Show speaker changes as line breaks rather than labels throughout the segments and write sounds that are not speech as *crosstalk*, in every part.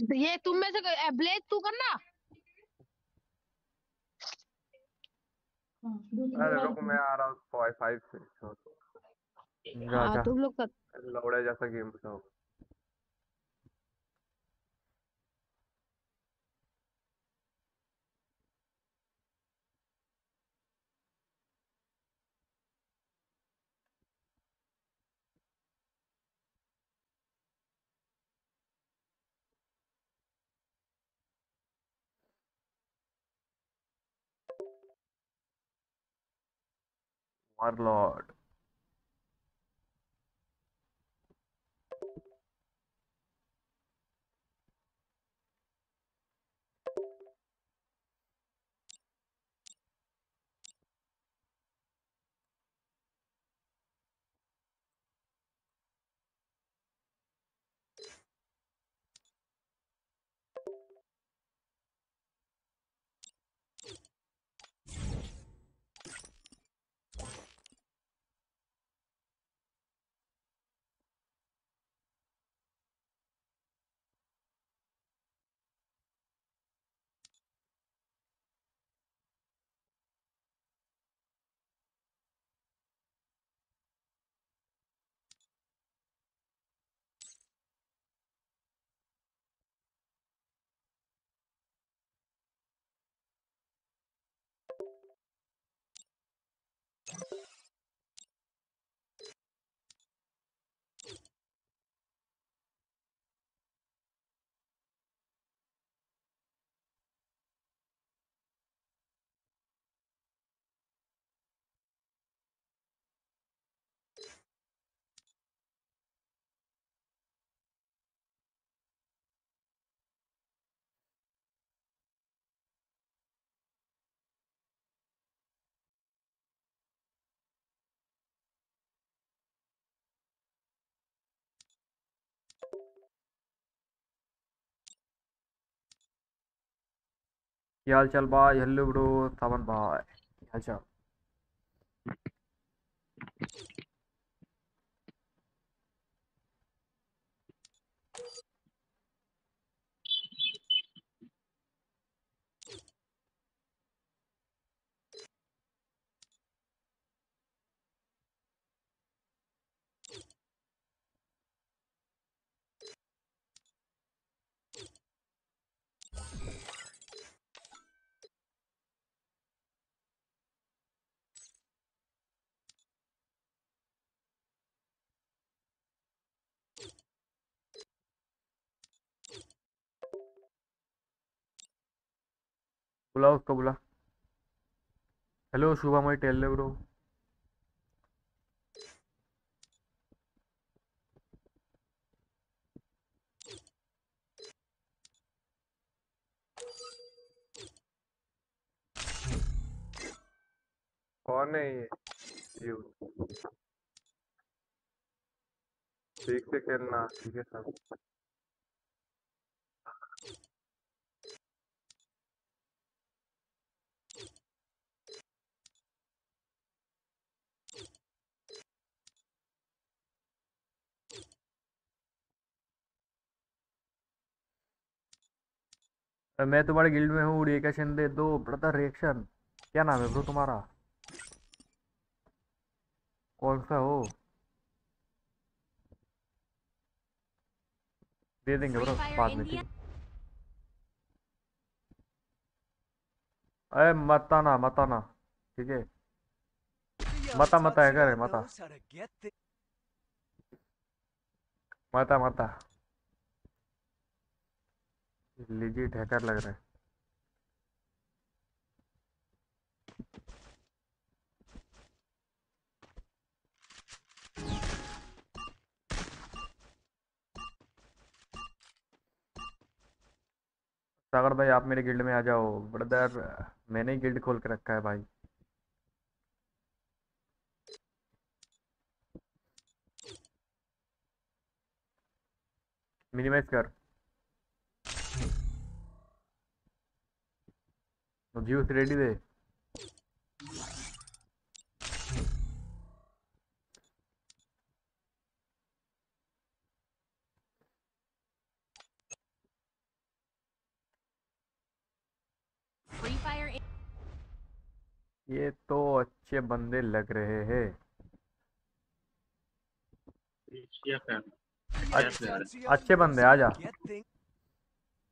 तो ये तुम में से ब्लेज तू करना?
अरे रुक मैं आ रहा हूँ फाइव से।
हाँ तुम लोग कर
लौड़े जैसा गेम बताओ Warlord.
क्या हाल चाल भाई? हेलो ब्रो सावन भाई क्या हाल चाल? बुला उसको बुला हेलो शुभम भाई टेल ले ब्रो
कौन है ये? ठीक से खेलना, ठीक है सर
मैं तुम्हारे गिल्ड में हूँ रिएक्शन दे दो ब्रदर रिएक्शन क्या नाम है ब्रो तुम्हारा कौन सा हो दे देंगे ब्रो बाद में ठीक अरे मत आना मत आना ठीक है मता मता है करे मता मता मता लिजिट हैकर लग रहा है। सागर भाई, आप मेरे गिल्ड में आ जाओ। ब्रदर, मैंने ही गिल्ड खोल के रखा है भाई। मिनिमाइज कर। और जूस रेडी दे ये तो अच्छे बंदे लग रहे हैं। अच्छे, अच्छे बंदे आजा।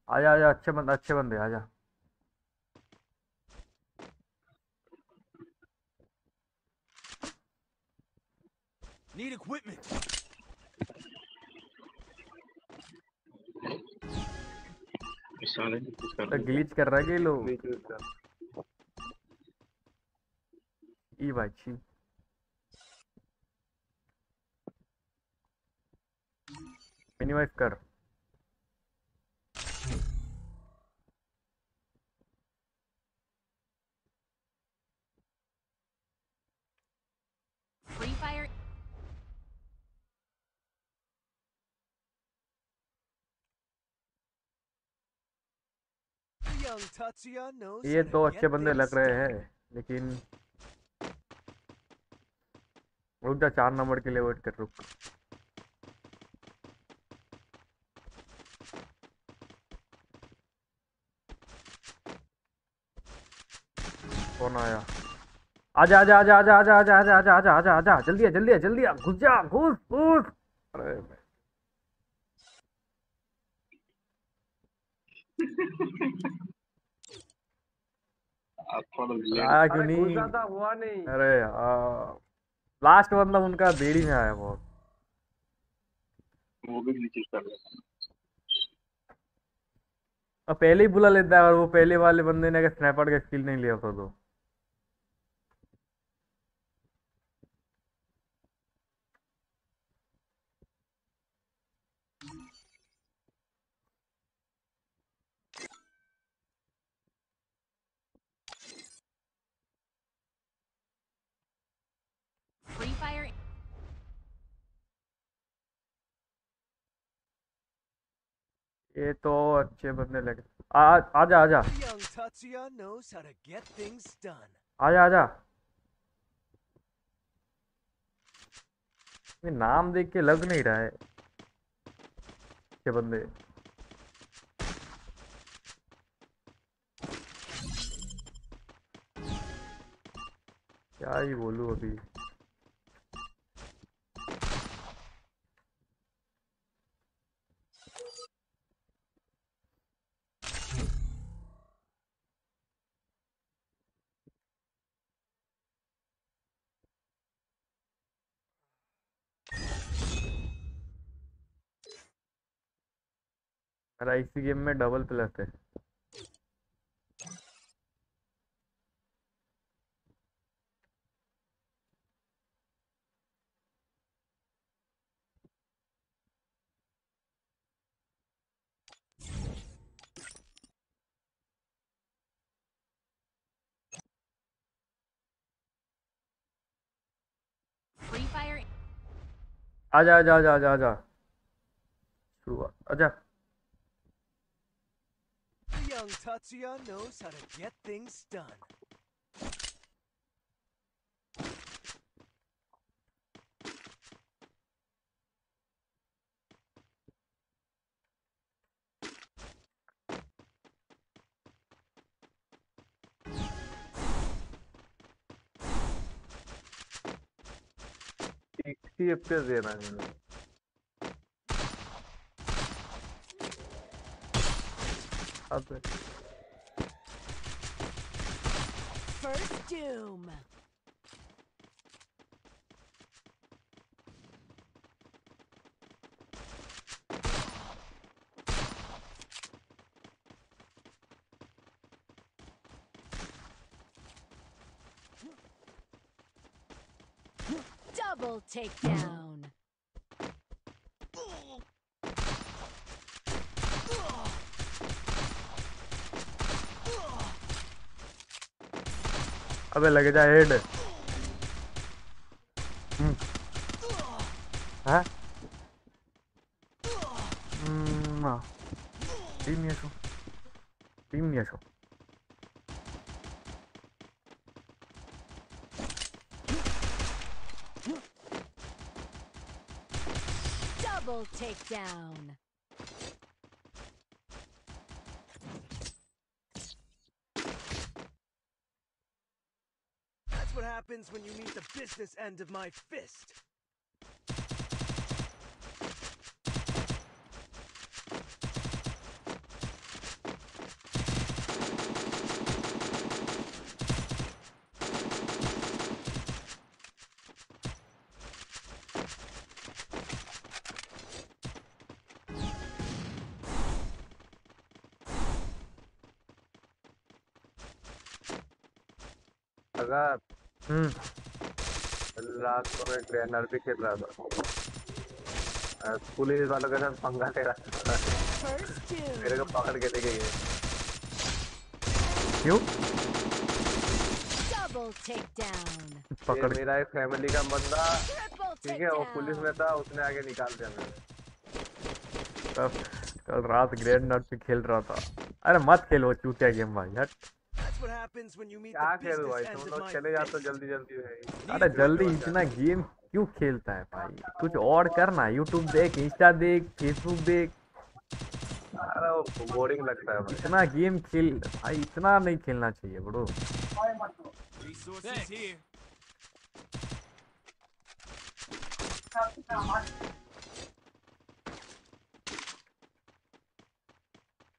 आजा आजा अच्छे बंदे अच्छे बंदे आजा।
Need equipment.
तो ग्लिच कर रहा है ये लोग
नीचे उतर
ई बाची मिनिमाइज कर
Free Fire
Young Tatsuya knows
ये तो अच्छे बंदे लग रहे हैं लेकिन रुक जा चार नंबर के लिए वेट कर रुक कौन आया आजा आजा आजा आजा आजा आजा आजा आजा आजा आजा आजा जल्दी आ जल्दी आ जल्दी घुस जा घुस घुस अरे भाई, नहीं?
घुसा हुआ नहीं।
अरे लास्ट मतलब उनका बेड़ी में आया बहुत।
वो भी ग्लिचेस कर रहा
और पहले ही बुला लेता है और वो पहले वाले बंदे ने अगर स्नैपर का स्किल नहीं लिया होता तो ये तो अच्छे बंदे लगे आ आजा आजा। आजा आजा। ये नाम देख के लग नहीं रहा है। अच्छे बंदे। क्या ही बोलूँ अभी। मेरा इसी गेम में डबल प्लस है। आजा आजा आजा आजा आजा। शुरुआत आजा।
Young Tatsuya knows how to get things done.
Sixty FPS दे रहा है
other.
First doom. Double takedown.
अबे लगे जा हेड हाँ? हम्म टीम ये शो टीम ये show
Double takedown.
Happens when you meet the business end of my fist.
रात को मैं ट्रेनर भी खेल रहा था। पुलिस वालों के साथ पंगा ले रहा था। मेरे को पकड़ के लेके गए।
क्यों? पकड़
मेरा एक फैमिली का बंदा। ठीक है वो पुलिस में था उसने आगे निकाल दिया मेरे
कल कल रात ग्रेड नॉट पे खेल रहा था। अरे मत खेलो चूतिया गेम भाई हट।
Happens when you meet the business end of my
चले जाते जल्दी जल्दी
अरे जल्दी इतना गेम क्यों खेलता है भाई? कुछ और करना यूट्यूब देख इंस्टा देख फेसबुक देख।
अरे वो बोरिंग लगता है भाई।
इतना गेम खेल भाई इतना नहीं खेलना चाहिए ब्रो।
Resources here.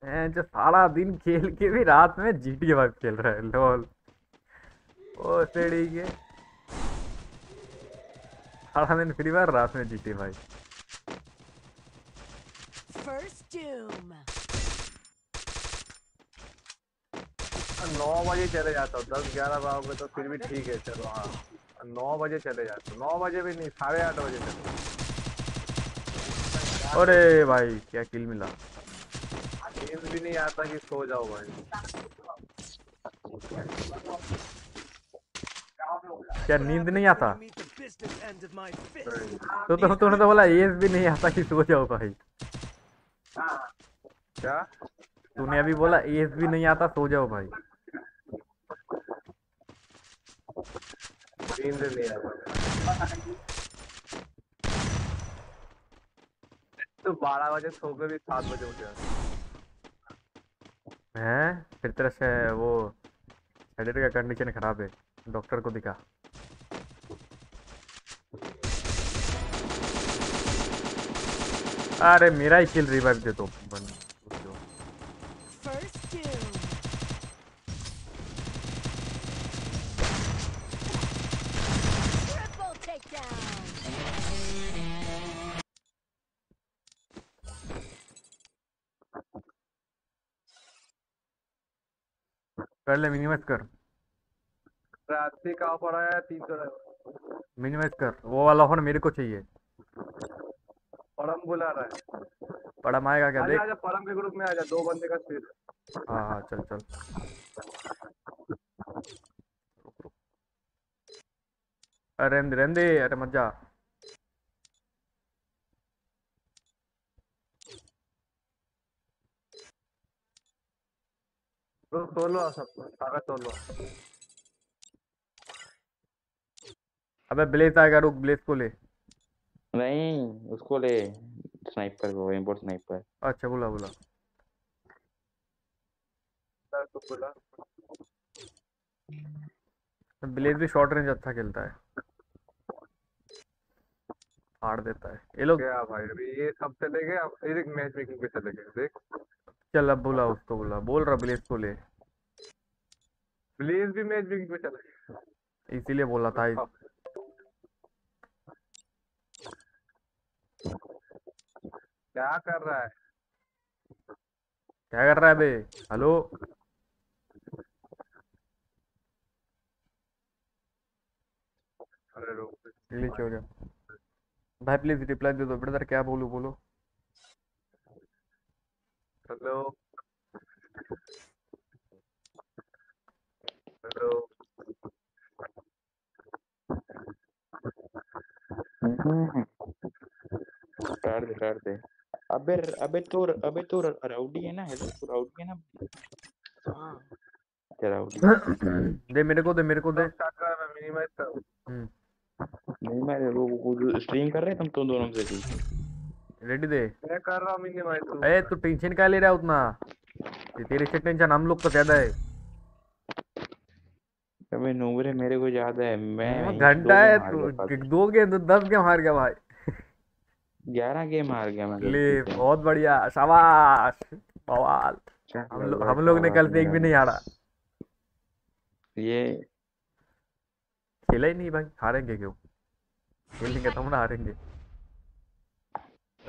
जो सारा दिन खेल के भी रात में जीटी फाइव खेल रहा है लोल ओ सेड़ी के सारा दिन फ्री फायर रात में जीटी फाइव
First doom.
नौ बजे चले जाता हूँ दस ग्यारह बजे तो फिर भी ठीक है चलो हाँ। नौ बजे चले जाते हो नौ बजे भी नहीं साढ़े आठ बजे चले
अरे भाई क्या किल मिला।
नींद भी नहीं आता कि सो जाओ भाई।
क्या नींद नहीं आता. तो तो तूने तो बोला एस भी नहीं आता कि सो जाओ भाई।
क्या?
तूने अभी बोला एस भी नहीं आता सो जाओ भाई।
नींद नहीं आता। तो बारह बजे सो के भी सात बजे उठ जाते।
हैं? फिर तरह से वो शरीर का कंडीशन खराब है। डॉक्टर को दिखा। अरे मेरा ही किल रिवाइव दे दो। बन कर ले मिनिमाइज कर.
रात्रि का ऑफ़र आया तीन सौ
मिनिमाइज कर. वो वाला ऑफ़र मेरे को चाहिए.
परम बुला रहा है
पड़ा आएगा क्या? देख.
आजा परम के ग्रुप में आजा दो बंदे का सीट
हाँ हाँ चल चल. रुक रुक. अरे रहने दे, अरे मत
तो सोलो सब सारा सोलो
अबे ब्लेज आएगा रुक ब्लेज को ले।
नहीं उसको ले। स्नाइपर को इम्पोर्ट स्नाइपर
अच्छा बोला बोला।
तो बोला
ब्लेज भी शॉर्ट रेंज अच्छा खेलता है। फाड़ देता है। ये लोग
क्या भाई अभी ये सब चले गए अब फिर एक मैच मेकिंग पे चले गए देख।
चल अब बोला उसको बोला। बोल रहा ब्लेज को ले।
ब्लेज भी मैच मेकिंग पे चले
इसीलिए बोला था। इस...
क्या कर रहा है?
क्या कर रहा है बे? हेलो?
अरे रुक।
हो गया। भाई प्लीज़ रिप्लाई दे दो। ब्रदर क्या बोलूँ बोलो।
हेलो। हेलो।
काट दे काट दे। अबे अबे तो अबे तो राउडी है ना हेलो तो राउडी है ना? अच्छा राउडी।
दे मेरे को दे मेरे को दे।
स्टार्ट कर मैं मिनिमाइज कर।
हम्म।
नहीं मैं वो वो स्ट्रीम कर रहे हैं तुम तो दोनों से भी।
रेडी दे।
मैं कर रहा हूँ मिनिमाइज तू
अरे तू टेंशन क्या ले रहा है उतना। तेरे से टेंशन हम लोग को ज़्यादा है।
अबे नूबरे मेरे को याद है। मैं
घंटा है तू दो गेम तो दस गेम हार गया भाई।
ग्यारह गेम हार गया मैं
ले बहुत बढ़िया शाबाश बवाल। हम लोग हम लोग ने कल से एक भी नहीं हारा।
ये
खेला ही नहीं भाई हारेंगे क्यों? खेलेंगे तो हम ना हारेंगे।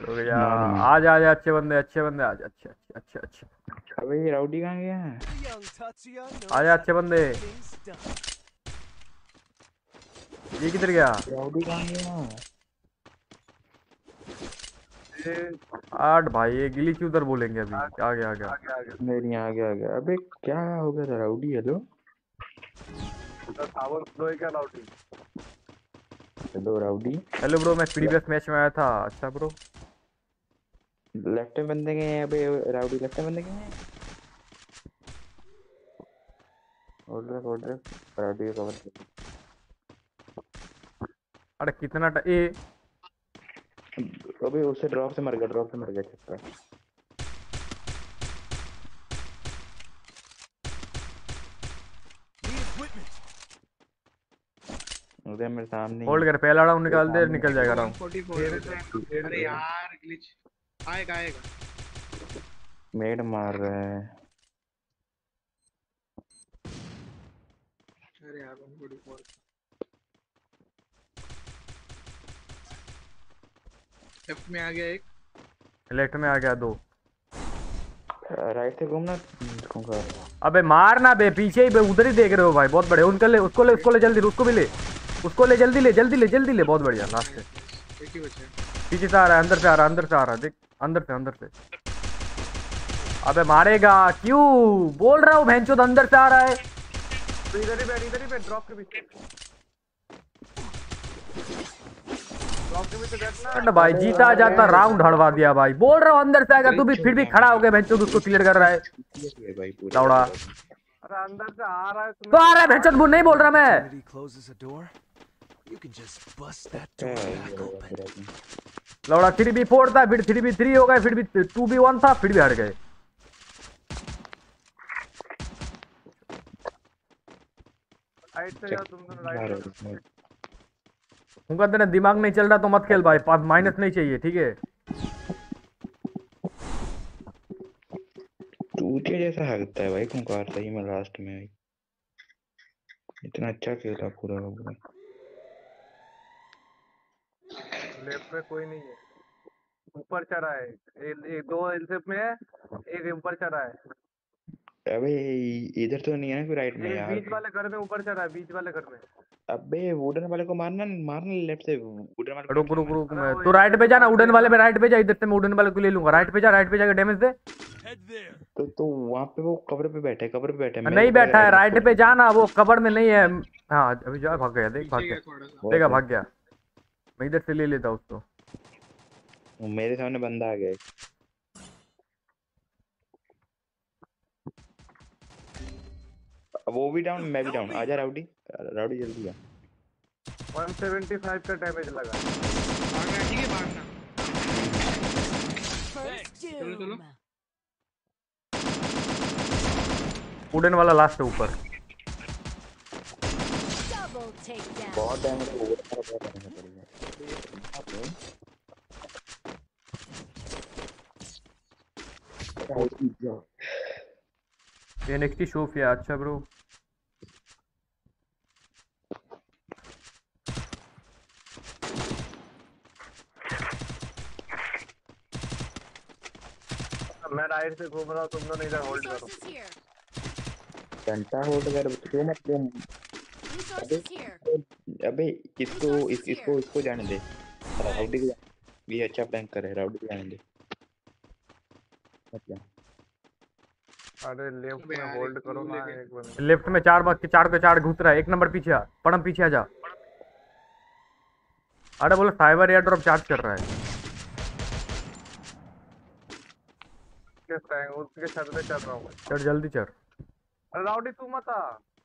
मालूम है।
आ जा आ जा अच्छे बंदे अच्छे बंदे आ जा अच्छे अच्छे अच्छे अच्छे।
अबे ये राउडी कहाँ गया है?
आ जा अच्छे बंदे। ये किधर गया?
राउडी कहाँ गया?
आठ भाई ये गिली उधर बोलेंगे अभी? आगे आगे
आगे।
मेरी यहाँ आ गया आ गया अबे क्या हो गया था
rowdy hello
hello rowdy
hello bro मैं प्रीवियस मैच में आया था। अच्छा ब्रो
लेफ़्ट में बंदे गए हैं अबे राउडी लेफ़्ट में बंदे गए हैं? ऑर्डर ऑर्डर राउडी कवर
अरे कितना टा- ए।
अबे उससे ड्रॉप से मर गया ड्रॉप से मर गया छक्का. उधर मेरे सामने
होल्ड कर पहला राउंड निकाल दे निकल जाएगा राउंड
अरे यार ग्लिच आएगा आएगा।
मेड मार रहा है।
अरे यार 144 लेफ़्ट में आ गया एक।
लेफ़्ट में आ गया दो।
राइट से घूमना?
अबे मार ना बे पीछे ही बे उधर ही देख रहे हो भाई बहुत बड़े उनका ले उसको ले उसको ले जल्दी उसको भी ले। उसको ले जल्दी ले जल्दी ले जल्दी ले बहुत बढ़िया लास्ट से
एक ही बचा है।
पीछे से आ रहा है अंदर से आ रहा है अंदर से आ रहा है देख अंदर से अंदर से। अबे मारेगा क्यों? बोल रहा हूँ भैंचोद अंदर से आ रहा है।
तो इधर ही बैठ इधर ही बैठ ड्रॉप के पीछे। ड्रॉप के पीछे बैठना
अरे भाई जीता जाता राउंड हड़वा दिया भाई। बोल रहा हूँ अंदर से आएगा तू भी फिर भी खड़ा हो गया भैंचोद उसको क्लियर कर रहा है।
ये भाई
अरे अंदर से आ रहा है
तो आ रहा है भैंचोद नहीं बोल रहा मैं
Opportunity closes a door. You can just bust that door back open.
लौड़ा थ्री बी फोर था फिर थ्री बी थ्री हो गए फिर भी टू बी वन था फिर भी हट गए।
राइट से जाओ तुम दोनों राइट से
उनका तेरा दिमाग नहीं चल रहा तो मत खेल भाई माइनस नहीं चाहिए ठीक है?
चूतिया जैसा हगता है भाई कुंकार सही में लास्ट में इतना अच्छा खेला पूरा पूरा
लेफ़्ट में कोई नहीं है। ऊपर चढ़ा है। एक एक दो एलसेप में है एक ऊपर चढ़ा है।
अबे इधर तो नहीं है ना कोई राइट में यार।
बीच वाले घर में ऊपर चढ़ा है बीच वाले घर में।
अबे वुडन वाले को मारना मारना लेफ़्ट से। वुडन वाले
रुक रुक रुक मैं तू राइट पे जा ना उड़न वाले पे राइट पे जा इधर से मैं उड़न वाले को ले लूँगा। राइट पे जा राइट पे जाके डैमेज दे।
तो तो वहाँ पे वो कवर पे बैठे कवर पे बैठे।
नहीं बैठा है राइट पे जा ना वो कबर में नहीं है। हाँ अभी जा भाग गया देख भाग गया। देखा भाग गया। मैं इधर से ले लेता उसको।
मेरे सामने बंदा आ गया वो भी डाउन मैं भी डाउन आजा राउडी। राउडी जल्दी आ।
175 का डैमेज लगा।
भागना ठीक है भागना
First
चलो, चलो।
उड़न वाला लास्ट है ऊपर।
बहुत डैमेज हो गया बहुत डैमेज पड़ेगा
ये नेक्स्ट शोफिया अच्छा ब्रो
मैं राइट से घूम रहा हूँ तुम दोनों इधर होल्ड करो
घंटा होल्ड कर क्यों मत क्यों
Here.
अबे इसको इस, इसको इसको जाने दे। राउडी को ये अच्छा प्लैंक करे राउडी को जाने दे। जा।
अरे लेफ़्ट में होल्ड करो ना एक बंदा।
लेफ़्ट में चार बार चार के चार घुस रहा है। एक नंबर पीछे आ पड़म पीछे आ जा। अरे बोलो साइबर एयर ड्रॉप चार्ज कर रहा है।
टाइम उसके छत पे चल रहा हूँ।
चल जल्दी चल।
अरे राउडी तू मत आ।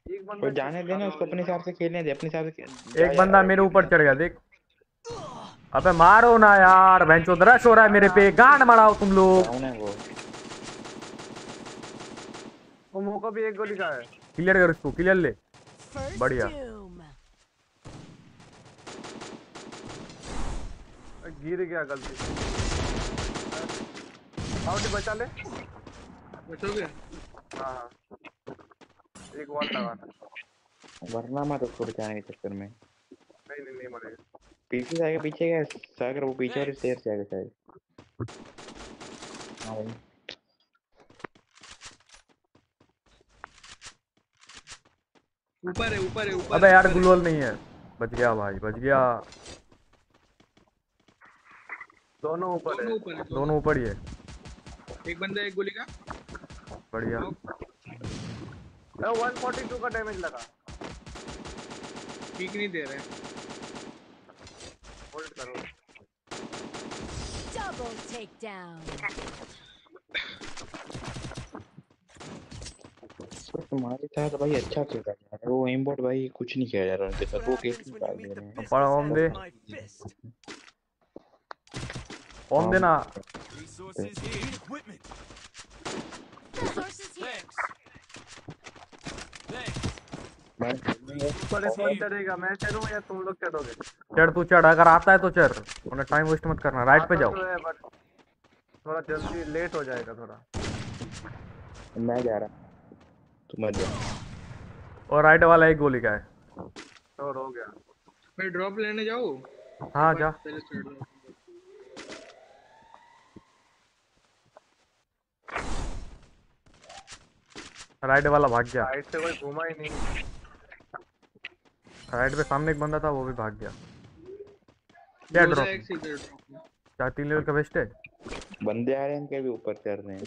एक बंदा
तो जाने दे ना उसको अपने हिसाब से खेलने दे अपने हिसाब से
एक बंदा मेरे ऊपर चढ़ गया देख। अबे मारो ना यार भैंचो रश हो रहा है मेरे पे गांड मराओ तुम लोग।
है वो
वो मुँह भी एक गोली का है।
क्लियर कर उसको क्लियर ले। बढ़िया।
गिर गया गलती से। आउट बचा ले।
बचोगे
हाँ हाँ। एक वॉल लगा था।
वरना मत उसको बचाने के चक्कर में।
नहीं नहीं नहीं मरेगा
पीछे से आएगा पीछे गया सागर वो पीछे वाले स्टेयर से आएगा शायद हाँ भाई।
ऊपर है ऊपर है ऊपर
अबे यार
ऊपर
नहीं है। बच गया भाई बच गया।
दोनों
दोनों ऊपर है
दोनों। ऊपर ही है।
एक बंदा एक गोली का।
बढ़िया।
वन फोर्टी टू का डैमेज लगा
ठीक नहीं दे रहे
होल्ड करो
Double takedown.
पर तुम्हारे साथ भाई अच्छा खेला रहा है वो एमबॉट भाई कुछ नहीं किया जा रहा उनके साथ वो
when
निकाल दे रहे हैं
पड़ा ओम दे? ओम देना
Resources here. Equipment.
Resources here.
मैं
चढ़ेगा चढ़ूं या तुम लोग चढ़ोगे?
चढ़ तू चढ़ अगर आता है तो चढ़। उन्हें टाइम वेस्ट मत करना राइट पे जाओ।
तो है, but थोड़ा जल्दी लेट हो जाएगा थोड़ा।
मैं जा रहा तुम मत जाओ
और राइट वाला एक गोली का है।
और हो गया।
मैं ड्रॉप लेने जाऊँ
हाँ जा।
पहले चढ़ लो।
राइट वाला भाग गया।
साइड से कोई घुमा ही नहीं।
राइट पे सामने एक बंदा था वो भी भाग गया। क्या ड्रॉप चार तीन लेवल का बेस्ट है
बंदे आ रहे हैं इनके भी ऊपर चढ़ रहे हैं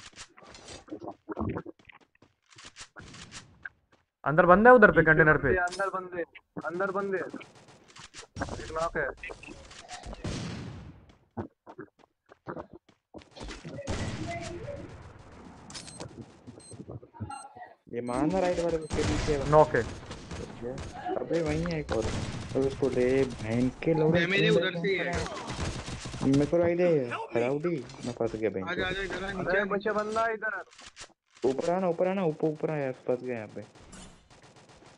अंदर बंदा है उधर पे कंटेनर पे?
अंदर बंदे अंदर बंदे। एक नॉक है।
ये मारना राइट वाले के पीछे
नॉक है।
अबे वही है एक और। और उसको रे बहन के लोड़े
डैमेज है उधर से ही है।
मेरे को राइट है। राउडी मैं फंस गया बहन
आजा आजा इधर आ, नीचे
बच्चे बंदा इधर
ऊपर आना ऊपर आना ऊपर ऊपर आया फंस गया यहाँ पे।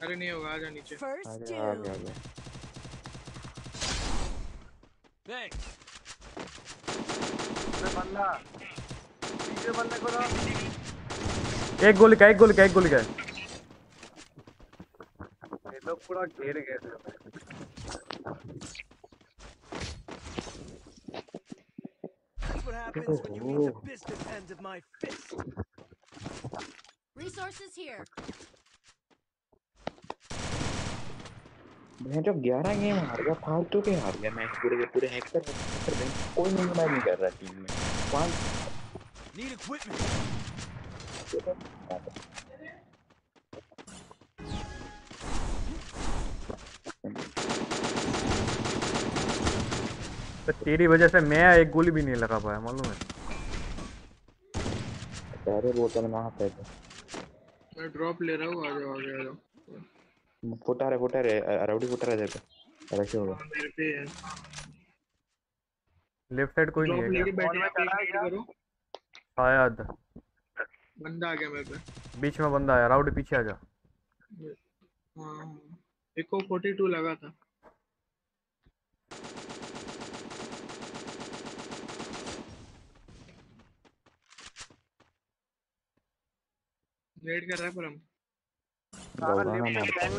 अरे नहीं होगा आजा नीचे।
First
आ गया आ. गया गया
अरे बंदा। पीछे बंदे को ना
एक गोली का एक गोली का एक गोली का है
ये लोग पूरा घेर गए थे.
Resources here.
मैं 11 गेम हार गया फालतू के हार गया मैच पूरे के पूरे हैकर हैकर कोई नहीं कर रहा टीम में पाँच.
तो तेरी वजह से मैं एक गोली भी नहीं लगा पाया मालूम है?
सारे बोतल में वहाँ पे
मैं ड्रॉप ले रहा हूँ आ जाओ आ जाओ
फुटा रहे फुटा रहे राउडी फुटा पे रखे होगा
हाँ, मेरे पे है।
लेफ़्ट साइड कोई नहीं
ड्रॉप
है
लेके
क्या?
बैठे
चला
एक करो।
शायद
बंदा आ गया मेरे पे।
बीच में बंदा आया राउडी पीछे आ जा।
हाँ हाँ। 42 लगा था। नेट कर रहा है पर हम।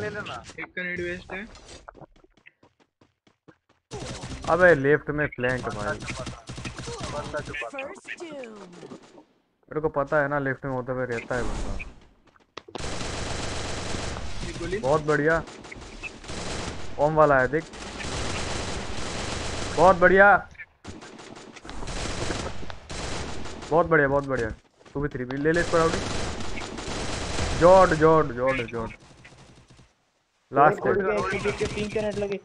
ले लेना
एक का वेस्ट है।
अबे लेफ़्ट में फ्लैंक भाई
बंदा छुपा.
मेरे को पता है ना लेफ़्ट में होते हुए रहता है बंदा। बहुत बढ़िया। ओम वाला है देख। बहुत बढ़िया। बहुत बढ़िया बहुत बढ़िया। टू भी थ्री भी ले ले इसको राउडी जॉर्ड जॉर्ड जॉर्ड जॉर्ड लास्ट
के इसको के नेट लगे।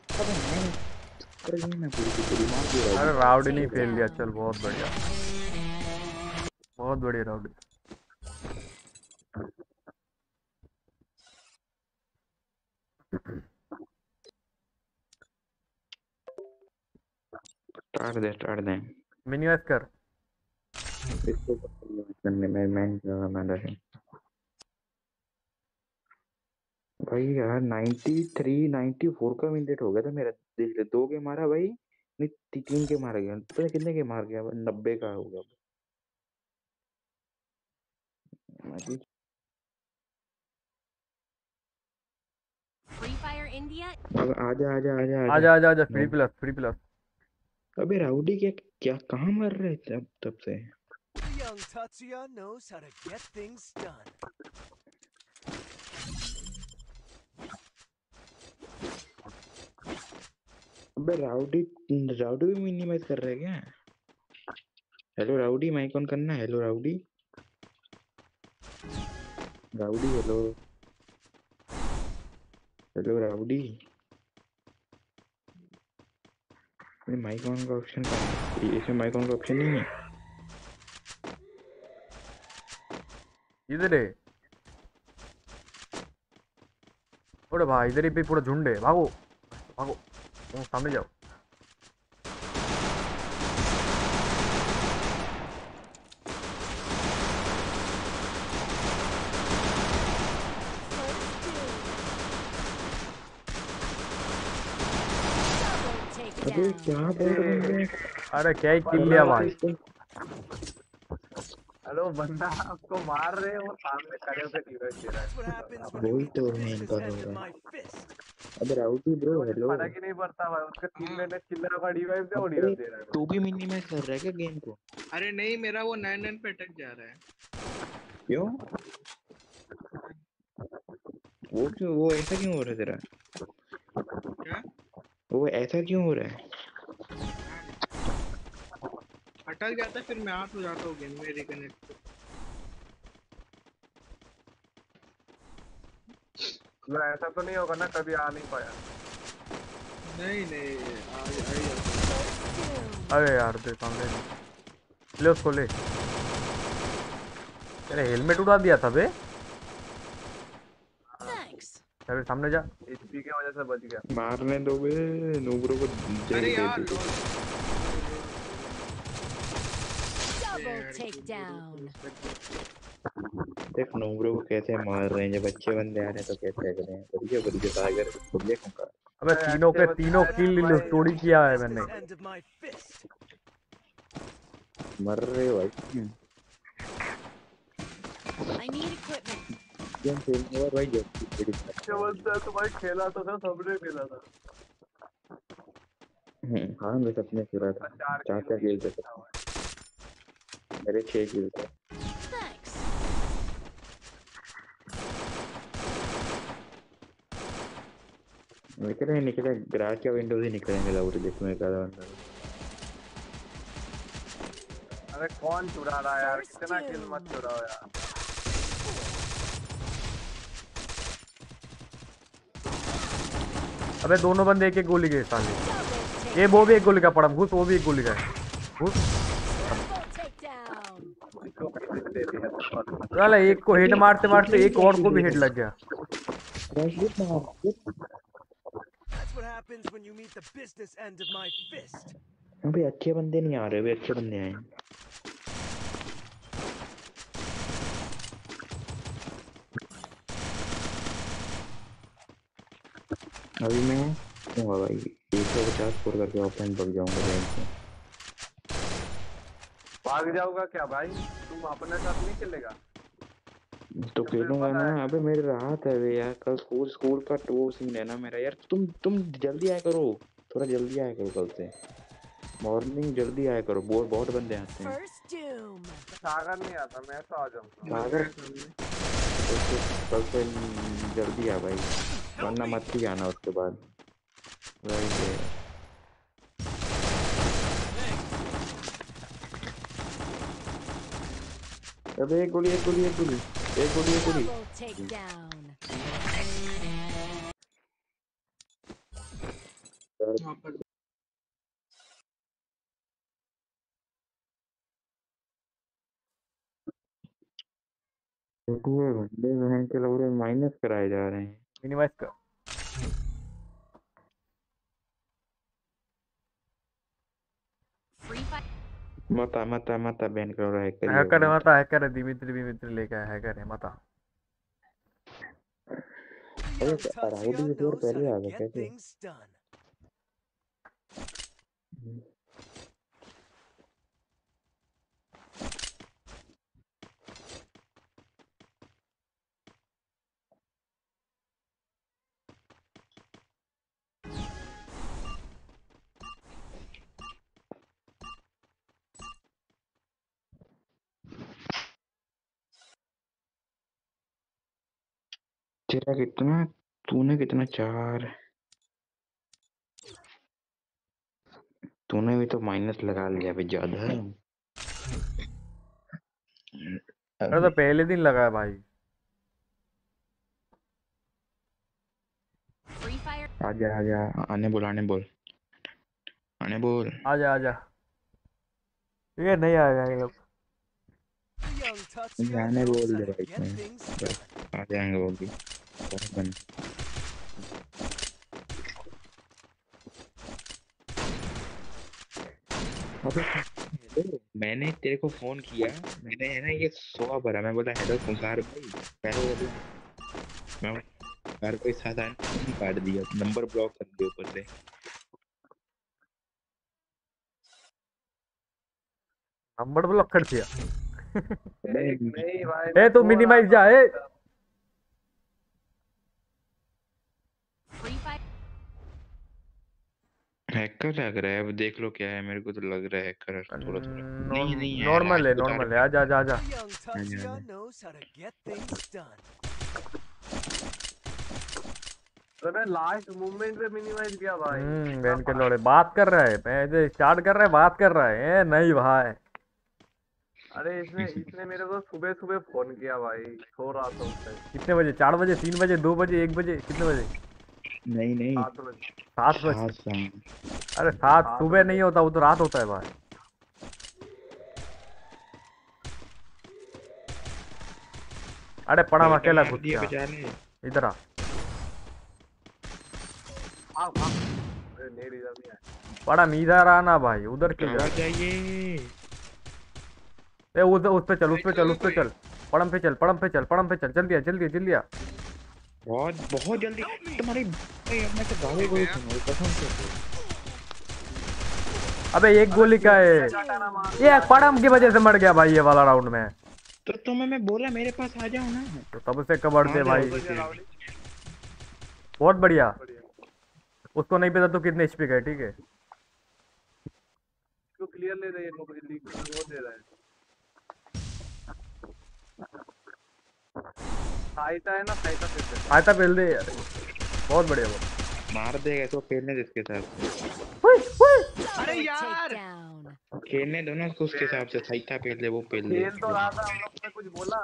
अरे
राउडी नहीं फेल दिया चल बहुत बढ़िया। बहुत बढ़िया राउडी
स्टार्ट दे स्टार्ट दे।
मिनिमाइज कर।
इसको मैं मैं मैं मैं रहे भाई यार 93 94 का विन रेट हो गया था मेरा। देख ले दो के मारा भाई नहीं तीन के मारा गया। पता कितने के मार गया नब्बे का हो गया। अभी
Free Fire India.
अब आजा आजा आजा
आजा। आजा आजा फ्री प्लस फ्री प्लस
अबे राउडी क्या क्या कहाँ मर रहे थे अब तब से?
Young Tatsuya knows how to get things done.
अबे राउडी राउडी भी मिनिमाइज कर रहे हैं क्या? हेलो राउडी माइक ऑन करना? Hello Rowdy. Rowdy hello hello Rowdy mic on का ऑप्शन का इसमें माइक ऑन का ऑप्शन नहीं है।
इधर है। ओरे भाई, इधर ही पूरा झुंड है। भागो। भागो। तुम सामने जाओ
Double
अबे
takedown.
क्या
अरे क्या ही किल लिया भाई।
हेलो बंदा आपको मार रहे हैं सामने खड़े होकर डिवाइस दे रहा है।
वही तो है इनका हो रहा है. अबे राउडी ब्रो हेलो।
फ़र्क ही नहीं पड़ता भाई उसके तीन महीने चिल्ला का डिवाइस दे वो डिवाइस दे रहा है।
तू भी मिनिमाइज कर रहा है क्या गेम को?
अरे नहीं मेरा वो नाइन नाइन पे अटक जा रहा है।
क्यों? वो क्यों वो ऐसा क्यों हो रहा है तेरा?
क्या?
वो ऐसा क्यों हो रहा है?
अटक जाता फिर मैं आउट हो जाता हूँ गेम में रिकनेक्ट
मतलब ऐसा तो नहीं होगा ना कभी आ नहीं पाया।
नहीं नहीं आ, आ,
अरे यार तेरे सामने ले उसको ले। तेरे हेलमेट उड़ा दिया था बे. अरे सामने जा।
एचपी की वजह से बच गया।
मारने दो बे नूबरो को
अरे यार
takedown.
देख नूबरो को कैसे मार रहे हैं जब अच्छे बंदे आ रहे हैं तो कैसे कर रहे हैं। बढ़िया बढ़िया टाइगर बढ़िया कौन का
अबे तीनों के तीनों किल चोरी किया है मैंने.
मर रहे हो भाई।
I need equipment.
गेम खेलने और भाई जब
क्या बोलता है तुम्हारी खेला तो था सबने खेला था।
हम्म, हाँ मैं सपने खेला था।
चार
चार खेल थे। मेरे छह खेल थे. निकले निकले ग्रास का विंडो से निकलेंगे लाउड देखो मैं कहा बंदा
अरे कौन चुरा रहा है यार? कितना किल मत चुराओ यार।
अबे दोनों बंदे एक एक गोली गए साले ये वो भी एक गोली का पड़ा घुस वो भी एक गोली का घुस। एक को हेड मारते मारते एक और को भी हेड लग गया।
What happens when you meet the business end of my fist.
अबे अच्छे बंदे नहीं आ रहे अबे अच्छे बंदे आए अभी मैं दूँगा भाई? एक सौ पचास स्कोर करके ऑफलाइन पक जाऊँगा बैंक में
भाग जाऊँगा क्या भाई? तुम अपने साथ नहीं खेलेगा?
तो खेलूँगा ना। अबे मेरे राहत है बे यार। कल स्कूल स्कूल का वो सीन है ना मेरा यार। तुम तुम जल्दी आया करो। थोड़ा जल्दी आया करो कल से। मॉर्निंग जल्दी आया करो। बहुत बहुत बंदे आते हैं।
सागर नहीं आता मैं तो आ जाऊँगा
सागर? कल से जल्दी आ भाई। वरना मत ही आना उसके बाद। वही अबे एक गोली एक गोली एक गोली एक गोली एक गोली। बंदे बहन के लोग माइनस कराए जा रहे हैं।
मिनिमाइज कर.
मता मता मता बैन करो रहा है
हैकर है मता हैकर है दिमित्री दिमित्री लेके आया हैकर है मता
The
अरे तो
knows
पहले आ
to
गया कैसे तेरा कितना तूने कितना चार। तूने भी तो माइनस लगा लिया अभी ज़्यादा। है
अरे तो पहले दिन लगा है भाई.
आजा आजा आने बोल आने बोल। आने बोल।
आजा आजा। ये नहीं आएगा ये लोग।
जाने बोल दे भाई. आ जाएँगे वो भी। हेलो, मैंने तेरे को फ़ोन किया मैंने है ना ये सोआ भरा मैं बोला हेलो पुकार भाई पहले बोले मैं कार कोई साथ आने काट दिया नंबर ब्लॉक कर दिया ऊपर से।
नंबर ब्लॉक कर दिया।
भाई *laughs*
ए तू मिनिमाइज जा ए
था।
Free Fire.
हैकर लग रहा है अब देख लो क्या है मेरे को तो लग रहा है हैकर थोड़ा थोड़ा नहीं नहीं
नॉर्मल है नॉर्मल है। आजा आजा आजा.
तो मैं लास्ट मूवमेंट पे मिनिमाइज किया भाई।
हम्म बहन के लोड़े बात कर रहा है पैसे स्टार्ट कर रहा है बात कर रहा है ए, नहीं भाई।
अरे इसने इसने मेरे को सुबह सुबह फ़ोन किया भाई सो रहा था उस टाइम
कितने बजे? चार बजे तीन बजे दो बजे एक बजे कितने बजे?
नहीं नहीं।
सात बजे
अरे सात सुबह नहीं होता वो तो रात होता है भाई। अरे पड़ा मैं अकेला घुस गया। इधर आ। पड़ा इधर आना भाई उधर क्यों जा
जाइए?
ए उधर उस पे चल उस पे चल उस पे चल पड़म पे चल पड़म पे चल पड़म पे चल। जल्दी आ जल्दी आ, जल्दी आ।
बहुत बहुत जल्दी। तुम्हारी मैं तो गावे गोली सुनो कसम से
अबे एक गोली का है। ये पड़म की वजह से मर गया भाई ये वाला राउंड में।
तो तुम्हें मैं बोला मेरे पास आ जाओ ना।
तो तब से कबर दे
हाँ,
भाई। बहुत बढ़िया। उसको नहीं पता तो कितने एचपी का है ठीक है?
इसको क्लियर ले रहे हैं लीक वो दे रहा है। साइता है ना साइता से दे
आयता पहल दे यार। बहुत बढ़िया बहुत।
मार देगा इसको खेलने दे इसके साथ।
अरे यार!
खेलने दो ना उसको उसके हिसाब से। साइता पेल दे वो पेल दे।
खेल तो रहा था हम लोग ने कुछ बोला।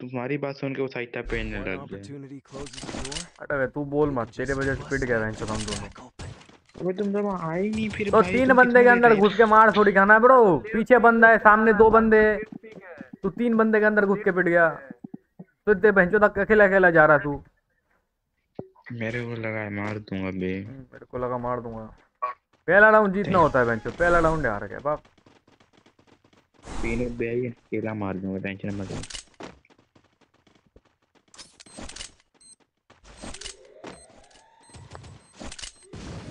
तुम्हारी बात सुन के वो साइता पेलने
One
लग गया
closes
अरे तू बोल मत तेरे वजह से पिट गया भैंस हम दोनों।
अबे तुम जब आए ही नहीं फिर
तो तीन बंदे के अंदर घुस के मार थोड़ी खाना है ब्रो। पीछे बंदा है सामने दो बंदे। हैं।
है।
तू तीन बंदे के अंदर घुस के पिट गया। तो इतने भैंसों तक अकेला अकेला जा रहा तू।
मेरे को लगा मार दूँगा बे।
हम्म, मेरे को लगा मार दूँगा। पहला राउंड जीतना होता है भैंसों पहला राउंड हार गया बाप।
तीन बे आई अकेला मार दूँगा टेंशन मत लो।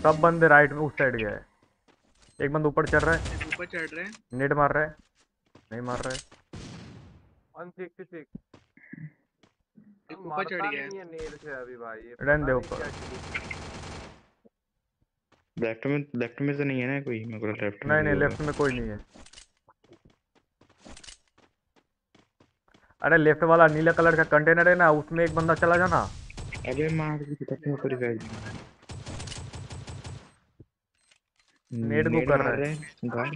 सब बंदे राइट में उस साइड गए। एक बंदा ऊपर चढ़ रहा है।
ऊपर चढ़ रहे हैं।
नेट मार रहा है। नहीं मार रहा है।
वन सिक्सटी सिक्स
एक ऊपर चढ़ गया है।
नेर से अभी भाई ये
रहने दे ऊपर।
लेफ़्ट में लेफ़्ट में तो नहीं है ना कोई? मेरे को लेफ़्ट
नहीं नहीं लेफ़्ट में कोई नहीं है। अरे लेफ़्ट वाला नीला कलर का कंटेनर है ना उसमें एक बंदा चला जाना।
अबे मार के कितना ऊपर गए
नेट को कर रहा है।
घर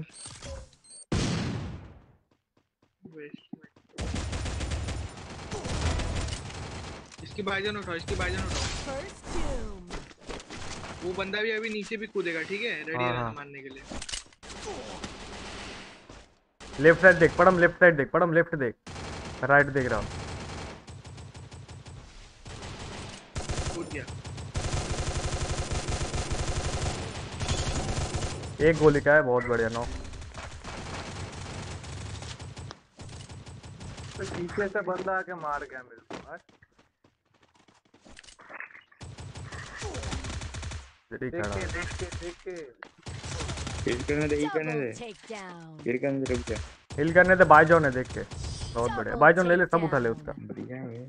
इसकी भाईजान उठाओ इसकी भाईजान उठाओ वो बंदा भी अभी नीचे भी कूदेगा ठीक है? रेडी
हाँ,
रहना
हाँ।
मारने के लिए।
लेफ़्ट साइड देख पड़म लेफ़्ट साइड देख पड़म लेफ़्ट देख। राइट देख रहा हूँ।
कूद गया।
एक गोली का है बहुत बढ़िया नौ।
तो पीछे से बंदा आके मार गया मेरे को देख
खड़ा
के देख के देख के।
हिल करने दे हिल करने दे।
takedown.
हिल करने दे रुक जा।
हिल करने दे है देख के। बहुत बढ़िया। बाईजोन ले ले सब उठा ले उसका।
बढ़िया है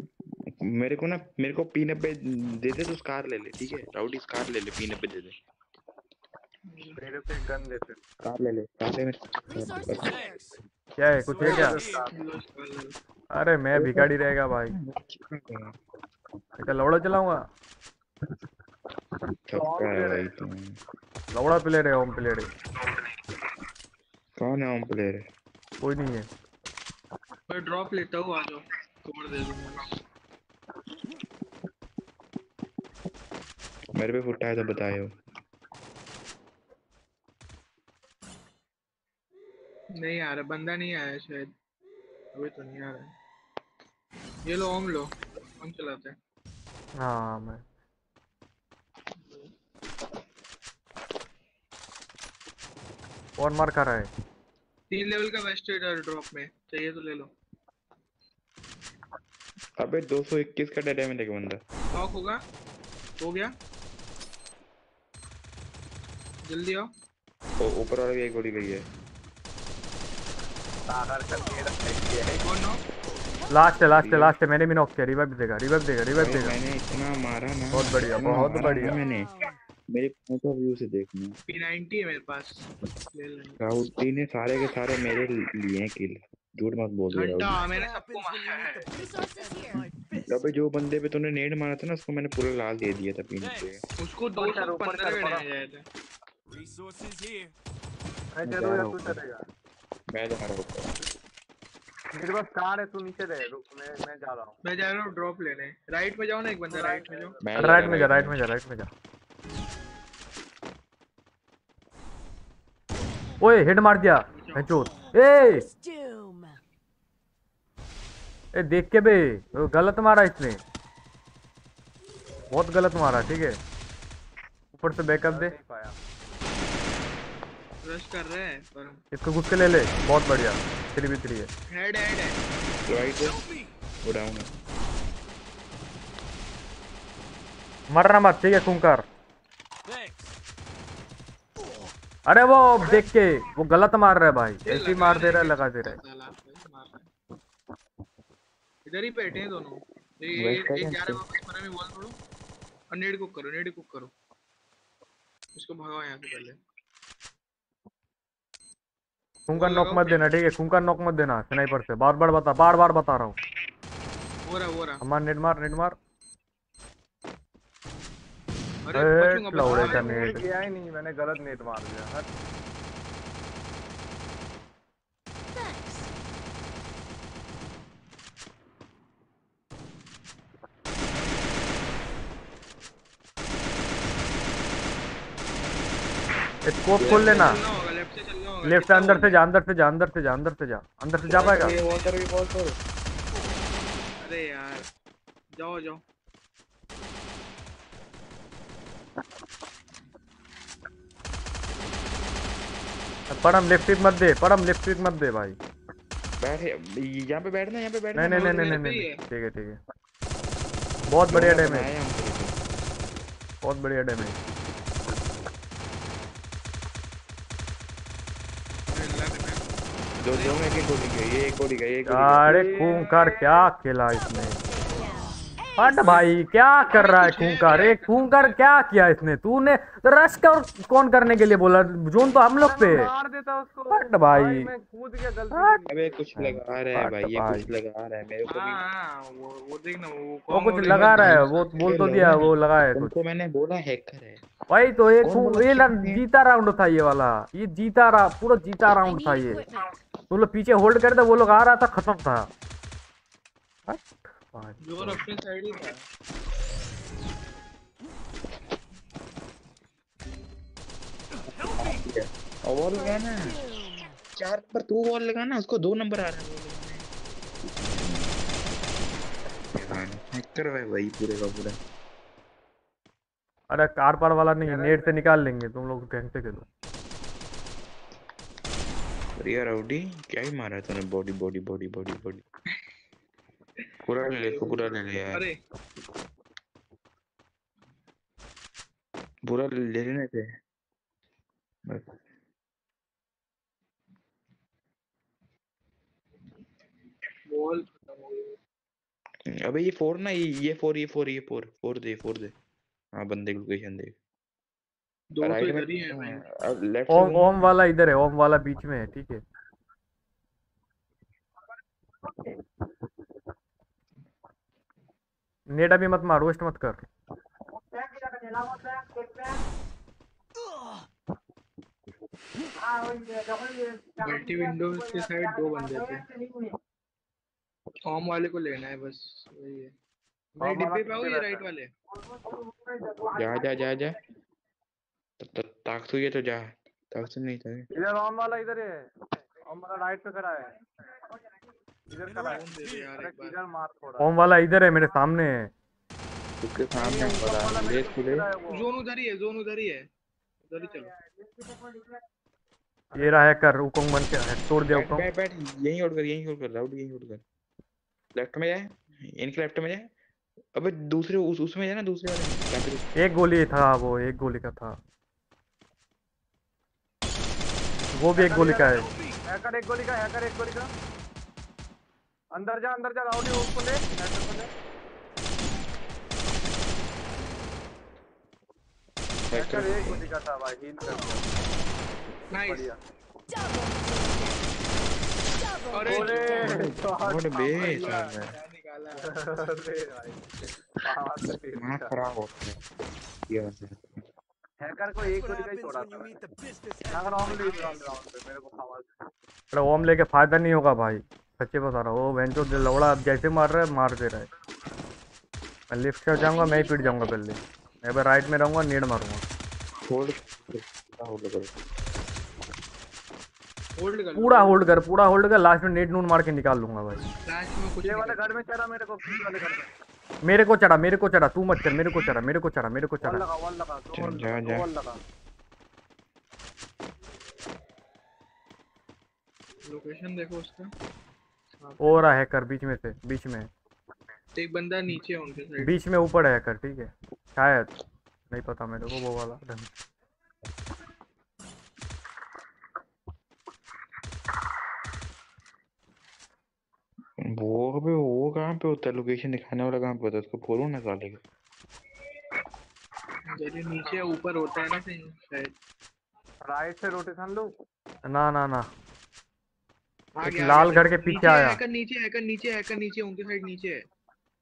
मेरे को ना मेरे को पी नब्बे दे दे तो स्कार ले ले ठीक है? राउडी स्कार ले ले पी नब्बे दे दे।
मेरे को एक गन देते
स्कार ले ले स्कार ले मेरे
क्या है कुछ है क्या? अरे मैं भिखारी रहेगा भाई। क्या *laughs* लौड़ा चलाऊँगा? लौड़ा प्लेयर है होम प्लेयर है
कौन है होम प्लेयर
कोई नहीं है।
मैं ड्रॉप लेता हूँ आ जाओ। तोड़ दे दूँगा।
मेरे पे फुटा है तो बताओ
नहीं आ रहा बंदा नहीं आया शायद। अभी तो नहीं आ रहा है। ये लो ओम लो। हम चलाते हैं।
हाँ मैं कौन मार खा रहा है।
तीन लेवल का वेस्ट है ड्रॉप में चाहिए तो ले लो।
अबे 221 का डैमेज है बंदा।
लॉक होगा? हो गया? जल्दी आओ।
ओ ऊपर वाला भी एक गोली गई है।
सागर कर मेरा सही है।
कौन नो
लास्ट है लास्ट है लास्ट है। मैंने भी नॉक किया रिवाइव देगा रिवाइव देगा रिवाइव देगा।
मैंने इतना मारा ना
बहुत बढ़िया, बहुत बढ़िया।
मैंने। मेरे पॉइंट ऑफ़ व्यू से देखना।
पी नाइनटी है मेरे पास। ले लेंगे
ने सारे के सारे मेरे लिए हैं किल झूठ मत बोल रहे
घंटा
राउडी
मैंने सबको मारा है।
अबे जो बंदे पे तूने नेड मारा था ना उसको मैंने पूरा लाल दे दिया था पीने पे।
उसको दो
ऊपर कर,
पंद्रह
कर,
में
पड़ा।
ले जाए थे।
Resources here.
मैं चलूँ
रहा
या तू चलेगा।
मैं जा रहा हूँ।
मेरे पास कार है तू नीचे रह रुक मैं मैं जा रहा हूँ।
मैं जा रहा हूँ ड्रॉप लेने। राइट में जाओ ना एक बंदा राइट में जाओ।
राइट में जा राइट में जा राइट में जा। ओए हेड मार दिया भैंचोद ए! ए देख के बे गलत मारा इसने। बहुत गलत मारा ठीक है। ऊपर से बैकअप दे।
रश कर रहे हैं पर
इसको घुस के ले ले। बहुत बढ़िया। थ्री भी थ्री है।
हेड हेड है
राइट है। वो डाउन है।
मरना मत ठीक है खूंकार
Thanks.
अरे वो देख के वो गलत मार रहा है भाई। ऐसे ही मार दे रहा है लगा दे रहा है।
इधर ही बैठे हैं दोनों। ये एक जा रहा है वापस मरा में वॉल तोड़ो। और नेड कुक करो नेड कुक करो। इसको भगाओ यहाँ से पहले।
खूंकार नॉक मत देना ठीक है? खूंकार नॉक मत देना स्नाइपर से। बार बार बता बार बार बता रहा हूँ।
हो रहा हो रहा।
हमार नेट मार नेट मार।
अरे
लौड़े का नेट?
किया ही नहीं मैंने गलत नेट मार दिया हट.
स्कोप खोल लेना।
लेफ़्ट से चलना होगा
लेफ़्ट से अंदर से जा अंदर से जा अंदर से जा अंदर से जा अंदर से जा पाएगा।
ये वॉल कर भी वॉल कर
अरे यार जाओ जाओ।
परम लेफ़्ट पिक मत दे परम लेफ़्ट पिक मत दे भाई
बैठ यहाँ पे बैठना यहाँ पे बैठना
नहीं नहीं नहीं नहीं। ठीक है ठीक है बहुत बढ़िया डैमेज। बहुत बढ़िया डैमेज।
दो दो में एक गोली गई ये एक गोली गई
अरे खूंखार क्या खेला इसने हट भाई क्या कर रहा है खूंखार? एक खूंखार क्या किया इसने? तूने रश कर कौन करने के लिए बोला? जोन तो हम लोग पे।
मार देता उसको।
हट भाई।
कूद गया गलती
अबे कुछ लगा रहा है भाई ये कुछ लगा रहा है मेरे को भी।
हाँ हाँ वो वो देखना वो
वो कुछ
बोल
लगा रहा है वो बोल तो दिया वो लगा है कुछ।
मैंने बोला हैकर है।
भाई तो
बोला
ये जीता राउंड था ये वाला। ये जीता रहा पूरा जीता राउंड था ये. तुम लोग पीछे होल्ड कर दे वो लोग आ रहा था खत्म था। हट,
ज़ोर अपने साइड ही था
और वॉल लगा ना चार पर तू वॉल लगा ना उसको दो नंबर आ रहा है हैकर है भाई पूरे का पूरा।
अरे कार पार वाला नहीं नेट से निकाल लेंगे तुम लोग ढंग से खेलो।
राउडी क्या ही मारा तूने body body body body body पूरा ले ले पूरा ले ले यार।
अरे।
बुरा ले लेने थे।
बॉल
अबे ये फोर ना ये ये फोर ये फोर ये फोर फोर दे फोर दे। हाँ बंदे की लोकेशन देख।
दो तो इधर ही है
ओम ओम वाला इधर है ओम वाला बीच में है ठीक है। नेट अभी मत मार रोस्ट मत कर।
मल्टी विंडो के साइड दो बंदे थे फॉर्म वाले को लेना है बस वही है।
वाला
डिब्बे पे आओ ये राइट वाले?
जा जा जा जा। त- त- ताक तो ये तो जा। ताक तो नहीं था
इधर वाला इधर है वाला राइट पे खड़ा है। है।
ओम वाला इधर है मेरे सामने। है
उसके सामने पड़ा खुले
वो।
जोन उधर ही है जोन उधर ही है। उधर ही चलो।
ये रहा हैकर उकोंग बन के तोड़ दिया उकोंग।
बैठ बैठ यहीं होल्ड कर यहीं होल्ड कर राउट यहीं होल्ड कर। लेफ़्ट में जाए इनके लेफ़्ट में जाए। अबे दूसरे उस उसमें जाए ना दूसरे वाले।
एक गोली था वो एक गोली का था। वो भी एक गोली का है।
हैकर एक गोली का हैकर एक गोली का। अंदर जा अंदर जा राउडी उसको ले हैकर को ले एक गोली का था भाई हील कर दिया।
नाइस
बढ़िया।
अरे
है।
निकाला
अरे भाई।
खराब हो गया। वैसे
हैकर को एक गोली का ही छोड़ा था अगर राउंड ले राउंड राउंड पे मेरे को आवाज़
अरे ओम लेके फ़ायदा नहीं होगा भाई। सच्चे बता रहा हूँ वो वेंचो लौड़ा अब जैसे मार रहा है मार दे रहा है। मैं लिफ्ट से जाऊँगा मैं ही पिट जाऊँगा पहले। मैं अगर राइट में रहूँगा नीड मारूँगा।
होल्ड
पूरा होल्ड कर। पूरा होल्ड कर लास्ट में नेट नून मार के निकाल लूँगा भाई।
लास्ट में कुछ
ये वाले घर में चढ़ा मेरे को वाले घर में।
मेरे को चढ़ा मेरे को चढ़ा तू मत चढ़ मेरे को चढ़ा मेरे को चढ़ा मेरे को चढ़ा।
लगा वॉल लगा दो
जा-
वॉल
जा-
लगा वॉल लगा।
लोकेशन देखो उसका।
हो रहा हैकर बीच में से बीच में।
एक बंदा नीचे है उनके साइड
बीच में ऊपर है हैकर ठीक है। शायद नहीं पता मेरे को वो वाला ढंग
वो पे वो कहाँ पे होता है? लोकेशन दिखाने वाला कहाँ पे होता है? उसको खोलो ना साले को।
जैसे नीचे ऊपर होता है ना शायद।
राइट से रोटेशन लो।
ना ना ना। एक लाल घर के पीछे आया।
हैकर नीचे हैकर नीचे हैकर नीचे उनके साइड नीचे है।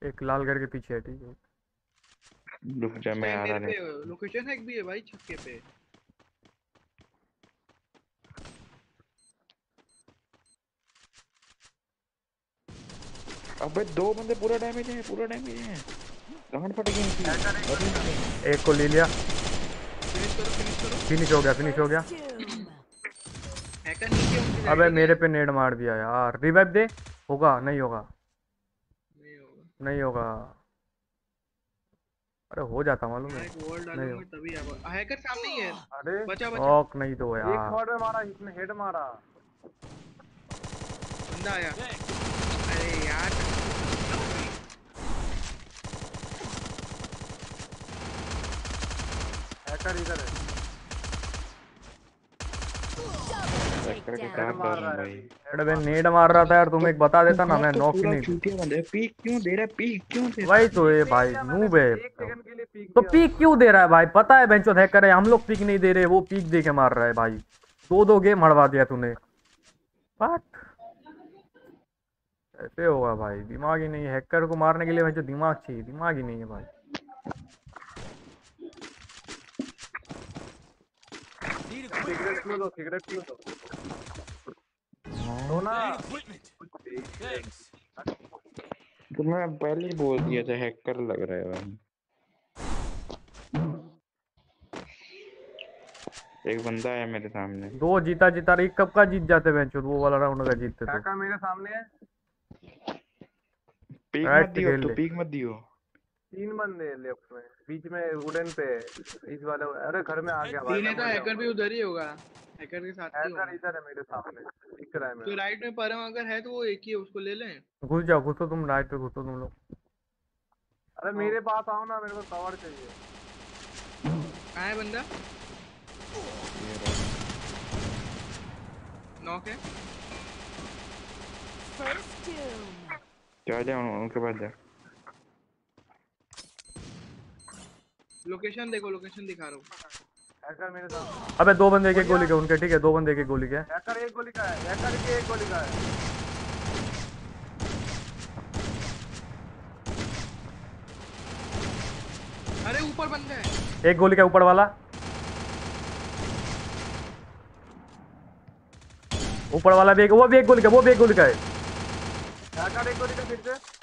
एक लाल घर के पीछे है ठीक है।
रुक जा मैं आ रहा
पे लोकेशन हैक भी है भाई छक्के पे।
अबे दो बंदे पूरा डैमेज है पूरा डैमेज है। गांड फट गई नहीं।
एक को ले लिया।
फिनिश करो फिनिश करो।
फिनिश हो गया फिनिश हो गया
Doom.
हैकर नीचे उनके side
अबे मेरे पे नेड मार दिया यार। रिवाइव दे। होगा नहीं होगा।
नहीं होगा।
नहीं होगा। अरे हो जाता मालूम है। नहीं
तभी हैकर सामने ही है।
अरे
बचा बचा।
ऑक नहीं दो
एक
यार।
शॉट में मारा इसने हेड मारा।
बंदा आया। अरे यार।
हैकर इधर है।
के
रहा है
भाई
नेड मार रहा था यार तुम एक बता देता ना मैं
तो
नॉक ही नहीं
चूतिया बंदा पीक क्यों दे रहा है? पीक क्यों दे रहा
वही तो ये भाई नूब है तो पीक क्यों दे रहा है भाई? पता है बेंचो हैकर है हम लोग पीक नहीं दे रहे वो पीक दे के मार रहा है भाई। दो दो गेम हड़वा दिया तूने। बट ऐसे होगा भाई दिमाग ही नहीं हैकर को मारने के लिए भाई जो दिमाग चाहिए दिमाग ही नहीं है भाई
Need equipment.
सिगरेट क्यों दो सिगरेट क्यों दो
है
दो ना
तो मैं पहले ही बोल दिया था हैकर लग रहा है भाई। एक बंदा है मेरे सामने
दो जीता जीता रही। कब का जीत जाते बेंचो वो वाला राउंड का जीतते तो।
हैकर मेरे सामने है।
पीक मत दियो तो पीक मत दियो।
तीन बंदे लेफ़्ट में। बीच में वुडन पे इस वाले अरे घर में आ गया
तीन तो हैकर भी उधर ही होगा हैकर के साथ ही
हैकर
होगा।
इधर है मेरे सामने दिख रहा है मेरे।
तो राइट में परम अगर है तो वो एक ही है उसको ले लें।
घुस जाओ घुसो तुम राइट पे घुसो तुम लोग।
अरे मेरे पास आओ ना मेरे को कवर चाहिए।
कहाँ है बंदा? नॉक है।
First doom.
जा जा उन- उनके पास जा।
लोकेशन देखो लोकेशन दिखा रहा हूँ।
हैकर मेरे साथ।
अबे दो बंदे एक एक गोली के उनके ठीक है दो बंदे एक गोली के
हैकर एक गोली का है हैकर की एक गोली का है।
अरे ऊपर बंदा है।
एक गोली का ऊपर वाला। ऊपर वाला भी एक वो भी एक गोली का वो भी एक गोली का है।
हैकर एक गोली का फिर से।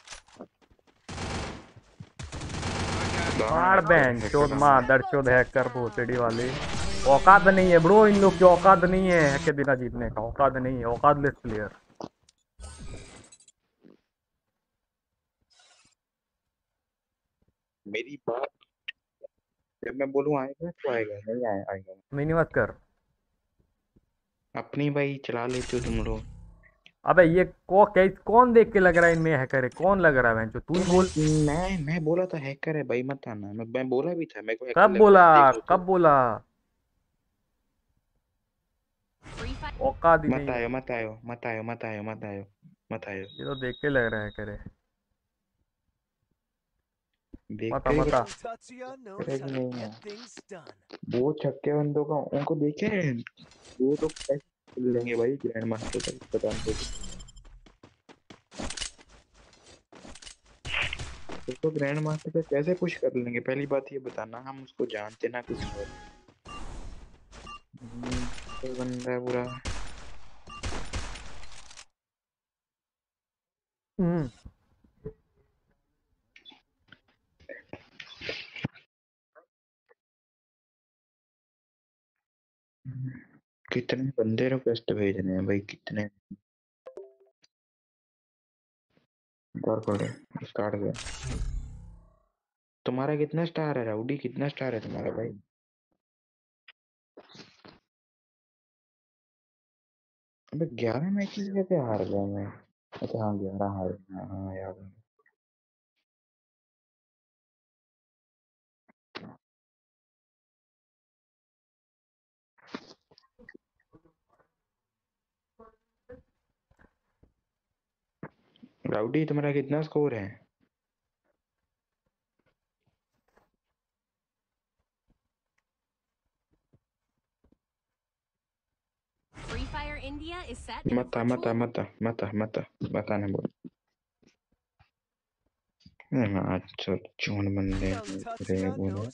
मार बैंक चोद मार चोद हैकर भोसड़ी वाले। औकात नहीं है ब्रो इन लोग की औकात नहीं है। हैक के बिना जीतने का? औकात नहीं है औकात लेस प्लेयर
मेरी बात जब मैं बोलूँ आएगा? तो आएगा। नहीं आए आएगा।
मिनी मत कर।
अपनी भाई चला लेते हो तुम लोग।
अबे ये को कौन देख के लग रहा है इनमें हैकर है? कौन लग रहा है जो? तू ही बोल।
मैं मैं बोला था हैकर है भाई मत आना। मैं मैं बोला भी था मेरे को hacker
कब बोला?
देख लो
कब बोला. औकात
तो। मत आयो मत आयो मत आयो मत आयो मत आयो मत आयो।
ये तो देख के लग रहा है हैकर है। मता मता
वो छक्के बंदों का उनको देखे वो तो लेंगे भाई ग्रैंड मास्टर तक पता नहीं तो ग्रैंड मास्टर तक कैसे पुश कर लेंगे? पहली बात ये बताना, हम उसको जानते ना कुछ और। तो बंदा पूरा
हम्म।
कितने बंदे रिक्वेस्ट भेज रहे हैं भाई, कितने? स्टार्ट कर तुम्हारा कितना स्टार है राउडी? कितना स्टार है तुम्हारा भाई? अबे ग्यारह मैचेस कैसे हार गया मैं। अच्छा हाँ ग्यारह हार गया। हाँ याद है। राउडी तुम्हारा कितना स्कोर है? मता मता मता मता मता बताने बोल। हम्म, अच्छा चोन बंदे बोले।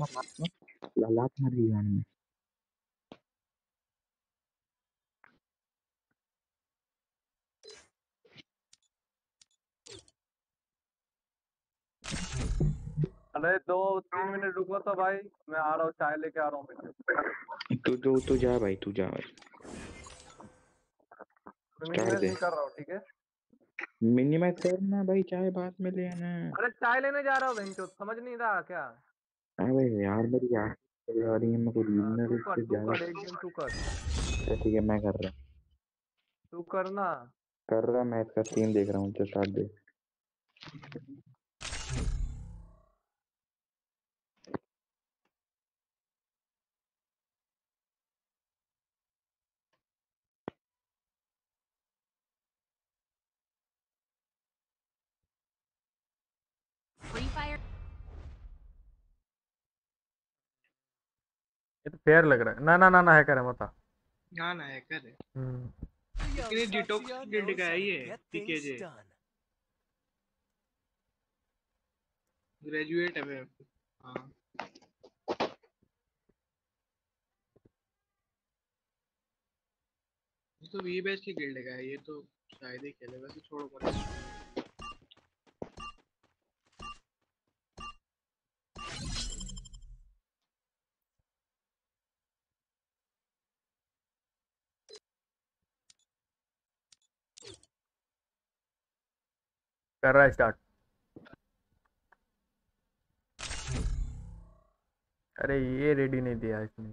मार दी गान में
अरे दो तीन मिनट रुको तो भाई मैं आ रहा हूँ चाय लेके आ रहा हूँ
तू जो तू जा भाई तू जा भाई।
मिनिमाइज
दे।
कर रहा हूँ ठीक है?
मिनिमाइज करना भाई चाय बाद में ले आना।
अरे चाय लेने जा रहा हूँ समझ नहीं रहा क्या?
अबे यार मेरी यार चल रही है मैं को
हाँ,
में से
कर तू
ज़्यादा
कर एक दिन तू कर।
अच्छा, ठीक है मैं कर रहा हूँ।
तू करना।
कर रहा मैं इसका टीम देख रहा हूँ तो स्टार्ट दे
ये तो फेयर लग रहा है। ना ना ना ना हैकर है मता
ना ना हैकर है
हम्म।
ये डिटॉक्स गिल्ड का है ये पीकेजे ग्रेजुएट है वे हाँ। ये तो वी बैच की गिल्ड का है ये तो शायद ही खेले वैसे छोड़ो मत।
कर रहा है स्टार्ट अरे ये रेडी नहीं दिया इसने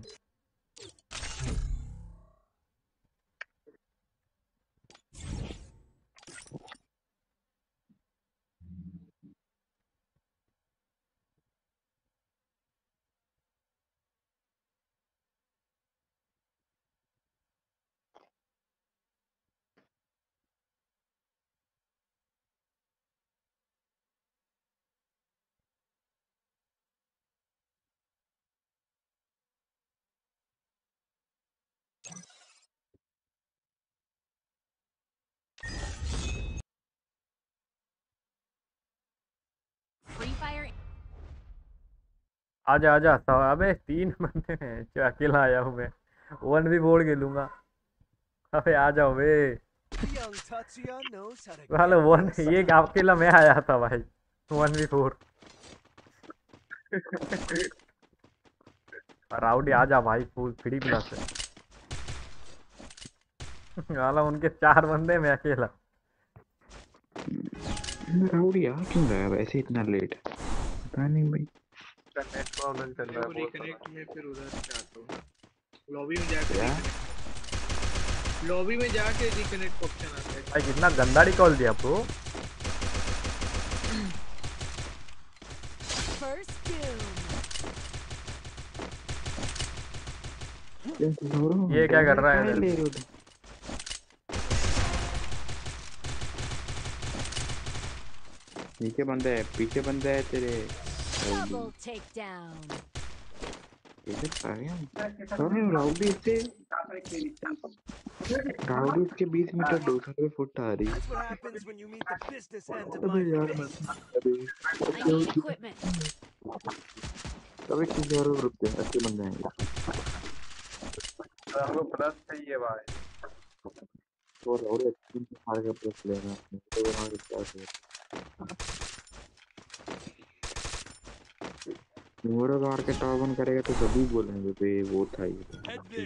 Free Fire
आजा आजा सा- अबे तीन बंदे हैं, जो अकेला आया हूँ मैं। वन भी बोल के लूँगा। अबे आ जाओ बे वाले वन ये अकेला मैं आया था भाई। वन भी फोर राउडी आ जा भाई फुल फ्री प्लस है। वाला, उनके चार बंदे मैं अकेला।
राउडी आ क्यों रहा है? वैसे इतना लेट पता नहीं भाई।
इसका नेट प्रॉब्लम चल रहा है
रिकनेक्ट में फिर उधर लॉबी में जाके लॉबी में जाके रिकनेक्ट ऑप्शन आता है।
भाई कितना गंदा कॉल दिया. ये क्या कर रहा है?
पीछे बंदा है पीछे बंदा है तेरे।
Double takedown.
इधर आ गया अरे राउडी से राउडी इसके 20 मीटर 200 पे फुट आ रही है। अबे यार. अबे किसी और को रुक जा अच्छे
है हमको प्लस चाहिए भाई।
तो राउडी अच्छी मार के प्लस लेगा तो वहाँ क्या है। मोरो मार के टॉप वन करेगा तो सभी बोलेंगे बे वो था ये।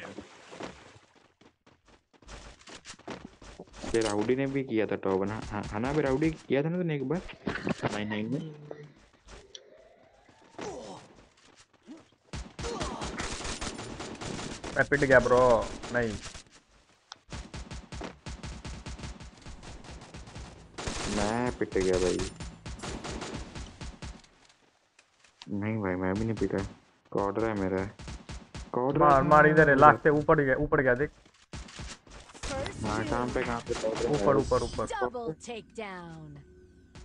ये राउडी ने भी किया था टॉप वन हाँ हाँ ना भी राउडी किया था ना तूने एक बार? नाइन नाइन में
मैं पिट गया ब्रो नहीं।
मैं पिट गया भाई। नहीं भाई मैं भी नहीं पिटा कॉर्डर है मेरा। कॉर्डर
मार मार इधर है लास्ट से ऊपर गया ऊपर गया देख।
First
हाँ कहाँ
Doom.
पे कहाँ पे है?
ऊपर ऊपर ऊपर.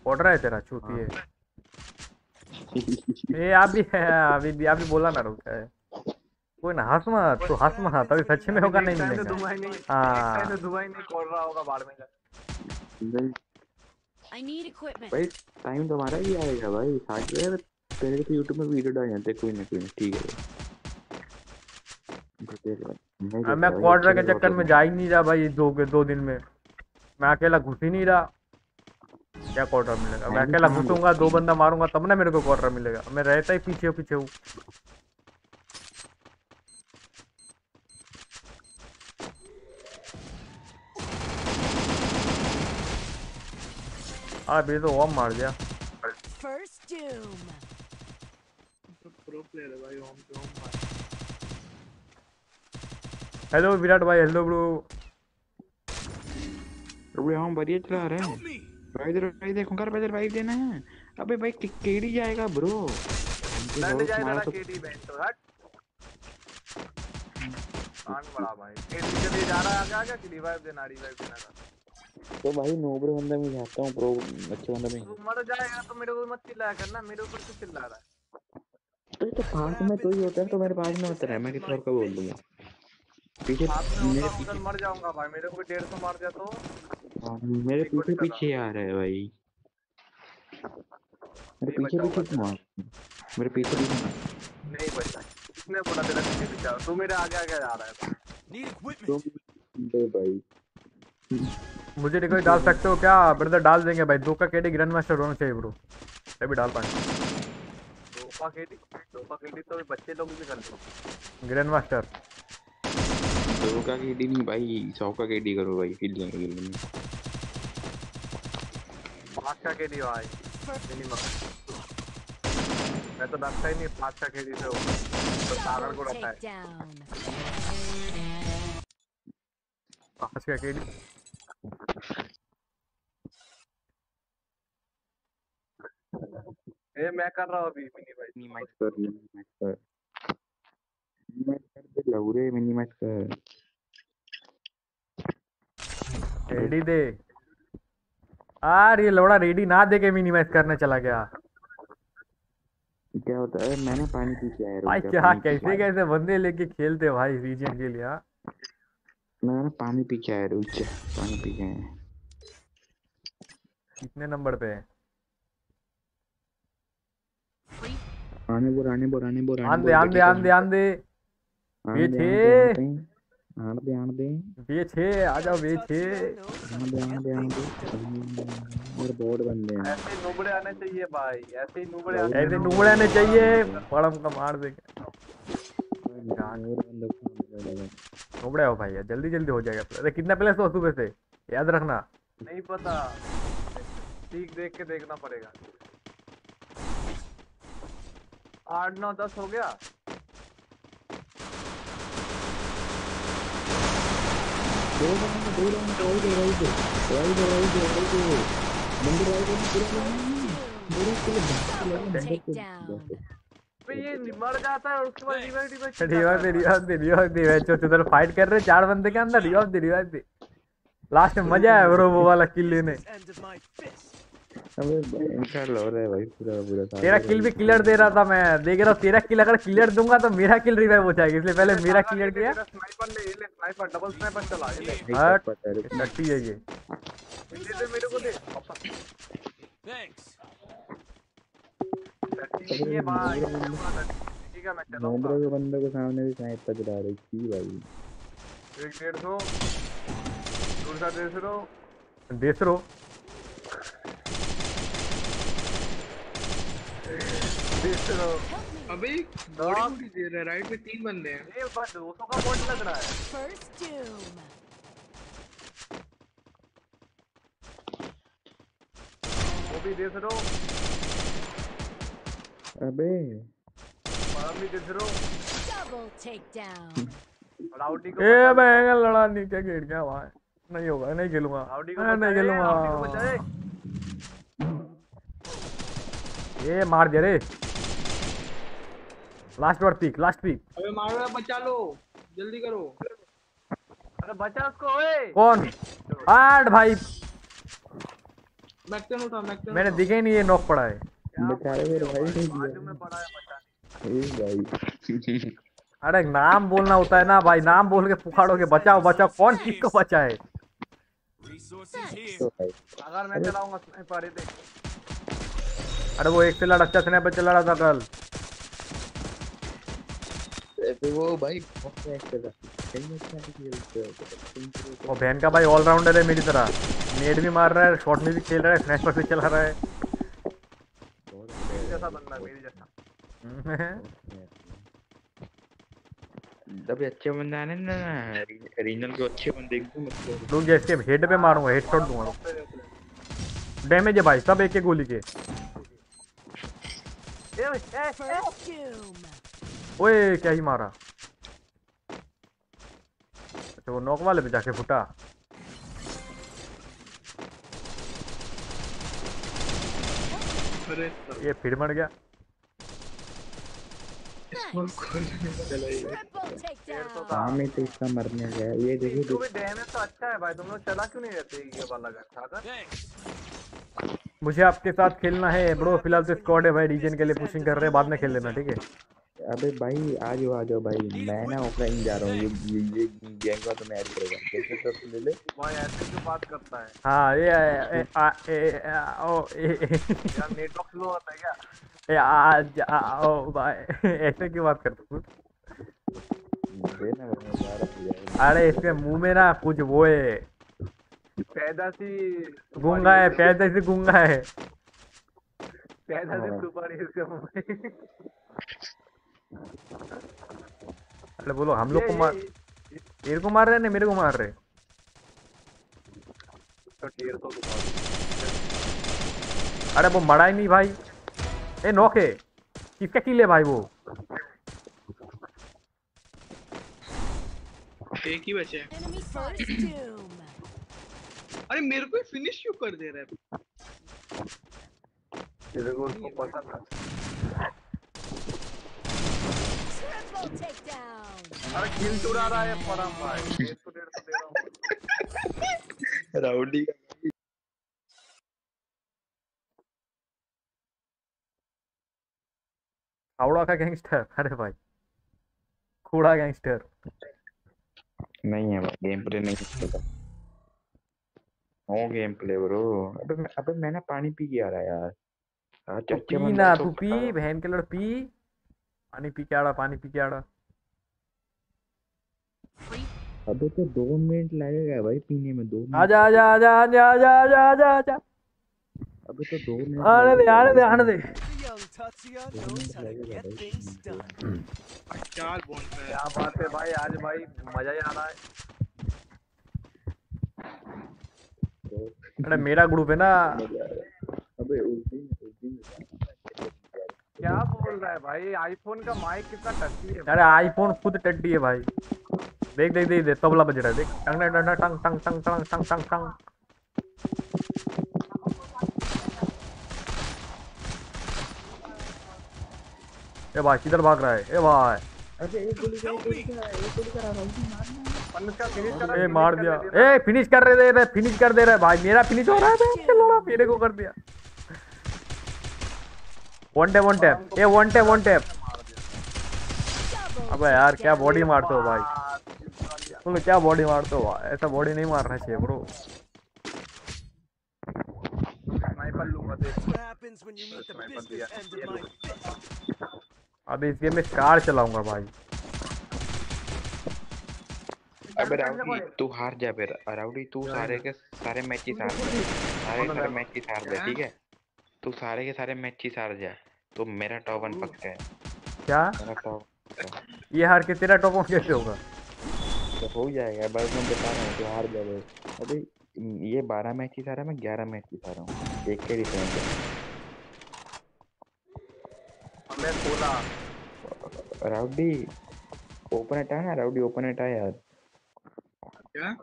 ऑर्डर है तेरा चूती है ये आप भी है। अभी भी आप भी बोला ना रुक है कोई ना हंस मत तो हंस मत अभी सच में होगा नहीं
तो
मिलेगा।
दुबई नहीं
हाँ।
टाइम तो दुबई नहीं खोल रहा होगा बाढ़ में जा।
I need equipment.
भाई टाइम तुम्हारा भी आएगा भाई साथ में तेरे तो यूट्यूब में वीडियो डाल जाते कोई ना कोई ना ठीक है।
अब मैं क्वार्टर के चक्कर में जा ही नहीं रहा भाई दो के दो दिन में। मैं अकेला घुस ही नहीं रहा। क्या क्वार्टर मिलेगा? मैं
मैं
अकेला घुसूँगा दो बंदा मारूँगा तब ना मेरे को क्वार्टर मिलेगा। मैं रहता ही पीछे पीछे हूँ। अभी तो वॉम मार दिया।
First Doom.
प्रो प्लेयर है भाई होम पे होम मार
हेलो विराट भाई हेलो ब्रो
अबे हम बढ़िया चला रहे हैं। भाई इधर भाई देखो कर भाई भाई देना है। अबे भाई के- केडी जाएगा ब्रो
लड़ जाए ना केडी बैंड तो हट। कान बड़ा भाई। केडी के लिए जा रहा है आगे आगे कि रिवाइव देना रिवाइव देना था।
तो भाई नोबरे बंदा में जाता हूँ प्रो अच्छे बंदा में।
तू मर जाएगा तो मेरे को मत चिल्लाया करना मेरे ऊपर क्यों चिल्ला रहा है?
तो तो पास में कोई होता है तो मेरे पास में होता है। मैं किसी और को बोल दूँगा? पीछे
में
मेरे
उधर मर जाऊँगा भाई मेरे को डेढ़ सौ मार दिया तो।
हाँ, मेरे पीछे पीछे आ रहा है भाई। मेरे पीछे पीछे आ मेरे पीछे पीछे।
नहीं बचा किसने बोला तेरा पीछे पीछे? आ? तू मेरे आगे आगे जा रहा है
equipment!
तुम दे भाई।
मुझे रिक्वेस्ट डाल सकते हो क्या? ब्रदर डाल देंगे भाई। दो का केडी ग्रैंड मास्टर होना चाहिए ब्रो तभी डाल पाएँगे
सोफा केडी सोफा केडी तो बच्चे लोग भी करते हैं
ग्रैंड मास्टर
दो का केडी नहीं भाई सौ का केडी करो भाई हिल जाएँगे हिल जाएँगे
पाँच का केडी भाई मिनिमम मैं तो डरता ही नहीं पाँच का केडी से तो सागर को डरता है.
पाँच का केडी
ये मैं कर रहा हूँ अभी मिनी भाई
मिनिमाइज कर। मिनिमाइज कर। मिनिमाइज कर दे लौरे मिनिमाइज कर।
रेडी दे। यार ये लौड़ा रेडी ना दे के मिनिमाइज करने चला गया।
क्या होता है? मैंने पानी पी के आया
भाई क्या कैसे कैसे बंदे लेके खेलते भाई रीजन के लिए हाँ?
मैंने पानी पी के आया रुक जा पानी पी आया।
कितने नंबर पे? है
आने बोल आने बोल आने बोल
आन दे आन दे आन दे आन दे।
आने दे
बेटे।
आने दे आने दे।
बेच है आ जाओ बेच। है
आने दे आने दे आने दे। मेरे बोर्ड बंदे हैं।
ऐसे नुबड़े आने चाहिए भाई ऐसे ही नुबड़े आने
ऐसे नुबड़े ने चाहिए पड़म का मार दे।
आने
नुबड़े हो भाई जल्दी जल्दी हो जाएगा। अरे कितना प्लेस हो सुबह से? याद रखना।
नहीं पता। ठीक देख के देखना पड़ेगा। आठ नौ दस हो गया।
दो बंदे दो बंदे राइट है राइट है राइट है राइट राइट है बंदे राइट पूरा मेरे के.
अबे ये मर जाता है और उसके बाद रिवाइव रिवाइव
रिवाइव दे रिवाइव दे रिवाइव दे उधर फाइट कर रहे चार बंदे के अंदर रिवाइव दे रिवाइव दे लास्ट में मज़ा आया ब्रो वो वाला किल लेने।
अबे *laughs* इनका लो रहा है भाई पूरा पूरा
तेरा किल भी क्लियर दे रहा था मैं। देख रहा हूँ तेरा किल अगर क्लियर दूँगा तो मेरा किल रिवाइव हो जाएगा इसलिए पहले मेरा क्लियर किया
स्नाइपर ले ले स्नाइपर डबल स्नाइपर चला ये ले।
हट।
है
है ये।
दे दे मेरे को दे।
Thanks.
ठीक है भाई ठीक है मैं चलाऊँगा
नोबरा के बंदे के सामने भी स्नाइपर चला रही थी भाई।
एक डेढ़ सौ। दूसरा डेढ़ सौ
देख रो
डेढ़ सौ
अबे बॉडी बॉडी दे रहा है राइट में तीन बंदे हैं।
ये बस दो सौ का पॉइंट लग रहा है।
First doom.
वो भी डेढ़ सौ
अबे।
परम भी डेढ़ सौ
Double takedown.
राउडी को
ए मैं लड़ा नीचे गिर गया वहाँ नहीं होगा नहीं खेलूँगा। नहीं खेलूँगा। ये मार दिया रे। लास्ट बार पीक लास्ट पीक
अबे मारो यार, बचा लो। जल्दी करो।
अरे बचा उसको ओए।
कौन? आठ भाई।
मैक्टन उठा मैक्टन
मैंने दिखे ही नहीं ये नॉक पड़ा है।
बेचारे मेरे भाई। नहीं
बाजू में पड़ा है बचा
दिया ए भाई।
अरे नाम बोलना होता है ना भाई नाम बोल के पुखाड़ो के बचाओ बचाओ। कौन किसको बचाए?
Resources here.
तो
अगर मैं चलाऊँगा स्नाइपर ये देख।
अरे वो एक से लड़ा अच्छा स्नैपर चला रहा था कल।
तो वो भाई अच्छा नहीं खेलते
वो बहन का भाई ऑलराउंडर है मेरी तरह। नेट भी मार रहा है शॉट में भी खेल रहा है स्नैपर भी चला रहा है।
जैसा बंदा मेरे जैसा।
अबे अच्छे बंदे आने ना रीजनल के अच्छे बंदे एकदम मतलब
लोग जैसे हेड पे मारूँगा हेड शॉट दूँगा। डैमेज है भाई सब एक एक गोली के
ए ए ए
First doom.
ओए क्या ही मारा? अच्छा वो नॉक वाले पे जाके फुटा। ये फिर मर गया।
तो इसका मरने गया ये
तो अच्छा है भाई तुम लोग चला क्यों नहीं रहते ये वाला.
मुझे आपके साथ खेलना है ब्रो फ़िलहाल तो स्क्वाड है भाई रीजन के लिए पुशिंग कर रहे हैं बाद में खेल लेना ठीक है?
अबे भाई आ जाओ आ जाओ भाई मैं ना ऑफलाइन जा रहा हूँ ये ये ये गैंग का तो मैं ऐड करेगा जैसे सब ले ले?
भाई ऐसे क्यों बात करता है?
हाँ ये आ, ए, ओ, ए, ए,
यार नेटवर्क स्लो होता है क्या?
ए, आ, जा, ओ भाई ऐसे क्यों बात करते
देना मैं जा रहा हूँ
अरे इसके मुँह में ना कुछ वो है
पैदा सी
गूँगा है पैदा से गूँगा है।
पैदा सी सुपारी इसके
अरे बोलो हम लोग को मार
ये-
तेरे को मार रहे हैं मेरे को मार रहे
तो
अरे वो मरा ही नहीं भाई। ए नौके किसका किल है भाई वो?
एक ही बचे हैं।
Enemy first doom.
अरे मेरे को फिनिश क्यों कर दे रहा है?
तेरे को उसको पसंद है अरे किल चुरा रहा है परम भाई। सौ दे रहा हूँ।
राउडी
हावड़ा का गैंगस्टर अरे भाई। कूड़ा गैंगस्टर
नहीं है भाई गेम प्ले नहीं खेलता नो गेम प्ले ब्रो अबे मैं अबे मैंने पानी पी के आ रहा यार। आज
तू पी ना
तो
पी बहन के लड़ पी। पानी पी के आड़ा पानी पी के आड़ा
अबे तो दो मिनट लगेगा भाई पीने में दो मिनट
आजा आजा आजा आजा आजा आजा आजा आजा।
अबे तो दो मिनट
आने दे आने दे आने दे।
क्या बात है भाई आज भाई मज़ा ही आ रहा है।
अरे मेरा ग्रुप है ना।
अबे उस दिन उस दिन
क्या बोल रहा है भाई? आईफोन का माइक कितना टची है
अरे आईफोन खुद टट्टी है भाई। देख देख देख देख तबला बज रहा है देख। टंग टंग टंग टंग टंग टंग टंग टंग टंग टंग। ए भाई किधर भाग रहा है? ए भाई।
अनुष्का फिनिश करा
ए
finish
मार
कर
दिया
दे
ए मार दिया। ए फिनिश कर रहे दे फिनिश कर दे रहा भाई। मेरा फिनिश हो रहा है बे, लोड़ा मेरे को कर दिया। वन टैप वन टैप ए वन टैप वन टैप अबे यार क्या बॉडी मारते हो भाई? तुम क्या बॉडी मारते हो? भाई ऐसा बॉडी नहीं मारना चाहिए ब्रो? अभी इस गेम में कार चलाऊँगा भाई।
अबे राउडी तू हार जा फिर। राउडी तू सारे के सारे मैच ही हार जा। सारे सारे मैच ही हार जा ठीक है? तू सारे के सारे मैच ही हार जा। तो मेरा टॉप वन पक्का है।
क्या?
मेरा टॉप
ये हार के तेरा टॉप ऑन कैसे होगा?
तो हो जाएगा बस मैं बता रहा हूँ तू हार जा बस। अबे ये बारह मैच ही हारा मैं ग्यारह मैच ही हारा हूँ। एक के डिफरेंस है।
हमें सोलह।
राउडी ओपन हटा ना राउडी ओपन हटा यार।
क्या?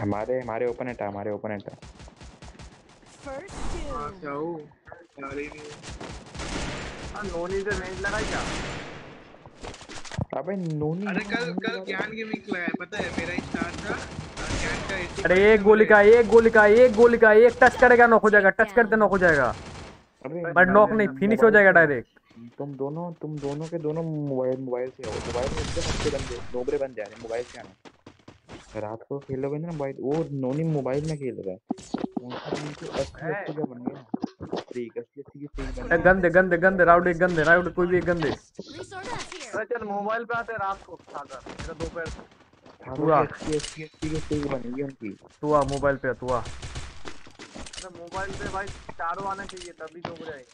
हमारे हमारे ओपन हटा हमारे ओपन
हाँ। हो यार ही नहीं
हाँ, नोनी से रेंज लगाई क्या?
अबे नोनी
अरे कल कल ज्ञान गेमिंग लगाया पता है मेरा स्टार था और ज्ञान का 80
अरे एक गोली का एक गोली का एक गोली का एक टच करेगा नॉक हो जाएगा टच करते नॉक हो जाएगा। बट नॉक नहीं फिनिश हो जाएगा डायरेक्ट
तुम दोनों तुम दोनों के दोनों मोबाइल मोबाइल से हो मोबाइल में एकदम अच्छे बंदे नोबरे बन जा रहे हैं मोबाइल से आना। रात को खेलोगे ना मोबाइल वो नोनी मोबाइल में खेल रहा है। उनका उनको अच्छी अच्छी का बन गया ठीक अच्छी ठीक
ए, गंदे गंदे गंदे राउडी गंदे राउडी कोई भी एक गंदे।
अरे चल मोबाइल पे आते रात को सागर मेरा दोपहर
पूरा।
बनेगी उनकी।
तू आ मोबाइल पे तू आ।
अरे मोबाइल पे भाई चारों आने चाहिए तभी जाएँगे।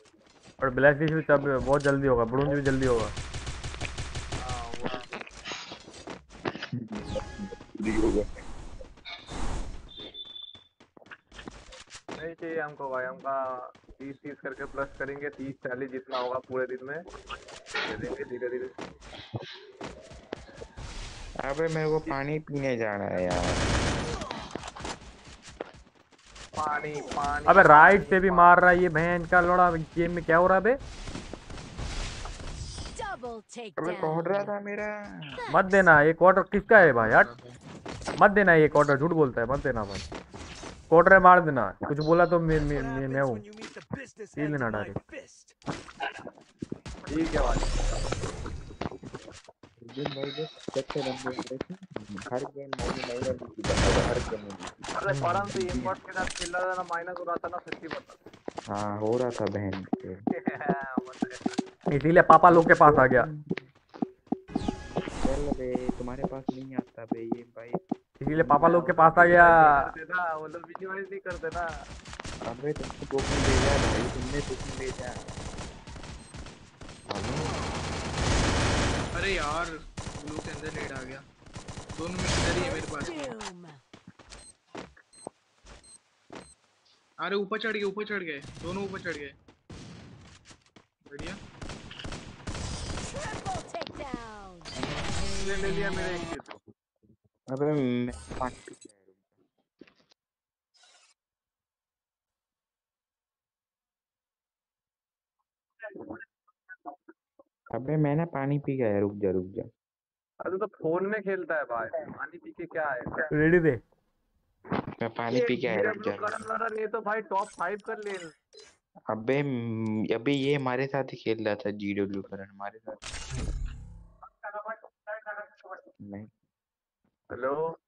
और ब्लैक लिस्ट भी तब बहुत जल्दी होगा ब्रोंज भी जल्दी होगा।
हाँ नहीं चाहिए हमको भाई हमका तीस तीस करके प्लस करेंगे तीस चालीस जितना होगा पूरे दिन में। देंगे धीरे धीरे।
अबे मेरे को पानी पीने जाना है यार।
पानी पानी
अबे राइट से भी मार रहा है ये बहन का लोड़ा। गेम में क्या हो रहा है बे?
अबे कौन रहा था मेरा?
मत देना एक ऑर्डर किसका है भाई? यार मत देना एक ऑर्डर झूठ बोलता है मत देना भाई। क्वार्टर मार देना। कुछ बोला तो मैं मैं मैं, मैं हूँ। तीन हटा
fist?
ठीक है भाई।
जिन भाई जो सच्चे बंदे होते थे हर गेम मैंने मैंने भी जीता हर गेम में
अरे परम से इम्पोर्ट के साथ खेल रहा था ना माइनस हो रहा था ना सच्ची बता
हाँ हो रहा था बहन के।
इसीलिए पापा लोग के पास आ गया।
चल बे तुम्हारे पास नहीं आता बे ये भाई।
इसीलिए पापा लोग के पास आ गया।
ना वो लोग विजुअलाइज नहीं करते ना।
अबे तुमको में भेजा भाई तुमने में भेजा
अरे यार ब्लू के अंदर नेट आ गया। दोनों में किधर ही है मेरे पास। अरे ऊपर चढ़ गए, ऊपर चढ़ गए। दोनों ऊपर चढ़ गए। बढ़िया।
ले ले लिया मेरे एक किल
अबे मैं हूँ। अबे मैं ना पानी पी आया रुक जा रुक जा।
अरे तो फ़ोन में खेलता है भाई। पानी पी के क्या है?
रेडी दे।
मैं पानी पी के आया
वाला ये तो भाई टॉप फाइव कर ले।
अबे अभी अबे ये हमारे साथ ही खेल रहा था जी डब्ल्यू करण हमारे साथ। नहीं।
हेलो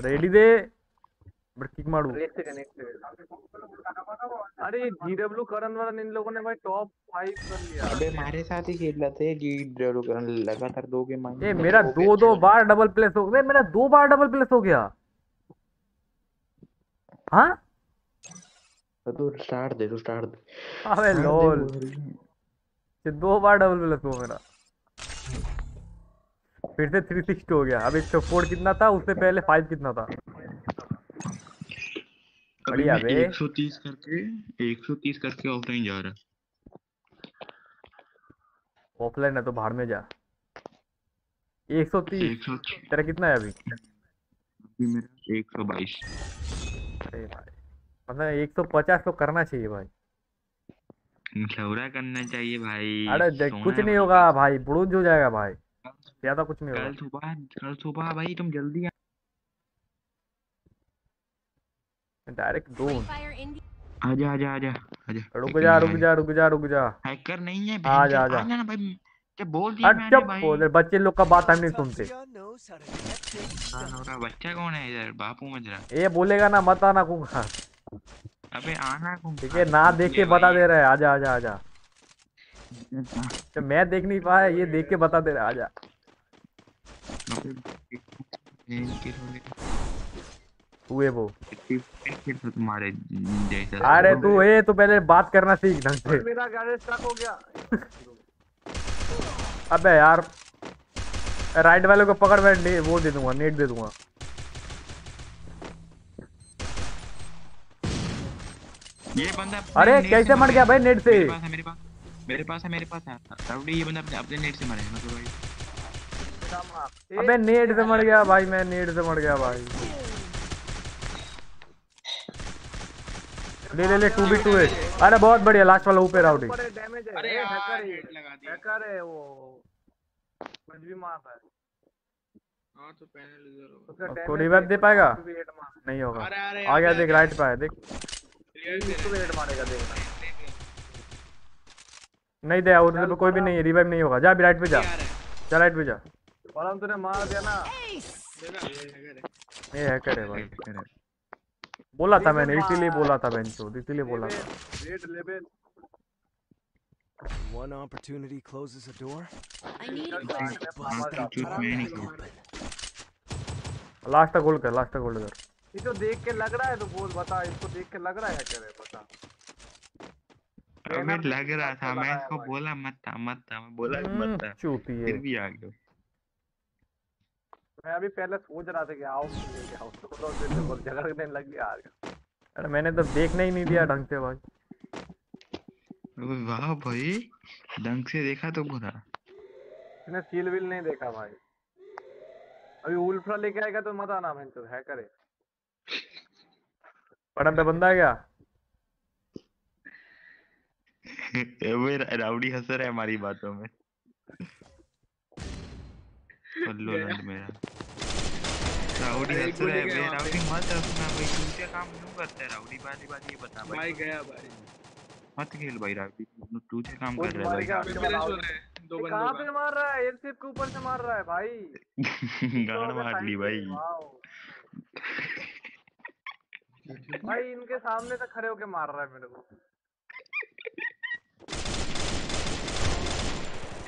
रेडी दे। बट किक मारू।
सेकंड एक सेकंड अरे जीडब्ल्यू वाला इन लोगों ने भाई टॉप फाइव कर लिया।
अबे हमारे साथ ही खेल रहा था ये जी डब्ल्यू करण लगातार दो गेम
ये मेरा दो दो बार डबल प्लेस हो गया। मेरा दो बार डबल प्लेस हो गया। हाँ?
तो स्टार्ट दे तू स्टार्ट दे।
अबे लोल
है।
ये दो बार डबल प्लस हुआ मेरा। फिर से थ्री सिक्सटी हो गया। अब एक फोर कितना था? उससे पहले फाइव कितना था? बढ़िया बे।
130 करके 130 करके ऑफलाइन जा रहा।
ऑफलाइन है तो बाहर में जा। एक सौ तीस?
130
तेरा कितना है अभी?
अभी मेरा 122
अरे भाई मतलब एक सौ पचास तो करना चाहिए भाई।
करना चाहिए भाई।
अरे देख कुछ नहीं होगा भाई बुड़ूज हो जाएगा भाई। ज़्यादा कुछ नहीं होगा।
कल सुबह कल सुबह भाई तुम जल्दी आ
डायरेक्ट दो.
आजा आजा आजा आजा
रुक जा रुक जा रुक जा रुक जा
हैकर नहीं है
आ जा, आ
बहन
जा।
चोद, आजा ना भाई जब बोल दिया मैंने भाई
बोल बच्चे लोग का बात हम नहीं सुनते
हाँ, बच्चा कौन है इधर बापू मजरा
ये बोलेगा ना मत आना कुंगा
अबे आना कौन
ठीक है ना देख के बता दे रहा है आजा आजा आजा तो मैं देख नहीं पाया ये देख के बता दे रहा है हुए वो।
तुम्हारे जैसा?
अरे तू ये तो पहले बात करना सीख ढंग से।
मेरा गैरेज स्टक हो गया। *laughs*
अबे यार राइट वाले को पकड़ मैं वो दे दूँगा नेट दे दूँगा।
ये बंदा
अरे कैसे मर गया भाई नेट से?
मेरे पास है मेरे पास मेरे पास है मेरे पास है। राउडी ये बंदा अपने अपने नेट से मरा है मतलब भाई।
अबे नेट से मर गया भाई मैं नेट से मर गया भाई। ले ले ले टू बी टू है। अरे बहुत बढ़िया लास्ट वाला ऊपर आउट
है
अरे
हैकर है
हेड लगा दिया
हैकर है वो। कुछ भी मार रहा है।
हाँ तो पैनल इधर होगा।
उसका damage
दे पाएगा?
भी
नहीं होगा।
अरे अरे
आ गया देख राइट पे है देख।
रिवाइव
भी hit मारेगा देखना
नहीं दे उधर पे कोई भी नहीं है रिवाइव नहीं होगा। जा अभी राइट पे जा। जा राइट पे जा।
हम तूने मार दिया ना।
ये हैकर है।
ये हैकर है भाई बोला था मैंने इसीलिए बोला था बेंच इसीलिए बोला था।
Red level
One opportunity closes a door.
I need
Good
equipment.
God.
हाँ, तो चूत मैं नहीं किया
लास्ट गोल्ड कर लास्ट गोल्ड कर
ये तो देख के लग रहा है तो बोल बता इसको देख के लग रहा है हैकर है बता।
अबे लग रहा था मैं इसको बोला मत था मत था मैं बोला मत था।
चूती है
फिर भी आ गया।
मैं अभी पहले सोच रहा था कि आओ लेके आओ। तो झगड़ने लग गया आ गया
अरे मैंने तो देखने ही नहीं दिया ढंग से भाई।
वाह भाई ढंग से देखा तो बुरा
इसने सील विल नहीं देखा भाई। अभी उल्फ्रा लेके आएगा तो मत आना मैं तो है
पड़म पे बंदा है क्या? *laughs*
अबे रा- राउडी हंस रहा है हमारी बातों में। पल्लो लंड मेरा। राउडी हंस रहा है बे राउडी मत हंसना भाई तू क्या काम क्यों करता है राउडी? वाली बात ये बता
भाई।
भाई
गया भाई।
मत खेल भाई राउडी तू तू क्या काम कर रहा है भाई।
मेरे सो रहे दो
ये
बंदों
कहाँ पे मार रहा है? एयरशिप के ऊपर से मार रहा है भाई। *laughs*
गाड़
तो
मार ली भाई।
भाई इनके सामने से खड़े होके मार रहा है मेरे को।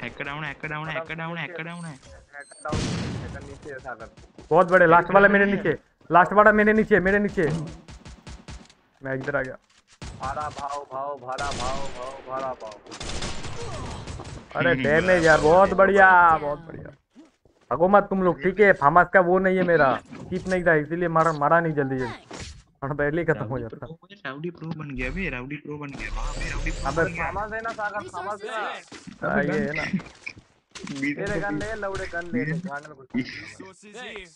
Hacker down hacker down hacker down hacker down है है
बहुत बड़े लास्ट वाला मेरे नीचे लास्ट वाला मेरे नीचे मेरे नीचे। मैं इधर आ गया।
भाड़ा भाव भाव भाड़ा भाव भाव भाड़ा भाव।
अरे डैमेज यार बहुत बढ़िया बहुत बढ़िया। भगो मत तुम लोग ठीक है फामस का वो नहीं है मेरा। कीप नहीं था इसीलिए मारा मारा नहीं जल्दी जल्दी। और पहले ही खत्म हो जाता।
राउडी प्रो बन गया बे राउडी प्रो बन गया। वहाँ पे राउडी प्रो
अबे
बन गया।
सामान देना सागर
हाँ, ये है ना।
तेरे गन ले लौड़े गन ले
Resources here.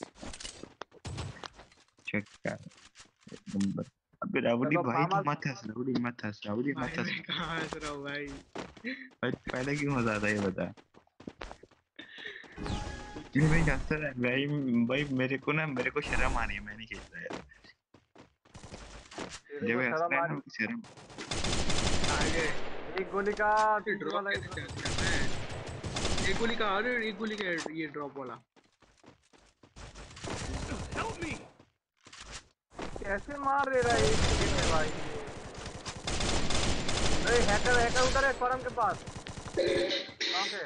चेक कर नंबर अबे
देखो,
भाई तू मत हंस राउडी मत हंस राउडी मत हंस
कहाँ हंस रहा हूँ भाई
भाई पहले क्यों मज़ा आता है ये बता ये भाई हंस रहा है भाई भाई मेरे को ना मेरे को शर्म आ रही है मैं नहीं खेल रहा यार जब
को
हंस रहा है शर्म
आगे
रही एक गोली का
ये ड्रॉप
वाला
कैसे चार्ज करना है एक गोली का अरे एक गोली का ये ड्रॉप वाला।
हेल्प मी
कैसे मार दे रहा है एक गोली में भाई? अरे हैकर हैकर उधर है फॉरम के पास। कहाँ पे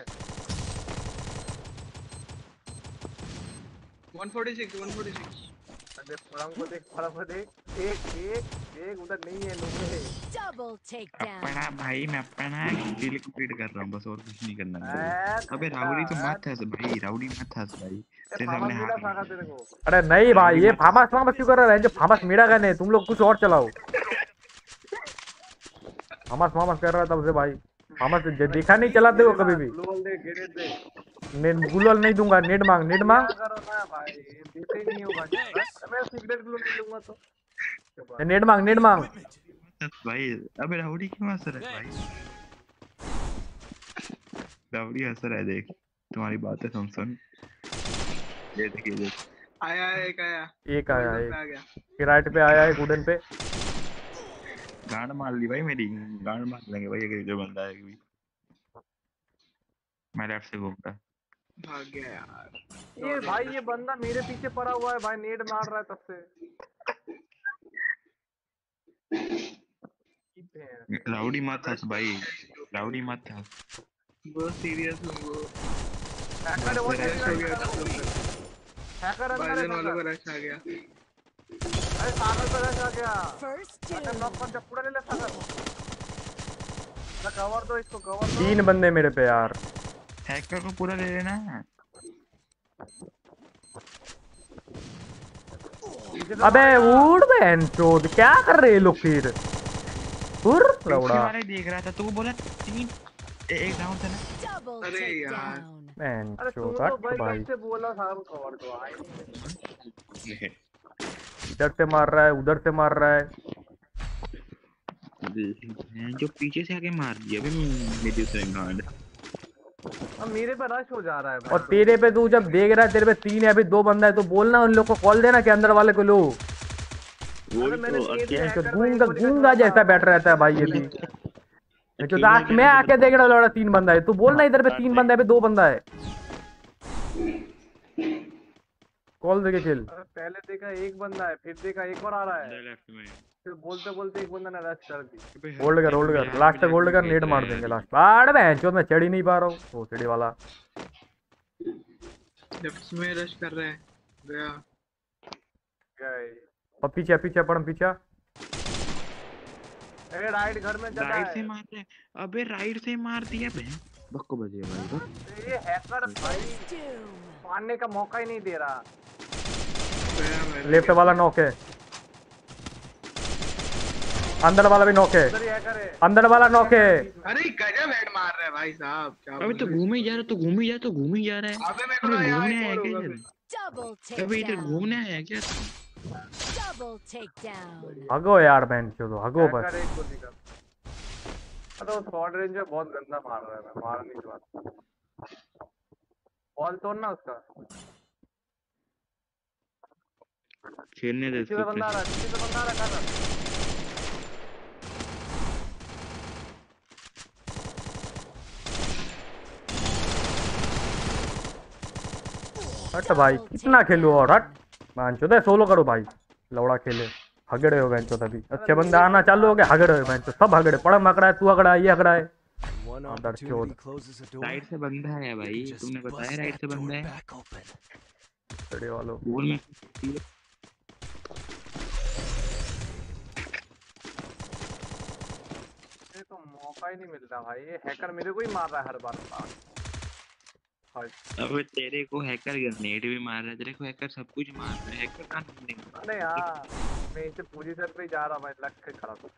146 146
अरे फॉरम को देख फॉरम को देख। एक एक एक उधर नहीं है नुबे
Double takedown.
अपना भाई मैं अपना किल कंप्लीट कर रहा हूँ बस और कुछ नहीं करना अबे राउडी तो मत हंस भाई राउडी मत हंस भाई। तेरे सामने हाथ
सागा तेरे को।
अरे नहीं भाई ये फामस फामस क्यों कर रहा है जो फामस मेरा का नहीं तुम लोग कुछ और चलाओ। फामस फामस कर रहा है तब से भाई। फामस देखा नहीं चलाते हो कभी भी। गुलवल नहीं दूँगा नेट मांग नेट मांग।
देते ही नहीं होगा। मैं सिगरेट ग्लो नहीं लूँगा तो।
नेट मांग नेट मांग।
भाई अबे राउडी क्यों हंस रहा है भाई? राउडी हंस रहा है देख। तुम्हारी बातें सुन सुन। ये देख ये देख।
आया एक आया।
एक आया एक।
आ
किराए पे आया है वुडन पे।
गांड मार ली भाई मेरी। गांड मार लेंगे भाई अगर जो बंदा है मैं लेफ़्ट से घूम रहा
भाग गया यार।
ये भाई ये बंदा मेरे पीछे पड़ा हुआ है भाई नेट मार रहा है तब से।
राउडी मत हंस भाई राउडी मत हंस।
बहुत सीरियस हूँ वो।
हैकर वो हैकर अंदर है
वालों का रश आ गया।
अरे सागर पे रश आ गया।
Two.
नॉक कर जा पूरा ले ले सागर। ना कवर दो इसको कवर दो।
तीन बंदे मेरे पे यार।
हैकर को पूरा ले लेना
पीछे से
अबे उड़ बहन चोद क्या कर रहे लोग फिर उड़ लौड़ा
ही देख रहा था तो बोला तीन एक राउंड था ना
अरे यार।
बहन
अरे तू
चोद
तो
हट
भाई
भाई
से बोला सागर कवर दो आई
इधर से मार रहा है उधर से मार रहा है
जो पीछे से आके मार दिया अबे मेरी उसे गांड
अब मेरे पे रश हो जा रहा है भाई।
और तेरे पे तू जब देख रहा है तेरे पे तीन है अभी दो बंदा है तो बोलना उन लोग को कॉल देना के अंदर वाले को लो।
में
तो
हैकर भाई
गूँगा गूँगा जैसा बैठ रहता है भाई ये भी तो। *laughs* मैं आके देख रहा हूँ तीन बंदा है। तू बोलना इधर पे तीन बंदा है पे दो बंदा है। कॉल देके खेल।
पहले देखा एक बंदा है फिर देखा एक और आ रहा है।
लेफ़्ट में।
फिर बोलते बोलते एक बंदा ने रश कर दी।
होल्ड कर होल्ड कर लास्ट तक होल्ड कर नेट मार देंगे लास्ट बाड़ बहन चोद मैं चढ़ ही नहीं पा रहा हूँ। वो सीढ़ी वाला।
लेफ़्ट में रश कर रहे हैं गया।
गए।
और पीछे पीछे पड़ पीछे।
ए राइट घर में जगह
राइट से
है।
मार रहे अबे राइट से मार दिया बहन बक्को बजे भाई।
ये हैकर भाई मारने का मौका ही नहीं दे रहा।
लेफ़्ट वाला नॉक है। अंदर वाला भी नॉक है।
ही है
अंदर वाला नॉक है।
अरे गजब हेड मार रहा है भाई साहब क्या
अबे तो घूम ही जा रहा तो घूम ही जा तो घूम ही जा रहा है।
अबे मेरे को
अबे
तो
घूमने आया क्या
कर
इधर
Double
अबे इधर घूमने आया क्या.
हगो यार बहन चोद हगो बस।
वो शॉर्ट रेंज में बहुत गंदा मार रहा है मैं मारने के बाद बॉल तोड़ना उसका।
खेलने दे इसको
बंदा आ रहा है से बंदा आ रहा है
हट भाई कितना खेलो और हट। मान चोद सोलो करो भाई। लौड़ा खेले हगड़े हो चोद अभी अच्छे बंदे आना चालू हो गए हगड़े हो बहन सब हगड़े। पड़म अकड़ा है तू अकड़ा है। ये अकड़ा है.
राइट से बंदा है भाई तुमने बताया राइट से बंदा है.
सीढ़ी वालों।
ही नहीं मिलता भाई ये हैकर मेरे को ही मार रहा है हर बार। हाय
अबे तेरे को हैकर ग्रेनेड भी मार रहा है तेरे को हैकर सब कुछ मार रहा है हैकर कहाँ नहीं
अरे यार मैं इसे पोजीशन पे ही जा रहा भाई लग के खड़ा था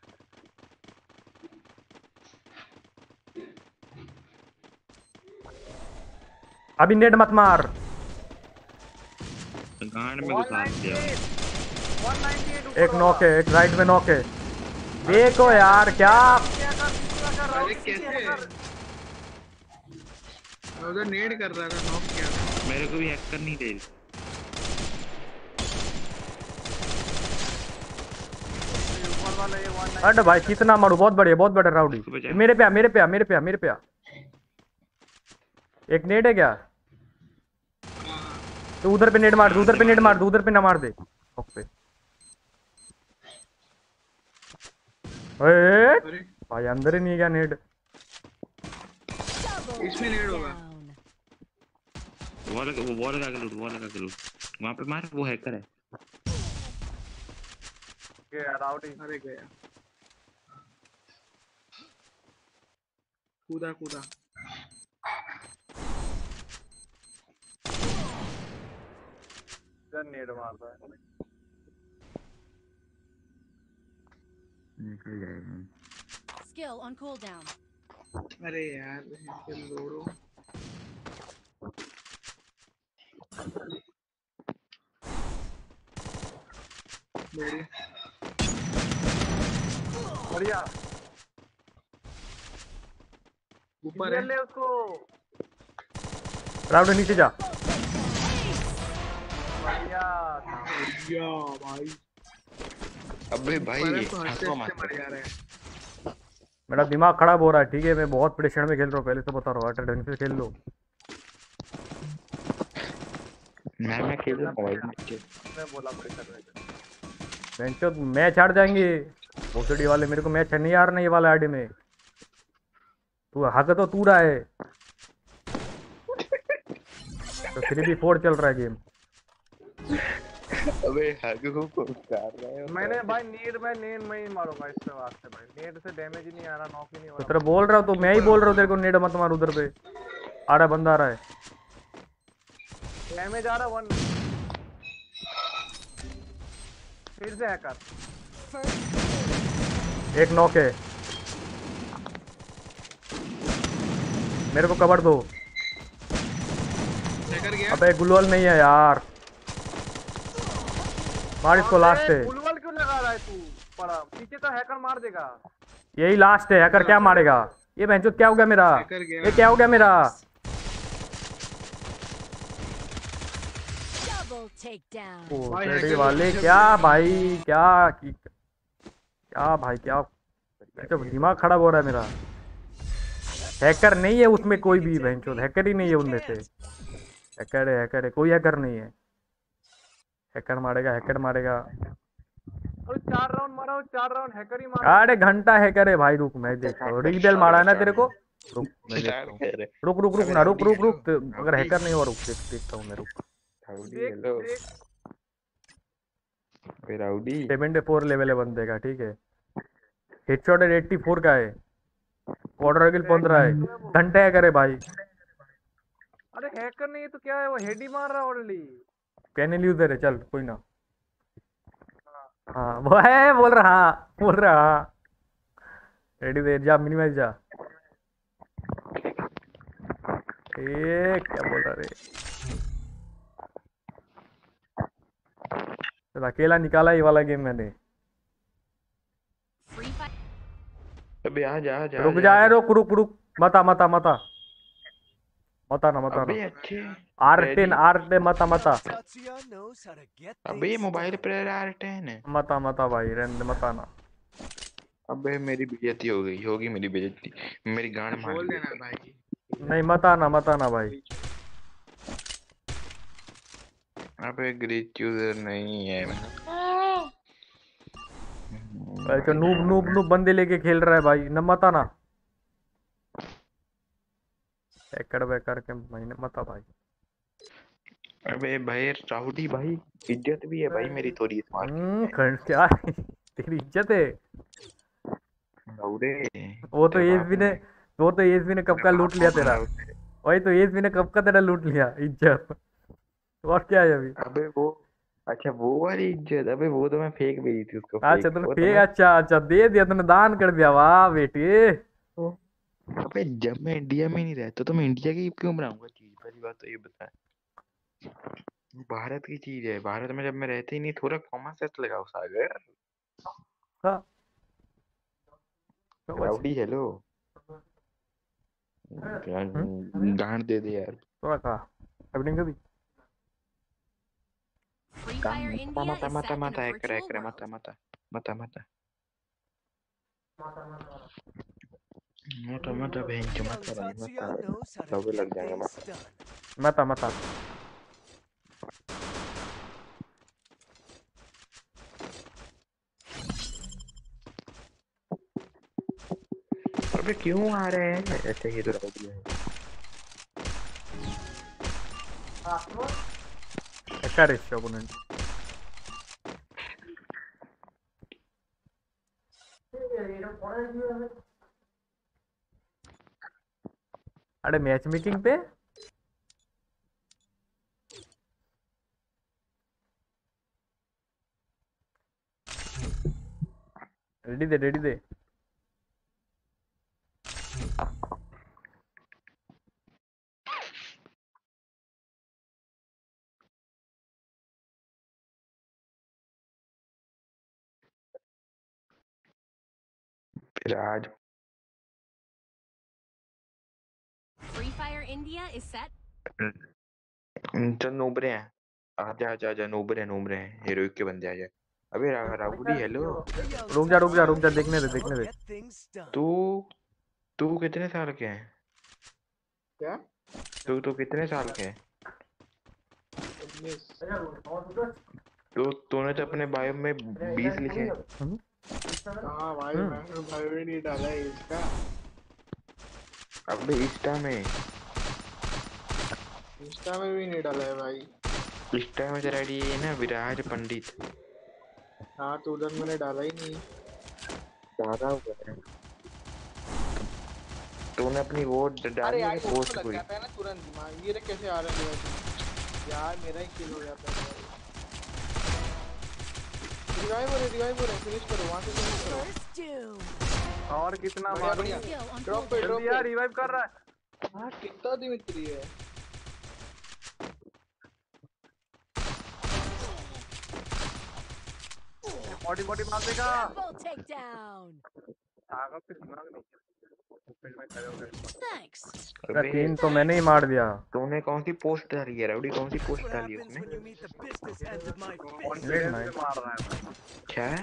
अभी नेट मत मार।
गांड में घुसा दिया।
198
एक नॉक है एक राइट में नॉक। है देखो यार क्या
उधर नेड कर रहा था नॉक किया।
मेरे को भी हैक कर नहीं दे रही।
ऊपर वाला ये 198
अरे भाई कितना मारू बहुत बढ़िया बहुत बढ़िया राउडी। मेरे पे आ मेरे पे आ मेरे पे आ मेरे पे आ। एक नेट है क्या? तो उधर पे नेट मार दे उधर पे नेट मार दे उधर पे ना मार दे। ओके। भाई अंदर ही नहीं गया नेट
इसमें नेड होगा.
वो लगा वो वॉल लगा के लूट वॉल लगा के लूट वहाँ पे मार वो हैकर है।
के राउडी
अरे गया। कूदा कूदा।
इधर नेड मारता है।
निकल जाएगा।
Skill on cooldown.
अरे यार लोड़ो। बढ़िया
बढ़िया।
ऊपर है।
ले उसको।
राउडी नीचे जा।
बढ़िया।
या भाई।
अबे भाई
है तो हँसते
मत।
मर जा रहा है।
मेरा दिमाग खराब हो रहा है ठीक है? मैं बहुत प्रेशर में खेल रहा हूँ पहले से बता रहा हूँ अटर ढंग से खेल लो।
मैं मैं खेल रहा हूँ मैं
बोला प्रेशर में
बेंचो मैच हार जाएँगे। ओसीडी वाले मेरे को मैच नहीं हार नहीं ये वाला आईडी में। तू हक तो तू रहा है। तो थ्री बी फोर चल रहा है गेम
अबे हग को कर रहे हो
मैंने भाई नीड में नेड में ही मारूँगा इससे वास्ते भाई। नेड से डैमेज ही नहीं आ रहा नॉक ही नहीं हो
तो
रहा।
तेरा बोल रहा हूँ तो मैं ही बोल रहा हूँ तेरे को नेड मत मार उधर पे। आ रहा बंदा आ रहा है।
डैमेज आ रहा वन फिर से हैकर
एक नॉक है। मेरे को कवर दो। अबे गुलवल नहीं है यार। मार इसको लास्ट है।
बुलवल क्यों लगा रहा है तू? पड़ा। पीछे तो हैकर मार देगा।
यही लास्ट है हैकर क्या मारेगा? ये बहन क्या हो गया मेरा? ये क्या हो गया मेरा? ओ,
भाई,
वाले क्या भाई? क्या क्या भाई क्या अच्छा, दिमाग खराब हो रहा है मेरा। हैकर नहीं है उसमें कोई भी बहन हैकर ही नहीं है उनमें से। हैकर है हैकर है। कोई हैकर नहीं है। हैकर मारेगा हैकर मारेगा।
और चार राउंड मारा चार राउंड हैकर ही मारा।
अरे घंटा हैकर है भाई रुक मैं देखता हूँ। रिबेल मारा है ना तेरे को? रुक मैं देखता हूँ। रुक रुक रुक ना रुक रुक रुक। अगर हैकर नहीं हुआ रुक देख देखता हूँ मैं रुक।
देख देख।
अबे राउडी
सेवेंटी फोर लेवल है बंदे का ठीक है। हेडशॉट है एट्टी फोर का है। क्वार्टर किल पंद्रह है। घंटे हैकर है भाई।
अरे हैकर नहीं है तो क्या है वो हेड ही मार रहा है ऑलरेडी
पैनल यूज़र है चल कोई ना। हाँ वो है बोल रहा हाँ बोल रहा। हाँ रेडी दे जा मिनिमाइज जा। ए क्या बोल रहा रे? चल अकेला निकाला ये वाला गेम मैंने।
अबे आ जा जा
रुक जा यार, रुक रुक रुक। मता मता मता मता ना मता
अबे
ना
अच्छे
आर टेन आर टेन मता मता
अबे मोबाइल पर आर टेन है
मता मता भाई रहने दे, मता ना
अबे मेरी बेइज्जती हो गई होगी मेरी बेइज्जती मेरी गांड मार
बोल
दी।
देना भाई
नहीं मता ना मता ना भाई
अबे ग्लिच यूज़र नहीं है
भाई तो नूब नूब नूब बंदे लेके खेल रहा है भाई न मता ना एकड़ बेकर के महीने मता भाई।
अबे भाई राउडी भाई इज़्ज़त भी है भाई मेरी थोड़ी इस मार
हम्म खंड क्या तेरी इज़्ज़त है? वो तो एसबी ने वो तो एसबी ने कब का लूट लिया तेरा? वही तो एसबी ने कब का तेरा लूट लिया? इज़्ज़त। और क्या है अभी?
अबे वो अच्छा वो वाली इज़्ज़त अबे वो तो मैं फेक भेजी थी उसको
अच्छा
तो
फेक अच्छा अच्छा दे दिया तूने दान कर दिया। वाह बेटे।
अबे जब मैं इंडिया में नहीं रहता तो मैं इंडिया की क्यों बनाऊँगा चीज़? पहली बात तो ये बता। भारत की चीज़ है। भारत में जब मैं रहता ही नहीं थोड़ा कॉमन सेंस लगाओ सागर।
हाँ। तो
राउडी हेलो
हम्म?
गांड दे दे यार।
थोड़ा
Free
काम
Fire
मता मता मता मता एक करे
virtual
करे
world.
मता मता मता मता। मता मता बहन के
Young
मता भाई
Tatsuya
मता
to
लवे
get
लग जाएगा मता.
मता मता
अबे क्यों आ रहे हैं? ऐसे ही तो राउडी है।
हैकर is अरे मैच मेकिंग पे रेडी दे रेडी दे
फिर
India is set.
चल नोबरे हैं। आजा आजा आजा नोबरे हैं नोबरे हैं। हीरोइक के बंदे आजा अबे रा, राउडी हेलो
रुक जा रुक जा रुक जा देखने दे देखने दे.
तू तू कितने साल के है?
क्या?
तू तो कितने साल के है?
उन्नीस।
तो तूने तो अपने बायो में बीस लिखे हैं।
हाँ भाई
हम्म।
मैंने भाई भी नहीं डाला है इसका।
अबे इंस्टा में
इंस्टा में भी नहीं डाला है भाई।
इंस्टा में तेरा आईडी है ना विराज पंडित।
हाँ तो उधर मैंने डाला ही नहीं।
ज़्यादा हुआ है। तूने अपनी वो
अरे
डाली है पोस्ट कोई।
है ना तुरंत दिमाग। ये रे कैसे आ रहे हैं यार मेरा ही किल हो जाता है। रिवाइव हो रहे रिवाइव हो रहे फिनिश करो वहाँ से फिनिश करो.
और कितना मारूं
ड्रॉप पे. ड्रॉप
यार रिवाइव कर रहा है।
हाँ कितना दिमित्री है?
बॉडी बॉडी मार देगा
Double takedown.
आगे पे दिमाग नहीं। मैं हो.
अरे तीन तो मैंने ही मार दिया।
तूने कौन सी पोस्ट डाली है राउडी कौन सी पोस्ट डाली है उसने?
है?
क्या? है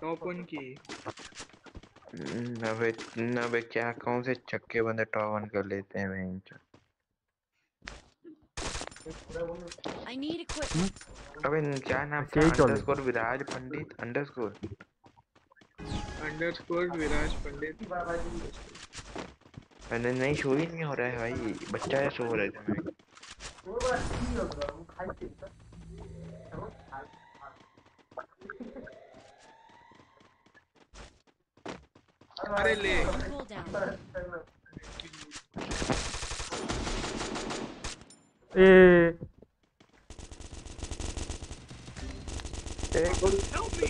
टॉप वन की।
न बे न बे क्या कौन से छक्के बंदे टॉप वन कर लेते हैं चो
I need equipment.
अबे न- क्या नाम था। Underscore Viraj Pandit underscore
underscore Viraj Pandit.
मैंने नहीं शो ही नहीं हो रहा है भाई। बच्चा है शो हो रहा है
अरे ले.
ए।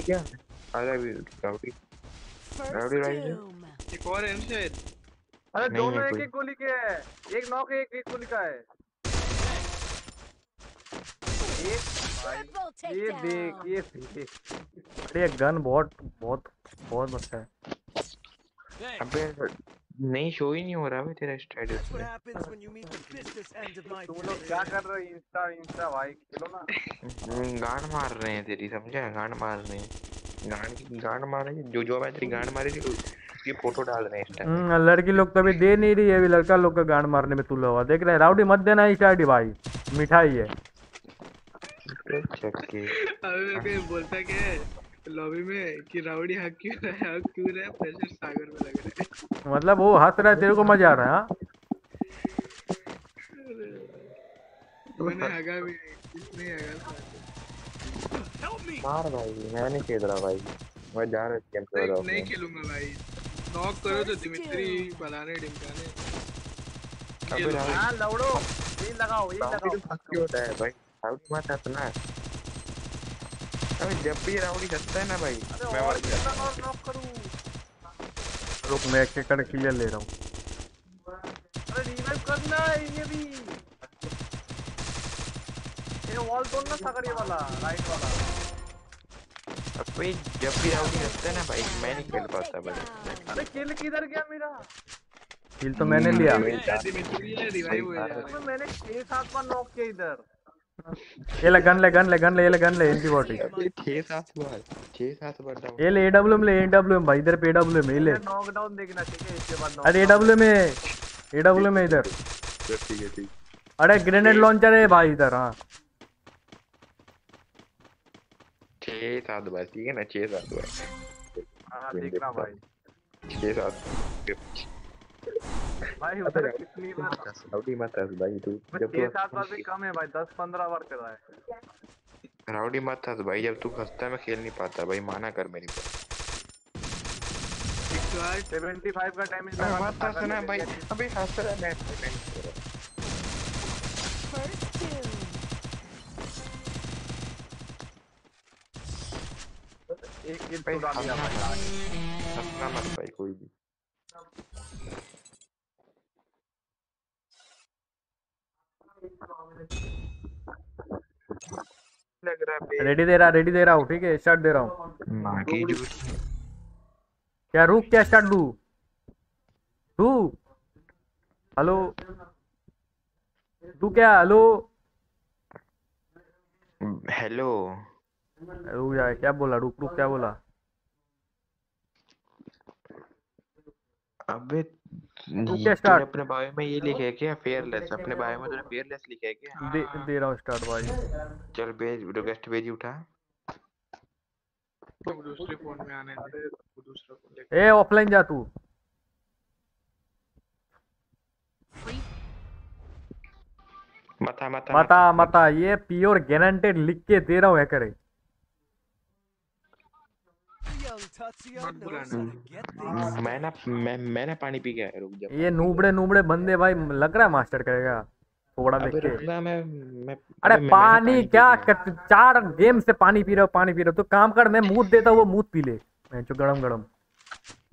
क्या? अरे अभी राउडी
एक और है शायद
अरे दोनों एक एक गोली के है। एक नॉक है एक एक गोली का है। ये देख ये देख।
अरे गन बहुत बहुत बहुत अच्छा है।
अबे नहीं शो ही नहीं हो रहा भाई तेरा स्टेटस में।
तुम लोग क्या कर रहे हो? इंस्टा इंस्टा भाई खेलो ना।
हम्म, गांड मार रहे हैं तेरी समझा? गांड मार रहे हैं। गांड की गांड मार रहे हैं? जो जो मैं तेरी गांड मारी थी उसकी फ़ोटो डाल रहे हैं इस टाइम
हम्म, लड़की लोग तो अभी दे नहीं रही है अभी लड़का लोग का गांड मारने में तुला हुआ देख रहे हैं। राउडी मत देना स्टार्ट भाई। मिठाई है।
बोलता क्या है? लॉबी में कि राउडी हक क्यों रहा है? हक क्यों रहा है? प्रेशर सागर में लग रहा है।
मतलब वो हंस रहा है तेरे को मज़ा आ रहा है हाँ?
मैंने हगा भी नहीं इसने हगा
मार भाई मैं नहीं खेल रहा भाई। मैं जा रहा गेम कर रहा
नहीं नहीं
हूँ
खेलूँगा भाई। नॉक करो तो दिमित्री बनाने डिमकाने
अबे
हाँ ये लगाओ ये लगाओ।
क्यों होता है भाई? राउडी मत अपना। जब भी राउडी सस्ता है ना भाई मैं मर गया।
रुक मैं एक एक कर क्लियर ले रहा हूँ।
अरे रिवाइव करना है ये भी। ये वॉल तोड़ना सागर ये वाला राइट वाला।
अबे जब भी राउडी सस्ता है ना भाई मैं नहीं खेल पाता भाई।
अरे किल किधर गया मेरा?
किल तो मैंने लिया।
हो रहा
अबे मैंने छह सात बार नॉक किया इधर।
ये ले गन ले गन ले गन ले ये ले गन ले एंटीबॉडी
ये छह सात बार छह सात बार डाउन
ये ले एडब्ल्यूएम ले एडब्ल्यूएम भाई इधर पे एडब्ल्यूएम ये ले।
नॉक डाउन देखना ठीक है इसके बाद
अरे एडब्ल्यूएम है एडब्ल्यूएम है इधर।
ठीक है ठीक
अरे ग्रेनेड लॉन्चर है भाई इधर हाँ।
छह सात बार ठीक है ना छह सात बार।
हाँ देख रहा भाई।
छह सात
भाई उधर कितनी बार
राउडी मत हंस भाई तू जब तू
सात बार भी कम है भाई दस पंद्रह बार कर रहा है।
राउडी मत हंस भाई जब तू हंसता है मैं खेल नहीं पाता भाई माना कर मेरी बात।
सेवेंटी फाइव का डैमेज
मत हंस ना भाई अबे हंस रहा है मैं.
एक किल
भाई
छुड़ा दिया भाई।
हंसना मत भाई कोई भी। लग रहा है
रेडी दे रहा रेडी दे रहा हूँ ठीक है? स्टार्ट दे रहा हूँ।
माँ की जूत
क्या रुक क्या स्टार्ट दू दू हेलो तू क्या हेलो
हेलो
रुक जाए क्या बोला रुक रुक क्या बोला?
अबे
क्या
ये
start?
तूने अपने बायो में ये लिखा है क्या? फेयरलेस अपने बायो में तूने फेयरलेस लिखा है क्या?
दे दे रहा हूँ स्टार्ट भाई।
चल भेज रिक्वेस्ट भेजी उठा।
तो दूसरे फ़ोन में आने दे दूसरा फ़ोन
ए ऑफलाइन जा तू।
मता मता
मता मता ये प्योर गारंटेड लिख के दे रहा हूँ हैकर
Young Get things
मैं ना मैं मैं ना पानी पी आया रुक जा।
ये नूबड़े नूबड़े बंदे भाई लग रहा है मास्टर करेगा थोड़ा देख के।
मैं मैं
अरे
मैं-
पानी
पी
क्या कर, चार गेम से पानी पी रहे हो पानी पी रहे हो। तो काम कर मैं मूत देता हूँ वो मूत पी ले। मैं जो गरम गरम।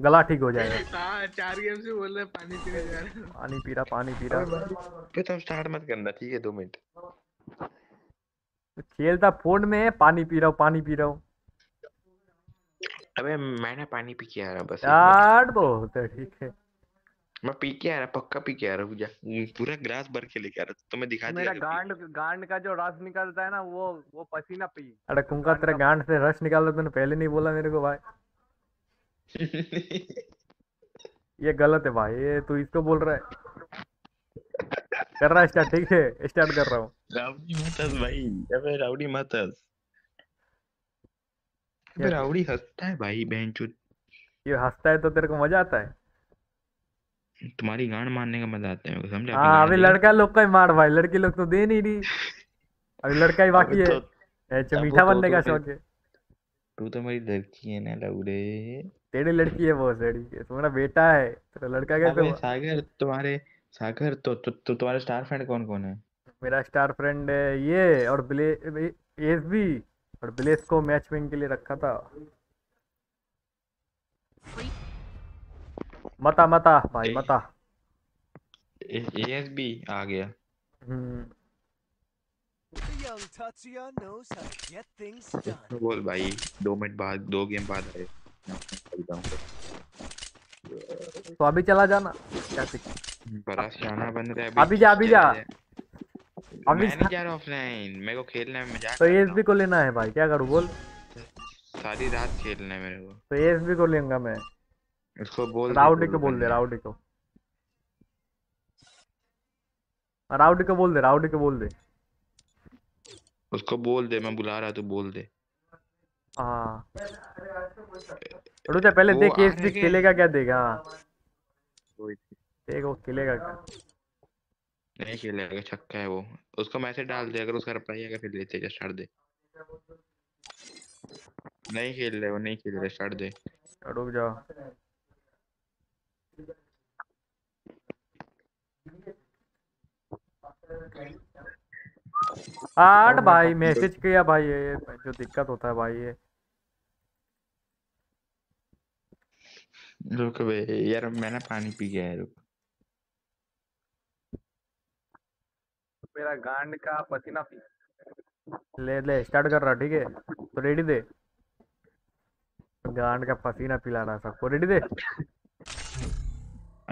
गला ठीक हो जाएगा। *laughs*
हाँ चार गेम से बोल रहे पानी पीने जा रहे
पानी पी रहा पानी पी रहा।
फिर तुम स्टार्ट मत करना ठीक है दो मिनट।
खेलता फ़ोन में पानी पी रहा हूँ पानी पी रहा हूँ।
अबे मैं ना पानी पी के आ रहा बस
यार बहुत है ठीक है।
मैं पी के आ रहा पक्का पी के आ रहा रुक जा पूरा ग्लास भर के लेके आ रहा तो मैं दिखा दिया
मेरा गांड गांड का जो रस निकलता है ना वो वो पसीना पी।
अरे कुंका तेरे गांड से रस निकाल तूने पहले नहीं बोला मेरे को भाई। *laughs* ये गलत है भाई ये तू इसको बोल रहा है। कर रहा है स्टार्ट ठीक है स्टार्ट कर रहा हूँ।
राउडी मत हंस भाई अबे राउडी मत हंस
क्या?
राउडी हंसता है भाई बहनचोद
ये हंसता है तो तेरे को मज़ा आता है?
तुम्हारी गांड मारने का मज़ा आता है को समझा
हाँ अभी लड़का लोग का ही मार भाई लड़की लोग तो दे नहीं रही। अभी लड़का ही *laughs* बाकी है। ऐसे मीठा
तो-
बनने का
तो
शौक है।
तू तो मेरी लड़की है ना लौड़े
तेरी लड़की है वो सड़ी के तुम्हारा बेटा है तेरा लड़का कैसे
अबे सागर तुम्हारे सागर तो तो, तो तुम्हारे स्टार फ्रेंड कौन कौन है?
मेरा स्टार फ्रेंड है ये और ब्ले एस बी। और ब्लेस को मैच विन के लिए रखा था। मता मता भाई
ए-
मता।
एएसबी आ गया।
हम्म.
बोल भाई दो मिनट बाद दो गेम बाद आए।
तो अभी चला जाना। क्या
बड़ा सियाना बन रहा है
अभी। जा, अभी जा। अभी
मैं नहीं जा रहा ऑफलाइन मेरे को खेलना है मज़ाक
तो
कर रहा
एस बी को लेना है भाई क्या करूँ बोल?
सारी रात खेलना है मेरे को
तो एस बी को लेंगा मैं।
उसको बोल
राउडी को
बोल
दे। राउडी को। राउडी को बोल दे राउडी को बोल दे।
उसको बोल दे मैं बुला रहा तू बोल दे।
हाँ। पहले देख
आ
एस बी
रहे हैं।
खेलेगा क्या देगा हाँ।
कोई
देख खेलेगा क्या।
नहीं खेलेगा छक्का है वो। उसको मैसेज डाल दे अगर उसका रिप्लाई आएगा फिर लेते जा स्टार्ट दे। नहीं खेल रहे वो नहीं खेल रहे स्टार्ट दे।
रुक जाओ। आठ भाई मैसेज किया भाई ये जो दिक्कत होता है भाई ये।
रुक बे यार मैं ना पानी पी गया है रुक।
मेरा गांड का पसीना पी।
ले ले स्टार्ट कर रहा ठीक है? तो रेडी दे। गांड का पसीना पिला रहा सबको रेडी दे?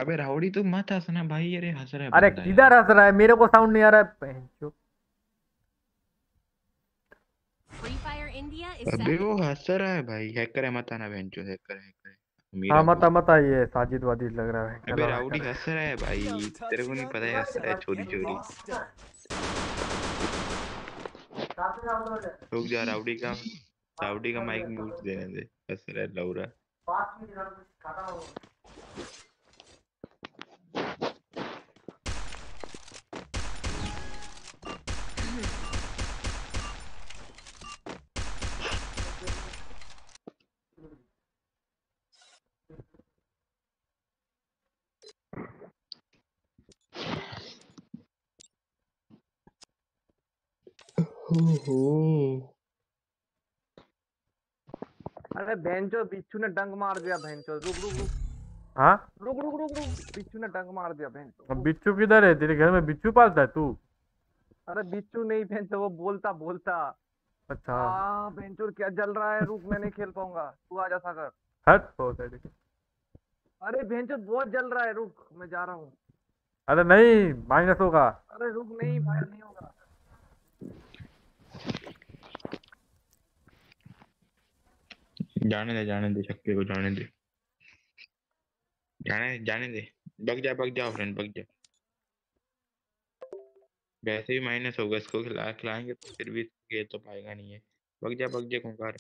अबे राउडी तो मत हंसना भाई अरे हंस रहा है
अरे किधर हंस रहा है? मेरे को साउंड नहीं आ रहा है।
is
अबे वो हंस रहा है भाई। हैकर है मत आना बहन चो हैकर है हैकर है
हाँ मत। मत ये साजिद वाजिद लग रहा है।
अबे राउडी हंस रहा है भाई। तेरे को नहीं पता है हंस रहा है चोरी चोरी रुक जा राउडी का *laughs* राउडी का माइक म्यूट देने दे हंस रहा है लौरा
अरे बेंचो बिच्छू ने डंक मार दिया बेंचो रुक रुक रुक।
हाँ?
रुक रुक रुक रुक। बिच्छू ने डंक मार दिया बेंचो
अब बिच्छू किधर है? तेरे घर में बिच्छू पालता है तू?
अरे बिच्छू नहीं बेंचो वो बोलता बोलता।
अच्छा।
आ बेंचो क्या जल रहा है? रुक मैं नहीं खेल पाऊँगा। तू आजा सागर।
हट बहुत है।
अरे बेंचो बहुत जल रहा है। रुक मैं जा रहा हूँ।
अरे नहीं माइनस होगा।
अरे रुक नहीं भाई नहीं होगा।
जाने दे जाने दे छक्के को जाने दे। जाने जाने दे। बग जा बग जाओ फ्रेंड बग जा। वैसे भी माइनस होगा इसको खिला खिलाएँगे तो फिर भी ये तो पाएगा नहीं है। बग जा बग जा खूंखार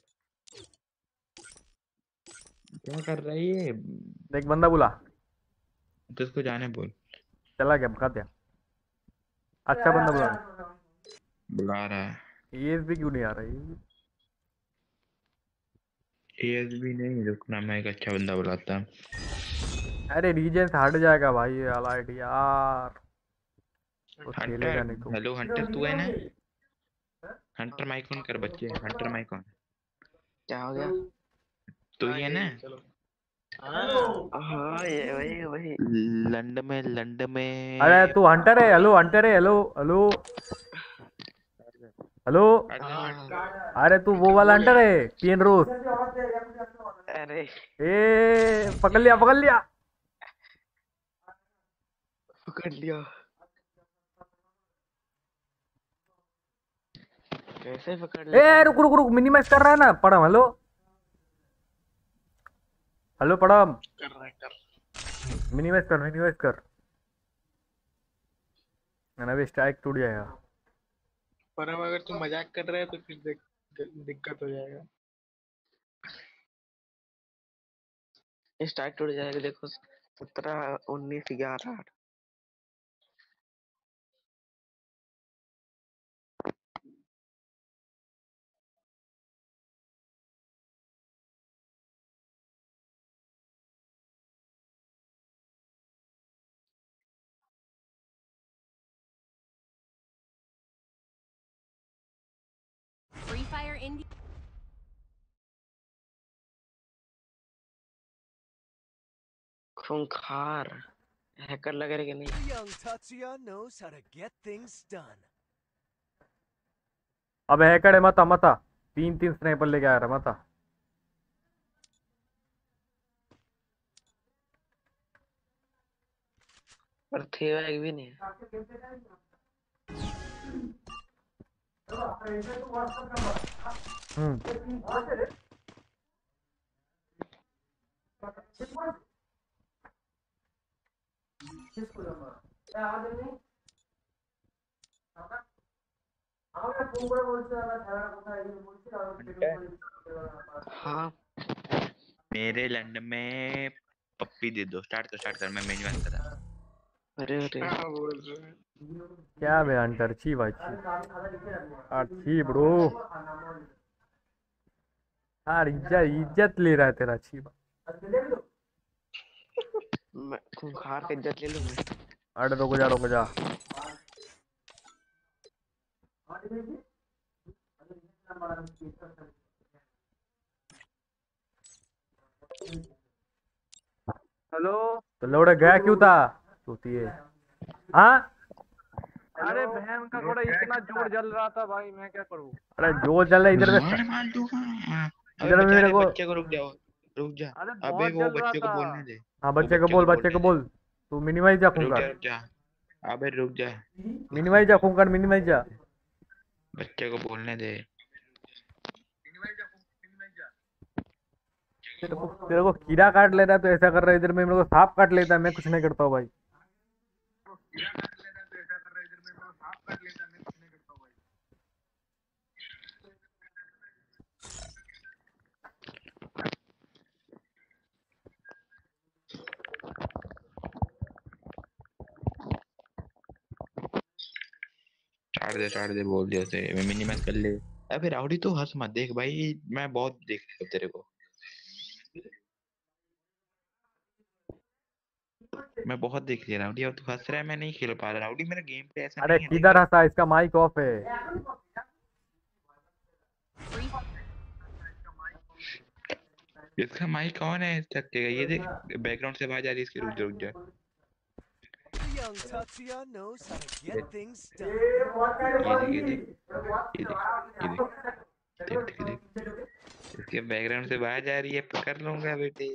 क्या कर रहा है
एक बंदा बुला।
तो इसको जाने बोल।
चला गया भगा दिया। अच्छा बंदा बुला।
बुला रहा है।
ये भी क्यों नहीं आ रही
एएसबी नहीं रुकना मैं एक अच्छा बंदा बुलाता हूँ।
अरे रीजन हट जाएगा भाई ये अलाइट यार।
हंटर
तो।
हेलो हंटर तू है ना? हंटर माइक ऑन कर बच्चे हंटर माइक ऑन।
क्या हो गया?
तू ही है ना?
हाँ ये वही वही।
लंड में लंड में।
अरे तू हंटर है हेलो हंटर है हेलो हेलो। हेलो? अरे तू वो वाला हंटर है पीएन रोज
अरे।
ए पकड़ लिया पकड़ लिया।
पकड़ लिया। कैसे पकड़ लिया
ए रुक रुक रुक मिनिमाइज कर रहा है ना पड़म हेलो? हेलो पड़म
कर रहा है कर
मिनिमाइज कर मिनिमाइज कर। मैंने अभी स्ट्राइक टूट जाएगा
पर अब अगर तुम मज़ाक कर रहे हो तो फिर दिक्कत हो जाएगा।
स्टार्ट टूट जाएगा, देखो, सत्रह, उन्नीस, ग्यारह आठ
Free Fire
हैकर लग रहे कि नहीं?
Young Tatsuya knows how to get things done.
अब हैकर है मता मता। तीन तीन स्नाइपर लेके आ रहा मता।
पर थे बैग भी नहीं है। हाँ।
मेरे लंड में पप्पी दे दो। स्टार्ट कर स्टार्ट कर मैं बंद करा
अरे अरे।
क्या बोल रहे
क्या बे हंटर छी भाई छी। हाँ छी ब्रो। यार इज़्ज़त इज़्ज़त ले रहा है तेरा छी
मैं खूंखार का इज़्ज़त ले लूँ मैं।
अरे रुक जा रुक जा।
हेलो?
तो लौड़े गया क्यों था? चूती है। हाँ?
अरे बहन का थोड़ा इतना ज़ोर जल रहा था भाई मैं क्या करूँ?
अरे जो चल रहा इधर में
मार मार दूँगा हाँ।
इधर में मेरे को-
बच्चे को रुक जाओ रुक जा।
अरे
अबे
बहुत
वो बच्चे को बोलने दे।
हाँ बच्चे को बोल बच्चे को बोल। तू मिनिमाइज जा
जा
खूंखार
अबे रुक जा।
मिनिमाइज जा खूंखार मिनिमाइज जा।
बच्चे को बोलने दे।
तेरे को कीड़ा काट ले रहा है तो ऐसा कर रहा है इधर में मेरे को सांप काट लेता है मैं कुछ नहीं करता हूँ भाई।
चार दे चार दे बोल दिया मिनिमाइज कर ले। अबे राउडी तो हंस मत, देख भाई, मैं बहुत देख तेरे को। मैं बहुत देख लिया राउडी और तू हंस रहा है मैं नहीं खेल पा रहा राउडी मेरा गेम प्ले ऐसा
अरे
नहीं है।
किधर हंसा इसका माइक ऑफ़ है।
इसका माइक कौन है इस तक के ये देख बैकग्राउंड से आवाज़ आ रही है इसकी रुक जा रुक जा
Young Tatsuya knows how to get things done.
ये देख ये देख ये देख ये देख देख देख। देख इसके बैकग्राउंड से आवाज़ आ रही है पकड़ लूँगा बेटे।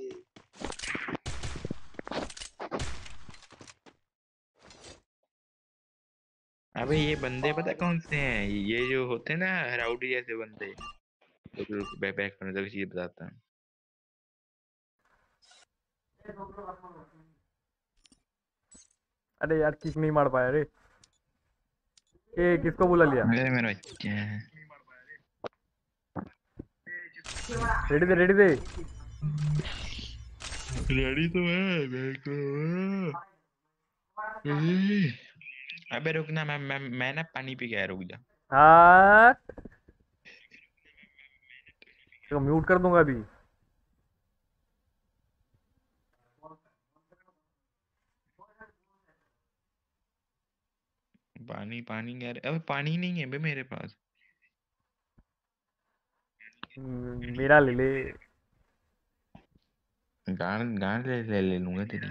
अबे ये बंदे पता कौन से हैं? ये जो होते हैं ना राउडी जैसे बंदे। रुक रुक बैक बैक करने दो चीज़ बताता हूँ।
अरे यार किक नहीं मार पाया रे? ए किसको बुला लिया?
अरे मेरा बच्चा है।
रेडी दे रेडी दे।
रेडी तो है मेरे को ए, अबे रुक ना मैं मैं मैं ना पानी पी गया रुक जा।
हाँ तो म्यूट कर दूँगा अभी।
पानी पानी कह रहे अबे पानी नहीं है बे मेरे पास।
हम्म, मेरा ले ले।
गान गान ले ले, ले लूँगा तेरी।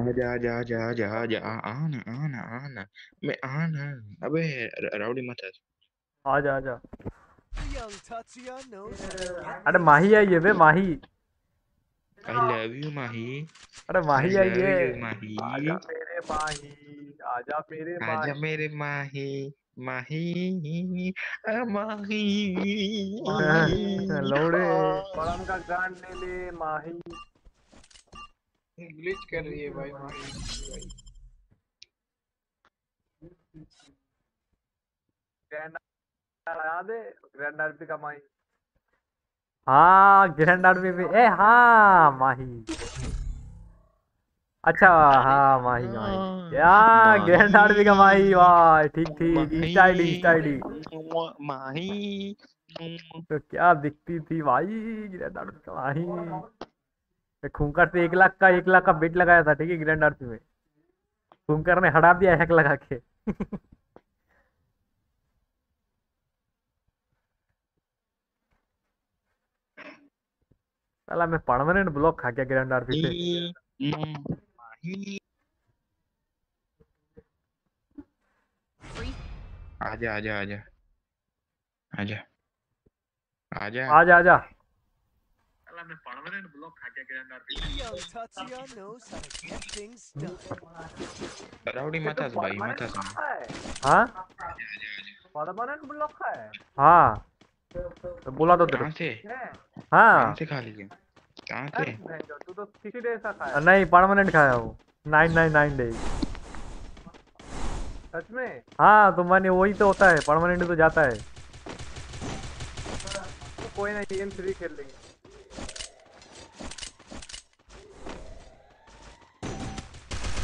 आजा आजा आजा आजा आजा आ आ ना आ ना आ ना मैं आ ना अबे राउडी मत हंस
आजा आजा अरे माही आई है बे माही
आई लव यू माही
अरे माही आई है
माही
आजा मेरे माही आजा मेरे
आजा
माही
मेरे माही माही माही
लौड़े
बड़म का गान ले ले माही
ग्लिच कर रही है भाई भाई।
ग्रैंड आरपी का माही
हाँ ग्रैंड आर्मी में ए हाँ माही। अच्छा हाँ माही माही। यार ग्रैंड आर्मी का माही वाह ठीक ठीक Insta ID Insta ID
Mahi.
तो क्या दिखती थी भाई ग्रैंड आर्मी का माही। खूंकर से एक लाख का एक लाख का बेट लगाया था ठीक है ग्रैंड आर्मी में। खूंकर ने हटा दिया हैक लगा के। *laughs* साला मैं परमानेंट ब्लॉक खा गया ग्रैंड आर्मी से।
माही
free
आजा। आजा। आजा। आजा आजा।
आजा आजा
Young Tatsuya knows how to get things done.
Rowdy मत हंस भाई मत हंस
हाँ?
परमानेंट ब्लॉक है।
हाँ तो बोला तो तेरे
कहाँ से?
है।
हाँ
से खा लिया कहाँ से?
तू तो किसी डेज़ का खाया
नहीं परमानेंट खाया वो। नाइन नाइन नाइन डेज़
सच में?
हाँ तो मैंने वही तो होता है परमानेंट तो जाता है।
कोई नहीं गेम थ्री खेल लेंगे।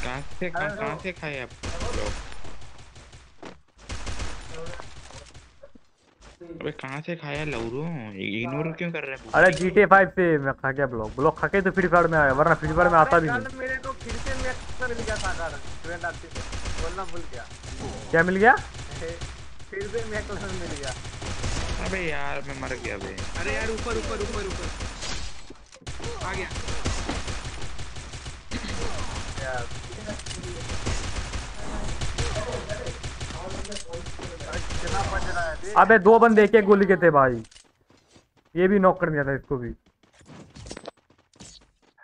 कहाँ से कहाँ से खाए आप लोग अबे कहाँ से खाया लौरो इग्नोर क्यों कर रहे हैं?
अरे जी टी फाइव से मैं खा गया ब्लॉक ब्लॉक खा के तो फ्री फायर में आया वरना फ्री फायर में आता भी नहीं।
मेरे को फिर से मैं मैकलर मिल गया सागर ट्रेंड आती है बोलना भूल गया।
क्या मिल गया?
फिर से मैकलर मिल गया।
अबे यार मैं मर गया बे
अरे यार ऊपर ऊपर ऊपर ऊपर। आ गया।
यार।
अबे दो बंदे एक गोली के थे भाई। ये भी नॉक कर दिया था इसको भी।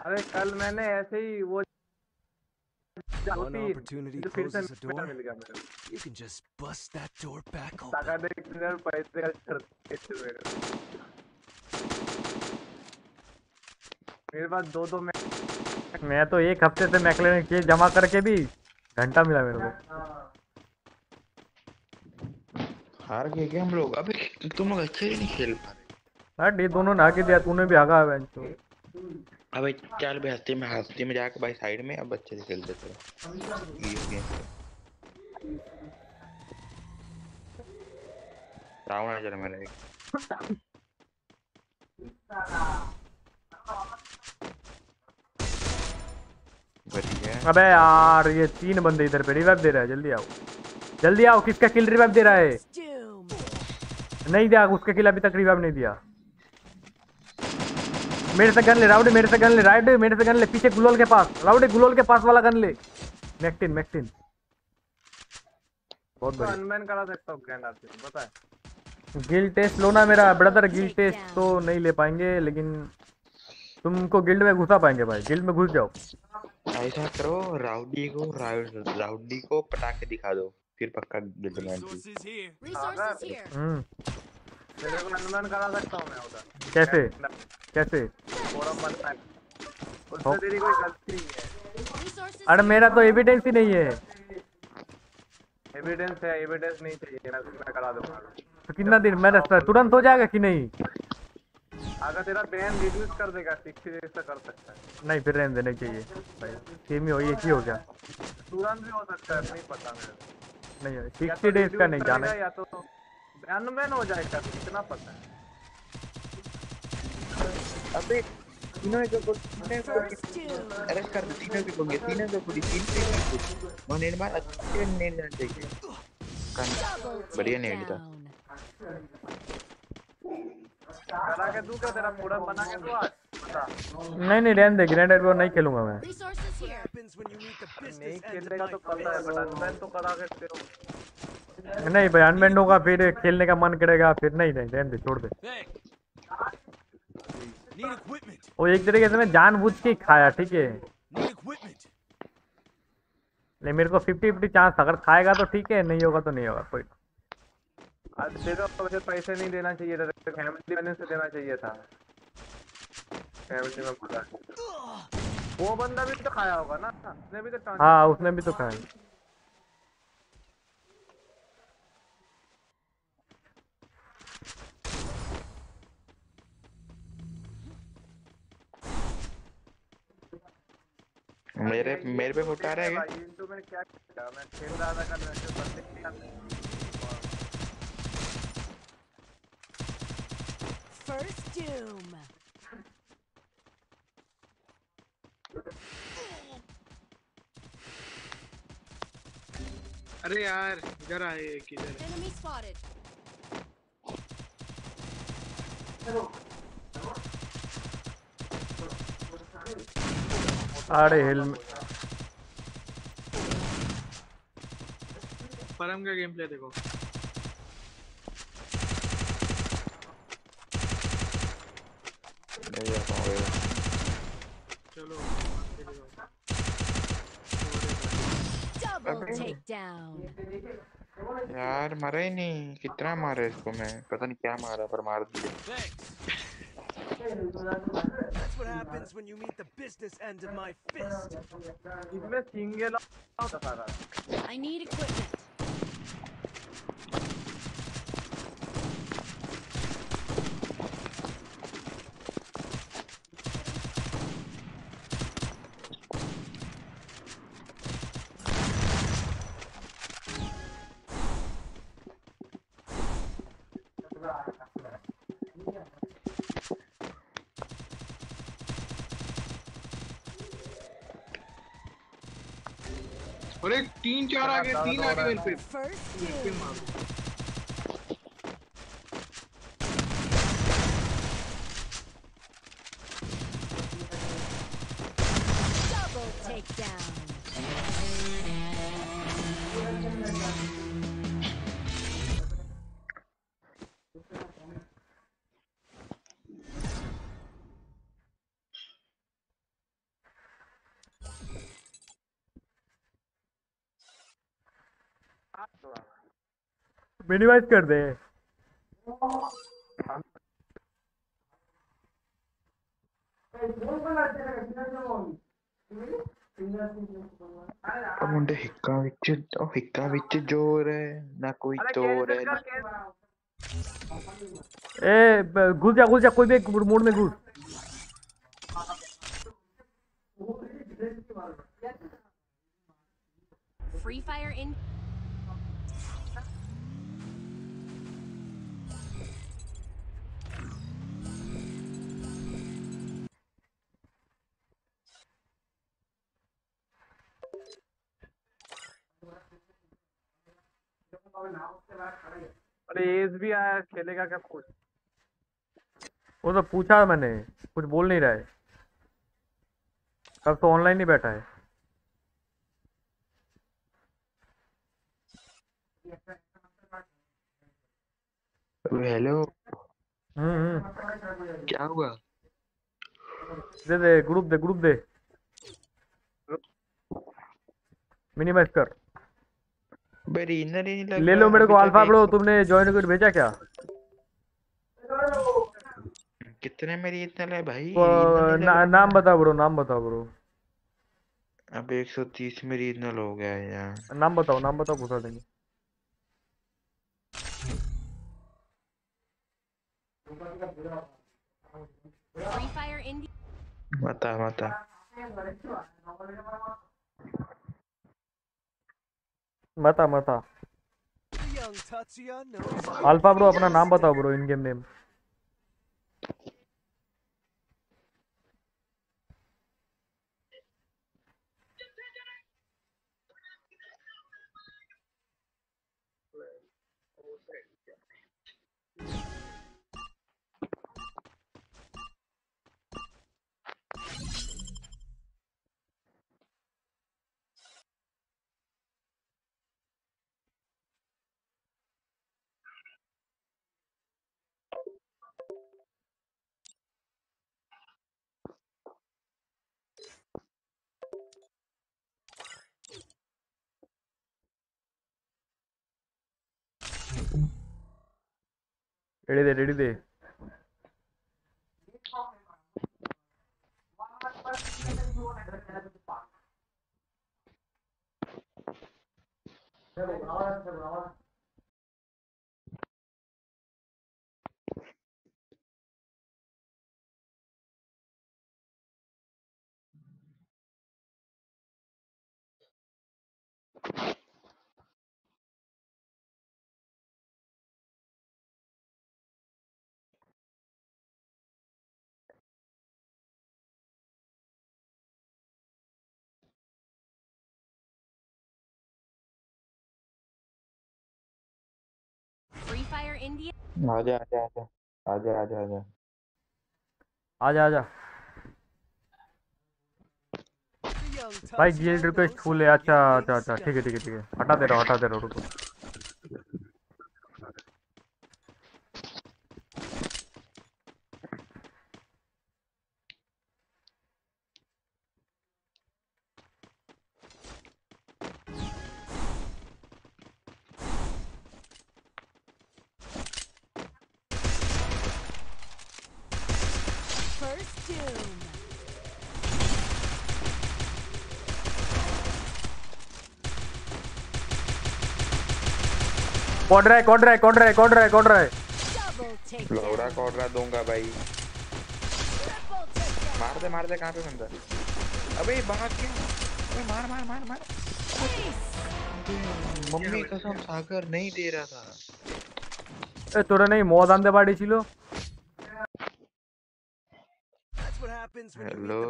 अरे कल मैंने ऐसे ही वो फिर से. मिल गया पैसे मेरे पास दो दो मैं
मैं तो एक हफ़्ते से मैकलेन के जमा करके भी घंटा मिला मेरे को।
हार गए क्या हम लोग? अबे तुम लोग अच्छे ही नहीं खेल पा रहे।
हट ये दोनों ने आगे दिया तूने भी आगा है तो।
अबे चल बे हस्ती में हस्ती में जाके भाई साइड में अब अच्छे से खेलते गेम रावण आ चल मेरा। एक
अबे यार ये तीन बंदे इधर पे रिवाइव दे रहा है जल्दी आओ। जल्दी आओ किसका किल रिवाइव दे रहा है? नहीं दिया उसका किल अभी तक रिवाइव नहीं दिया। मेरे से गन ले राउडी मेरे से गन ले राइट मेरे से गन ले पीछे गुलोल के पास राउडी गुलोल के पास वाला गन ले। मैक्टिन मैक्टिन बहुत बढ़िया।
अनबैन करा सकता हूँ ग्रैंड आर्टिस्ट पता है
गिल्ड टेस्ट लो ना मेरा ब्रदर गिल्ड टेस्ट तो नहीं ले पाएँगे लेकिन तुमको गिल्ड में घुसा पाएँगे भाई गिल्ड में घुस जाओ।
ऐसा करो राउडी को राउडी को पटाखे दिखा दो फिर पक्का गिल्ड में.
हम्म।
तेरे को अनबैन करा सकता हूँ मैं उधर।
कैसे? कैसे?
फोरम बनता है। उसमें तेरी कोई गलती नहीं है।
अरे मेरा तो एविडेंस ही नहीं है।
एविडेंस है एविडेंस नहीं चाहिए मैं मैं करा दूँगा।
तो कितना दिन? मैंने तुरंत हो जाएगा कि नहीं?
अगर तेरा बैन रिड्यूस कर देगा सिक्सटी डेज़ तक कर सकता है।
नहीं फिर रहने देना चाहिए। भाई सेम ही हो एक ही हो गया।
तुरंत भी हो सकता है नहीं पता मेरे
नहीं
या
सिक्सटी
तो
डेज़ का नहीं जाना
या तो अनबैन हो जाएगा इतना पता है।
अबे तीनों को तीनों को अरेस्ट कर दो तीनों को बोलिए तीनों को पूरी तीन पे वो नेट मार अच्छे जाना चाहिए। बढ़िया नेट था।
नहीं नहीं रहने दे ग्रेनेड वो नहीं खेलूँगा मैं।
नहीं खेलेगा तो पता है बट अनबैन तो करा के तेरे
नहीं भाई अनबैंड होगा फिर खेलने का मन करेगा फिर नहीं नहीं रहने दे छोड़ दे। वो एक तरीके से मैं जानबूझ के खाया ठीक है? नहीं मेरे को फिफ्टी फिफ्टी चांस अगर खाएगा तो ठीक है नहीं होगा तो नहीं होगा कोई।
आज तेरा मुझे पैसे नहीं देना चाहिए था फैमिली मैंने से देना चाहिए था। फैमिली में पूरा वो बंदा भी तो खाया होगा ना उसने भी तो
हाँ उसने भी तो खाया।
मेरे मेरे पे फुटा रहा है
तो किया? मैं खेल रहा था कल वैसे बंदे नहीं आते
First Doom.
अरे यार इधर आए एक इधर
Enemy spotted.
अरे हेलमेट
परम का गेम प्ले देखो
नहीं जा पाऊँगा
चलो
Double takedown.
यार मरा ही नहीं कितना मारा इसको मैं पता नहीं क्या मारा पर मार दिया
That's what happens when you meet the business end of my fist.
I need equipment.
आगे तीन आगे मेरे पे
First
मेरे पे
doom.
मारो
Double takedown.
मिनिमाइज कर दे
ਉਹ ਮੁੰਡੇ ਹਿੱਕਾਂ ਵਿੱਚ ਉਹ ਹਿੱਕਾਂ ਵਿੱਚ ਜ਼ੋਰ ਹੈ ਨਾ ਕੋਈ ਤੋਰ ਹੈ ਨਾ
ए ब- घुस जा घुस जा कोई भी एक मोड में घुस
Free Fire in.
अरे एस भी आया खेलेगा क्या कुछ?
वो तो पूछा मैंने कुछ बोल नहीं रहा है। कब तो ऑनलाइन ही बैठा है।
हेलो।
हम्म हम्म।
क्या हुआ?
दे दे ग्रुप दे ग्रुप दे। मिनिमाइज कर।
बे रीजनल ही नहीं लग
ले लो मेरे को अल्फ़ा ब्रो तुमने ज्वाइन कोड भेजा क्या?
कितने में रीजनल है भाई? नहीं
ना, नाम बताओ ब्रो नाम बताओ ब्रो
अब 130 में रीजनल हो गया है यार।
नाम बताओ नाम बताओ घुसा देंगे.
बता बता।
मता
Young
अल्फ़ा ब्रो अपना नाम बताओ ब्रो इन गेम नेम எழுது எழுது
Thank you. India.
आजा आजा आजा। आजा आजा आजा।
आजा आजा। भाई गिल्ड रिक्वेस्ट फुल है। अच्छा अच्छा अच्छा। ठीक है ठीक है ठीक है। हटा दे रहा हूँ हटा दे रहा रुको। कोड रहा है कोड रहा है कोड रहा है कोड रहा है कोड रहा है?
लौड़ा कोड रहा दूँगा भाई। मार दे मार दे कहाँ पे बंदा? अबे बाहर क्या अबे मार मार मार मार। मम्मी कसम सागर नहीं दे रहा था।
ए तोरे नहीं मौत आंदे बाड़ी
छिलो हेलो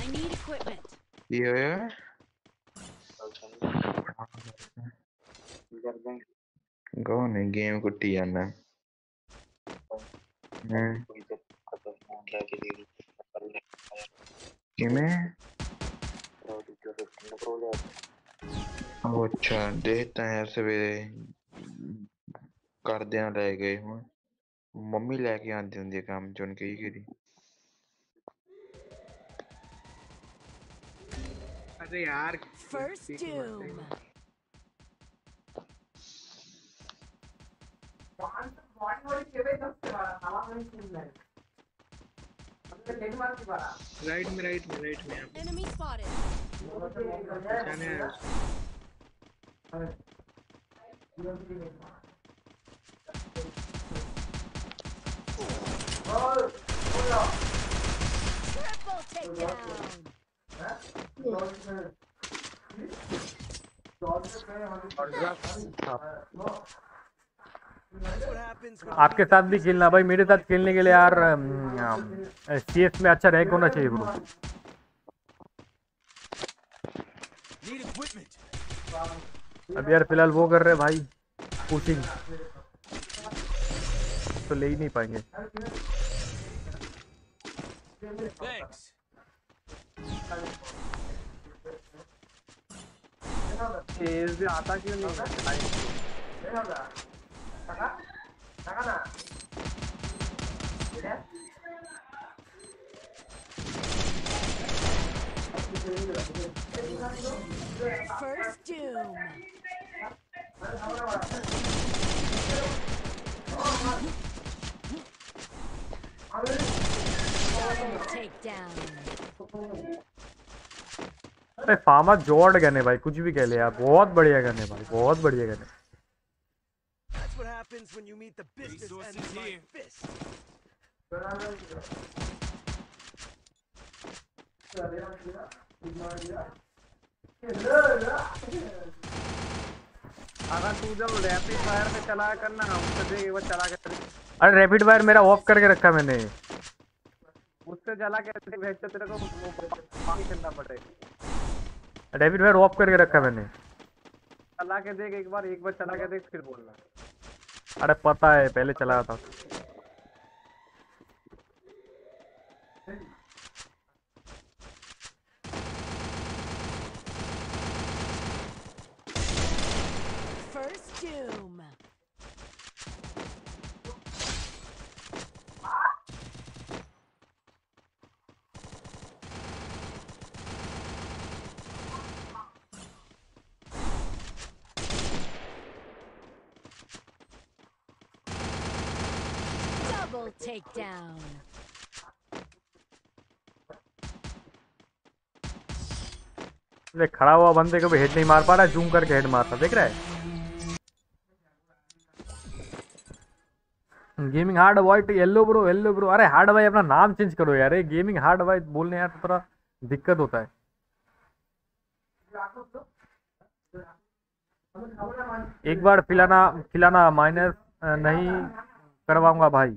आई नीड इक्विपमेंट ये हाँ, हाँ, हाँ।
Hello.
the business end of my fist.
I need equipment.
ये होया कौन है गेम कुट्टी जाना हैं किमें ਉਹ ਅੱਛਾ ਦੇਖਤਾ ਹੈ ਸਵੇਰੇ ਕਰਦਿਆਂ ਲੈ ਗਏ ਹੁਣ ਮੰਮੀ ਲੈ ਕੇ ਆਉਂਦੀ ਹੁੰਦੀ ਹੈ ਕੰਮ ਚੋਂ ਕਈ ਵਾਰੀ
अरे यार
First
ठीक राइट में राइट में राइट में आप
Enemy spotted.
पहचाने आए उसको।
Triple takedown.
That's what happens when
आपके साथ भी खेलना भाई मेरे साथ खेलने के लिए यार सी एस में अच्छा रैंक होना चाहिए ब्रो। अब यार फ़िलहाल वो कर रहे भाई पुशिंग तो ले ही नहीं पाएँगे।
भी आता क्यों नहीं
First doom.
अरे फार्मा जॉर्ड गन है भाई कुछ भी कह ले यार। बहुत बढ़िया गन है भाई। बहुत बढ़िया गन है।
What happens when you meet the business end of my fist.
अगर तू जब रैपिड फायर में चलाया करना उससे देख एक चला के
अरे रैपिड फायर मेरा ऑफ़ करके रखा मैंने।
उससे चला के देख भेज तो तेरे को पानी खेलना पड़ेगा
रैपिड फायर ऑफ़ करके रखा मैंने।
चला के देख एक बार एक बार चला के देख फिर बोलना।
अरे पता है पहले चला था
First doom. Double takedown.
देख खड़ा हुआ बंदे को भी हेड नहीं मार पा रहा जूम करके हेड मारता, देख रहा है? Gaming hard white yellow bro yellow bro अरे हार्ड भाई अपना नाम चेंज करो यार गेमिंग हार्ड वाइट बोलने यार थोड़ा दिक्कत होता है। एक बार खिलाना खिलाना माइनस नहीं करवाऊँगा भाई।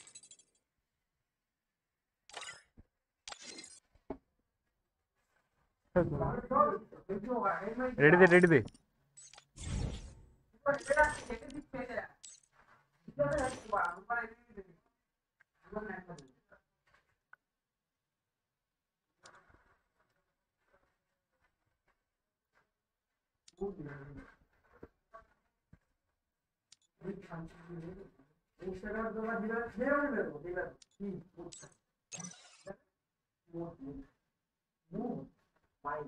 रेडी दे रेडी दे। हेलो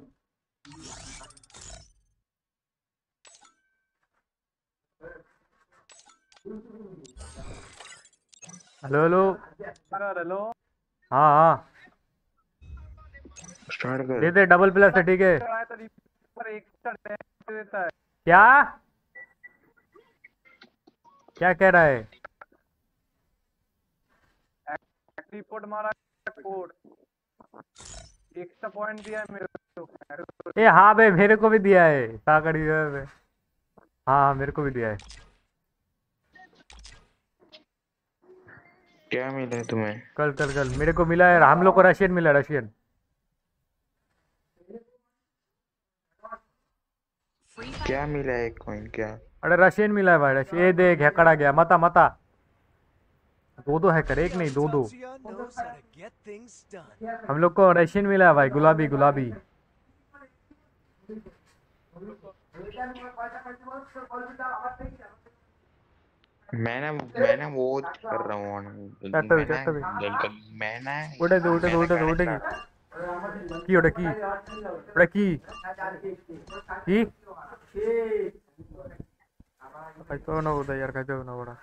हेलो
हेलो
हाँ हाँ।
स्टार्ट कर।
दे दे डबल प्लस है ठीक है।
तो पर एक दे देता है।
क्या? क्या कह रहा है?
रिपोर्ट मारा कोड एक्स्ट्रा पॉइंट दिया है मेरे को
ए हाँ बे मेरे को भी दिया है साकड़ी हाँ। हाँ मेरे को भी दिया है।
क्या मिला है तुम्हें?
कल कल कल मेरे को मिला है हम लोग को रशियन मिला रशियन
क्या मिला है कॉइन क्या?
अरे रशियन मिला है भाई रशियन ये देख हैकर आ गया मता मता। दो दो हैकर एक नहीं दो दो. हम लोग को रशियन मिला है भाई गुलाबी गुलाबी।
मैं ना मैं ना वो कर रहा हूँ
चट्टा भी, चट्टा भी।
ना मैं ना
उठे दो उठे दो उठे दो उठे की की उठे की? उठे की? की? खायचं ना होता यार खायचं ना बडा।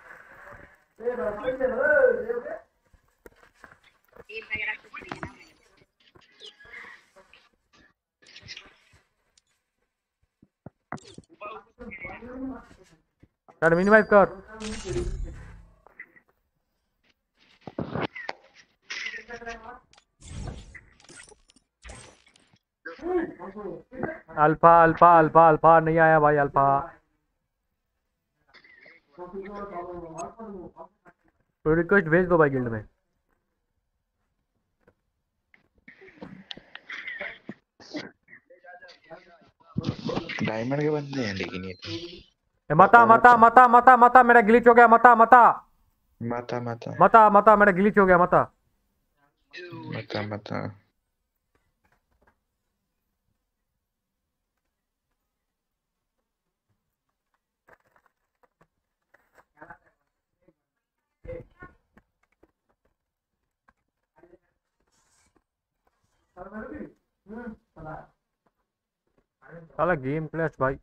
कर मिनिमाइज कर अल्फ़ा अल्फ़ा अल्फ़ा अल्फ़ा नहीं आया भाई अल्फ़ा तो रिक्वेस्ट भेज दो भाई गिल्ड में।
डायमंड के बंदे हैं लेकिन ये तो।
ए, मता मता मता मता मता मेरा ग्लिच हो गया मता मता।
माता माता।
मता मता मेरा ग्लिच हो गया मता।
माता माता।
साला गेम क्लैश भाई।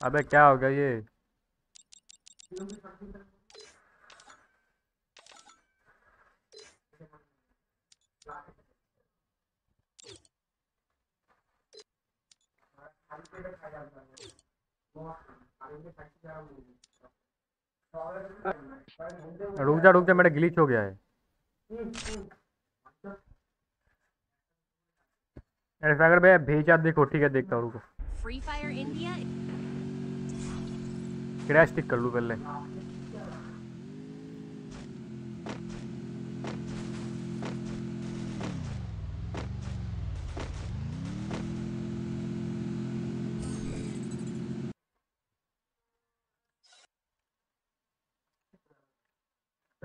अबे क्या हो गया ये? रुक जा रुक जा मेरा ग्लिच हो गया है। अरे सागर भैया भेजा देखो ठीक है देखता हूँ रुको। क्रैश टिक कर लूँ पहले।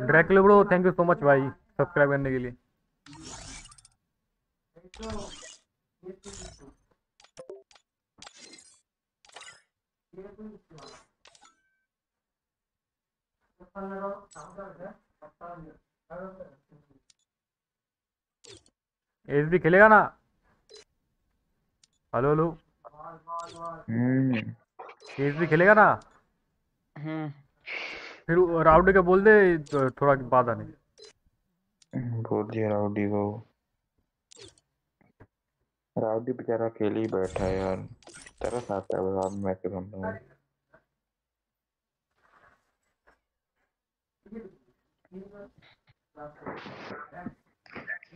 ड्रैकले bro thank you so much भाई सब्सक्राइब करने के लिए। एस भी खेलेगा ना? Hello hello.
हम्म।
एस भी खेलेगा ना? फिर राउडी का बोल दे तो थोड़ा बाद आने।
बोल दिया राउडी को। राउडी बेचारा अकेले ही बैठा है यार। तरस आता है रात में ऐसे बंदों में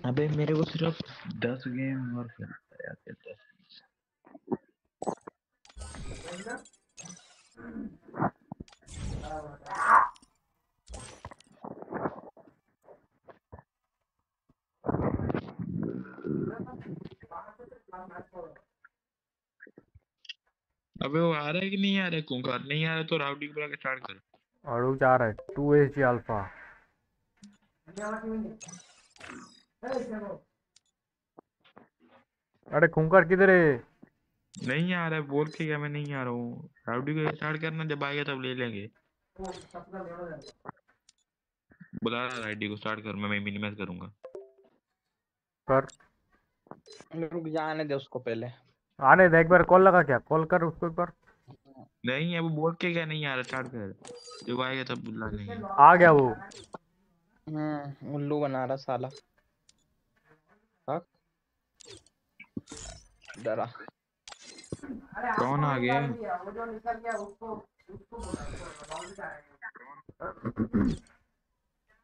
अबे मेरे को सिर्फ़ दस गेम और खेलना है यार फिर दस
अबे वो आ रहा है कि नहीं आ रहा है? कुंकार नहीं आ रहा तो राउडी को बुला के स्टार्ट कर।
और रुक जा रहा है टू एच जी अल्फ़ा अरे खुंकर किधर है?
नहीं आ रहा है बोल के क्या मैं नहीं आ रहा हूँ। राउडी को स्टार्ट करना जब आएगा तब ले लेंगे। बुला रहा राइडी को स्टार्ट कर मैं मैं मिनिमाइज करूँगा।
कर
रुक जाने दे उसको पहले।
आने दे एक बार कॉल लगा क्या? कॉल कर उसको एक बार।
नहीं है वो बोल के क्या नहीं आ रहा स्टार्ट कर। जब आएगा तब बुला लेंगे।
आ गया वो।
हम्म उल्लू बना रहा साला। हाँ डरा।
कौन आ गया?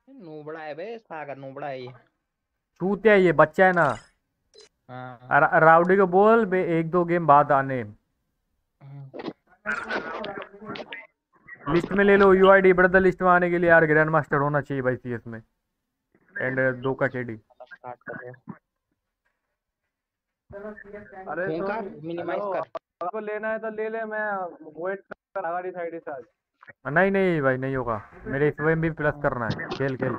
नूबड़ा है बे सागर नूबड़ा है ये।
चूतिया ये बच्चा है ना।
हाँ
राउडी को बोल बे एक दो गेम बाद आने। लिस्ट में ले लो यूआईडी ब्रदर लिस्ट में आने के लिए यार ग्रैंड मास्टर होना चाहिए भाई सीएस में। एंड दो का केडी
हो
अरे तो
मिनिमाइज कर।
आपको लेना है तो ले ले मैं वेट कर आगाड़ी साइड से आज
नहीं नहीं भाई नहीं होगा। मेरे इस में भी प्लस करना है। खेल खेल।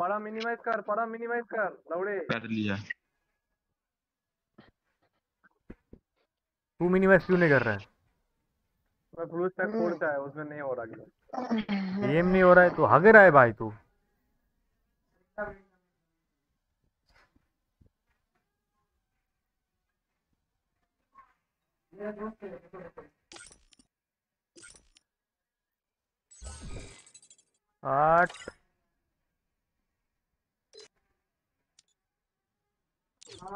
पड़ा मिनिमाइज कर पड़ा मिनिमाइज कर लौड़े
कर लिया।
तू मिनिमाइज क्यों नहीं कर रहा है?
मैं ब्लू स्टैक खोलता है उसमें नहीं हो रहा
गेम नहीं हो रहा है तो हग रहा है भाई तू। आठ। ये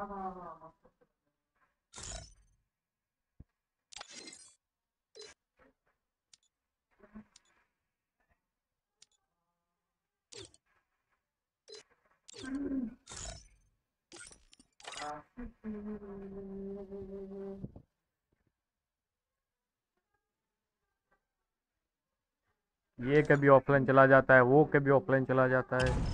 कभी ऑफलाइन चला जाता है वो कभी ऑफलाइन चला जाता है।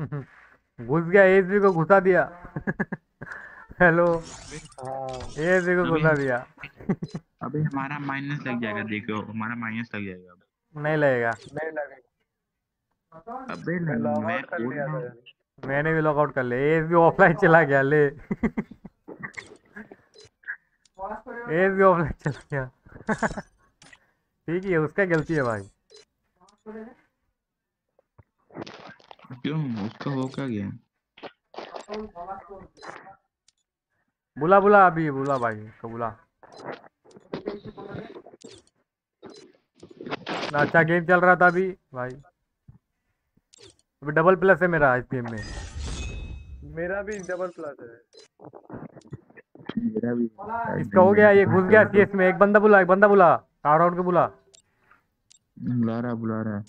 घुस गया एसबी को घुसा दिया। हेलो एसबी को घुसा दिया।
अबे हमारा माइनस लग जाएगा देखो हमारा माइनस लग जाएगा
नहीं लगेगा।
नहीं लगेगा।
अबे
मैं
नहीं,
लॉग
मैं
आउट कर लिया
रहा
मैंने भी लॉग आउट कर लिया एसबी ऑफलाइन चला गया ले। एसबी ऑफलाइन चला गया। ठीक है उसका गलती है भाई।
क्यों उसका हो क्या गया
बुला बुला अभी बुला भाई उसको बुला ना अच्छा गेम चल रहा था अभी भाई अभी डबल प्लस है मेरा इस गेम में
मेरा भी डबल प्लस है
मेरा भी
इसका हो गया ये घुस गया सीएस में एक बंदा बुला एक बंदा बुला कार आउट के बुला।
बुला रहा बुला रहा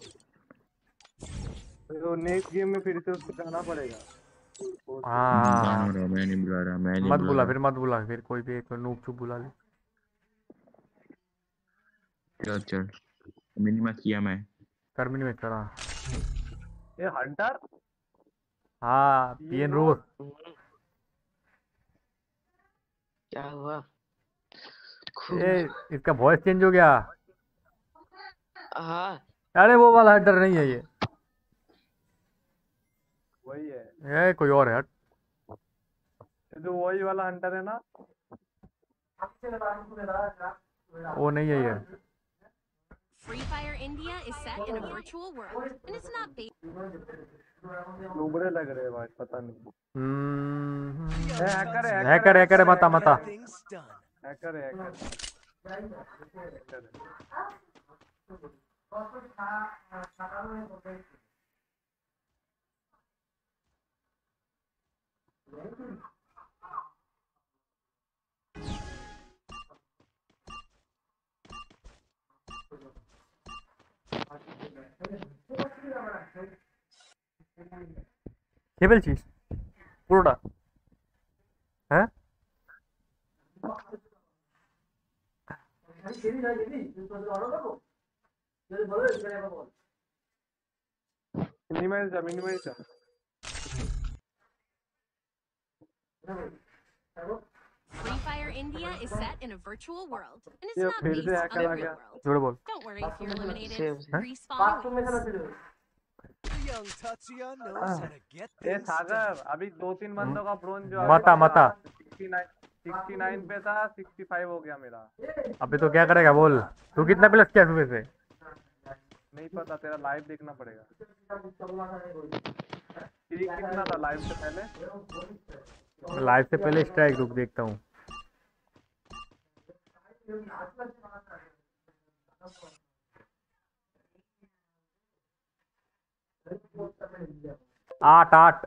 तो नेक्स्ट गेम में फिर से उसको जाना पड़ेगा।
हाँ।
बुला रहा मैं नहीं बुला रहा मैं नहीं
मत
बुला
फिर मत बुला फिर कोई भी एक नूप चुप बुला ले।
चल चल। किया मैं।
में करा।
ये हंटर
हाँ पीएन रोज
क्या हुआ?
ये इसका वॉइस चेंज हो गया।
हाँ।
अरे वो वाला हंटर नहीं है ये
वही है
ये कोई और है हट
ये जो वही वाला हंटर है ना?
वो नहीं है ये।
Free Fire India is set in a virtual world, and it's not based.
लुबड़े लग रहे हैं भाई पता नहीं।
हम्म,
ए, हैकर है
हैकर हैकर है मता मता.
हैकर है हैकर
খেয়ে ফেলছিস পুরোটা? হ্যাঁ?
মিনিমাইজ যা মিনিমাইজ যা
Free Fire India is set in a virtual world, and it's
ये
not based on the real world. Don't worry if you're eliminated.
Same.
Respawn
young Tatsuya knows how to get
ए सागर अभी दो तीन बंदों का bronze जो
मता, मता।
Sixty nine sixty nine पे था सिक्सटी फाइव हो गया मेरा
अबे तो क्या करेगा बोल तू कितना प्लस किया सुबह से
नहीं पता तेरा लाइव देखना पड़ेगा कितना था लाइव से पहले
लाइव से पहले स्ट्राइक रुक देखता हूँ। आठ आठ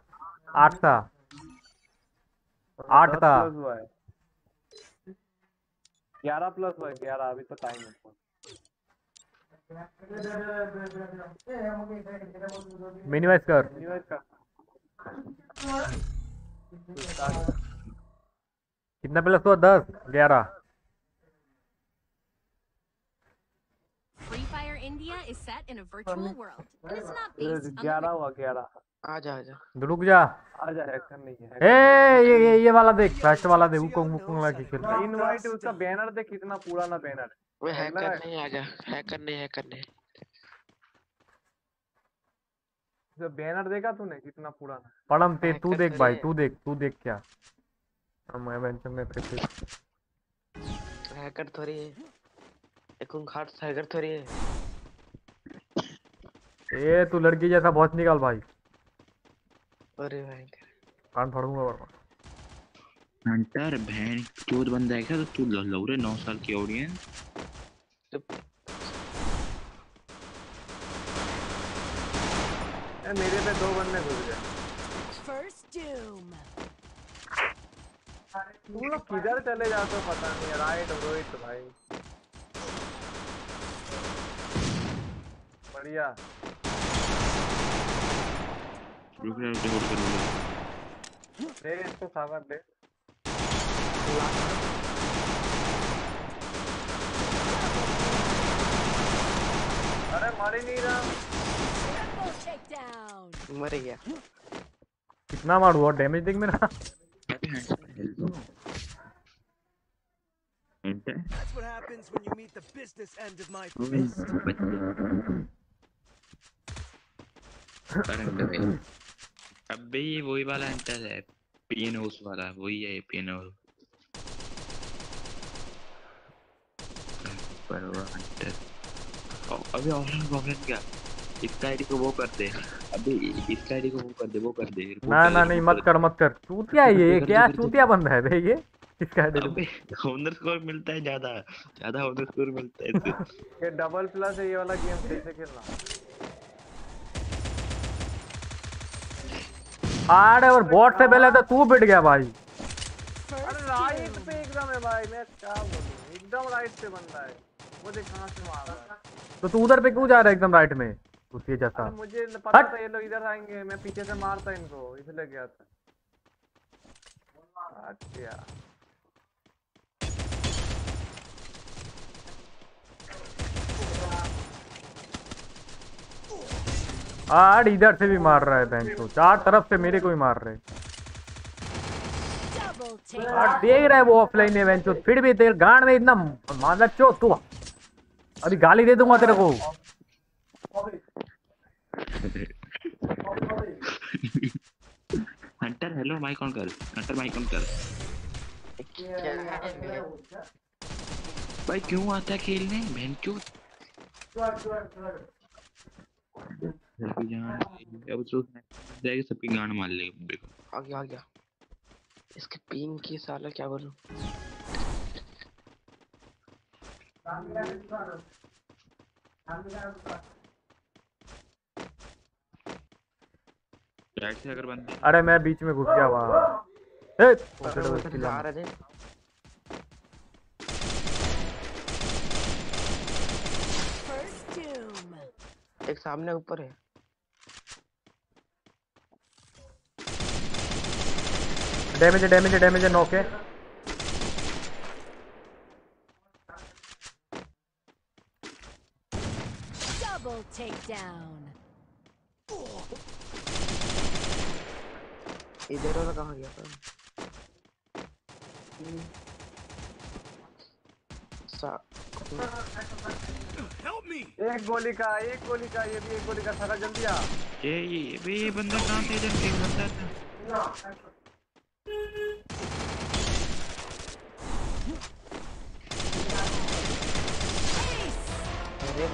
आठ था। आठ था।
ग्यारह प्लस हुआ ग्यारह अभी तो टाइम है।
मिनिमाइज कर।
मिनिमाइज कर।
कितना प्लस हुआ दस? ग्यारह।
Free Fire India is set in a virtual world, and it's not based on the
ग्यारह हुआ ग्यारह।
आजा आजा।
रुक जा।
आजा हैकर नहीं है।
ए ये ये ये वाला देख फ़र्स्ट वाला देख उकोंग मुकोंग लगा खेल रहा है।
इनवाइट उसका बैनर देख कितना पुराना बैनर है
वो हैकर
है।
नहीं आजा। हैकर नहीं हैकर नहीं।
जो बैनर देखा तूने कितना पुराना?
पड़म ते तू देख भाई तू देख तू देख क्या? हम मैं बेंच में पे पे
हैकर थोड़ी है। एक खाट हैकर थोड़ी है।
ए तू लड़की जैसा बहुत निकाल भाई।
अरे भाई
कान फाड़ूँगा वरना
हंटर बहन चोद बंदा है क्या? तो तू लो लो रे नौ साल की ऑडियंस
मेरे पे दो बंदे घुस गए।
First doom.
तुम लोग किधर चले जाते हो पता नहीं राइट रोहित भाई। बढ़िया।
रुक जा रुक होल्ड कर लो
दे इसको सागर दे। अरे मर ही नहीं रहा.
मर गया।
कितना मारू और डैमेज देख मेरा।
That's what happens when you meet the business end of my fist.
है अबे वही वाला हंटर है पियानोस वाला वही है पियानो पर वो हंटर ओ, अबे ऑफलाइन ऑफलाइन क्या? इसका आईडी को वो कर दे। अबे इसका आईडी को वो कर दे वो कर दे।
ना ना नहीं मत कर मत कर। चूतिया ये क्या। चूतिया बंदा है बे ये? इसका। आईडी
ऑनर स्कोर मिलता है ज़्यादा ज़्यादा ऑनर स्कोर मिलता है *laughs*
ये डबल प्लस है ये वाला गेम कैसे खेलना?
अरे और बॉट से पहले तो तू पिट गया भाई।
अरे राइट पे एकदम है भाई मैं क्या बोलूँ? एकदम राइट पे बंदा है। वो देख कहाँ से मार? रहा है
तो तू उधर पे क्यों जा रहा है एकदम राइट में? चूतिया जैसा।
मुझे पता था ये लोग इधर आएँगे मैं पीछे से मारता इनको इसलिए गया था। अच्छा।
आड़ इधर से भी मार रहा है बहन को। चार तरफ़ से मेरे को ही मार रहे। हैं आड़ देख रहा है वो ऑफलाइन है चो फिर भी तेरे गांड में इतना मादर चो तू अभी गाली दे दूँगा तेरे को।
हंटर हेलो माइक ऑन कर। हंटर माइक ऑन कर। भाई क्यों आता है खेलने? बहन क्यों? जान अब तो जाएगा सबकी गांड मार लेगा को।
आ गया आ गया। इसके पिंग की साला क्या बोलूँ?
से अगर बंदे
अरे मैं बीच में घुस गया वहाँ। ए, पकड़
रहे थे। एक सामने ऊपर है।
डैमेज है डैमेज है डैमेज है नॉक है।
Double takedown.
इधर वाला कहाँ गया था?
Help me!
एक गोली का एक गोली का ये भी एक गोली का सारा जल्दी आ।
ये ये बे ये बंदा कहाँ से इधर एक बंदा था
अरे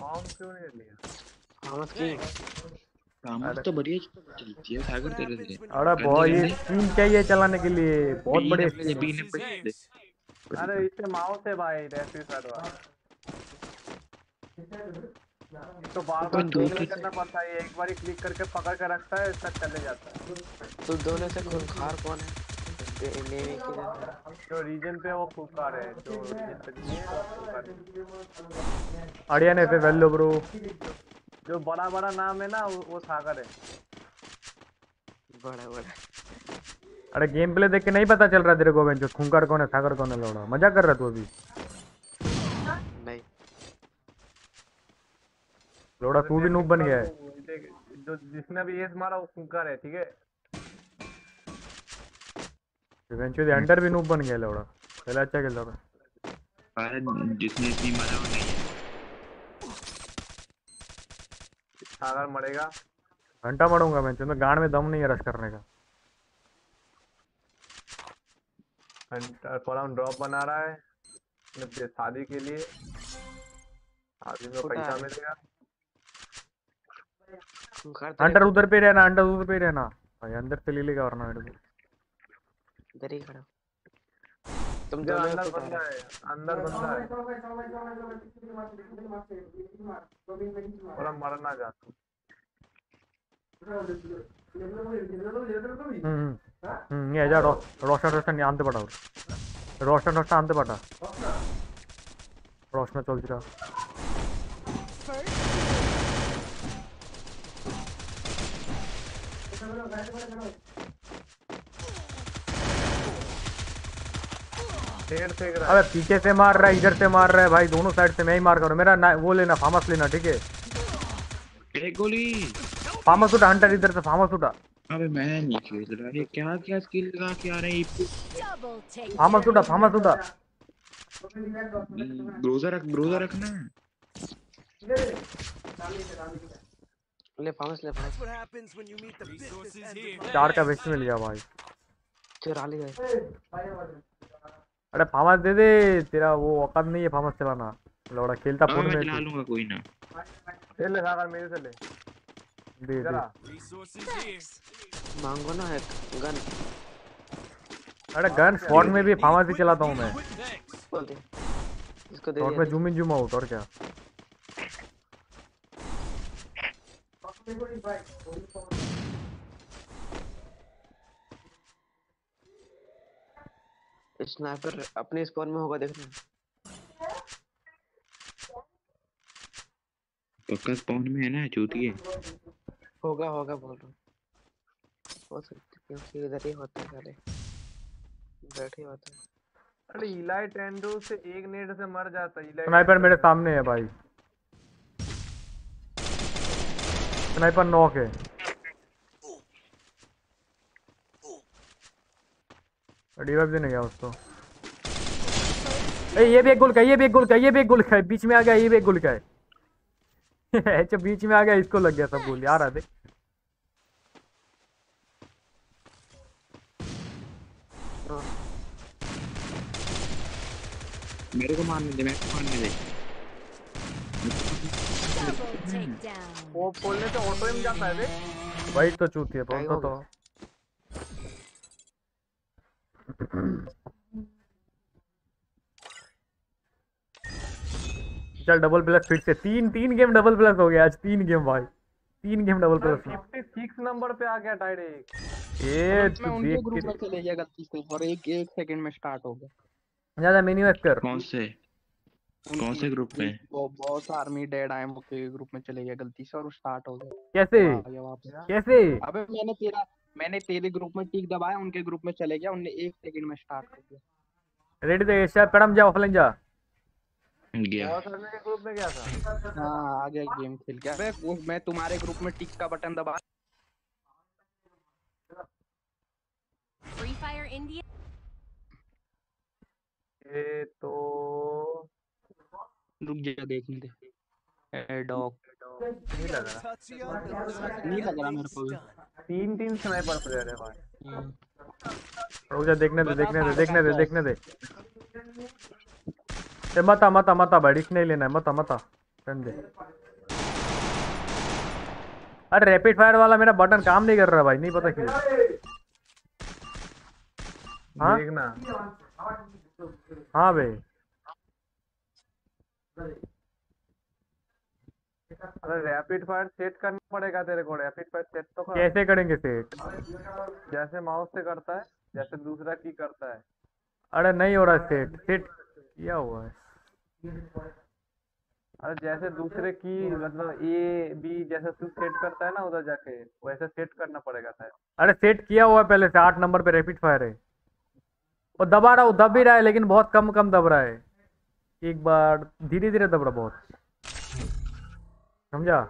बॉम्ब क्यों नहीं लिया?
हमस की
तो बढ़िया चलती है सागर तेरे से।
अरे बहुत ये स्क्रीन चाहिए चलाने के लिए? बहुत बड़े
अरे इससे माउस है भाई रेफरी तो बार बार
दो
करना पड़ता है एक बार क्लिक करके पकड़ के रखता है इसका चले जाता है।
तो दोनों से खूंखार कौन है? दे- नेवी की जगह।
जो रीजन पे वो है जो रीजन पे नहीं
अड़िया ने पे वेल्लो ब्रो
जो बड़ा बड़ा नाम है ना वो, वो सागर है।
बड़ा बड़ा।
अरे गेम प्ले देख के नहीं पता चल रहा तेरे को बेंचो खूंकार कौन है सागर कौन है लौड़ा मज़ाक कर रहा तू अभी।
नहीं।
लौड़ा तू भी नूब बन गया है।
जो जिसने भी एस मारा वो खुकार है ठीक है?
बेंचो अंडर भी नूब बन गया लौड़ा पहले अच्छा खेल रहा था।
अरे जिसने इतनी मारा वो नहीं है
सागर मरेगा।
घंटा मरूँगा में गांड में दम नहीं है रश करने का।
फॉरम ड्रॉप बना रहा है अपने शादी के लिए। शादी में पैसा मिलेगा।
अंडर उधर पे रहना अंडर उधर पे रहना। भाई अंदर से ले लेगा वरना मेरे को।
इधर ही खड़ा। तुम
जो अंदर बंदा है अंदर बंदा है। थोड़ा मरना जा तू।
हम्म हम्म। हम्म ये जा रोशन रोशन आंते पड़ा रोशन रोशन आंते पड़ा रोशन चल रहा
First
शेर फेंक रहा है
अबे पीछे से मार रहा है इधर से मार रहा है भाई दोनों साइड से मैं ही मार कर। मेरा ना, वो लेना फामस लेना ठीक है?
एक गोली।
फामस उठा हंटर इधर से फामस उठा।
अबे मैं नहीं खेल रहा ये क्या क्या स्किल लगा के आ रहे हैं.
फामस उठा फामस उठा।
ब्रोजा रख ब्रोजा रखना।
ले फामस ले
life.
चार का वेस्ट मिल गया भाई।
चुरा ली गए
अरे फामस दे दे तेरा वो औकात नहीं है फामस चलाना। लौड़ा खेलता फ़ोन
मैं
में
चला लूँगा कोई ना।
ले ले सागर मेरे से ले।
दे दे.
मांगो ना एक गन।
अरे गन शॉट में भी फामस ही चलाता हूँ मैं।
दे। इसको दे
शॉट
दिया
में जूम इन जूम आउट और क्या?
स्नाइपर अपने स्पॉन में होगा देखना।
पक्का स्पॉन में है ना चूतिए
होगा होगा बोल रहा हूँ। हो सकता है क्योंकि इधर ही होता है सारे। बैठे होते हैं।
अरे इलाई टेंडू से एक नेट से मर जाता इलाई
स्नाइपर मेरे सामने है भाई। स्नाइपर नॉक है। रिवाइव देने गया उसको ए ये भी एक गोल का ये भी एक गोल का ये भी एक गोल का बीच में आ गया ये भी एक गोल का है *laughs* अच्छा बीच में आ गया इसको लग गया सब गोल यार देख
मेरे को मारने दे मेरे को मारने दे.
वो खोलने से ऑटो में जाता है बे
वही तो चूती है बोलता तो। चल डबल प्लस फिर से। तीन तीन गेम डबल प्लस हो गया आज तीन गेम भाई। तीन game double plus
fifty six number पे आ गया डायरेक्ट
ये
मैं
तू
उनके ग्रुप में चले गया गलती से और एक एक सेकंड में स्टार्ट हो गया।
ज़्यादा कर।
कौन से? कौन से ग्रुप में?
वो boss army dead I M के ग्रुप में चले गया गलती से और स्टार्ट हो गया।
कैसे?
आ गया वापस।
कैसे?
अबे मैंने तेरा मैंने तेरे ग्रुप में टिक दबाया उनके ग्रुप में चले गया उनने एक सेकंड में स्टार्ट कर दिया।
रेडी दे शायद पड़म जा ऑफलाइन जा
गया
और सर ग्रुप में क्या था।
हाँ आ गया गेम खेल के अबे वो मैं तुम्हारे ग्रुप में टिक का बटन दबा
Free Fire India
ये तो
रुक जा देखने दे एडॉक
नहीं लग रहा।
Tatsuya knows how to
नहीं लग रहा मेरे को
तीन तीन स्नाइपर प्लेयर है भाई।
हम्म।
रुक जा देखने दे देखने दे देखने दे देखने दे। ए मता मता मता भाई रिस्क नहीं लेना है मता मता। रहने दे। अरे रैपिड फायर वाला मेरा बटन काम नहीं कर रहा भाई नहीं पता क्यों। हाँ?
देखना।
हाँ भाई।
अरे रैपिड फायर सेट करना पड़ेगा तेरे को रैपिड फायर सेट तो कर।
कैसे करेंगे सेट
जैसे माउस से करता है जैसे दूसरा की करता है।
अरे नहीं हो रहा सेट सेट किया हुआ है।
अरे जैसे दूसरे की मतलब ए बी जैसे तू सेट करता है ना उधर जाके वैसे सेट करना पड़ेगा शायद
अरे सेट किया हुआ है पहले से आठ नंबर पे रैपिड फायर है। वो दबा रहा हूँ दब भी रहा है लेकिन बहुत कम कम दब रहा है। एक बार धीरे धीरे दब रहा बहुत। समझा?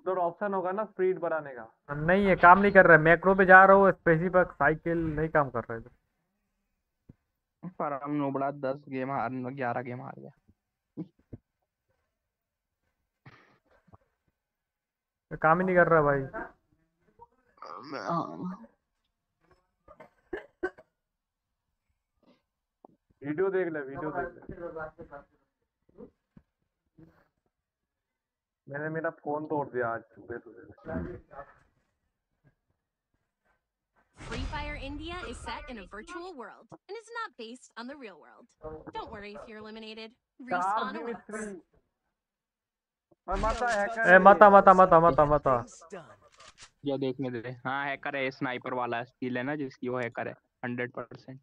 उधर ऑप्शन होगा ना स्पीड बढ़ाने का।
नहीं है काम नहीं कर रहा है। मैक्रो पे जा रहा हूँ स्पेसिफिक साइकिल नहीं काम कर रहा है
पर हम नोबड़ा दस गेम हार ग्यारह गेम हार गया
काम ही नहीं कर रहा भाई।
वीडियो देख ले वीडियो देख ले। मैंने मेरा फ़ोन तोड़ दिया आज सुबह सुबह
Free Fire India is set in a virtual world and is not based on the real world. Don't worry if you're eliminated. Respawn awaits.
माता hacker
mata, mata, mata, mata. माता माता
ये देखने दे हाँ हैकर है स्नाइपर वाला skill है ना जिसकी वो हैकर है 100%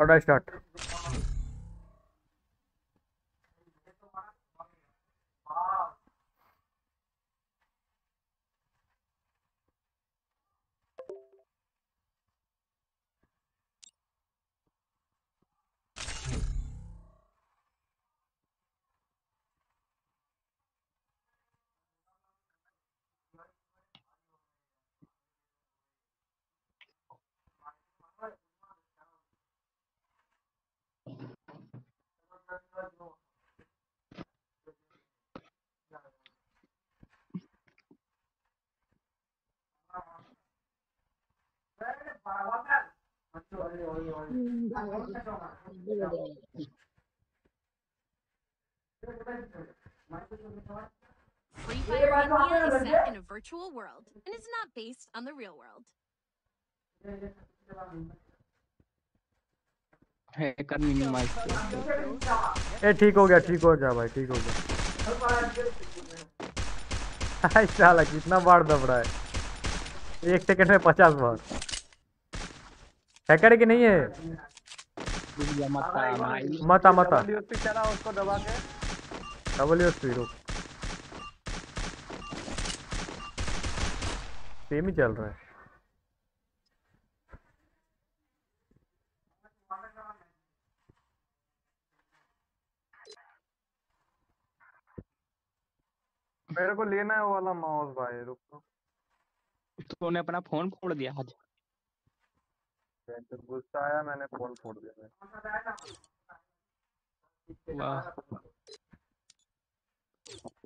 order start.
Free Fire India is set in a virtual world and is not based on the real world.
Hacker minimise
ए ठीक हो गया ठीक हो गया भाई ठीक हो गया *laughs* हाय साला कितना बार दब रहा है एक सेकंड में पचास बार हैकर है कि नहीं है?
मता
मता मता।
डब्ल्यूएसपी चला उसको दबा के।
डबल स्पीड सेम ही चल रहा है।
मेरे को लेना है वो वाला माउस भाई रुक।
तूने अपना फ़ोन फोड़ दिया आज।
जब तो गुस्सा आया मैंने फ़ोन फोड़ दिया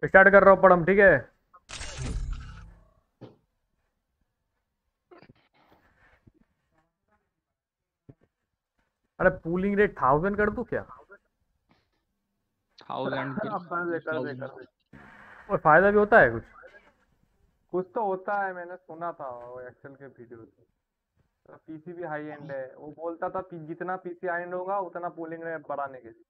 स्टार्ट कर रहा हूँ पड़म ठीक है? अरे पूलिंग रेट थाउज़ेंड कर दू क्या? *laughs* और फ़ायदा भी होता है कुछ?
कुछ तो होता है मैंने सुना था वो एक्सेल के वीडियो से। पीसी भी हाई एंड है। वो बोलता था जितना पीसी हाई एंड होगा उतना पूलिंग रेट बढ़ाने के लिए.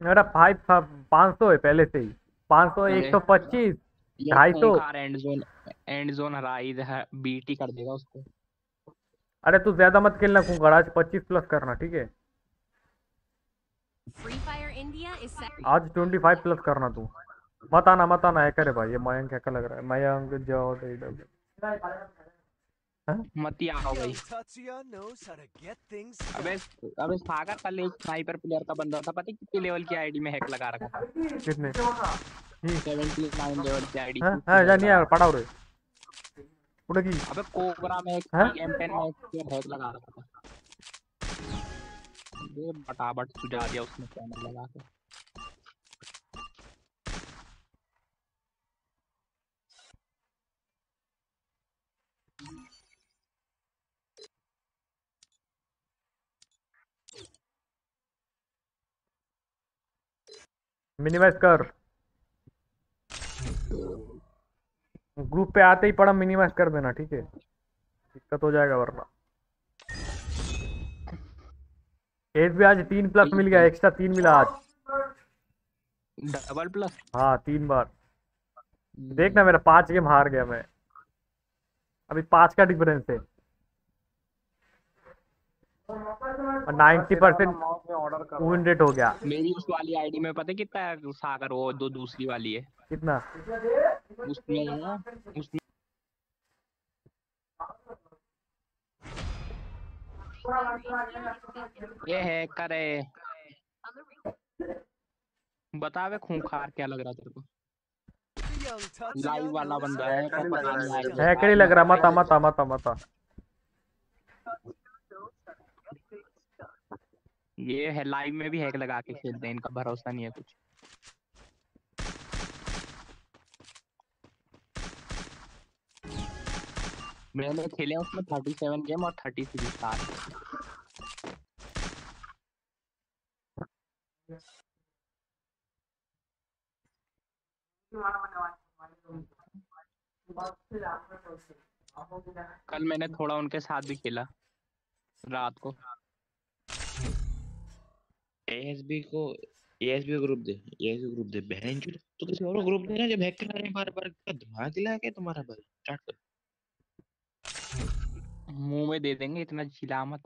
मेरा फाइव पाँच सौ है पहले से ही। पाँच सौ एक सौ पच्चीस ढाई सौ।
एंड जोन एंड जोन हरा इधर बीटी कर देगा उसको।
अरे तू ज़्यादा मत खेलना खूंखार आज पच्चीस प्लस करना ठीक है. आज ट्वेंटी फाइव प्लस करना तू। मत आना मत आना हैकर है भाई ये मयंक हैकर लग रहा है। मयंक जाओ
मत ही आओ भाई। अबे अबे सागर कल एक स्नाइपर प्लेयर का बंदा था पता है कितने लेवल की आईडी में हैक लगा रखा
कितने?
79 लेवल की आईडी
हाँ हाँ जा नहीं यार पड़ा उरे उड़े की?
अबे कोबरा में एक
हाँ?
M10 में एक हैक लगा रखा था। ये बटाबट सुझा दिया उसने चैनल लगा के।
मिनिमाइज कर। ग्रुप पे आते ही पड़ा मिनिमाइज कर देना ठीक है? दिक्कत हो जाएगा वरना। एज भी आज तीन प्लस मिल गया एक्स्ट्रा तीन मिला आज।
डबल प्लस
हाँ तीन बार। देखना मेरा पाँच गेम हार गया मैं। अभी पाँच का डिफरेंस है। नाइन्टी परसेंट
में ऑर्डर कर
हो। गया।
मेरी उस वाली आईडी में पता कितना है? सागर वो दो दूसरी वाली है।
कितना?
उसमें उसमें ये है करे। बता वे खूंखार क्या लग रहा तेरे को? लाइव वाला बंदा है नहीं
है लग रहा मत मत मत मत।
ये है लाइव में भी हैक लगा के खेलते हैं इनका भरोसा नहीं है कुछ। मैंने खेले उसमें थर्टी सेवन गेम और थर्टी थ्री स्टार कल मैंने थोड़ा उनके साथ भी खेला रात को।
एएसबी को एएसबी ग्रुप दे एएसबी ग्रुप दे। बहन चोद तो किसी और ग्रुप देना जब हैक करा रहे हैं बार बार क्या दिमाग हिला के तुम्हारा भाई स्टार्ट कर।
मुँह में दे देंगे, इतना चिल्ला मत।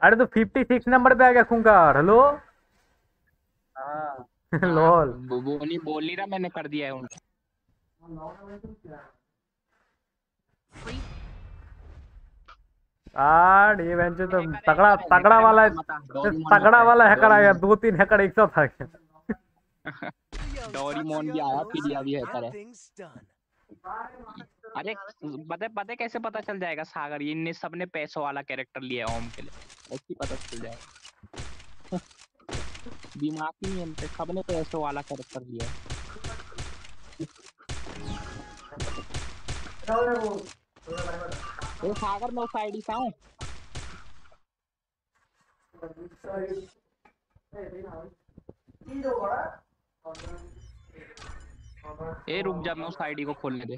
अरे तो फिफ्टी सिक्स नंबर पे आ गया खूंखार। हेलो
हाँ।
लॉल
वो नहीं बोल नहीं रहा मैंने कर दिया है उनको
आड़ ये बेंचो तो तगड़ा तगड़ा वाला तगड़ा वाला हैकर आ गया दो तीन हैकर एक साथ आ गया *laughs* *laughs*
डोरीमोन भी आया फिर भी हैकर है. अरे, पता पता कैसे पता चल जाएगा, सागर? ये इनने सबने पैसों वाला कैरेक्टर लिया ओम के लिए। ऐसे पता चल जाएगा। *laughs* दिमाग ही नहीं है इनके सबने पैसों वाला कैरेक्टर लिया है। ए सागर, मैं उस आईडी से आऊँ ए रुक जा मैं उस आईडी को खोलने दे।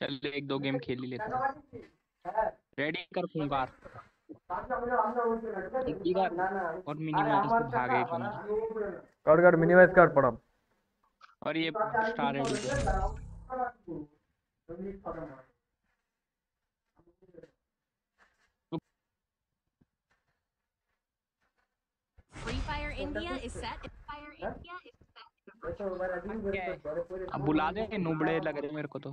चल एक दो गेम खेल ही लेता हूँ। रेडी कर इतनी और मिनिमम से भागे एक
कर कर मिनिमाइज कर पड़ा
और ये स्टार रेडी कर।
Free Fire India is set. Fire India is
अब बुला दे नुबड़े लग रहे मेरे को तो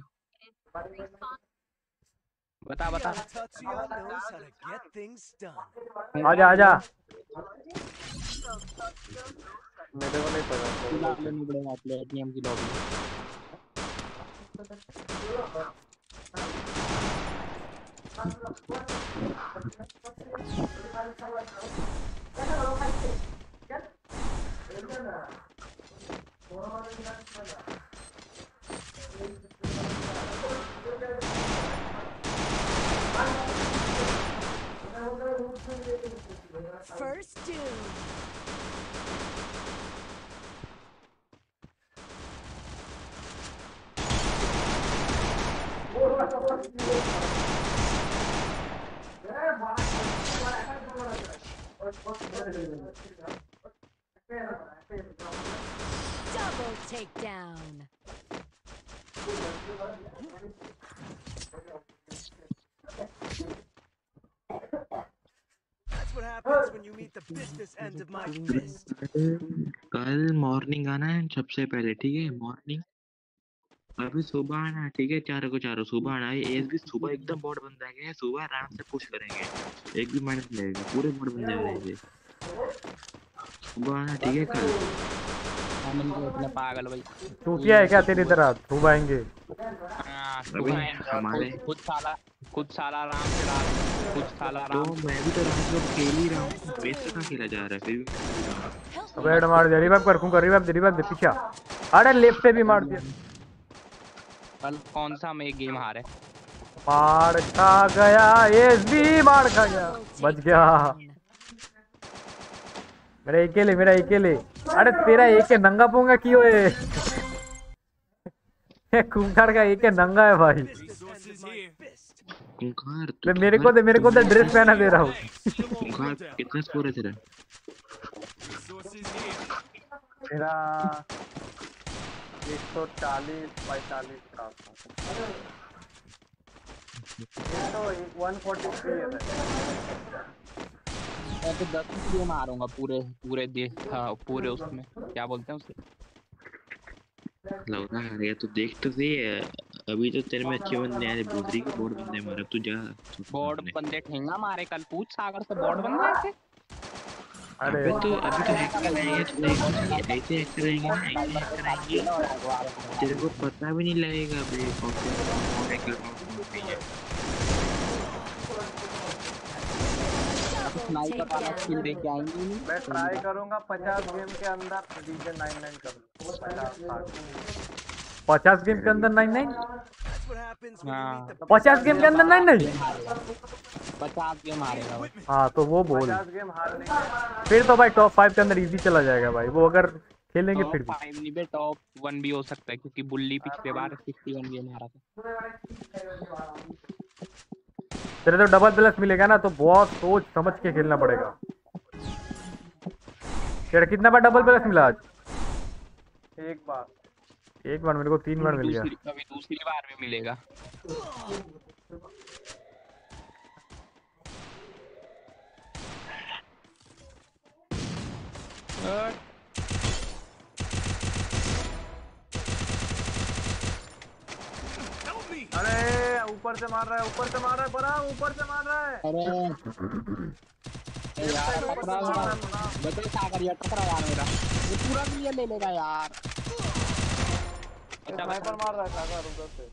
बता बता.
आजा आजा
मेरे को नहीं पता
बुला लेनी पड़ेगा प्लेटिनियम की lobby
First doom. What's the matter? Double takedown.
That's what happens when you meet the business end of my fist.
कल मॉर्निंग आना है सबसे पहले ठीक है? मॉर्निंग अभी सुबह आना है, ठीक है? चारों को चारों सुबह आना है। एस भी सुबह एकदम बोर्ड बन जाएँगे सुबह आराम से पुश करेंगे। एक भी माइनस नहीं लगेगा पूरे बोर्ड बन जाएँगे। सुबह आना ठीक है कल
पागल भाई
चूतिया है क्या तेरी तरह? आएँगे।
हाँ, सुबह आएँगे,
हमारे-
खुद- खुद साला खुद साला आराम से साला
तो
आराम
मैं भी तो रात को खेल ही रहा हूँ। वेस्ट से खेला जा रहा है फिर? भी मैं खेल रहा हूँ।
अबे हेड मार दिया। रिवाइव कर खूँगा रिवाइव दे रिवाइव दे पीछा अरे लेफ़्ट से भी मार दिया।
कल कौन सा हम एक गेम हारे?
मार खा गया एस भी मार खा गया। बच गया। मेरा अकेले मेरा अकेले। अरे तेरा एक नंगा पोंगा क्यों है? खूंखार का एक नंगा है भाई।
खूंखार
ले मेरे को दे मेरे को तो ड्रेस पहना दे रहा हूँ।
खूंखार कितना स्कोर है तेरा?
मेरा एक सौ चालीस पैंतालीस का। आसपास। ये तो है।
मैं तो दस गेम हारूँगा पूरे पूरे देश हाँ, पूरे उसमें। क्या बोलते हैं उसे?
लग रहा है तो देख तो सही है। अभी तो तेरे में अच्छे बंदे हैं दूसरी के बोर्ड बंदे मारे तू जा।
बोर्ड बंदे ठेंगा मारे कल पूछ सागर से बोर्ड बन गए थे?
अरे
तो अभी तो हैकर आएँगे तो देख ऐसे हैकर आएँगे ना ऐसे हैकर आएँगे। तेरे को पता भी नहीं लगेगा अभी कौन से कौन हैकर कौन है।
स्नाइपर वाला स्किल दे के आएँगे
मैं ट्राई करूँगा। पचास गेम के अंदर डिवीज़न नाइन नाइन करूँ। पचास
गेम के अंदर नाइन नाइन
हाँ
पचास गेम के अंदर नाइन नाइन
पचास गेम हारेगा।
हाँ तो वो बोल।
पचास गेम हारने के
फिर तो भाई टॉप फाइव के अंदर इजी चला जाएगा भाई। वो अगर खेलेंगे फिर भी।
फाइव नहीं बे टॉप वन भी हो सकता है क्योंकि बुल्ली पिछले बार सिक्सटी वन गेम हारा था।
तेरे तो डबल प्लस मिलेगा ना तो बहुत सोच समझ के खेलना पड़ेगा। तेरा कितना बार डबल प्लस मिला आज?
एक बार।
एक बार मेरे को तीन बार मिल गया।
दूसरी अभी दूसरी बार भी मिलेगा।
अरे ऊपर से मार रहा है ऊपर से मार रहा है बड़ा ऊपर से मार रहा है।
अरे। यार टकरा बता सागर यार। टकरा यार मेरा। ये पूरा भी ये ले लेगा यार। अच्छा
स्नाइपर मार रहा है सागर उधर से?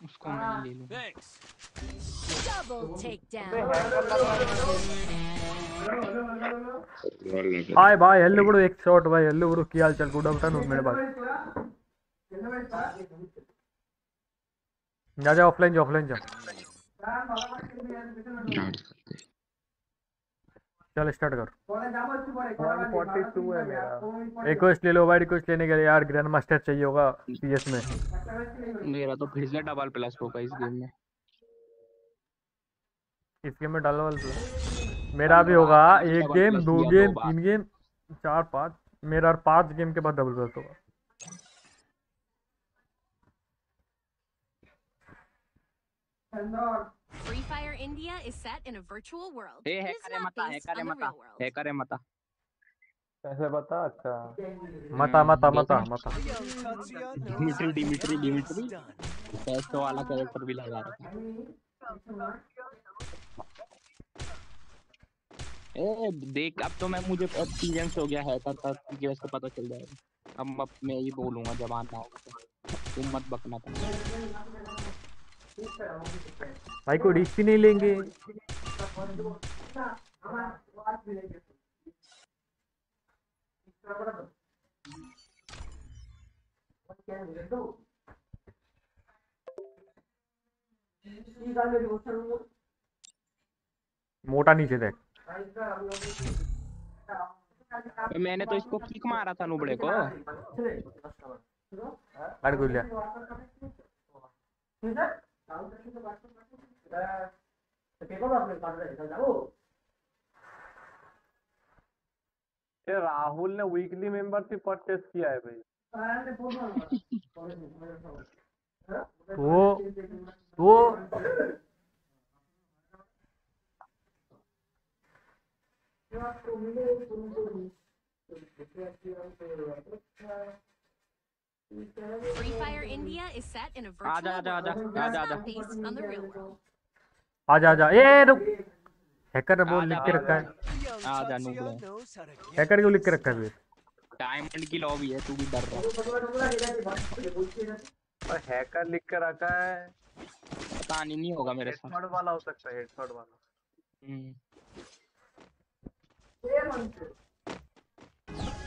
उसको मैं ले लूँ।
Takedown.
हाय भाई हेलो ब्रो एक शॉट भाई हेलो ब्रो क्या हाल चाल गुड आफ्टरनून मेरे पास जा जा ऑफलाइन जा ऑफलाइन जा। चल स्टार्ट कर।
है मेरा
रिक्वेस्ट ले लो भाई रिक्वेस्ट लेने के लिए यार ग्रैंड मास्टर चाहिए होगा सीएस में।
मेरा तो फिर से डबल प्लस होगा इस गेम में।
इस गेम में डालो वाला मेरा भी होगा एक गेम दो गेम तीन गेम चार पाँच। मेरा पाँच गेम के बाद डबल प्लस होगा।
Free Fire India is set in a virtual world.
ए
It
है
is
करे
not
मता है
based
करे
on the
मता
real world.
है करे मता
कैसे बता अच्छा
मता मता मता मता
डिमिट्री डिमिट्री डिमिट्री पैसों वाला कैरेक्टर भी लगा रखा है ए देख अब तो मैं मुझे एक्सपीरियंस हो गया है तब तक की वजह से पता चल जाएगा। अब मैं ही बोलूँगा जब आना होगा तो। तुम मत बकना। तुम
भाई कोई रिस्क ही नहीं लेंगे। मोटा नीचे देख।
तो मैंने तो इसको किक मारा था नुबड़े को।
अरे गुलिया
ये राहुल ने वीकली मेंबरशिप परचेस किया है भाई।
वो वो
Free Fire India is set in a virtual
आजा आजा आजा
world
आजा आजा
based on the real world.
आजा आजा ए रुक हैकर ने बोल लिख के रखा है।
आजा नुबड़े
हैकर क्यों लिख के रखा है फिर?
डायमंड की लॉबी है तू भी डर रहा
और हैकर लिख कर रखा है।
पता नहीं नहीं होगा मेरे साथ।
हेडशॉट वाला हो सकता है हेडशॉट वाला।
हम्म।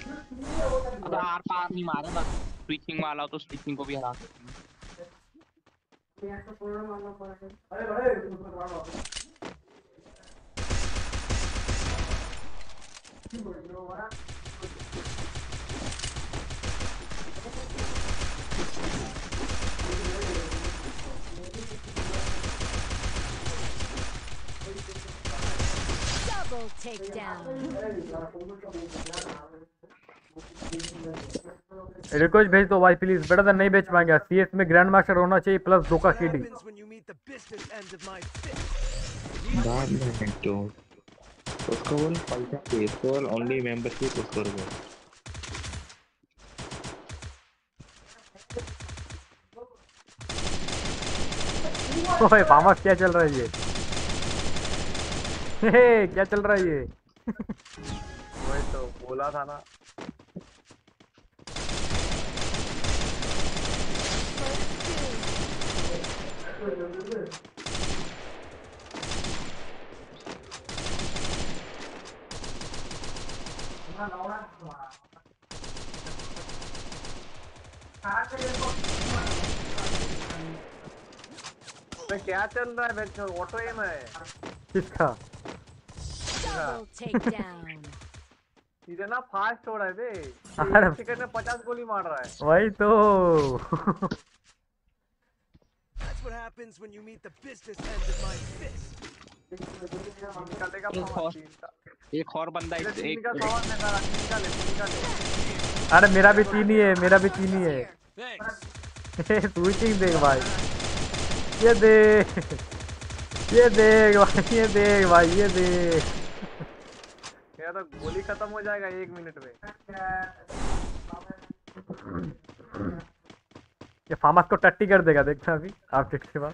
अब आर पार नहीं मारे बस स्विचिंग वाला तो स्विचिंग को भी हरा सकते हैं।
Double takedown.
रिक्वेस्ट भेज दो भाई प्लीज़ बेटर नहीं बेच पाएँगे सीएस में ग्रैंड मास्टर होना चाहिए प्लस दो का केडी
तो उसको बोल पलटा पे इसको बोल ओनली मेंबरशिप उसको बोल।
ओए फामस क्या चल रहा है ये? *laughs* हे, क्या चल रहा है ये?
वही तो बोला था ना। अबे क्या चल रहा है? ऑटो एम है।
किसका? *laughs*
इतना फास्ट हो रहा है बे। *laughs* सेकंड में पचास गोली मार रहा है।
वही तो।
That's what happens when you meet the business end of my fist.
एक और
तीन
एक बंदा
इधर तीन
एक
का सामान है सारा तीन ले तीन ले
अरे मेरा भी चीनी है मेरा भी चीनी है. स्विचिंग *laughs* देख भाई। ये देख ये देख भाई ये देख भाई ये देख।
मेरा तो गोली खत्म हो जाएगा एक मिनट में।
ये फामस को टट्टी कर देगा, देखना अभी, आप टिट के बाद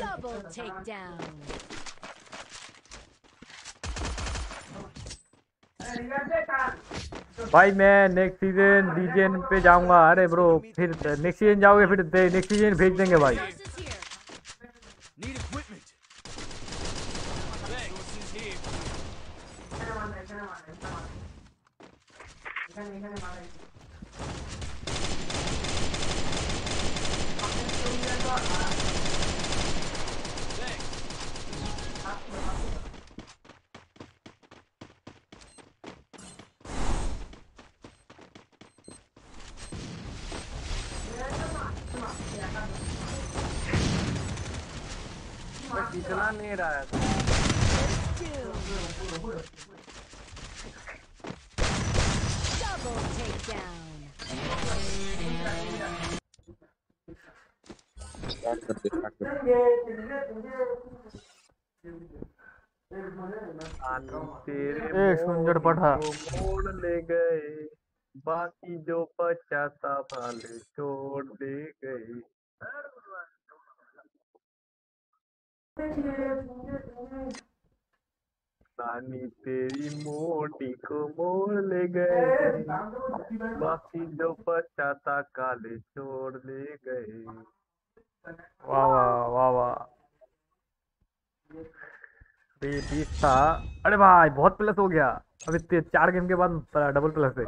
Double takedown.
भाई मैं नेक्स्ट सीज़न डीजेन पे जाऊँगा। अरे ब्रो फिर नेक्स्ट सीज़न जाओगे, फिर नेक्स्ट सीज़न भेज देंगे भाई
here.
Need equipment. Thanks. Source is here.
मैं कितना नहीं रहा है
Double takedown.
सुंजड़ पठा
मोड़ ले गए बाकी जो बचा था भाले छोड़ दे गए नानी तेरी मोटी को मोड़ ले गए। बाकी जो था काले छोड़ ले गए।
वाह वाह वाह वाह। अरे बीस था। अरे भाई बहुत प्लस हो गया। अभी चार गेम के बाद डबल प्लस है।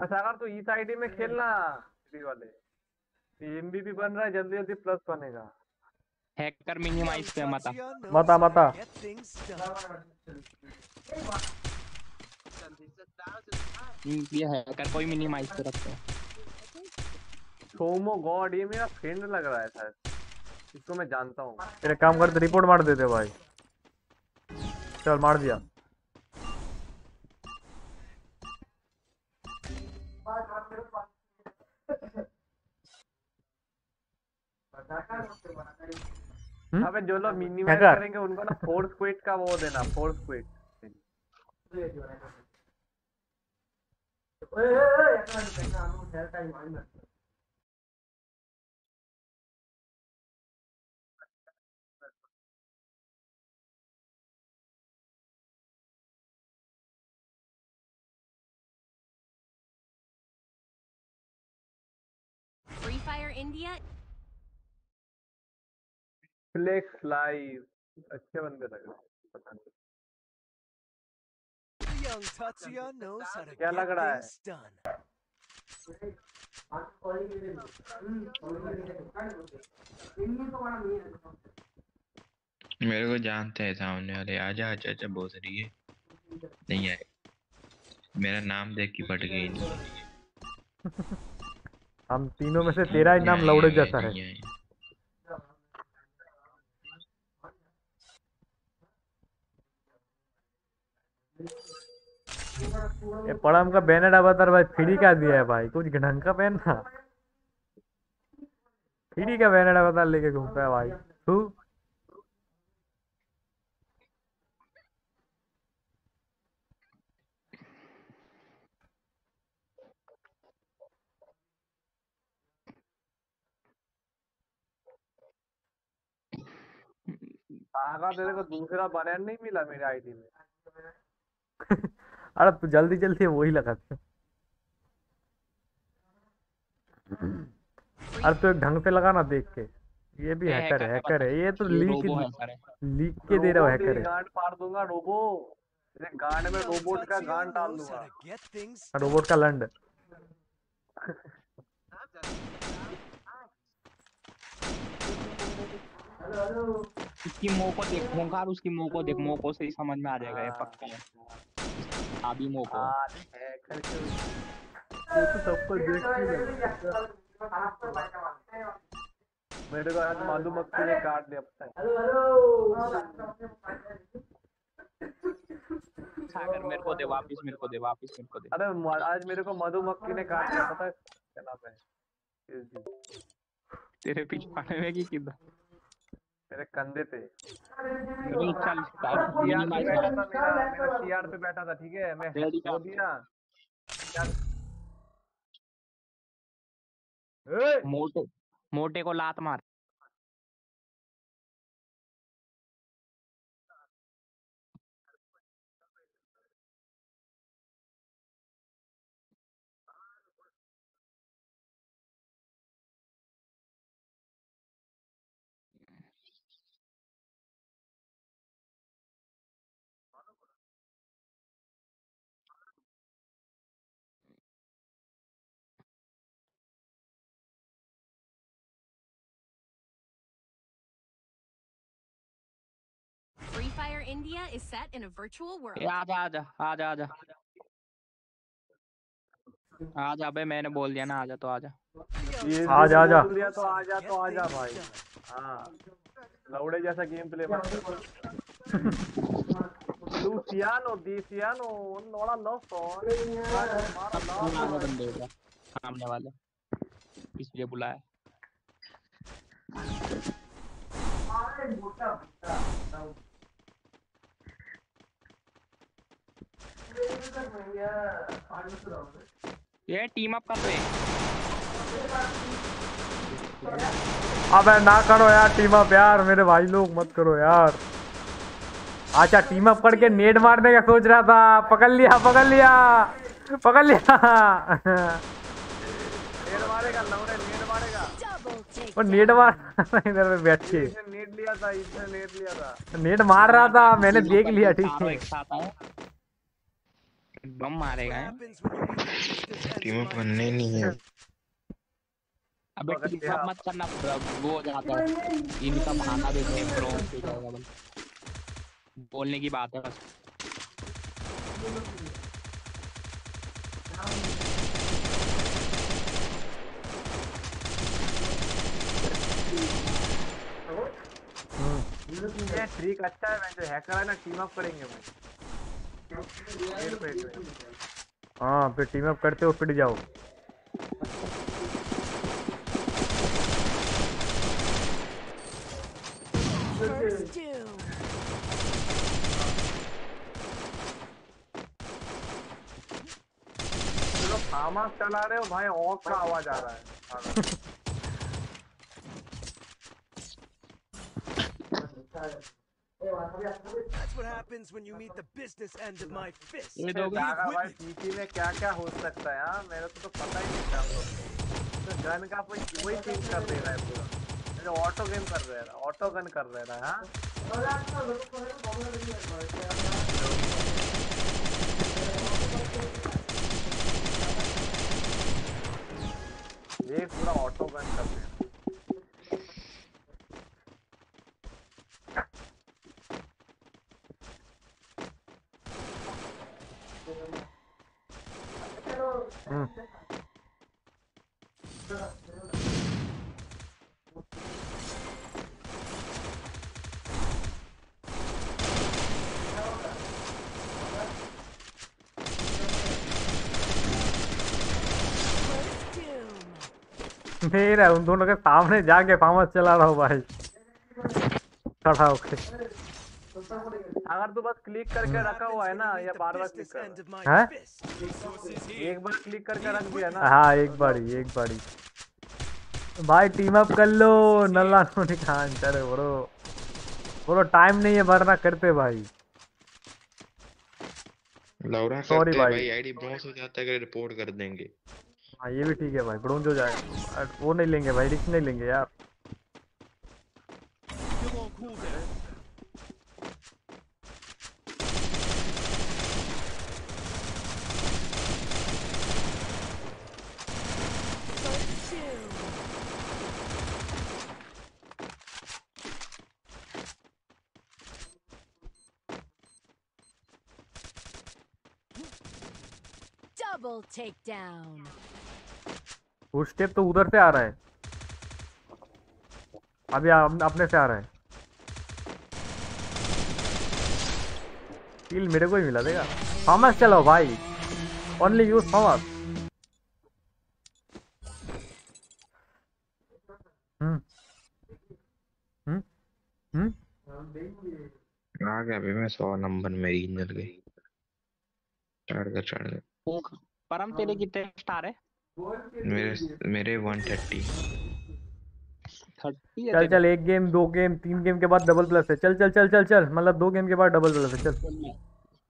अच्छा अगर तू इस आईडी में खेलना फ्री वाले एमबीपी बन रहा है जल्दी जल्दी प्लस बनेगा।
हैकर मिनिमाइज पे मता।
मता मता।
ये हैकर कोई मिनिमाइज पे रखते हैं।
सोमो गॉड ये मेरा फ्रेंड लग रहा है शायद। इसको मैं जानता हूँ।
तेरे काम करते रिपोर्ट मार देते भाई। चल मार दिया?
अबे जो लोग मिनिमाइज करेंगे उनको ना फोर्स क्विट का वो देना force quit
Free Fire India
flex live अच्छे बंदे लग। रहे हैं
Young Tatsuya knows how to
क्या
get
लग रहा है?
things done.
मेरे को जानते हैं सामने वाले। आजा आजा आजा बोल रही है। नहीं आए। मेरा नाम देख के पट गई। नहीं
हम तीनों में से तेरा ही नाम लौड़े जैसा है। ये पड़म का बैनर अवतार भाई फ्री का दिया है भाई। कुछ ढंग का पहनना फ्री का बैनर अवतार लेके घूमता है भाई। तू?
आगा तेरे को दूसरा बयान नहीं मिला मेरे आईडी में। *laughs*
अरे तू जल्दी जल्दी वही लगा था *clears throat* अरे तू एक ढंग से लगा ना देख के। ये भी
ये
हैकर है हैकर है। ये तो लीक
है
लीक के दे रहा
रोबो
हैकर है।
गांड फाड़ दूँगा रोबो तेरे गांड में रोबोट का गांड डाल दूँगा।
रोबोट का लंड।
उसकी मुँह को देख होंकार उसकी मुँह को देख मुँह को से ही समझ में आ जाएगा ये पक्का है। अभी मुँह को।
हाँ हैकर के ये तो सबको देख मेरे को आज मालूम मक्खी ने काट दिया पता है
सागर मेरे को दे वापस मेरे को दे वापस मेरे को दे।
अरे आज मेरे को मधुमक्खी ने काट दिया पता है क्या नाम है?
तेरे पीछे में कि किधर?
मेरे कंधे पे। सीआर पे बैठा था मेरा मेरा सीआर पे बैठा था ठीक है? मैं दिया
मोटे मोटे को लात मार।
India is set in a virtual world.
ए आजा आजा आजा आजा। आजा अबे मैंने बोल दिया ना आजा तो आजा।
ये
आजा, आजा।
बोल दिया तो आजा तो आजा भाई। हाँ। लौड़े जैसा गेम प्ले मत कर Luciano, Diciano, नोड़ा लो फ़ोन
सब खून बंदे का सामने वाले। इसलिए बुलाया। ये टीम अप कर रहे
अबे ना करो यार टीम अप यार मेरे भाई लोग मत करो यार। अच्छा टीम अप करके नेट मारने का सोच रहा था। पकड़ लिया पकड़ लिया पकड़ लिया।
नेट मारेगा लौड़े नेट मारेगा।
वो नेट मार इधर में बैठ के।
नेट लिया था इसने नेट लिया था।
नेट मार रहा था मैंने देख लिया ठीक है।
बम मारेगा
टीम अप बनने नहीं है।
अबे टीम अप मत करना वो हो जाता है। इनका बहाना देते हैं ब्रो बोलने की बात है बस।
ये ट्रिक अच्छा है मैं जो हैकर है ना टीम अप करेंगे भाई। है।
फिर टीम अप करते हो पिट जाओ
चला रहे हो भाई ऑफ़ का आवाज़ आ रहा है *laughs* *laughs*
That's what happens when you meet the business end of my fist.
ये
तो
दोगे
भाई पीसी में क्या क्या हो सकता है हाँ? मेरे को तो पता ही नहीं था तो गन का कोई वही चेंज कर दे रहा है पूरा। मेरे ऑटो गेम कर रहा है ऑटो गन कर रहा है हाँ? ये पूरा ऑटो गन कर रहा है।
मेरा उन दोनों के सामने जाके फार्मस चला रहा हूँ भाई। खड़ा होके
अगर तू बस क्लिक करके रखा हुआ है ना या बार बार क्लिक
my
हैं।
एक बार क्लिक करके रख दिया ना।
हाँ एक बारी एक बारी। भाई टीम अप कर लो नल्ला सोनी खान चले ब्रो ब्रो टाइम नहीं है वरना करते भाई।
लौरा हैं
भाई।
भाई आईडी बॉस हो जाता है कि रिपोर्ट कर देंगे।
हाँ ये भी ठीक है भाई ब्रोंज हो जाएगा। वो नहीं लेंगे भाई रिस्क नहीं लेंगे यार।
Double takedown.
फुट स्टेप तो उधर से आ रहा है। अभी अपने से आ रहा है। किल मेरे को ही मिला देगा फार्मस चलाओ भाई। ओनली यूज़ फार्मस हम्म। हम्म। हम्म।
आ गया भाई मैं सौ नंबर मेरी जल गई। स्टार्ट कर स्टार्ट कर
परम तेरे कितने स्टार है?
मेरे मेरे 130
चल चल एक गेम दो गेम तीन गेम के बाद डबल प्लस है। चल चल चल चल चल मतलब दो गेम के बाद डबल प्लस है चल।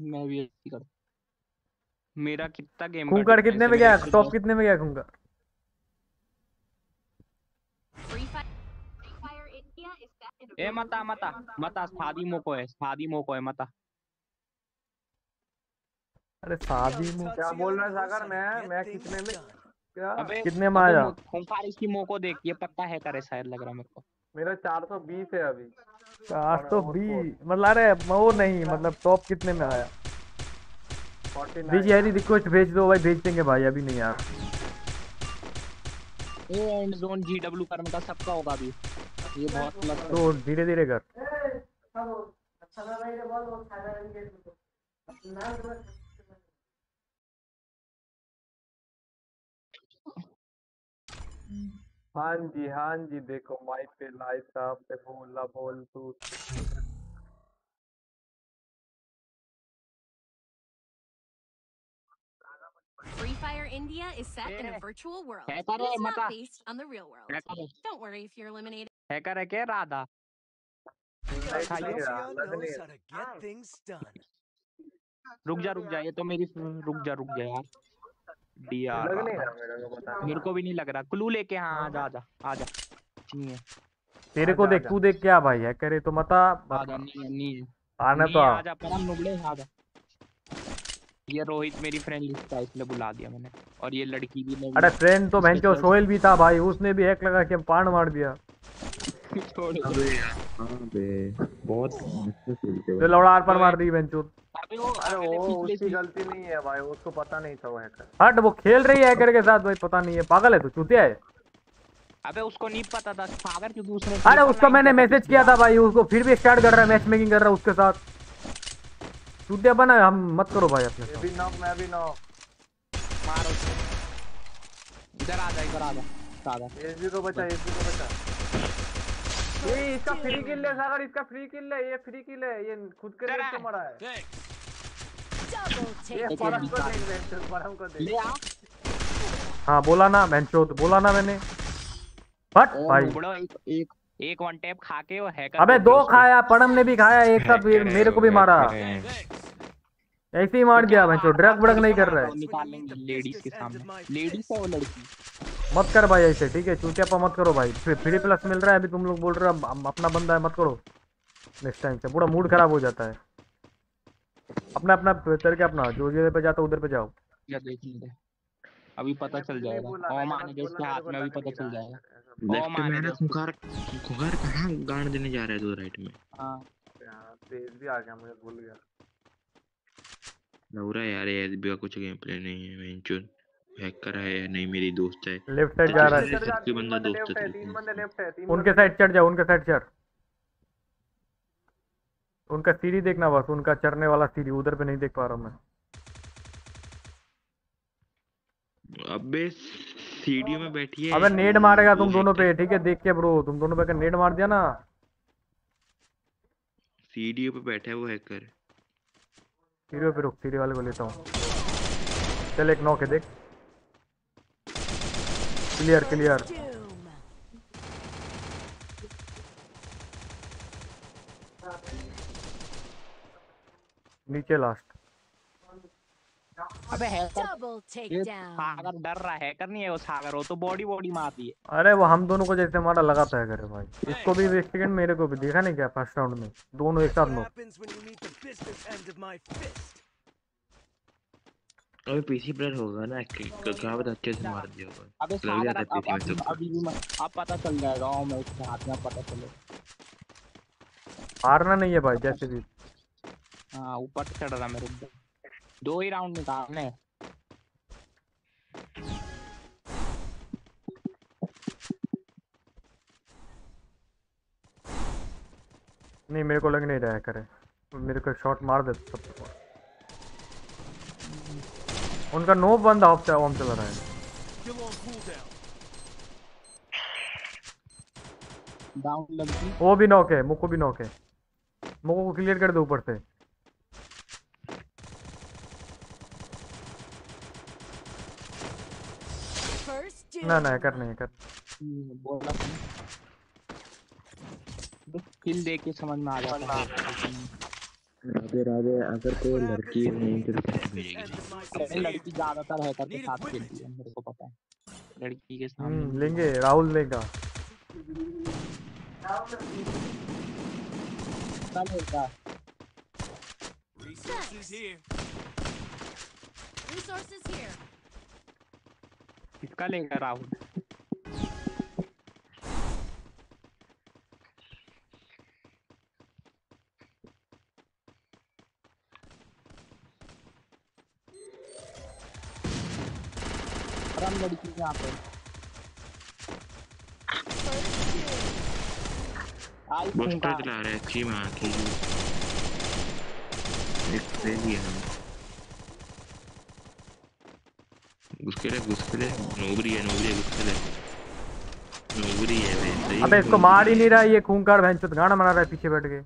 मैं भी ऐसे कर मेरा कितना गेम
खूंकर कितने में गया? टॉप कितने में गया
a
ए मता मता मता शादी मोको है शादी मोको है मता।
अरे शादी में
क्या बोल रहा है सागर? मैं मैं कितने में क्या?
अबे
कितने में आया?
खूंखार इसकी मोको देख ये पक्का है करे शायद लग रहा मेरे को।
मेरा 420 है अभी।
चार सौ बीस? मतलब अरे वो नहीं मतलब टॉप कितने में आया?
49
भेज यार रिक्वेस्ट भेज दो भाई भेज देंगे भाई अभी नहीं यार
ए एंड जोन जीडब्ल्यू कर्म का सबका होगा अभी। ये बहुत प्लस
तो धीरे धीरे कर हाँ जी हाँ जी देखो माइक पे लाइव साहब पे बोला बोल तू
Free Fire India is set in a virtual world
है
is not based on the real world. Don't worry if you're eliminated.
Hacker है क्या राधा. रुक जा रुक जा ये तो मेरी रुक जा रुक जा यार डीआर
लग नहीं रहा मेरे को पता।
मेरे को भी नहीं लग रहा। क्लू लेके हाँ आजा आजा आजा नहीं है।
तेरे को देख तू देख क्या भाई है करे तो मता
आजा नहीं नहीं
आना तो आ।
आजा परम नुबड़े आजा ये रोहित मेरी फ्रेंड लिस्ट था इसलिए बुला दिया मैंने। और ये लड़की भी
अरे फ्रेंड तो बहन सोहेल भी था भाई उसने भी हैक लगा के पान मार दिया।
छोड़।
अबे यार हाँ बे बहुत हो
लौड़ा आर पर मार दी चो
अबे वो
अरे वो उसकी गलती नहीं है भाई उसको पता नहीं था वो हैकर
हट वो खेल रही है हैकर के साथ भाई पता नहीं है। पागल है तू चूतिया है।
अबे उसको नहीं पता था सागर क्योंकि उसने
अरे उसको मैंने मैसेज किया था भाई उसको फिर भी स्टार्ट कर रहा है मैच मेकिंग कर रहा है उसके साथ। चूतिया बना हम मत करो भाई अपने
ये भी नॉक मैं भी नॉक
मारो इधर आ जा इधर आ जा। सागर
एसबी को बचा एसबी को बचा। ये इसका फ्री किल है सागर इसका फ्री किल है ये फ्री किल है ये खुद के रेट से मरा है। ये परम को देख रहे हैं परम को
ले
देख
आ
हाँ बोला ना बहन बोला ना मैंने।
बट
भाई।
एक एक। एक वन टैप खा के वो हैकर
अबे दो खाया पड़म ने भी खाया एक साथ मेरे को भी मारा। ऐसे ही मार दिया बहन ड्रग ब्रग नहीं कर रहा है।
निकालेंगे लेडीज़ के सामने। लेडीज़ है वो लड़की।
मत कर भाई ऐसे ठीक है? चूतिया पर मत करो भाई। फ्री प्लस मिल रहा है अभी तुम लोग बोल रहे हो अपना बंदा है मत करो। नेक्स्ट टाइम से पूरा मूड खराब हो जाता है। अपना अपना करके अपना जो जगह पे जाता उधर पे जाओ।
या दे। अभी पता चल जाएगा। ओम आने
बस
उसके हाथ में अभी पता चल जाएगा। ओम आने
है
दे
गांड देने जा रहा है तू राइट में।
हाँ,
तेज भी आ गया मुझे भूल गया।
लग रहा है यार एसबी का कुछ गेम प्ले नहीं है वेंचुर हैकर है या नहीं मेरी दोस्त है।
लेफ़्ट साइड जा रहा है।
सबसे बंदा दोस्त
है तीन बंदे लेफ़्ट है तीन
उनके साइड चढ़ जाओ उनके साइड चढ़। उनका सीढ़ी देखना बस उनका चढ़ने वाला सीढ़ी उधर पे नहीं देख पा रहा मैं।
अबे सीढ़ियों में बैठी है
अबे नेड मारेगा तुम
वो
दोनों पे ठीक है देख के ब्रो तुम दोनों पे अगर नेड मार दिया ना।
सीढ़ियों पे बैठा है वो हैकर
सीढ़ी पे रुक तीरे वाले को लेता हूँ। चल, एक नौके देख। क्लियर क्लियर नीचे लास्ट
अबे हैकर. सागर डर रहा है हैकर नहीं है वो सागर वो तो बॉडी बॉडी मारती है।
अरे वो हम दोनों को जैसे मारा लगाता है करे भाई। इसको भी एक सेकंड मेरे को भी। देखा नहीं क्या फ़र्स्ट राउंड में? दोनों एक साथ नो?
अबे पीसी प्लेयर होगा ना क्या बता अच्छे से मार दिया होगा।
अबे सागर अब
में
अभी भी अब पता चल जाएगा ओम है उसके हाथ में पता चलेगा
हारना नहीं है भाई जैसे भी।
हाँ ऊपर चढ़ रहा मेरे ऊपर दो ही राउंड निकालने हैं।
नहीं मेरे को लग नहीं रहा है करे। मेरे को शॉट मार दे सब उनका नो बंद ऑफ़ ऑन चल रहा है। वो भी नॉक है मुको भी नॉक है। मुको को क्लियर कर दे ऊपर से
First doom.
ना ना कर नहीं कर।
हम्म, बोला स्किल देख के समझ में आ जाता है
राधे राधे अगर कोई लड़की नहीं तो.
लड़की ज़्यादातर हैकर के साथ खेलती है मेरे को पता है। लड़की के
हम्म
सामने
लेंगे राहुल लेगा।
चलेगा
Resources here.
Resources here.
किसका लेगा राहुल? लड़की यहाँ पे। आई
चला रहा है अच्छी की। एक क्रेजी है घुस के ले घुस के ले नोबरी है नोबरी है घुस के ले
बुरी है बे सही
अबे इसको मार ही नहीं रहा ये खूंखार भैंचोद गाना बना रहा है पीछे बैठ के।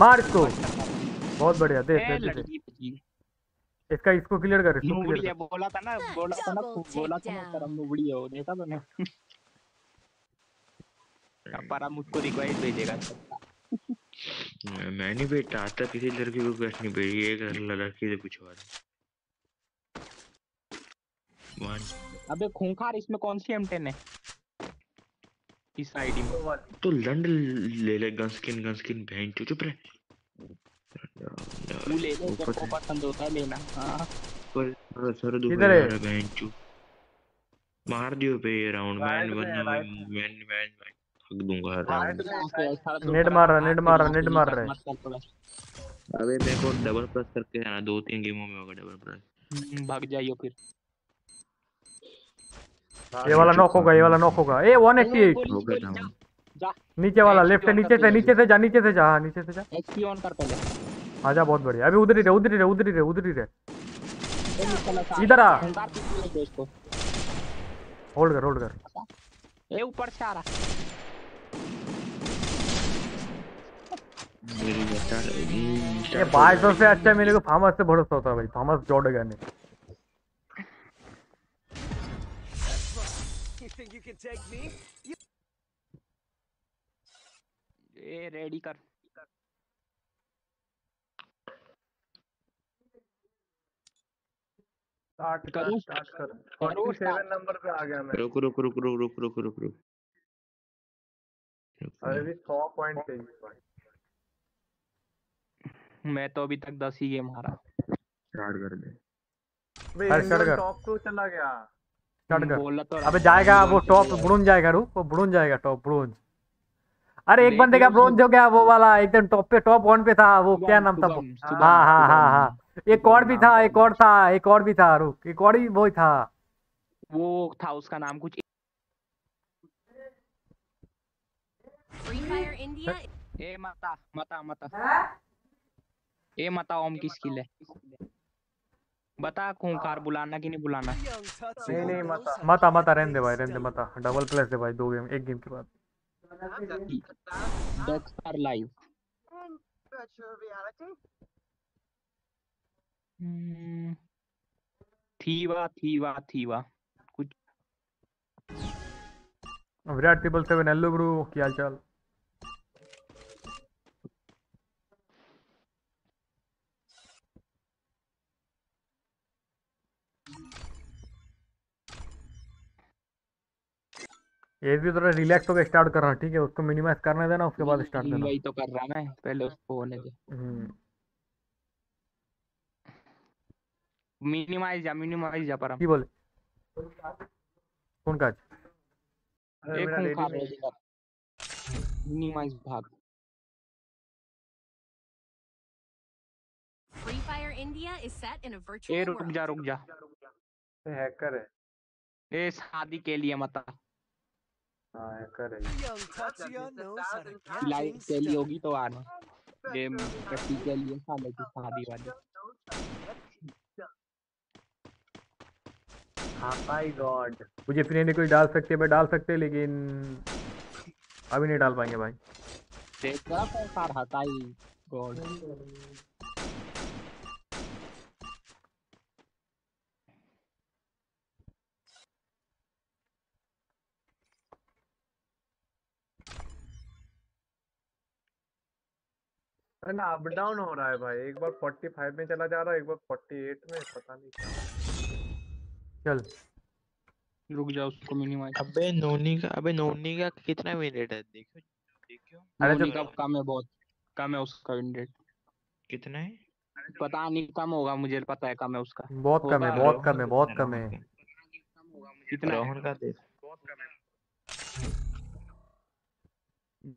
मार इसको। बहुत बढ़िया देख देख देख इसका इसको क्लियर कर इसको क्लियर
है बोला था ना बोला था ना बोला था ना. परम नुबड़ी है वो देखा तूने? अब परम उसको रिक्वेस्ट भेजेगा।
मैं नहीं भेजता आज तक किसी लड़की को रिक्वेस्ट नहीं भेजी एक लड़की से पूछवा वन
अबे खूंखार इसमें कौन सी M10 है? इस आईडी में।
तो लंड ले ले गन स्किन गन स्किन चो चुप रहे?
तू ले ले
ऊपर
को पसंद होता है लेना हाँ।
पर सर दुख
है?
रहा है बहन चो मार दियो पे ये राउंड मैन
में,
वरना
right
मैं मैं मैं मैं ठग दूँगा
राइट
राउंड
में
यहाँ से
है।
ऐसा तो
नेट मार रहा नेट मार रहा नेट मार रहा है।
अबे मेरे को डबल प्रेस करके आना दो तीन गेमों में होगा डबल प्रेस
भाग जाइयो फिर।
ये वाला नॉक होगा ये वाला नॉक होगा। ए 188
गोली
हो गया
गोली जा
down।
जा।
नीचे वाला लेफ़्ट से नीचे से नीचे से जा नीचे से जा हाँ नीचे से जा।
एचपी ऑन कर पहले
आजा बहुत बढ़िया। अभी उधर ही रहे उधर ही रहे उधर ही रहे उधर ही रहे। इधर आ। होल्ड कर होल्ड कर।
ए ऊपर से आ रहा।
ये बाईसों से अच्छा मेरे को फार्मस से भरोसा होता है भाई फार्मस जोड़ेगा नहीं।
Can take me? You...
ए रेडी कर।
स्टार्ट कर
करूँ?
स्टार्ट कर।
करूँ
47
start?
नंबर पे आ गया मैं।
रुक रुक रुक रुक रुक रुक रुक रुक।
अरे भी 100 पॉइंट चाहिए भाई
मैं तो अभी तक दस ही गेम हारा।
स्टार्ट कर दे।
कर।
टॉप टू चला गया।
कर।
तो
अबे जाएगा वो टॉप ब्रोंज जाएगा रुक वो ब्रोंज जाएगा टॉप ब्रोंज। अरे एक बंदे का
लो,
ब्रोंज हो गया वो वाला एकदम टॉप पे टॉप वन पे था वो क्या नाम था
शुभम,
हाँ हाँ हाँ हाँ। एक और भी था एक और था एक और भी था रुक एक और ही वो था।
वो था उसका नाम कुछ। ए मता मता मता। ए मता ओम की स्किल है। बता खूंखार बुलाना कि नहीं बुलाना?
नहीं नहीं मता
how
मता मता रहने दे भाई रहने दे. मता डबल प्लस दे भाई दो गेम एक गेम के बाद।
डेक्सटर लाइव हम्म, थीवा थीवा थीवा। कुछ
Virat triple seven hello bro क्या हाल चाल? ये भी थोड़ा रिलैक्स होकर स्टार्ट करना ठीक है? उसको मिनिमाइज करने देना उसके बाद स्टार्ट करना।
वही तो कर रहा मैं पहले उसको होने दे।
हम्म।
मिनिमाइज जा मिनिमाइज जा परम।
की बोले। कौन काज?
एक रेडी कर मिनिमाइज भाग।
Free Fire India is set in a
ए रुक जा रुक जा।
हैकर है।
ए शादी के लिए मता लाइव
things
के लिए होगी तो आना। गेम कट्टी के लिए साले की शादी वाली।
हाँ? माय गॉड
मुझे फ्रेंड कोई डाल सकते मैं डाल सकते लेकिन अभी नहीं डाल पाएँगे भाई।
देख रहा कौन सा हटा ही गॉड
अरे ना अप डाउन हो रहा है भाई। एक बार 45 में चला जा रहा है एक बार 48 में पता नहीं क्या।
चल।
रुक जा उसको मिनिमाइज
अबे नोनी का अबे नोनी का कितना मिनट है? देखो देखो
अरे जो
का कम है बहुत कम है उसका विन रेट
कितना है?
पता नहीं कम होगा मुझे पता है कम है उसका।
बहुत कम है बहुत कम है बहुत कम है।
कितना
रोहन का देख।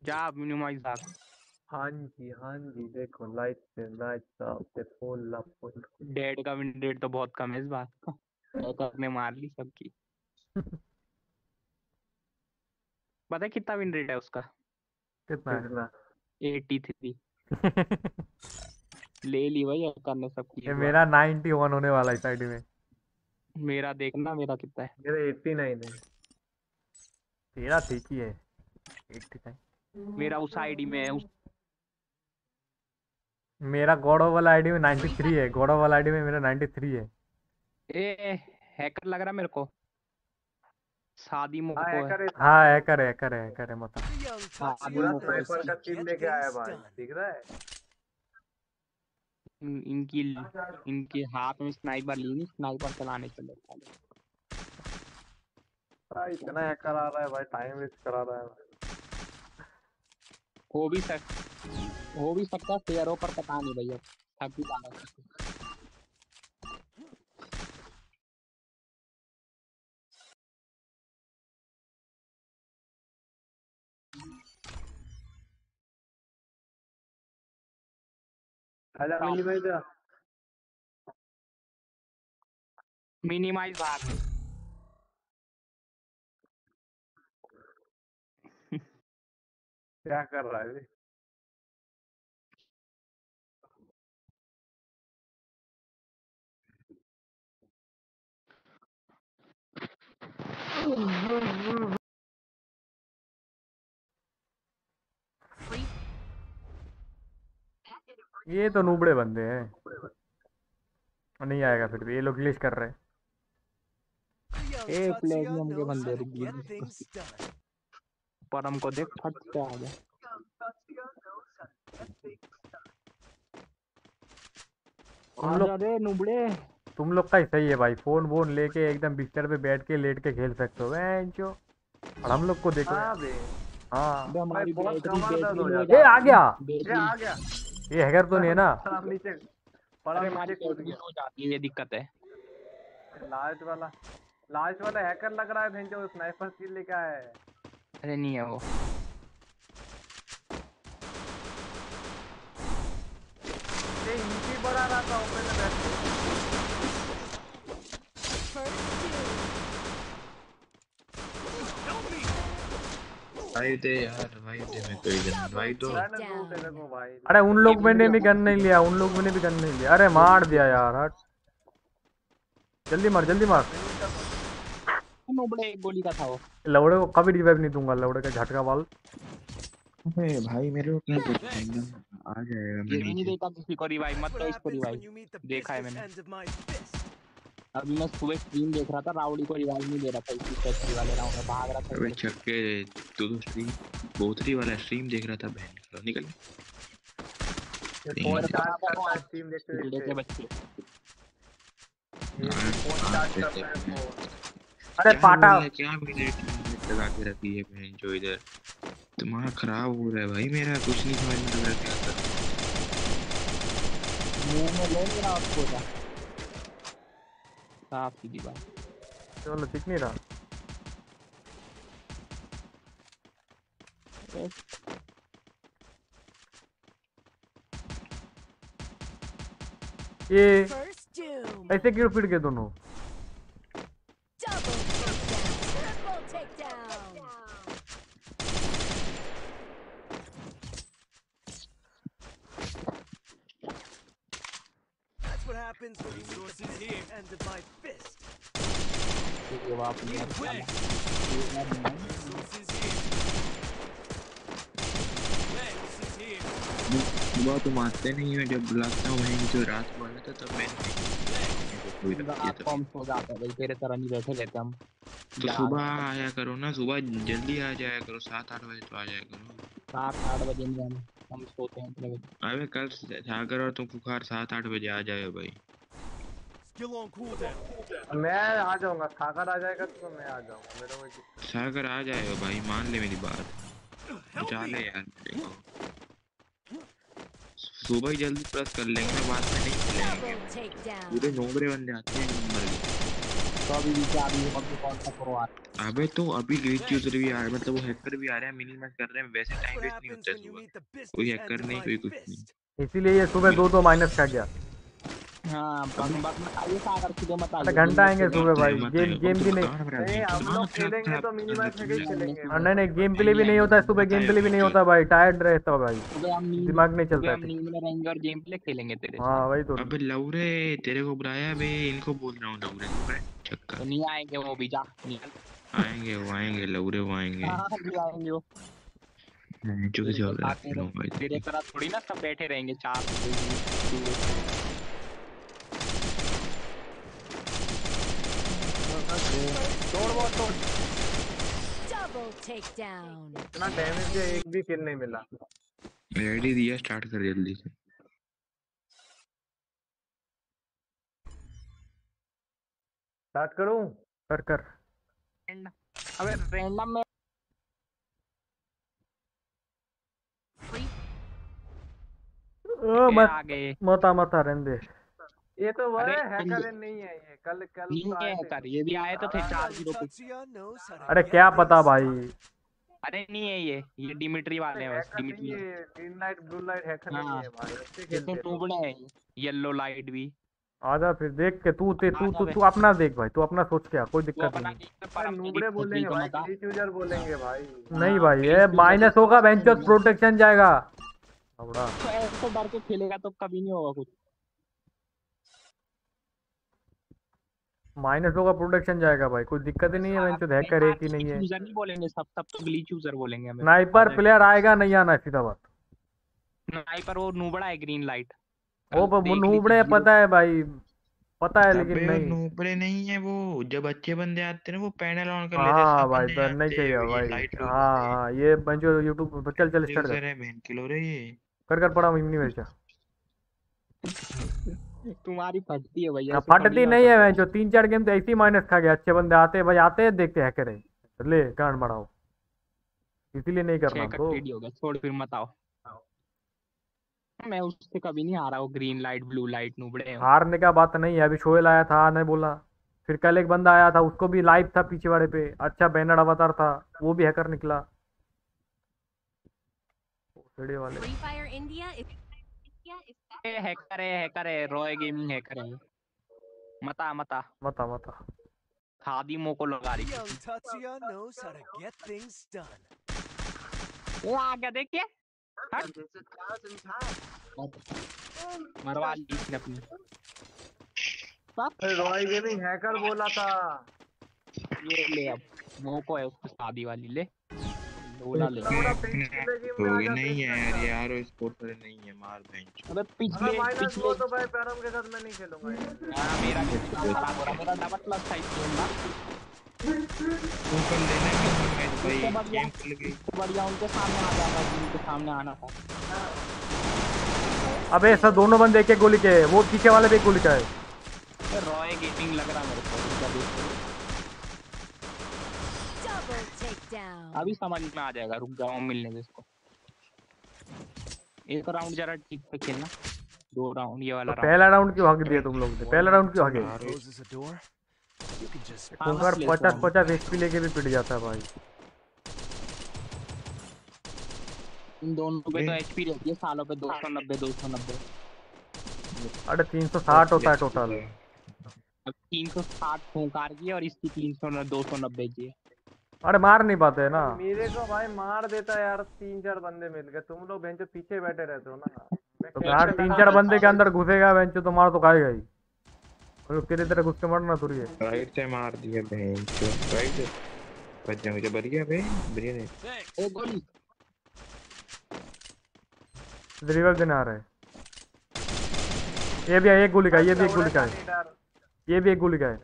जा मिनिमाइज भाग
हाँ जी हाँ जी देखो लाइट से लाइट से फुल अप
डेड का। विन रेट तो बहुत कम है इस बार हैकर ने मार ली सबकी। *laughs* पता है कितना विन रेट है उसका?
कितना?
कितना?
83 *laughs* ले ली भाई हैकर ने सबकी
ये
इस
मेरा 91 होने वाला है साइड में।
मेरा देखना मेरा कितना है?
मेरा 89 है।
तेरा ठीक ही। है 85
मेरा उस आईडी में है उस
मेरा गॉडो वाला आईडी में 93 है। गॉडो वाला आईडी में मेरा 93 है।
ए हैकर लग रहा मेरे को। शादी मुझको है
हैकर है।
हैकर है हैकर है हैकर है मत
पूरा स्नाइपर का स्किन लेके आया भाई। दिख रहा है?
इनकी इनके हाथ में स्नाइपर ली नहीं स्नाइपर चलाने चले।
भाई इतना हैकर आ रहा है भाई टाइम वेस्ट करा रहा है। भाई।
हो भी सक हो भी सकता है शेयरों पर पता नहीं भैया। थक जाना
मिनी भाई जा
मिनिमाइज भाग
क्या कर रहा है ये?
तो नूबड़े बंदे हैं। नहीं आएगा फिर भी ये लोग ग्लिच कर रहे हैं।
ए प्लेटिनम के बंदे
how to
रुक गए।
get things
परम को देख फट से आ गया
लोग
अरे नुबड़े।
तुम लोग का ही सही है भाई। फ़ोन वोन लेके एकदम बिस्तर पे बैठ के लेट के खेल सकते हो। और हम लोग को देखो।
हाँ बे।
हाँ।
अबे
बहुत दर्द हो जाता
ये आ गया।
ये आ गया
ये हैकर तो नहीं है ना?
नीचे पड़ा कूद गया।
हो जाती है ये दिक्कत है।
लास्ट वाला लास्ट वाला हैकर लग रहा है भेंचो स्नाइपर स्किल लेके आया है।
अरे नहीं है वो।
ये इनकी बड़ा रहा था ओपन में बैठ के।
भाई दे यार भाई दे मैं कोई गन भाई दो।
अरे उन लोग मैंने भी गन नहीं लिया उन लोग मैंने भी गन नहीं लिया। अरे मार दिया यार हट। जल्दी मार जल्दी मार।
एक गोली का था वो।
लौड़े को कभी रिवाइव नहीं दूँगा लौड़े का झटका वाल।
अबे भाई मेरे को क्या है आ जाएगा मैं
ये नहीं देता किसी को रिवाइव मत दो इसको रिवाइव देखा है मैंने
end of my fist?
अभी मैं सुबह स्ट्रीम देख रहा था राउडी को रिवाइव नहीं दे रहा था इसी फैक्ट्री वाले राउंड में भाग रहा था।
अबे छक्के तू तो स्ट्रीम बोतरी वाला स्ट्रीम देख रहा था बहन निकल। नहीं।
चार्ज करता है स्टीम देखते देखते।
बच्चे।
हाँ,
है
अरे पाटा।
क्या मेरे टीम लगा के रखी है बहन जो इधर। दिमाग खराब हो रहा है भाई मेरा कुछ नहीं समझ में लग रहा क्या करूँ
मुँह में ले मेरा जा साफ़ सीधी बात।
चलो दिख नहीं रहा? ये ऐसे क्यों फिर गए दोनों
Double takedown. Triple takedown.
That's what happens when you meet the business end of my fist.
ये बात नहीं है
सुबह तो मारते नहीं है जब बुलाता हूँ वहीं जो रात को आया था तब मैंने कोई रख दिया
रात को
था
हम सो जाते हैं भाई तेरे तरह नहीं बैठे रहते हम
तो सुबह आया करो ना सुबह जल्दी आ जाया करो सात आठ बजे तो आ जाया करो
सात आठ बजे नहीं हम सोते हैं इतने बजे
अबे कल सागर और तुम बुखार सात आठ बजे आ जाए भाई.
मैं आ जाऊँगा सागर आ जाएगा तो मैं आ जाऊँगा मेरा कोई दिक्कत
सागर आ जाएगा भाई मान ले मेरी बात। बचा ले यार सुबह ही जल्दी प्रेस कर लेंगे ना बाद में नहीं
takedown.
पूरे नोबरे बन जाते हैं नंबर।
तो अभी
अबे तो अभी ग्लिच यूज़र भी आ रहे हैं मतलब वो हैकर भी आ रहे हैं मिनी मैच कर रहे हैं वैसे टाइम वेस्ट नहीं होता है सुबह। कोई हैकर नहीं कोई कुछ नहीं।
इसीलिए ये सुबह दो दो माइनस खा गया। घंटा आएँगे सुबह भाई गेम गेम भी
तो
नहीं
नहीं हम लोग खेलेंगे तो ही। खेलेंगे
नहीं नहीं गेम प्ले भी नहीं होता है सुबह गेम प्ले भी नहीं होता भाई टायर्ड रहता है भाई। दिमाग नहीं चलता है
और गेम प्ले खेलेंगे तेरे
हाँ वही तो।
अबे लौरे तेरे को बुलाया बे इनको बोल रहा हूँ लौरे
तो नहीं आएँगे वो भी जा।
आएँगे वो आएँगे लौरे वो आएँगे।
हाँ भी आएँगे वो।
हैं जो किसी और।
तेरे तरह थोड़ी ना सब बैठे रहेंगे चार तोड़ वो तोड़
Double takedown.
इतना डैमेज दिया एक भी किल नहीं मिला।
रेडी दिया स्टार्ट कर जल्दी से।
स्टार्ट करूँ?
कर कर।
अबे रैंडम में
ओ, मत
आ गए।
मता मता रहने दे।
ये तो वो है हैकर नहीं है ये कल कल
तीन
तो
के
आए
हैकर ये भी आए तो थे चार ज़ीरो पे
अरे क्या पता भाई।
अरे नहीं है ये ये डिमिट्री वाले हैं बस डिमिट्री।
है green light blue light hacker नहीं
हाँ।
है भाई
ये तो
हैं
टूबड़े हैं येलो लाइट भी।
आजा फिर देख के तू ते तू तू तू अपना देख भाई तू अपना सोच के आ कोई दिक्कत नहीं।
नूबड़े बोलेंगे
तो
भाई ग्लिच यूज़र बोलेंगे भाई।
नहीं भाई
हाँ,
ये माइनस होगा वेंचर प्रोटेक्शन जाएगा। थोड़ा
तो ऐसे डर के खेलेगा तो कभी नहीं होगा कुछ।
माइनस होगा प्रोटेक्शन जाएगा भाई कोई दिक्कत ही नहीं है वेंचर हैकर एक ही नहीं है।
यूज़र नहीं बोलेंगे सब सब तो ग्लीच यूज़र बोलेंगे हमें।
स्नाइपर प्लेयर आएगा नहीं आना सीधा बात
स्नाइपर वो नूबड़ा है ग्रीन लाइट
वो
थी
नूबड़े पता है भाई पता है लेकिन नहीं।
नूबड़े नहीं है वो जब अच्छे बंदे आते हैं वो पैनल ऑन कर लेते हैं
हाँ भाई
बंदे
डरना ही
आते
चाहिए भाई। हाँ
हैं।
हाँ ये बंजो यूट्यूब चल चल स्टार्ट कर।
है बहन किलो रे ये।
कर कर पड़ा मिमनी मेरे जा
तुम्हारी फटती है भैया
हाँ, फटती नहीं है मैं जो तीन चार गेम तो ऐसे ही माइनस खा गया अच्छे बंदे आते हैं भाई आते हैं देखते हैं करे ले गांड बढ़ाओ इसीलिए नहीं करना तो
ही छोड़ फिर मत आओ। मैं उससे कभी नहीं हारा वो ग्रीन लाइट ब्लू लाइट नूबड़े हैं
हारने का बात नहीं है अभी शोएल आया था नहीं बोला। फिर कल एक बंदा आया था उसको भी लाइव था पीछे वाले पे। अच्छा बैनर अवतार था वो भी हैकर निकला। वाले
हैकर है हैकर है रॉय गेमिंग हैकर है मता मता।
मता मता।
खादी मो को लगा रही
things
आ गया देखिए। हट। मरवा ली इसने अपनी।
अरे रॉय गेमिंग हैकर बोला था।
ये ले अब। मो को है उसको शादी वाली ले। लोला ले।
जा
नहीं है यार यार वो स्पोर्ट वाले नहीं है मार बेंच
अबे पिछले पिछले
तो भाई पैरम के साथ मैं नहीं खेलूँगा।
हाँ, मेरा खराब हो रहा मेरा डबल प्लस था। इस गेम का
ऊपर लेने में मैच भाई गेम खुल गई।
बढ़िया उनके सामने आ जाता जिनके सामने आना था।
अबे सर दोनों बंदे एक एक गोली के वो पीछे वाले भी गोली का है।
रॉय गेमिंग लग रहा मेरे को इनका देख के।
Double takedown.
अभी समझ में आ जाएगा रुक जाओ मिलने दे इसको। एक राउंड जरा ठीक से खेलना दो राउंड ये वाला
तो पहला राउंड क्यों हक दिया तुम लोग? ने पहला राउंड क्यों
just
हाँ,
पचास
तो
पचास एचपी लेके भी पिट जाता है भाई।
इन दोनों पे तो एचपी रहती है सालों पे 290 290
अरे तीन सौ साठ होता है टोटल
अब 360 फूंकार की और इसकी 300 290 की है।
अरे मार नहीं पाते है ना।
मेरे को भाई मार देता यार तीन चार बंदे मिल गए। तुम लोग बेंच पीछे बैठे रहते हो ना।
तो यार तीन चार बंदे के अंदर घुसेगा बेंच तो मार तो खाएगा ही। और तेरे तरह घुस के मरना थोड़ी है।
राइट से मार दिया बहन चो राइट से बच जा मुझे बढ़िया बे बढ़िया नहीं।
एक गोली
रिवर देने आ रहा है। ये भी एक गोली का ये भी एक गोली का है। ये भी एक गोली का है।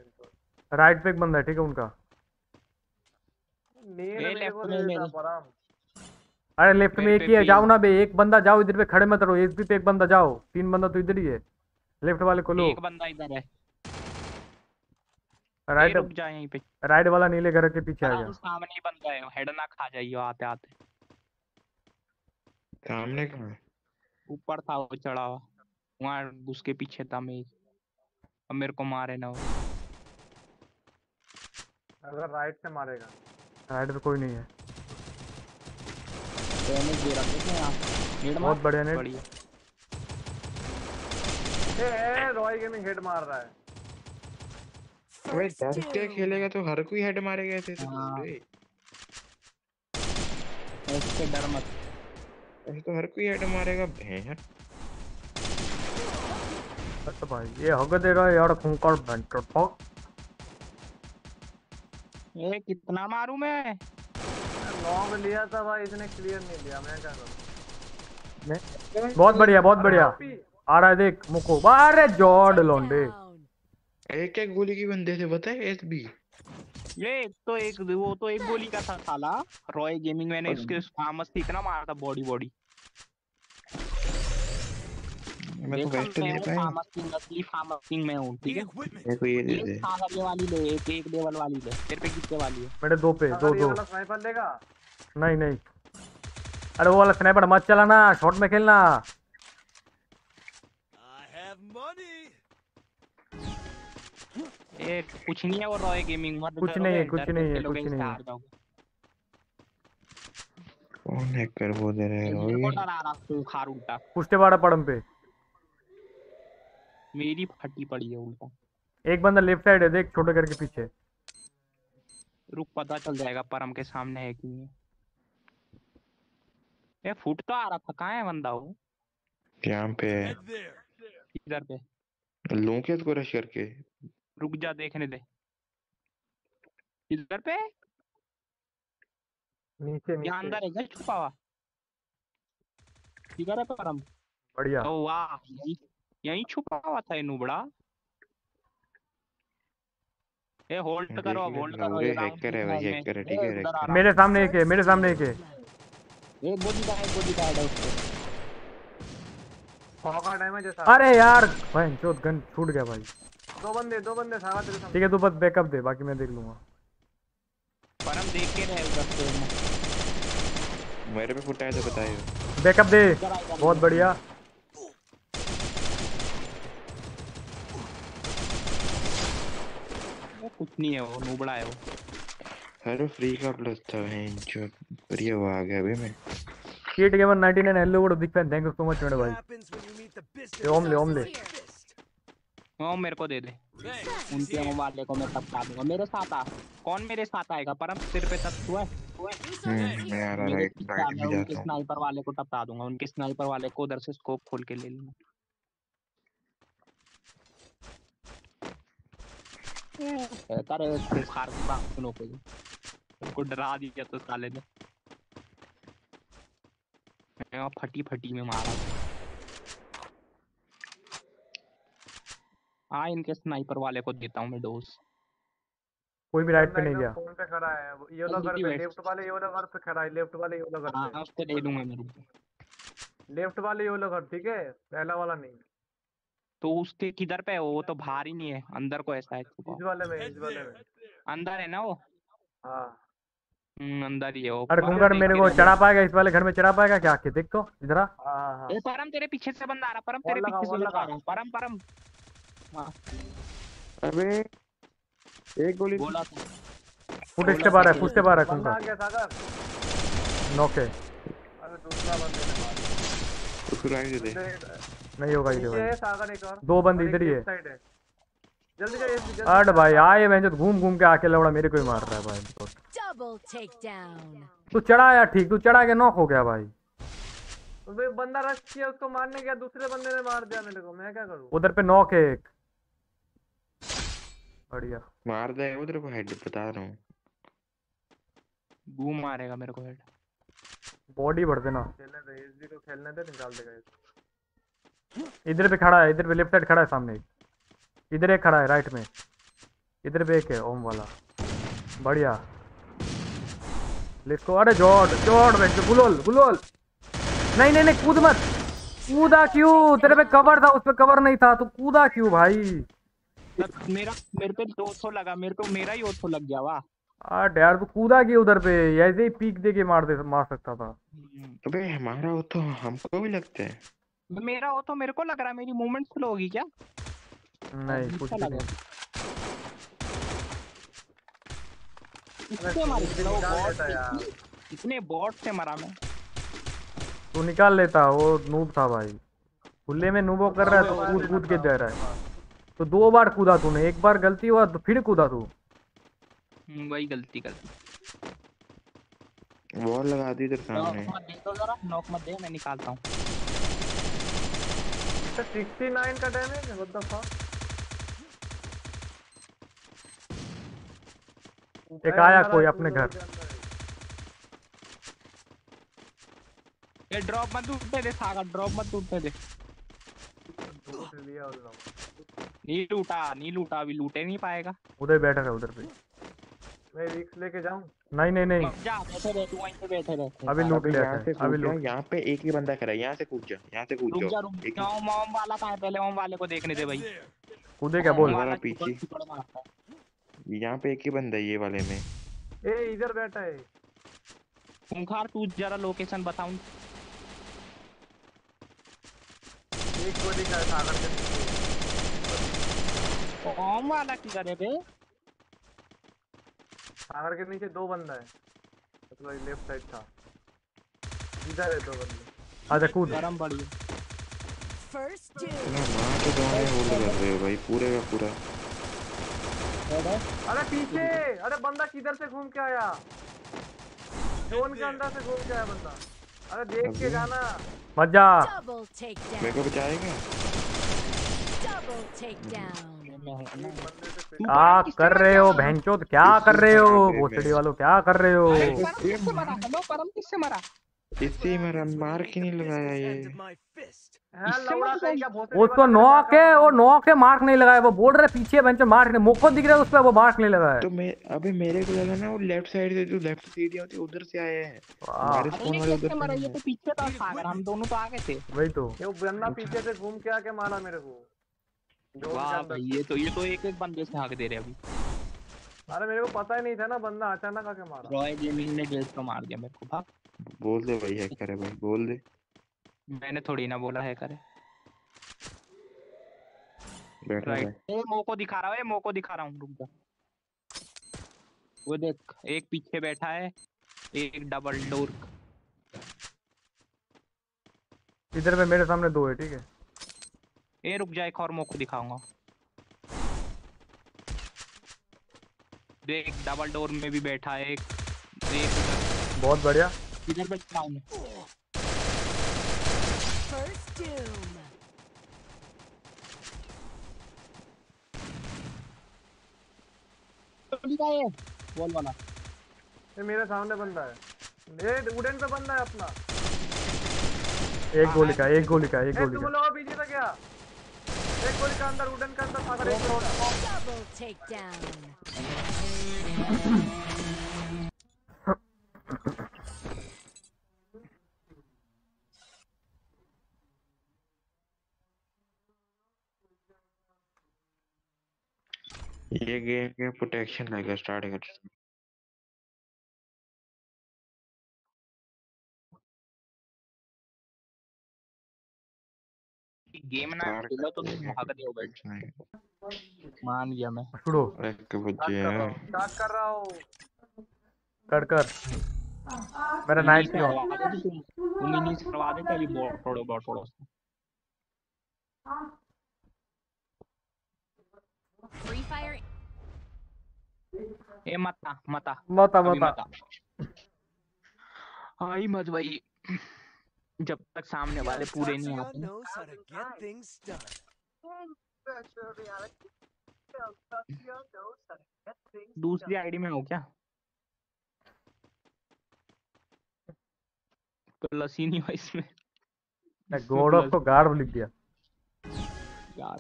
राइट पे एक बंदा है ठीक है उनका
नेल
ये
मेरे को
left
दे
में
देता
मेरे।
अरे लेफ़्ट में एक ही है जाओ ना बे एक बंदा जाओ इधर पे खड़े मत रहो एसपी पे एक बंदा जाओ तीन बंदा तो इधर ही है। लेफ़्ट वाले को लो।
एक बंदा इधर है।
राइट
रुक जा यहीं पे।
राइट वाला नीले घर के पीछे आ
हाँ,
गया।
सामने ही बंदा है हेड ना खा जाइए आते आते।
सामने कहाँ
ऊपर था वो चढ़ा हुआ। वहाँ उसके पीछे था मैं अब मेरे को मारे ना वो।
अगर राइट से मारेगा।
राइट पे कोई नहीं है।
डैमेज दे रहा था यहाँ। नेड मार।
बहुत बढ़िया नेट
बढ़िया।
ए, ए रॉय गेमिंग हेड मार रहा है।
First
के खेलेगा तो हर कोई हेड मारेगा ऐसे तो
हाँ। ऐसे डर मत।
ऐसे तो हर कोई हेड मारेगा भैंस।
तो भाई ये हग दे रहा है यार खूंकर बेंटर फक
ये कितना मारूं मैं?
नॉक लिया था भाई इसने क्लियर नहीं लिया मैं क्या करूँ?
बहुत बढ़िया बहुत बढ़िया। आ रहा है देख मुको। अरे जॉर्ड लौंडे।
एक एक गोली की बंदे थे पता है एस बी
ये तो एक वो तो एक गोली का था साला। रॉय गेमिंग मैंने इसके फार्मस से इतना मारा था बॉडी बॉडी
मैं तो वेस्ट नहीं पाया
फार्मस किंग असली फार्मस किंग मैं हूँ ठीक है?
मेरे को ये दे
एक
दे।
ये वाली ले एक एक लेवल वाली ले तेरे पे कितने वाली है?
मेरे दो पे दो दो।
स्नाइपर लेगा।
नहीं नहीं। अरे वो वाला स्नाइपर मत चलाना शॉट में खेलना।
ए कुछ नहीं है वो रॉय गेमिंग मत
कुछ नहीं है, कुछ नहीं है, कुछ नहीं है।
कौन हैकर वो दे रहे हो ये
तू
पुष्टे बाड़ा पड़म पे।
मेरी फटी पड़ी है उल्टा।
एक बंदा लेफ़्ट साइड है देख छोटे करके पीछे।
रुक पता चल जाएगा परम के सामने है कि नहीं। ये फुट तो आ रहा था कहाँ है बंदा वो?
यहाँ पे
इधर पे।
लूँ क्या इसको रश करके?
रुक जा देखने दे। इधर पे?
नीचे
यहाँ अंदर है क्या छुपा हुआ? इधर है परम।
बढ़िया।
ओ वाह यहीं छुपा हुआ था ये नुबड़ा ए होल्ड करो होल्ड करो ये
ये
round
है भाई,
है
hacker है, ठीक है,
मेरे सामने एक है मेरे सामने एक है।
एक गोली का एक गोली का है उसको।
का डैमेज है
अरे यार भाई चोट गन छूट गया भाई।
दो बंदे दो बंदे सागा तेरे सामने।
ठीक है तू बस बैकअप दे बाकी मैं देख लूँगा।
परम देख के रहे उधर से।
मेरे पे फुटा है तो बताइए।
बैकअप दे बहुत बढ़िया।
कुछ नहीं है वो नुबड़ा है वो।
अरे फ्री का प्लस था बहन जो बढ़िया वो आ गया अभी मैं।
Kate Gamer 99 hello what a big fan? Thank you so much मेरे भाई ओम ले ओम ले
वो मेरे को दे दे। उनके ओम वाले को मैं टपका दूँगा। मेरे साथ आ। कौन मेरे साथ आएगा? परम सिर पे तक हुआ
हम्म मैं आ रहा
मेरे
राइट राइट
में
जाता हूँ।
स्नाइपर वाले को टपका दूँगा। उनके स्नाइपर वाले को उधर से स्कोप खोल के ले लूँगा। करे बुखार बात सुनो कोई। उनको डरा दिया तो साले ने। मैं वहाँ फटी फटी में मारा। हाँ इनके स्नाइपर वाले को देता हूँ मैं डोज
कोई भी राइट पे नहीं गया।
फ़ोन पे खड़ा है वो ये वाला घर पे लेफ़्ट वाले ये वाला घर पे खड़ा है लेफ़्ट वाले ये वाला घर
हाँ
पे।
उसको दे दूँगा मैं रुक।
लेफ़्ट वाले ये वाला घर ठीक है? पहला वाला नहीं।
तो उसके किधर पे है? वो तो बाहर ही नहीं है अंदर को ऐसा है
इस वाले में इस वाले में।
अंदर है ना वो?
हाँ।
हम्म अंदर ही है वो।
अरे
देख
मेरे
को
चढ़ा पाएगा इस वाले घर में चढ़ा पाएगा क्या? आके देख तो इधर आ।
हाँ हाँ। हाँ
ए परम तेरे पीछे से बंदा आ रहा परम तेरे पीछे से बंदा आ
लगा।
रहा परम परम। हाँ।
अबे एक गोली
बोला था।
फुट स्टेप आ रहा है फुट स्टेप आ रहा है
बंदा आ गया सागर।
नॉक। है
अरे दूसरा बंदे ने मारा।
उसको राइट दे
नहीं होगा इधर भाई।
सागर एक और।
दो बंदे इधर ही है। अरे भाई आए मैं जो घूम घूम के आके लौड़ा मेरे को ही मार रहा है भाई। तो। तू चढ़ा यार ठीक तू चढ़ा के नॉक हो गया भाई।
वे बंदा रश किया उसको मारने गया दूसरे बंदे ने मार दिया मेरे को मैं क्या करूँ?
उधर पे नॉक है एक। बढ़िया।
मार देगा उधर को हेड बता रहा हूँ।
बूम मारेगा मेरे को हेड
बॉडी भर देना।
खेलने दे एसबी को खेलने दे निकाल देगा ये।
इधर पे खड़ा है इधर पे लेफ़्ट साइड खड़ा है सामने। इधर एक खड़ा है राइट में। इधर पे एक है ओम वाला। बढ़िया। लिखो अरे जॉर्ड जॉर्ड बेंच गुलोल गुलोल नहीं नहीं नहीं कूद मत। कूदा क्यों? तेरे पे कवर था उस पे कवर नहीं था तू कूदा क्यों भाई?
मेरा मेरे पे दो सौ लगा मेरे को मेरा ही सौ लग गया वाह।
आठ यार तू कूदा क्यों उधर पे? ऐसे ही पीक दे के मार दे मार सकता था।
अबे हमारा वो तो हमको भी लगता है।
मेरा हो तो मेरे को लग रहा है मेरी मूवमेंट स्लो होगी क्या?
नहीं कुछ
अच्छा
भी
इससे मारी। इतने बॉट से मरा मैं।
तू निकाल लेता वो नूब था भाई। खुले में नूबो कर रहा है तो कूद कूद के जा रहा है। तो दो बार कूदा तूने एक बार गलती हुआ तो फिर कूदा तू।
हम्म, वही गलती कर
वॉल लगा दी इधर
नॉक
सामने।
मत दे तो जरा नॉक मत दे मैं निकालता हूँ।
69 का डैमेज व्हाट द फक
एक आया कोई अपने घर।
ये ड्रॉप मत टूटने दे सागर ड्रॉप मत टूटने दे। नहीं लूटा नहीं लूटा अभी लूटे नहीं पाएगा।
उधर बैठा है उधर पे।
मैं रिक्स लेके जाऊँ?
नहीं नहीं नहीं।
बैठे रहे तू वहीं पे बैठे रहे।
अभी लूट लिया
यहाँ से
अभी लूट
यहाँ पे एक ही बंदा खड़ा है यहाँ से कूद जा यहाँ से कूद
रुक जा रुक
एक
जा ओम ओम वाला कहाँ है? पहले ओम वाले को देखने दे भाई।
कूदे क्या बोल।
हमारा पीछे। यहाँ पे एक ही बंदा है ये वाले में।
ए इधर बैठा है।
खूंखार तू जरा लोकेशन बताऊँ।
एक गोली का सागर के
ओम वाला की करे बे?
सागर के नीचे दो बंदा है। मतलब लेफ़्ट साइड था। इधर है दो बंदे।
आजा कूद।
गरम बढ़िया।
First two.
इतना मार के जाने होल्ड कर रहे हो भाई पूरे का पूरा।
अरे पीछे! अरे बंदा किधर से घूम के आया? जोन के अंदर से घूम के आया बंदा। अरे देख के। जाना।
मत जा।
मेरे को बचाएगा?
Double takedown.
क्या कर रहे हो भैंचोद क्या कर रहे हो? भोसड़ी वालों क्या कर रहे हो?
किससे मरा?
के नहीं लगाया ये।
हाँ,
उसको नॉक है। वो नॉक है मार्क नहीं लगाया वो बोल रहे पीछे बेंच मार्क नहीं मुख को दिख रहा है उस पर वो मार्क नहीं लगाया
तो मैं अबे मेरे को लगा ना वो लेफ़्ट साइड से जो लेफ़्ट सीढ़ियाँ होती उधर से आए हैं। हमारे
अरे
वाले
कैसे
उधर
मरा? ये तो पीछे था हम दोनों तो आगे थे।
वही तो।
ये बंदा पीछे से घूम के आके मारा मेरे के।
वाह भाई ये तो ये तो एक एक बंदे से हाक दे रहे अभी।
अरे मेरे को पता ही नहीं था ना बंदा अचानक आके मारा।
रॉय गेमिंग ने गेट को मार दिया मेरे को भाग।
बोल दे भाई हैकर है भाई बोल दे।
मैंने थोड़ी ना बोला है करे।
बैठा
राइट
रहे
मो को दिखा रहा हूँ ए मो को दिखा रहा हूँ रुक जा। वो देख एक पीछे बैठा है एक डबल डोर
इधर पे मेरे सामने दो है ठीक है?
ए रुक जा एक और मो को दिखाऊँगा। देख डबल डोर में भी बैठा है एक। एक
बहुत बढ़िया।
इधर बैठा हूँ
First doom.
बॉल वाला।
ये मेरे सामने बंदा है। ये वुडन पे बंदा है अपना।
एक गोली का एक गोली का एक
ए
गोली
तुम
का
लोग पीछे से क्या एक गोली का अंदर वुडन का अंदर सागर एक गोली का।
Double
ये गेम के प्रोटेक्शन लगा स्टार्ट
गेम ना खेलो तो तुम भाग रहे हो भाई। मान गया मैं।
छोड़ो।
एक बजे है
स्टार्ट कर रहा हूँ।
कर कर। मेरा नाइट हो
तुम इन्हीं से करवा देते अभी बहुत थोड़ो बहुत थोड़ो
Free Fire
ए मता मता
मता मता
आई मत भाई। जब तक सामने वाले पूरे नहीं आते. दूसरी आईडी में हो क्या? तो लसी नहीं हुआ इसमें।
गॉड ऑफ़ को गार्ड लिख दिया।
यार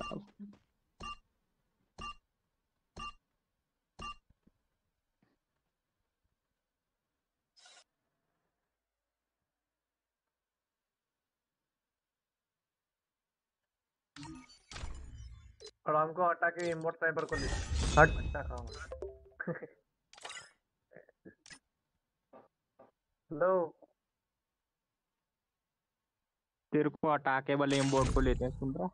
और हमको हटा के इम्पोर्ट स्नाइपर को लिख
हट।
अच्छा काम है। लो
तेरे को हटा के वाले इम्पोर्ट को लेते हैं सुन रहा?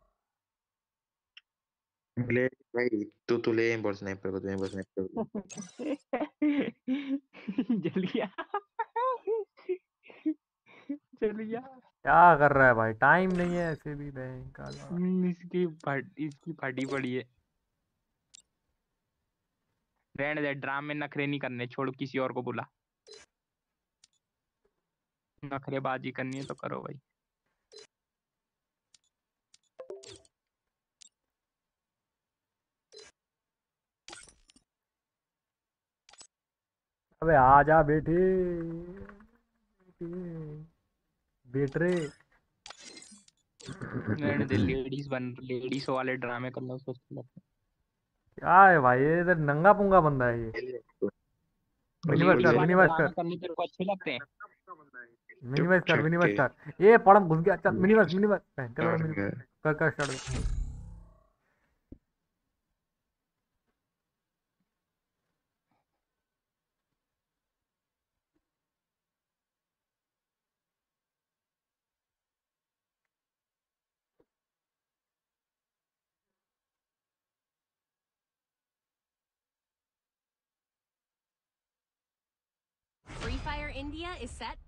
ले भाई तू तू ले इम्पोर्ट स्नाइपर को तू इम्पोर्ट स्नाइपर को। *laughs*
जलिया जलिया
क्या कर रहा है भाई? टाइम नहीं है ऐसे भी बैंक का
हम्म, इसकी फट इसकी फटी पड़ी है। रहने दे ड्राम में नखरे नहीं करने छोड़ किसी और को बुला। नखरेबाजी करनी है तो करो भाई।
अबे आ जा बेटे। बेटरे
रहने दे लेडीज़ बन लेडीज़ वाले ड्रामे करना उसको अच्छा
क्या है। भाई ये इधर नंगा पुंगा बंदा है ये। मिनिमस कर मिनिमस कर
करने तेरे को अच्छे लगते हैं?
मिनिमस कर मिनिमस कर ये पड़म घुस गया अच्छा मिनिमस मिनिमस कर
कर
मिनिमस
कर।
कर कर start
Free Fire India is set.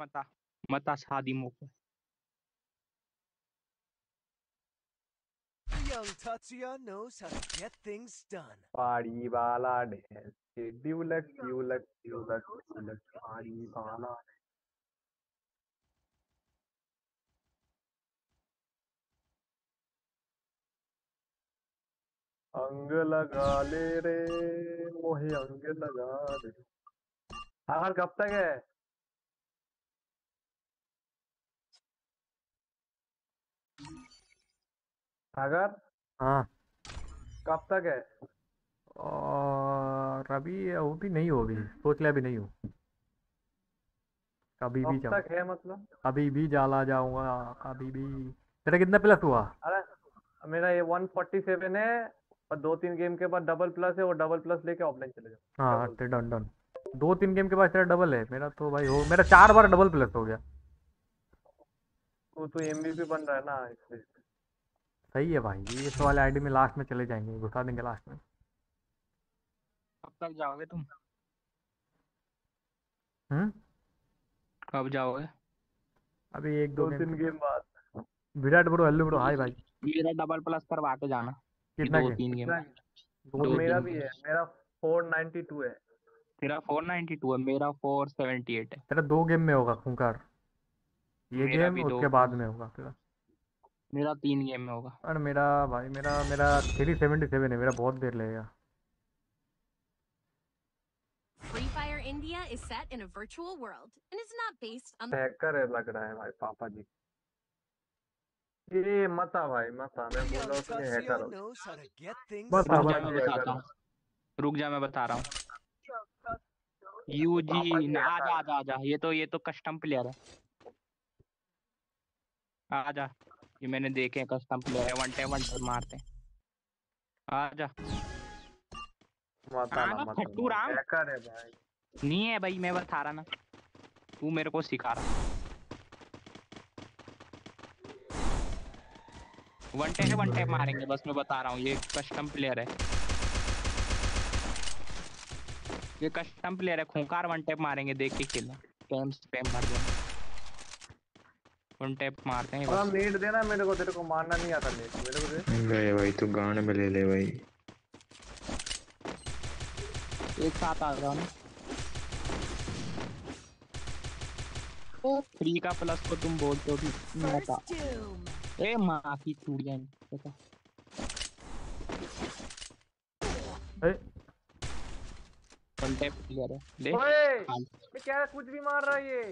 मता मता शादी मौका
Young Tatsuya knows how to get things done.
पहाड़ी वाला डैंस के ड्यूलक ड्यूलक ड्यूलक ड्यूलक पहाड़ी वाला अंग लगा ले रे मोहे अंग लगा ले सागर कब तक है? सागर
हाँ।
कब तक है?
और अभी वो भी नहीं हो अभी सोच लिया अभी नहीं हो। कभी भी जाऊँ।
तक है मतलब?
कभी भी जाला जाऊँगा कभी भी। तेरा कितना प्लस हुआ?
अरे मेरा ये 147 है और दो तीन गेम के बाद डबल प्लस है और डबल प्लस लेके ऑफलाइन चले जाओ।
हाँ डन डन। दो तीन गेम के बाद तेरा डबल है। मेरा तो भाई हो मेरा चार बार डबल प्लस हो गया।
तू तो एमवीपी बन रहा है ना इसलिए।
सही है भाई ये इस वाले आईडी में लास्ट में चले जाएँगे घुसा देंगे लास्ट में।
कब तक जाओगे तुम?
हम्म?
कब जाओगे?
अभी एक दो
दो तीन गेम बाद।
Virat bro hello bro hi भाई।
मेरा डबल प्लस करवा के जाना।
कितना
दो तीन गेम
दो
मेरा भी है मेरा 492 है।
तेरा 492 है मेरा 478 है।
तेरा दो गेम में होगा खूंखार। ये गेम
भी
उसके बाद में होगा तेरा।
मेरा तीन गेम में होगा।
और मेरा भाई मेरा मेरा थ्री सेवेंटी सेवन है मेरा बहुत देर लगेगा।
Free Fire India is set in a virtual world and is not based on the
hacker है लग रहा है भाई पापा जी। ये मता भाई मता मैं बोल रहा हूँ तुम हैकर हो।
बताता हूँ। रुक जा मैं बता रहा हूँ। यू जी आजा आजा आजा। ये तो ये तो कस्टम प्लेयर है। आजा। ये मैंने देखे हैं कस्टम प्लेयर है वन टाइम वन टाइम मारते हैं। आजा।
मता ना
ना,
मता
फट्टू राम।
है भाई।
नहीं है भाई मैं बता रहा ना। तू मेरे को सिखा रहा। वन टैप है वन टैप मारेंगे। बस मैं बता रहा हूँ ये कस्टम प्लेयर है। ये कस्टम प्लेयर है खूंखार वन टैप मारेंगे देख के खेलना स्पैम स्पैम मार देंगे। वन टैप मारते हैं बस।
नेट देना मेरे को तेरे को मारना नहीं आता मेरे को दे।
ले भाई तू गांड में ले ले भाई।
एक साथ आ जाओ ना फ्री का प्लस को तुम बोलते हो कि मता
First
ए माँ की चूड़ियाँ
ए,
वन प्लेयर है ले
ओए
हाँ।
ये क्या कुछ भी मार रहा है ये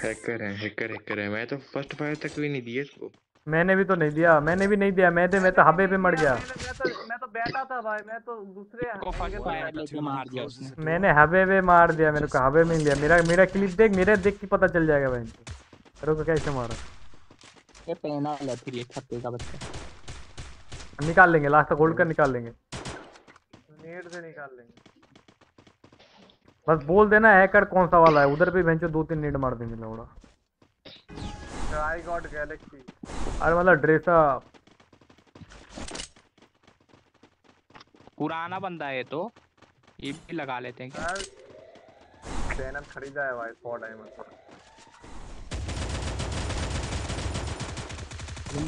हैकर है हैकर हैकर है मैं तो फ़र्स्ट फायर तक भी नहीं दिया इसको
मैंने भी तो नहीं दिया मैंने भी नहीं दिया मैं तो मैं तो हबे पे मर गया
मैं तो मैं तो बैठा था भाई मैं तो दूसरे
को मार दिया उसने
मैंने हबे पे मार दिया मेरे को हबे में लिया मेरा मेरा क्लिप देख मेरे देख के पता चल जाएगा भाई रुको कैसे मारा
ये पहना है फिर ये छत्ते का बच्चा
निकाल लेंगे लास्ट तक होल्ड कर निकाल लेंगे।
नेट से निकाल लेंगे।
बस बोल देना हैकर कौन सा वाला है? उधर पे बेंचो दो तीन नीड मार देंगे लौड़ा
ट्राई गॉड गैलेक्सी
अरे मतलब ड्रेसअप
पुराना बंदा है तो। ये भी लगा लेते हैं क्या?
यार बैनर खरीदा है भाई सौ डायमंड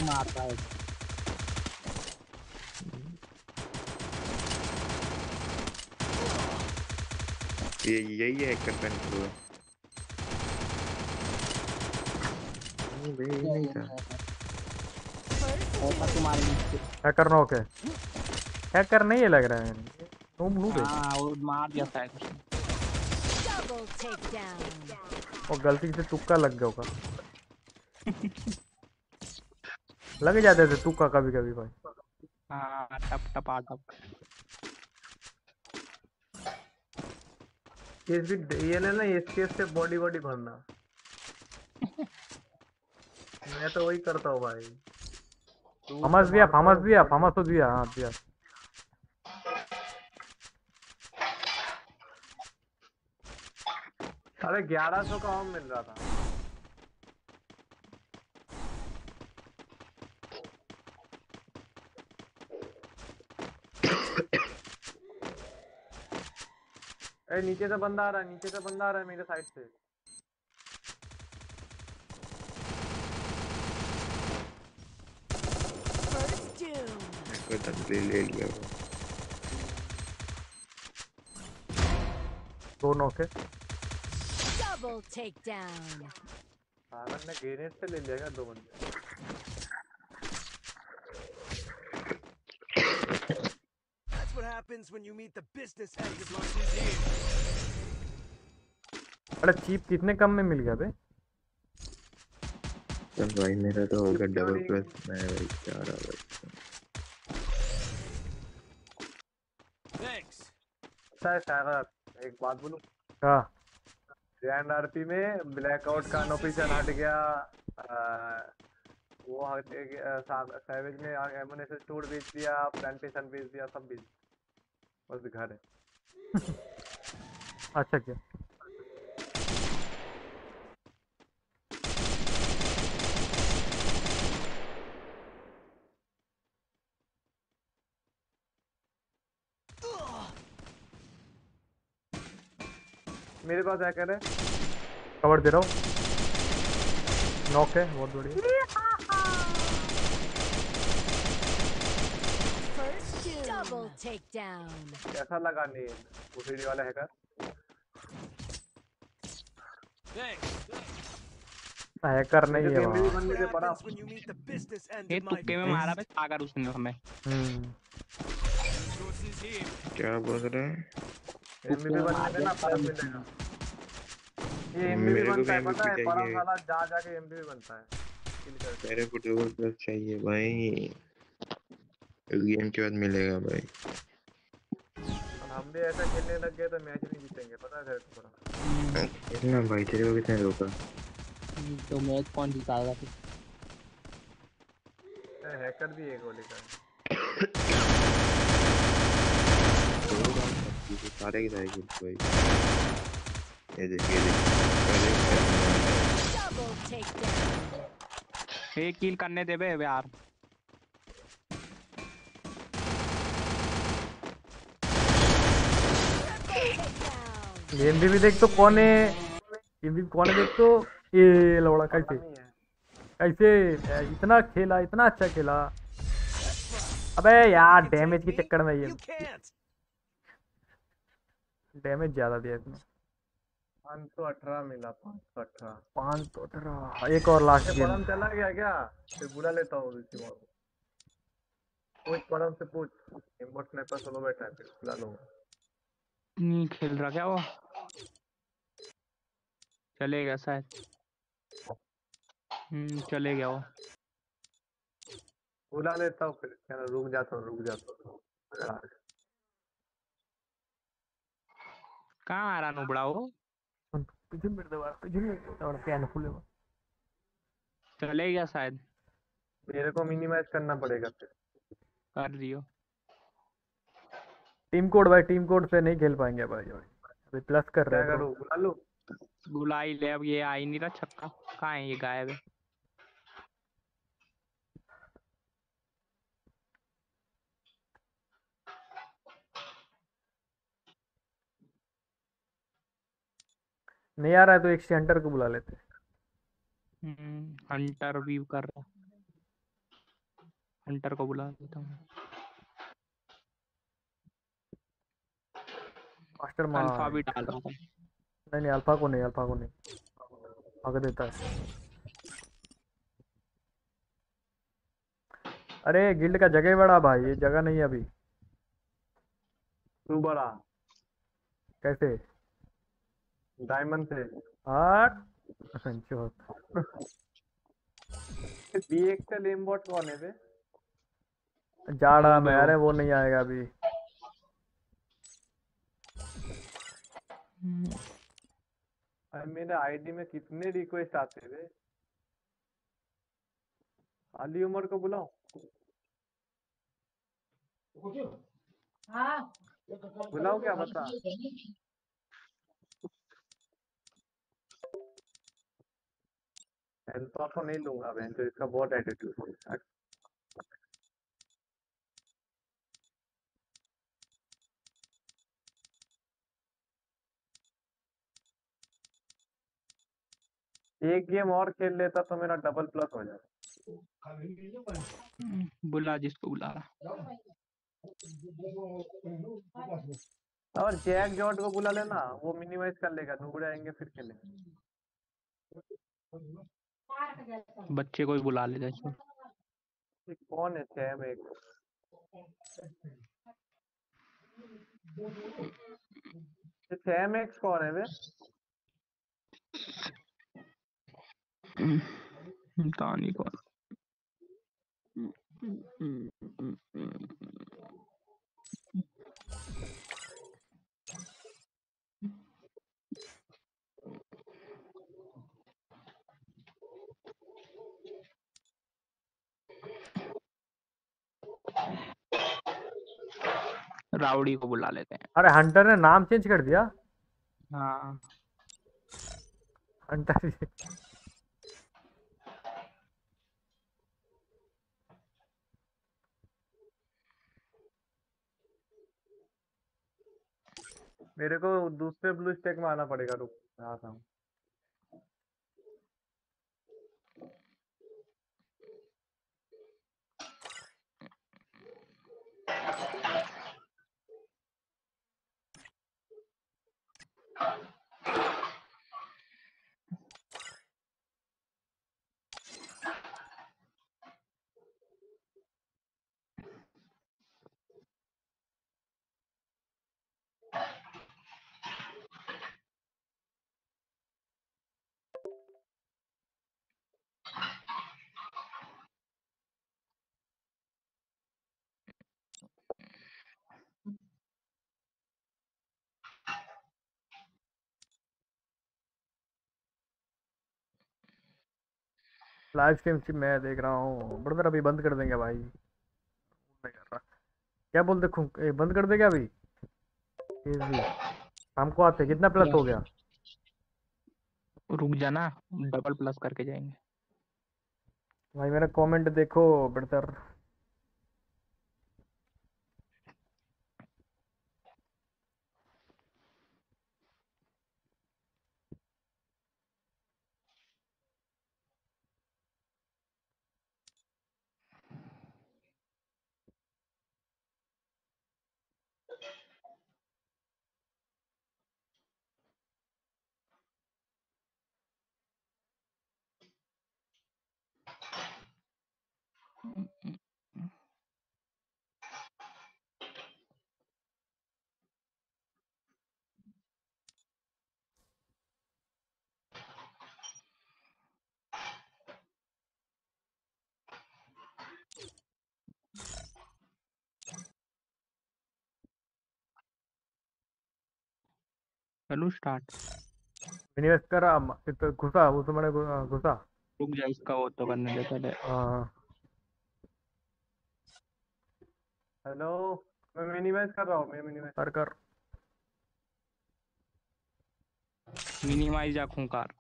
मारता है।
ये यही है हैकर पेन प्रो नहीं भाई नहीं था.
तुम्हारे
हैकर नो के। हैकर नहीं है लग रहा है। तुम नूब है।
हाँ वो मार दिया
Double takedown.
और गलती से तुक्का लग गया होगा। लग जाते थे तुक्का कभी कभी भाई।
हाँ टप टप आ टप
ये भी ये लेना इसके से बॉडी बॉडी भरना। *laughs* मैं तो वही करता हूँ भाई।
फामस दिया फामस दिया फामस तो दिया हाँ दिया
अरे ग्यारह सौ का ऑम मिल रहा था। ए नीचे से बंदा आ रहा है नीचे से बंदा आ रहा है मेरे साइड से।
ले लिया
दो नौ के
Double takedown.
सारंग ने ग्रेनेड से ले लिया क्या दो बंदे
That's what happens when you meet the business end of my disease.
अरे चीप कितने कम में मिल गया बे
चल भाई मेरा तो हो गया डबल प्लस मैं भाई क्या रहा भाई
Thanks.
अच्छा है सागर एक बात बोलूँ
हाँ
ग्रैंड आरपी में ब्लैकआउट का नोटिफिकेशन हट गया आ, वो हट गया सैवेज ने एमोनेशन स्टोर बेच दिया प्लांटेशन बेच दिया सब बेच दिया। बस घर है। *laughs*
अच्छा क्या?
मेरे पास हैकर है।
कवर दे रहा हूँ। नॉक है बहुत बढ़िया
First doom. Double takedown.
कैसा लगा नहीं ओसीडी वाला हैकर
Thanks.
हैकर नहीं है वहाँ।
बनने से बड़ा
ये तुक्के में मारा बे सागर उसने हमें
हम्म.
क्या बोल रहे हैं?
एमबीबी बनने से ना फ़र्क मिलेगा ये एमबीबी
मेरे
बनता है पता है
चाहिए।
साला जा जाके एमबीबी बनता है।
मेरे को डबल प्लस चाहिए भाई। गेम के बाद मिलेगा भाई।
हम भी ऐसा खेलने लग गए तो मैच नहीं जीतेंगे पता है तेरे को थोड़ा?
कितना भाई तेरे को कितने रोका
तो मैच कौन जीताएगा फिर?
हैकर भी एक गोली का
सारे के सारे किल भाई। ये देख ये देख.
एक किल करने दे बे यार।
भी देख तो कौन है? भी कौन है देख तो? ये लौड़ा कैसे? कैसे? इतना खेला इतना अच्छा खेला। अबे यार डैमेज के चक्कर में ये। डैमेज ज़्यादा दिया इसने।
पाँच सौ अठारह मिला पाँच सौ अठारह।
पाँच सौ अठारह। एक और लास्ट गेम
परम चला गया क्या? फिर बुला लेता हूँ को। पूछ परम से पूछ। इम्पोर्ट स्नाइपर सोलो बैठा है फिर बुला लूँगा।
नहीं खेल रहा क्या वो? चलेगा शायद। हम्म चले गया वो।
बुला लेता हूँ फिर क्या रुक जाता हूँ रुक जाता हूँ।
कहाँ आ रहा नुबड़ा वो?
पीछे मेरे दबार पीछे मेरे दबार फ़ैन खुले हुआ
चले गया शायद।
मेरे को मिनिमाइज करना पड़ेगा फिर।
कर दियो
टीम कोड भाई टीम कोड से नहीं खेल पाएँगे भाई भाई अभी प्लस कर रहे हैं
करूँ बुला लूँ?
बुला ही ले अब ये आ ही नहीं रहा छक्का। कहाँ है ये गायब है?
नहीं आ रहा है तो एक सेंटर को बुला लेते हैं।
हम्म, हंटर भी कर रहा हंटर को बुला लेता हूँ।
मास्टर
अल्फ़ा भी डाल रहा था।
नहीं नहीं अल्फ़ा को नहीं अल्फ़ा को नहीं। भाग देता है। अरे गिल्ड का जगह बड़ा भाई ये जगह नहीं है अभी।
तू बड़ा
कैसे?
डायमंड से।
आठ। संचोत
बी एक्सएल एमबॉट कौन है बे
जाड़ा में अरे वो नहीं आएगा अभी।
मेरे आईडी में कितने रिक्वेस्ट आते हैं बे अली उमर को बुलाओ। बुलाओ क्या बता। तो आपको नहीं लूँगा बहन तो इसका बहुत एटीट्यूड है। एक गेम और खेल लेता तो मेरा डबल प्लस हो जाता।
बुला जिसको बुला।
रहा और जैक जॉट को बुला लेना वो मिनिमाइज कर लेगा नुबड़े आएँगे फिर खेलेंगे।
बच्चे को ही बुला ले जाए
कौन है सैम एक? ये सैम एक्स कौन है बे
पता नहीं कौन राउडी को बुला लेते हैं।
अरे हंटर ने नाम चेंज कर दिया?
हाँ।
हंटर
मेरे को दूसरे ब्लू स्टेक में आना पड़ेगा रुक आता हूँ
लाइव स्ट्रीम मैं देख रहा हूँ। ब्रदर अभी बंद कर देंगे भाई। क्या बोल देखू बंद कर देगा अभी? हमको आते कितना प्लस हो गया?
रुक जाना डबल प्लस करके जाएँगे।
भाई मेरा कमेंट देखो ब्रदर
चलो स्टार्ट
इन्वेस्ट करा तो इतना घुसा तो मैंने घुसा.
रुक जा इसका वो तो करने दे पहले.
हाँ.
हेलो मैं मिनिमाइज कर रहा हूँ मैं मिनिमाइज
कर कर.
मिनिमाइज आखूं खूंखार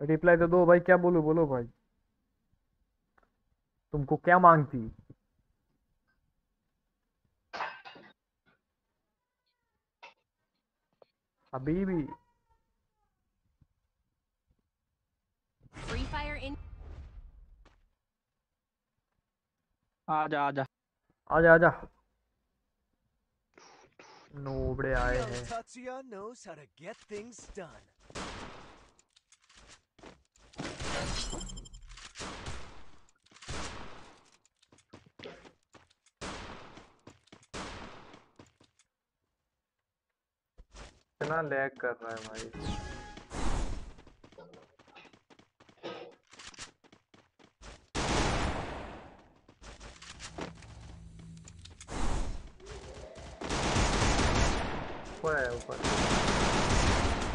रिप्लाई तो दो भाई क्या बोलूँ? बोलो भाई। तुमको क्या मांगती? अभी भी।
आजा आजा।
आजा आजा। नोबड़े आए हैं।
इतना लैग कर रहा है भाई। ऊपर है ऊपर।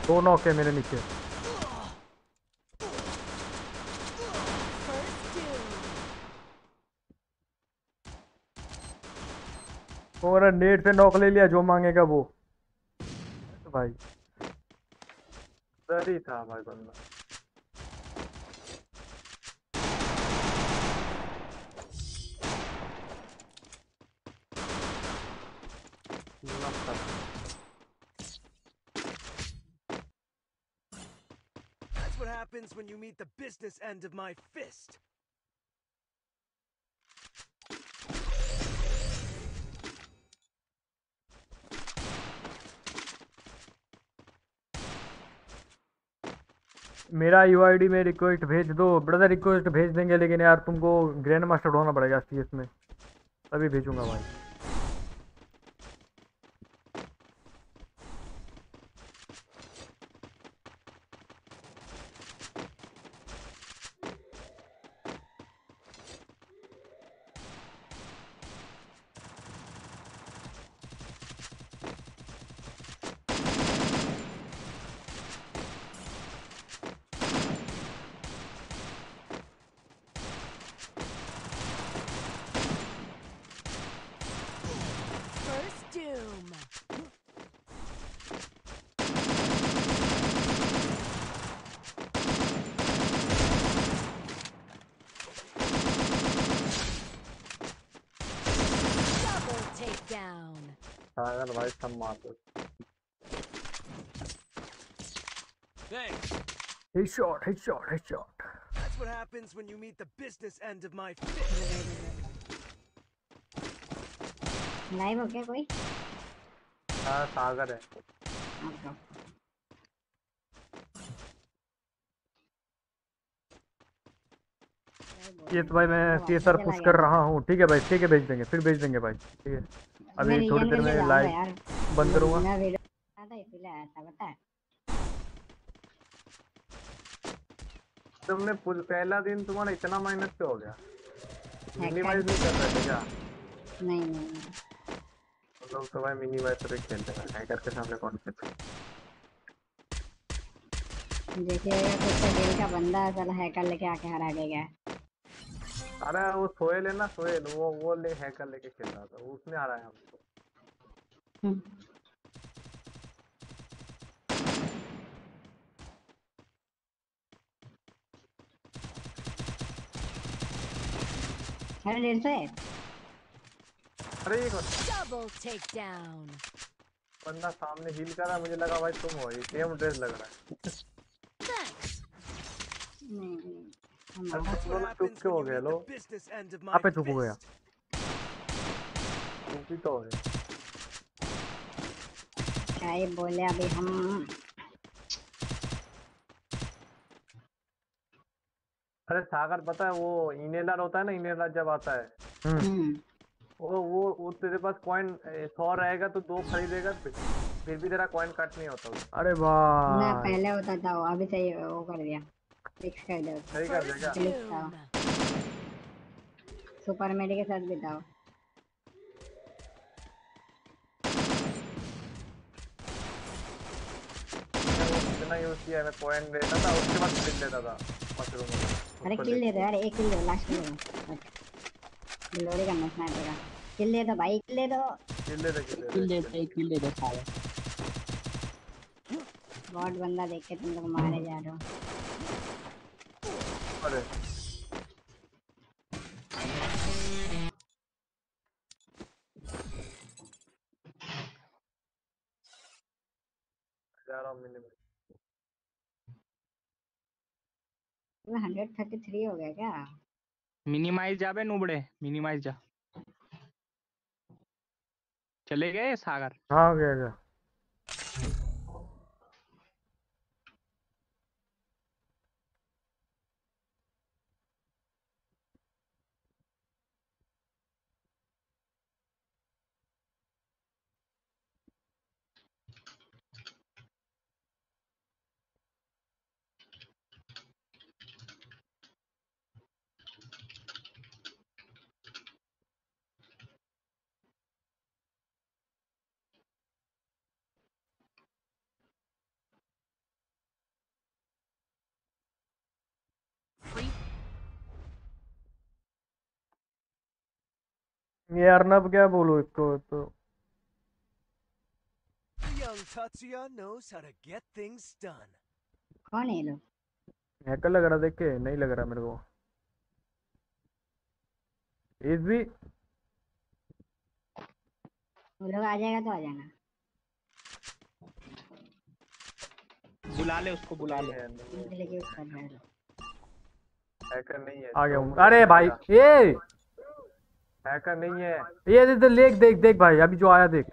दो नॉक मेरे नीचे। और नेट से नॉक ले लिया जो मांगेगा वो तो भाई
उधर ही था भाई बंदा।
That's what happens when you meet the business end of my fist.
मेरा यू आई में रिक्वेस्ट भेज दो। ब्रदर रिक्वेस्ट भेज देंगे, लेकिन यार तुमको ग्रैंड मास्टर होना पड़ेगा सीएस में। तभी भेजूँगा भाई
First doom. Double takedown.
सागर भाई सब मार दो
Thanks.
Headshot headshot headshot
That's what happens when you meet the business end of my fist.
Live हो क्या कोई
हाँ सागर है
ये तो भाई मैं सीएसआर पुश कर रहा हूँ ठीक है भाई ठीक है भेज देंगे फिर भेज देंगे भाई ठीक है अभी थोड़ी देर में लाइव बंद करूँगा
मैं वीडियो बना था इसलिए आया था पता है
तुमने पहला दिन तुम्हारा इतना मेहनत क्यों हो गया? मिनिमाइज नहीं कर रहे क्या?
नहीं नहीं
लोग तो भाई मिनिमाइज तो खेलते हैं हैकर के सामने कौन खेलता
देखिएगा कुछ तो दिल का बंदा है साला हैकर लेके आके हरा के गया।
अरे वो सोहेल है ना सोहेल वो वो ले हैकर लेके खेल रहा था उसने हराया हमको।
अरे डेढ़ सौ है
अरे ये कौन?
Double takedown.
बंदा सामने हील कर रहा है मुझे लगा भाई तुम हो ये सेम ड्रेस लग रहा है।
What
चुप क्यों हो गए लो।
आप पे चुप हो गया।
चुप ही तो हो गए।
क्या ही बोले अभी हम
अरे सागर पता है वो इनेलर होता है ना इनेलर जब आता है।
हम्म।
हम्म।
वो वो वो तेरे पास कॉइन सौ रहेगा तो दो खरीदेगा फिर फिर भी तेरा कॉइन कट नहीं होता
अरे
ना
वाह
पहले होता था वो अभी सही वो कर दिया। फिक्स कर दिया
सही कर देगा।
सुपर मेडी के साथ भी था वो।
मैंने यूज़ किया मैं कॉइन लेता था उसके बाद खरीद लेता था मशरूम
अरे किल दे दो यार एक किल दो लास्ट किल दो गिलोरी करना स्नाइपर का किल दे दो भाई किल दे दो
किल ले दे किल ले
किल
दे
दो एक किल देते सारे
बहुत बंदा देख के तुम लोग मारे जा रहे हो
अरे
हंड्रेड थर्टी थ्री हो गया क्या?
मिनिमाइज जा बे नुबड़े मिनिमाइज जा। चले गए सागर?
हाँ गया गया। ये अर्नब क्या बोलूँ इसको तो।
Young Tatsuya knows how to get things done.
कौन है लोग?
हैकर लग रहा देख के नहीं लग रहा मेरे को। इस भी
वो लोग आ जाएगा तो आ जाना।
बुला ले उसको बुला ले।
कर रहे
हैकर नहीं है।
आ गया हूँ। अरे भाई ये
हैकर नहीं है।
ये देख देख देख देख भाई अभी जो आया देख।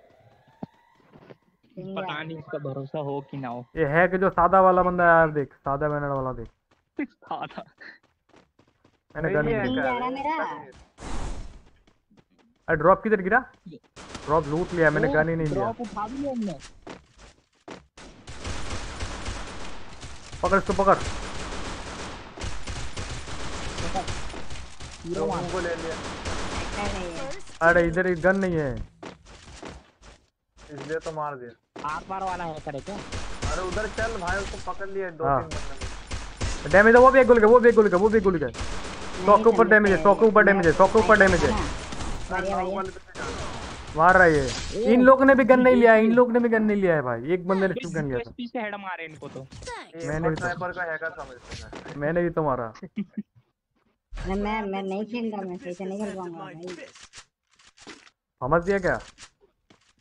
पता नहीं इसका भरोसा हो कि ना हो।
ये है कि जो सादा वाला बंदा आया देख सादा बैनर वाला देख।
सादा।
मैंने गन नहीं लिया
मेरा
अरे ड्रॉप किधर गिरा? ड्रॉप लूट लिया मैंने गन ही नहीं लिया।
ड्रॉप उठा भी लिया हमने।
पकड़ इसको पकड़।
को ले लिया।
अरे इधर गन नहीं है।
इसलिए तो मार दिया।
आर पार वाला है करे क्या
अरे उधर चल भाई उसको पकड़ लिया दो
हाँ।
तीन बंदे
डैमेज है वो भी एक गोली का वो भी एक गोली का वो भी एक गोली का। सौ के ऊपर डैमेज है सौ के ऊपर डैमेज है सौ के ऊपर डैमेज है। मार रहा है इन लोग ने भी गन नहीं लिया है इन लोग ने भी गन नहीं लिया है भाई। एक बंदे ने सिर्फ़ गन लिया था?
से हेड मारे इनको तो?
मैंने भी तो
स्नाइपर का हैकर समझते हैं।
मैंने भी तो मारा। *laughs*
अरे मैं मैं नहीं खेल रहा मैं सही से नहीं खेल पाऊँगा भाई।
समझ दिया क्या?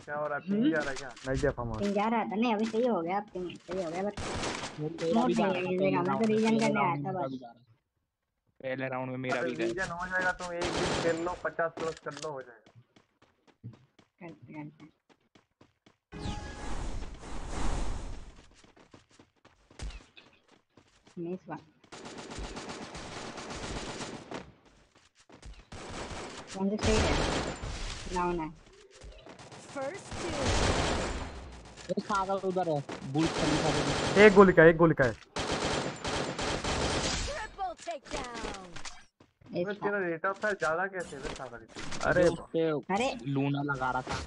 क्या हो रहा है? पिंग जा रहा है क्या?
नहीं दिया समझ
पिंग जा रहा था। नहीं अभी सही हो गया अब पिंग सही हो गया बट मोड नहीं है जगह मैं तो रीजन
पहले
करने आया
राउंड
था
में
बस।
पहले राउंड में मेरा भी गया।
रीजन हो जाएगा तुम एक दिन खेल लो पचास प्लस कर लो हो जाएगा।
करते करते। मिस वन से सही है डाउन है
First doom.
एक सागर उधर है बुल खलीफा के।
एक गोली का एक गोली का है।
Triple
तेरा रेट ऑफ़ फायर ज़्यादा कैसे है सागर
अरे
अरे।
लूना लगा रहा था।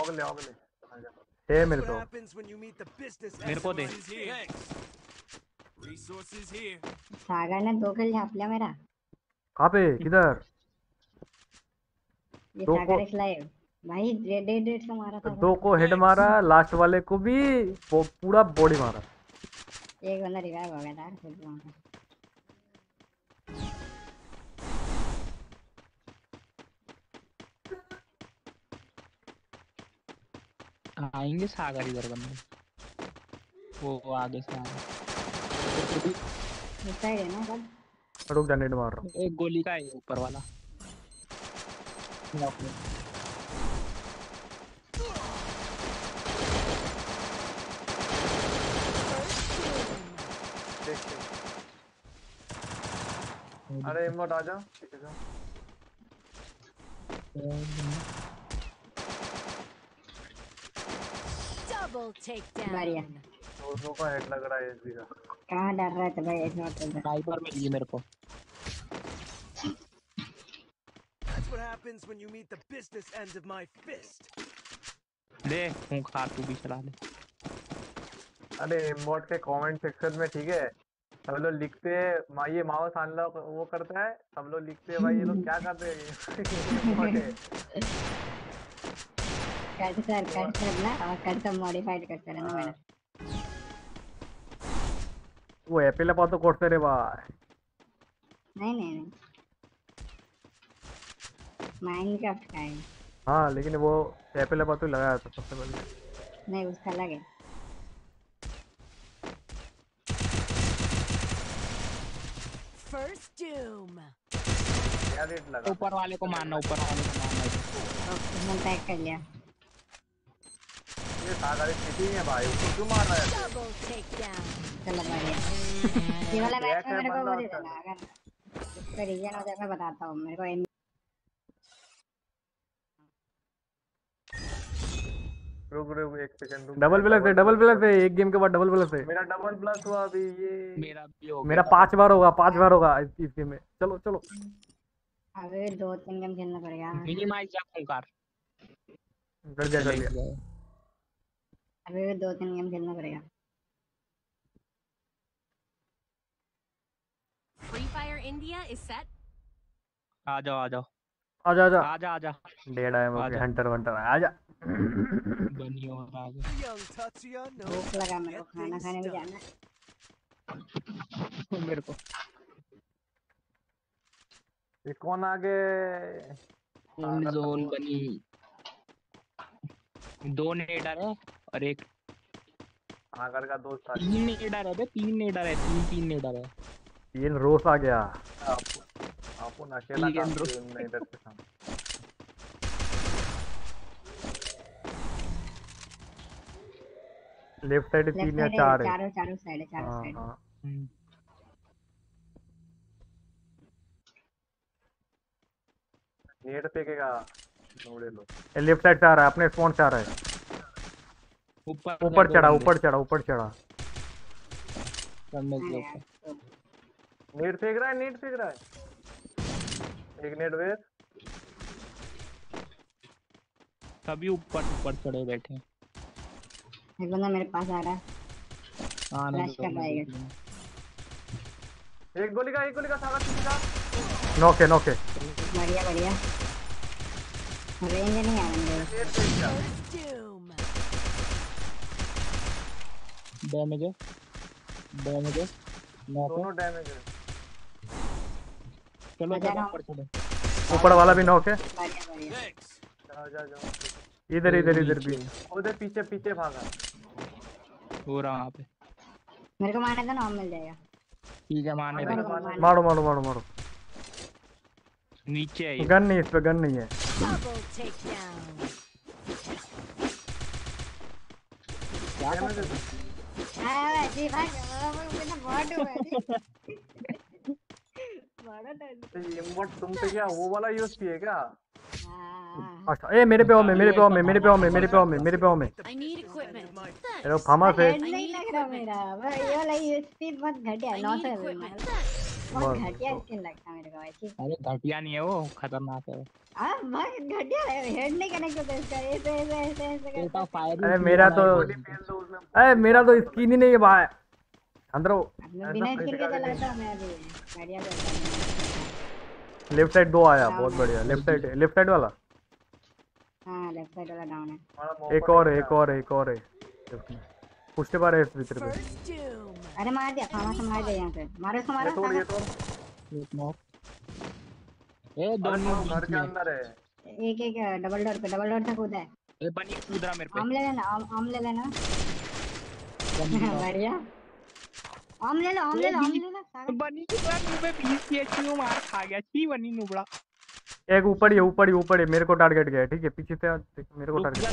ऑगले ऑगले
है मेरे को।
मेरे को दे।
सागर ने दो किल झाप लिया मेरा।
कहाँ पे? किधर? दो को-
भाई डेढ़ डेढ़ सौ मारा था
दो को हेड मारा लास्ट वाले को भी पूरा बॉडी मारा।
एक बंदा रिवाइव हो गया था फिर वहाँ पे।
आएँगे सागर इधर बंदे। वो वो आगे से आ रहे
है ना सब।
रुक जा नेट मार रहा हूँ।
एक गोली का है ऊपर वाला। Me.
देख देख अरे इमोट आ जाओ। ठीक है जाओ।
Double
बढ़िया।
takedown.
दोस्तों का हेड लग रहा है एसबी का।
कहाँ डर रहा था भाई एक नोट पे।
स्नाइपर मिल मेरे को
That's what happens when you meet the business end of my fist.
ले फूंक हाथ तू भी चला ले।
अरे इमोट के कमेंट सेक्शन में ठीक है। सब लोग लिखते हैं मा ये माउस अनलॉक वो करता है सब लोग लिखते हैं भाई ये लोग क्या करते हैं? है।
कट सर कट सर ना और कट सब मॉडिफाइड करते रहना मैंने
वो एपीएल पातो कोटते रे भाई।
नहीं नहीं नहीं। माइनक्राफ्ट का है
हाँ लेकिन वो एप्पल एपीएल पातो लगाया था सबसे पहले।
नहीं उसका अलग है
First doom.
क्या रेट लगा?
ऊपर वाले को मारना ऊपर वाले को मारना।
उसने पैक कर लिया।
ये सागर चीटिंग है भाई उसको क्यों मार रहा है?
चलो बढ़िया *laughs* ये वाला में मेरे को वो दे देना अगर उसका रीजन हो जाए मैं बताता हूँ। मेरे को एम
रुक रुक एक सेकंड रुक
डबल प्लस है डबल प्लस है एक गेम के बाद डबल प्लस है।
मेरा डबल प्लस हुआ अभी ये।
मेरा भी हो
मेरा पाँच बार होगा पाँच बार होगा इस इस गेम में। चलो चलो।
अभी दो तीन गेम खेलना पड़ेगा।
मिनिमाइज जा फूंकार
कर। दिया कर दिया।
अभी भी दो तीन गेम खेलना पड़ेगा।
Free Fire India is set.
आ जाओ आ जाओ।
आजा आजा।
आजा आजा।
डेड आया मुझे
आजा।
हंटर वंटर आजा।
बनी और आजा।
भूख लगा मेरे को खाना खाने भी जाना
मेरे को।
ये कौन आगे?
एंड जोन बनी। दो नेडर है और एक
आगर का दोस्त था
तीन नेडर है बे तीन नेडर है तीन तीन नेडर है।
तीन रोस आ गया।
अपन अकेला काम
ब्रो।
किए इधर के सामने
लेफ़्ट साइड तीन या चार है
चारों चारों साइड है चारों
हाँ
साइड
नेट फेंकेगा नोड़े लो
ये लेफ़्ट साइड से आ रहा है अपने स्पॉन से आ रहा है
ऊपर
ऊपर चढ़ा। ऊपर चढ़ा ऊपर चढ़ा
नेट फेंक रहा है नेट फेंक रहा है एक नेट वेयर
सभी ऊपर ऊपर चढ़े बैठे। हैं।
एक बंदा मेरे पास आ रहा है।
आने
फ्लैश
दो,
कर पाएगा
एक गोली का एक गोली का सारा किसी का।
नोके नोके।
बढ़िया बढ़िया। रेंज नहीं आ रहा मेरे.
डैमेज है। डैमेज है। नॉक। है
दोनों डैमेज है।
चलो चलो ऊपर चलो
ऊपर वाला भी नोक है।
बढ़िया बढ़िया।
जाओ जाओ जाओ।
इधर इधर इधर भी।
उधर पीछे पीछे भागा।
हो रहा वहाँ पे।
मेरे को मारने दो ना मिल जाएगा।
ठीक है मारने
मेरे
दे
मारो मारो मारो मारो।
नीचे है
गन नहीं इस पे गन नहीं है।
क्या कर
डैमेज है?
हाँ जी भाई मैं तो बहुत डूबा जी बड़ा डर
ये इमोट तुम पे क्या वो वाला यूज़ किए क्या?
हाँ।
अच्छा ए मेरे पे में मेरे पे में मेरे पे में मेरे पे में मेरे पे में।
नहीं लग रहा मेरा। भाई ये वाला यूएसपी बहुत घटिया. बहुत स्किन लगता है मेरे को ऐसी
अरे घटिया नहीं है वो खतरनाक है।
हाँ बहुत घटिया है। हेड नहीं कनेक्ट होता इसका ऐसे ऐसे ऐसे ऐसे करता
तो फायर
अरे मेरा तो अरे मेरा तो स्किन ही नहीं है भाई। अंदर
अपने बिना स्किन के चलाता मैं अभी। बढ़िया चलता
लेफ़्ट साइड दो आया बहुत बढ़िया। लेफ़्ट साइड लेफ़्ट साइड वाला?
हाँ लेफ़्ट साइड वाला डाउन है।
एक और एक और एक और है। भीतर पे।
अरे मार दिया फामा से मार दिया यहाँ से। मारो इसको
ये
मारो
तोड़ ये। तोड़
एक नॉक ए दोनों
वो घर के अंदर है।
एक एक डबल डोर पे डबल डोर से कूदा है।
ए बनी कूद रहा मेरे पे।
आम ले लेना आम आम ले लेना। *laughs* बढ़िया। आम ले लो आम ले लो आम ले लो
बनी की तरह मुँह पे 20 पीएचयू मार खा गया छी बनी नुबड़ा।
एक ऊपर ही ऊपर ही ऊपर ही मेरे को टारगेट गया ठीक है पीछे से मेरे को टारगेट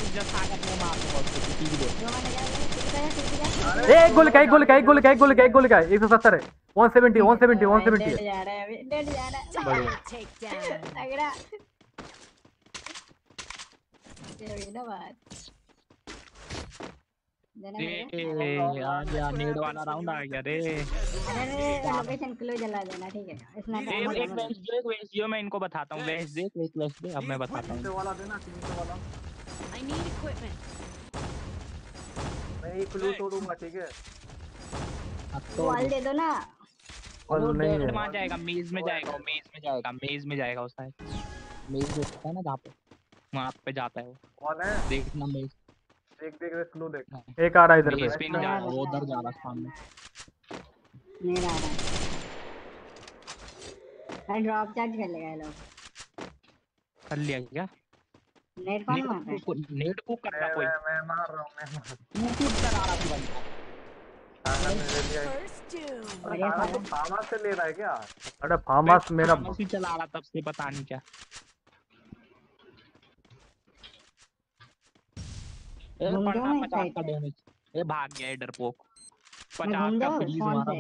एक गोली का एक गोली का एक गोली का एक गोली का एक गोली का एक सौ सत्तर है। One seventy one seventy one seventy
डेढ़
है
जा रहा है अभी डेढ़ जा रहा है।
Double
तगड़ा ये ना बात। देना मेरे
ए आ गया नेड वाला राउंड आ गया रे
अरे अरे लोकेशन क्लू जला देना ठीक है
ए, एक एक वेस्ट दे एक वेस्ट दियो मैं इनको बताता हूँ वेस्ट दे एक वेस्ट दे अब मैं बताता
तीन वाला देना तीन सौ वाला
I need equipment.
मैं एक क्लू तोड़ूँगा ठीक है
अब तो
वॉल दे दो ना
वो डेड
है
वहाँ जाएगा मेज में जाएगा मेज में जाएगा मेज में जाएगा उस साइड मेज देखता है ना जहाँ पे वहाँ पे जाता है वो
कौन है
देखना मेज
देख देख देख क्लू देख।
एक आ रहा है इधर पे।
नहीं जा रहा वो उधर जा रहा सामने।
नहीं आ रहा अरे ड्रॉप चार्ज कर लेगा ये लोग।
कर लिया क्या?
नेट कौन मार रहा है?
नेट को कर रहा कोई?
मैं मार रहा हूँ मैं मार रहा हूँ।
तू कूद कर आ रहा तू
लिया
First Doom.
अरे सागर तो से ले रहा है क्या?
अरे फार्म हाउस मेरा
चला रहा तब से पता नहीं क्या। ए ए भाग गया इधर पचास का फ्रीज मारा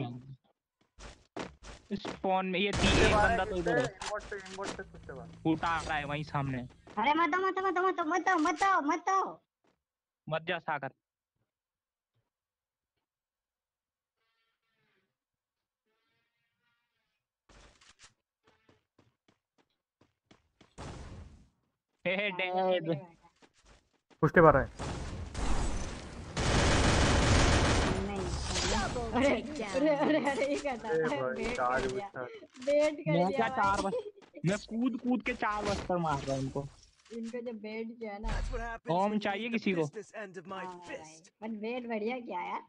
स्पॉन में ये तीन एक बंदा तो इधर है
इमोट पे इमोट पे कुछ बात
फूटा रहा है वहीं सामने।
अरे मत मत मत मत मत मत मत
मत जा सागर। डैड
पुष्टे बार है
नहीं
Double
अरे अरे अरे अरे ये क्या था? बेट कर दिया
क्या चार बस मैं कूद कूद के चार बस्तर मार रहा हूँ इनको।
इनका जो बेड जो है ना
ओम चाहिए किसी को.
बट बेड बढ़िया क्या यार।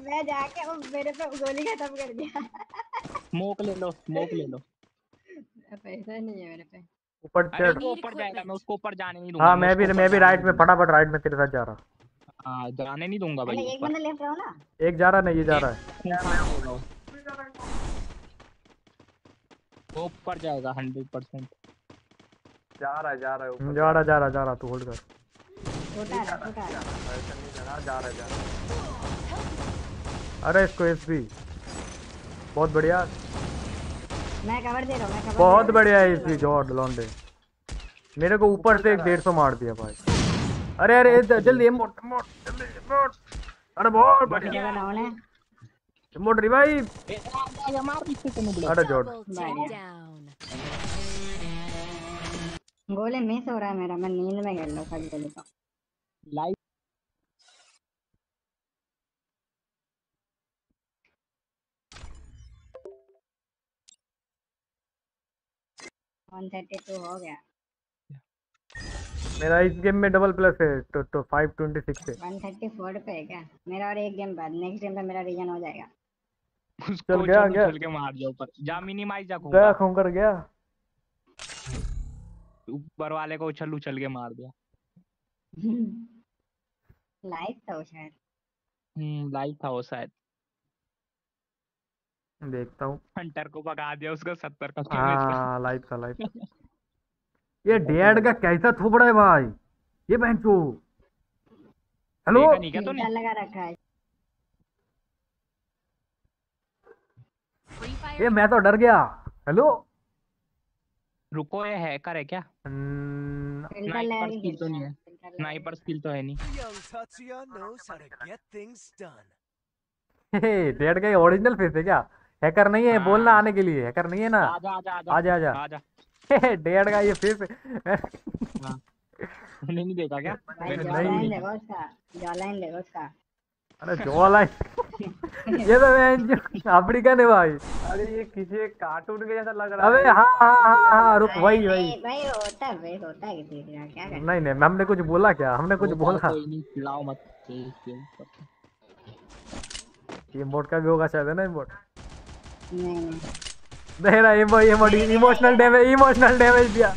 मैं जाके वो मेरे पे गोली खत्म कर दिया।
स्मोक ले लो स्मोक ले लो।
पैसा नहीं है मेरे पे।
ऊपर चढ़।
ऊपर जाएगा मैं उसको ऊपर जाने नहीं दूँगा
हाँ मैं भी मैं भी राइट में फटाफट राइट में तेरे साथ जा रहा
हाँ जाने नहीं दूँगा भाई
एक बंदा लेफ़्ट रहो ना?
एक जा रहा नहीं ये जा रहा है।
वो ऊपर जाएगा हंड्रेड परसेंट
जा रहा है जा रहा है
जा रहा जा रहा जा रहा तू होल्ड कर।
छोटा है छोटा है
ऐसा नहीं जाना जा रहा जा रहा।
अरे इसको एसपी बहुत बढ़िया।
मैं कवर दे रहा हूँ मैं कवर
बहुत बढ़िया है इसकी जॉर्ड लॉन्डे मेरे को ऊपर से एक डेढ़ सौ मार दिया भाई। अरे अरे जल्दी इमोट इमोट जल्दी इमोट अरे बहुत बढ़िया।
है।
इमोट रिवाइव
से
अरे
takedown.
गोले मिस हो रहा है मेरा मैं नींद में खेल रहा हूँ बोलूँ तो।
लाइव
वन थर्टी टू हो गया।
मेरा इस गेम में डबल प्लस है तो तो फाइव ट्वेंटी सिक्स है।
वन थर्टी फोर पे है क्या? मेरा और एक गेम बाद नेक्स्ट गेम पे मेरा रीजन हो जाएगा।
उसको
चल गया, गया।
उछल के मार दो ऊपर। जा मिनिमाइज जा
गया
खूँगा
गया।
ऊपर वाले को उछल उछल के मार दिया।
लाइव था वो शायद।
हम्म लाइव था वो शायद।
देखता हूँ।
हंटर को भगा दिया उसको सत्तर का damage
हाँ लाइव था लाइव था। *laughs* ये डेड का कैसा थोपड़ा है भाई? ये बहन चो। हेलो?
लगा रखा है।
ये मैं तो डर गया। हेलो?
रुको ये हैकर है क्या? स्नाइपर स्किल तो नहीं
है
है। स्नाइपर स्किल तो है नहीं. *laughs*
हे डेड का ओरिजिनल फेस है क्या? हैकर नहीं है
हाँ।
बोलना आने के लिए। हैकर नहीं है ना?
आजा आजा। आजा
आजा। आजा। हे डेड का ये फेस
तूने नहीं देखा क्या?
नहीं।
जॉलाइन उसका जॉलाइन देखो उसका
अरे जो लाइन *laughs* ये तो मैं अफ्रीकन है भाई।
अरे ये किसी एक कार्टून के जैसा लग रहा
अबे
है
हाँ हाँ हाँ हाँ रुक
भाई
वही। वही
भाई भाई होता है भाई होता है किसी का क्या कर
नहीं नहीं हमने कुछ बोला क्या? हमने कुछ बोला।
कोई नहीं चिल्लाओ मत
ये मोड का भी होगा शायद है ना मोड
नहीं नहीं।
दे रहा emo emo emotional damage emotional damage दिया।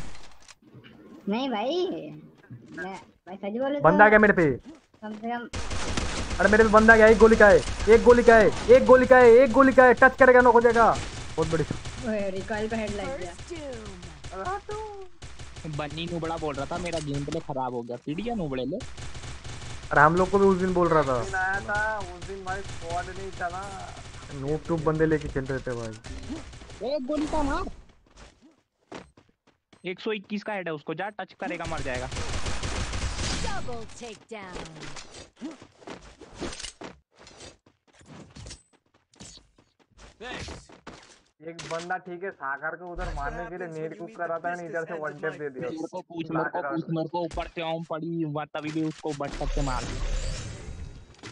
नहीं भाई मैं भाई सच बोलूँ
बंदा
तो
क्या मेरे पे?
कम से कम
अरे मेरे पे बंदा क्या एक गोली का है एक गोली का है एक गोली का है एक गोली का है टच करेगा नॉक हो जाएगा बहुत बड़ी ओए
रिकॉइल पे हेड लग गया
First doom.
बन्नी नुबड़ा बोल रहा था मेरा गेम प्ले खराब हो गया। सीढ़ी है नुबड़े ले।
अरे हम लोग को भी उस दिन बोल रहा था।
दिन आया था उस दिन भाई स्क्वाड नहीं चला।
नूब टूब बंदे लेके खेल रहे थे भाई।
एक गोली का मार 121 का हेड है उसको जा टच करेगा मर जाएगा।
Double takedown.
Thanks.
एक बंदा ठीक है सागर को उधर मारने के लिए नेट कुक कर रहा था नहीं इधर से वन टेप दे दिया।
मेरे को पूछ मेरे को पूछ मेरे को ऊपर से ओम पड़ी हुआ तभी भी उसको बट से मार दिया।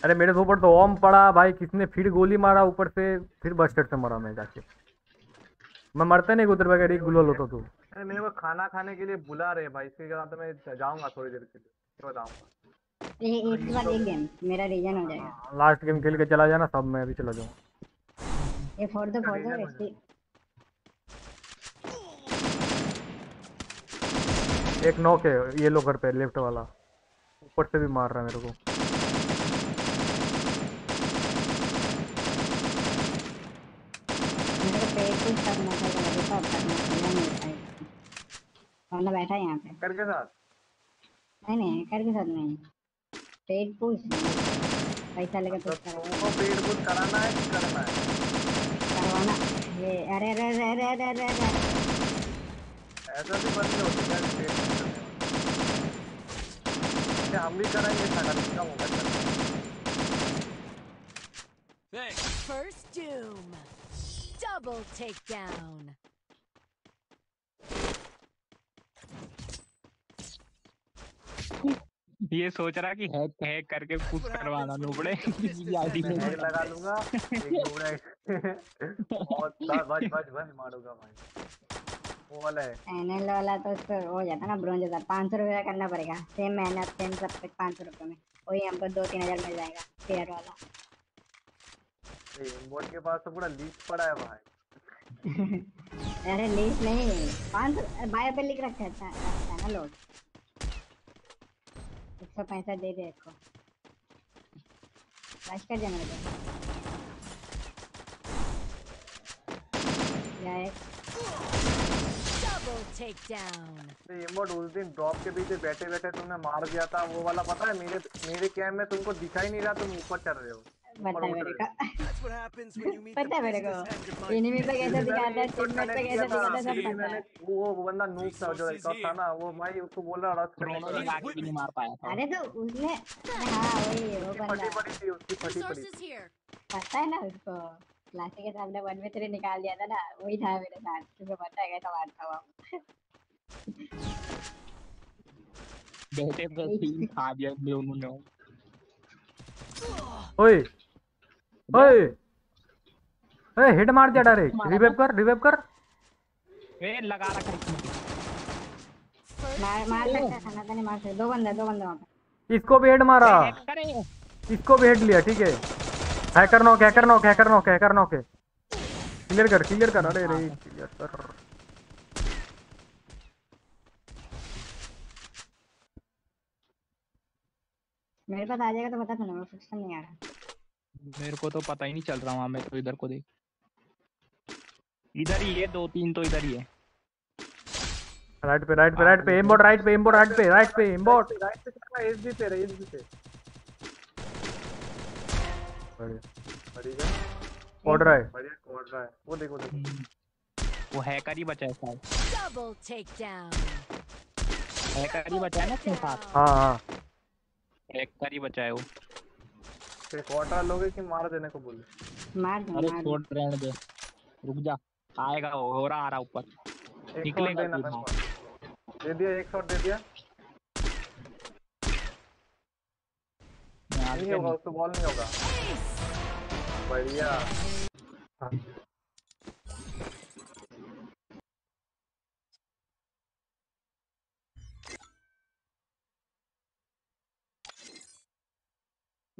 अरे मेरे ऊपर तो ओम पड़ा भाई किसने फिर गोली मारा ऊपर से फिर बस्टर से मरा मैं जाके। मैं मरता नहीं उधर बगैर एक गुलल होता तो।
अरे मेरे को खाना खाने के लिए बुला रहे भाई इसके बाद मैं जाऊँगा थोड़ी देर के लिए फिर बताऊँगा
ये एक के बाद एक गेम मेरा रीजन हो जाएगा।
लास्ट गेम खेल के चला जाना सब मैं भी चला जाऊँ।
ये फोड़ दो फोड़ दो इसकी
एक नॉक है येलो घर पे लेफ़्ट वाला। ऊपर से भी मार रहा है मेरे को
पेट कुछ करना था अभी तो अब करना था नहीं भाई कौन बैठा है यहाँ पे
करके साथ
नहीं नहीं कर के साथ नहीं पेट पूछ पैसा लेके
तो
पूछ कर
तुमको पेड़ कुछ कराना है कि करना है
करवाना ये अरे अरे अरे अरे अरे अरे अरे
ऐसा भी बंद होती है करने वाले। क्या हम भी कराएँगे सागर इसका होगा
Thanks.
First doom. Double takedown.
ये सोच रहा कि हैक हैक करके पुश करवाना नोबड़े। आईडी
मैं हैक लगा लूँगा। एक नोबड़ा। *laughs* और बस बस बस बस मारूँगा भाई वो वाला है।
एनएल वाला तो उसको हो जाता ना ब्रोंज होता पाँच सौ रुपये का करना पड़ेगा। सेम मेहनत सेम सब कुछ पाँच सौ रुपये में। वही हमको दो तीन हज़ार मिल जाएगा पेयर वाला।
बोट के पास तो पूरा लीस्ट पड़ा है भाई। *laughs*
अरे लीज नहीं पाँच सौ बायो पे लिख रखा है रखा है ना लोग एक सौ पैंसठ दे दे इसको। फ्लैश कर देना मेरे
इमोट उस दिन ड्रॉप के पीछे बैठे बैठे तुमने मार दिया था वो वाला पता है मेरे मेरे कैम में तुमको दिखाई नहीं रहा तुम ऊपर चढ़ रहे हो।
पता है मेरे को पता है मेरे को
my
पे कैसे दिखाता है टीममेट पे
था
दिखाता है सब पता है
वो वो बंदा नूब था जो एक था ना वो मैं उसको बोल रहा रश करने के
आगे भी नहीं मार पाया था
अरे तो उसने हाँ वही वो बंदा
फटी पड़ी थी उसकी फटी पड़ी
पता है ना उसको क्लासिक के सामने वन में तेरे निकाल दिया था ना वही था मेरे साथ तुझे पता है कैसा मारता हुआ
बैठे पे तीन खा दिया दोनों ने
ओए ओए। ओए हेड मार दिया डायरेक्ट रिवाइव कर रिवाइव कर।
ए लगा रखा है।
मार मार सकता था ना तो नहीं मार सकता दो बंदे दो बंदे वहाँ पे।
इसको भी हेड मारा। इसको भी हेड लिया ठीक है। Hacker knock hacker knock hacker knock hacker knock है। क्लियर कर क्लियर कर। अरे रे क्लियर कर।
मेरे पास आ जाएगा तो बता देना मैं फिक्सन नहीं आ रहा।
मेरे को तो पता ही नहीं चल रहा वहाँ मैं तो इधर को देख। इधर ही है दो तीन तो इधर ही है।
राइट पे राइट पे राइट पे एमबोट राइट पे एमबोट राइट पे राइट पे एमबोट
राइट पे चला एसबी पे रहा एसबी पे बढ़िया
ऑर्डर है।
बढ़िया कोड रहा है वो देखो देखो
वो हैकर ही बचा है शायद।
Double takedown.
हैकर ही बचा है ना अपने साथ।
हाँ हाँ।
हैकर ही बचा है वो।
फिर क्वार्टर लोगे कि मार देने को बोले?
मार दो
अरे छोड़ रहने दे। रुक जा। आएगा वो हो रहा आ रहा ऊपर। निकलेगा
को दे दिया एक शॉट दे दिया। नहीं होगा उसको बॉल नहीं होगा। बढ़िया।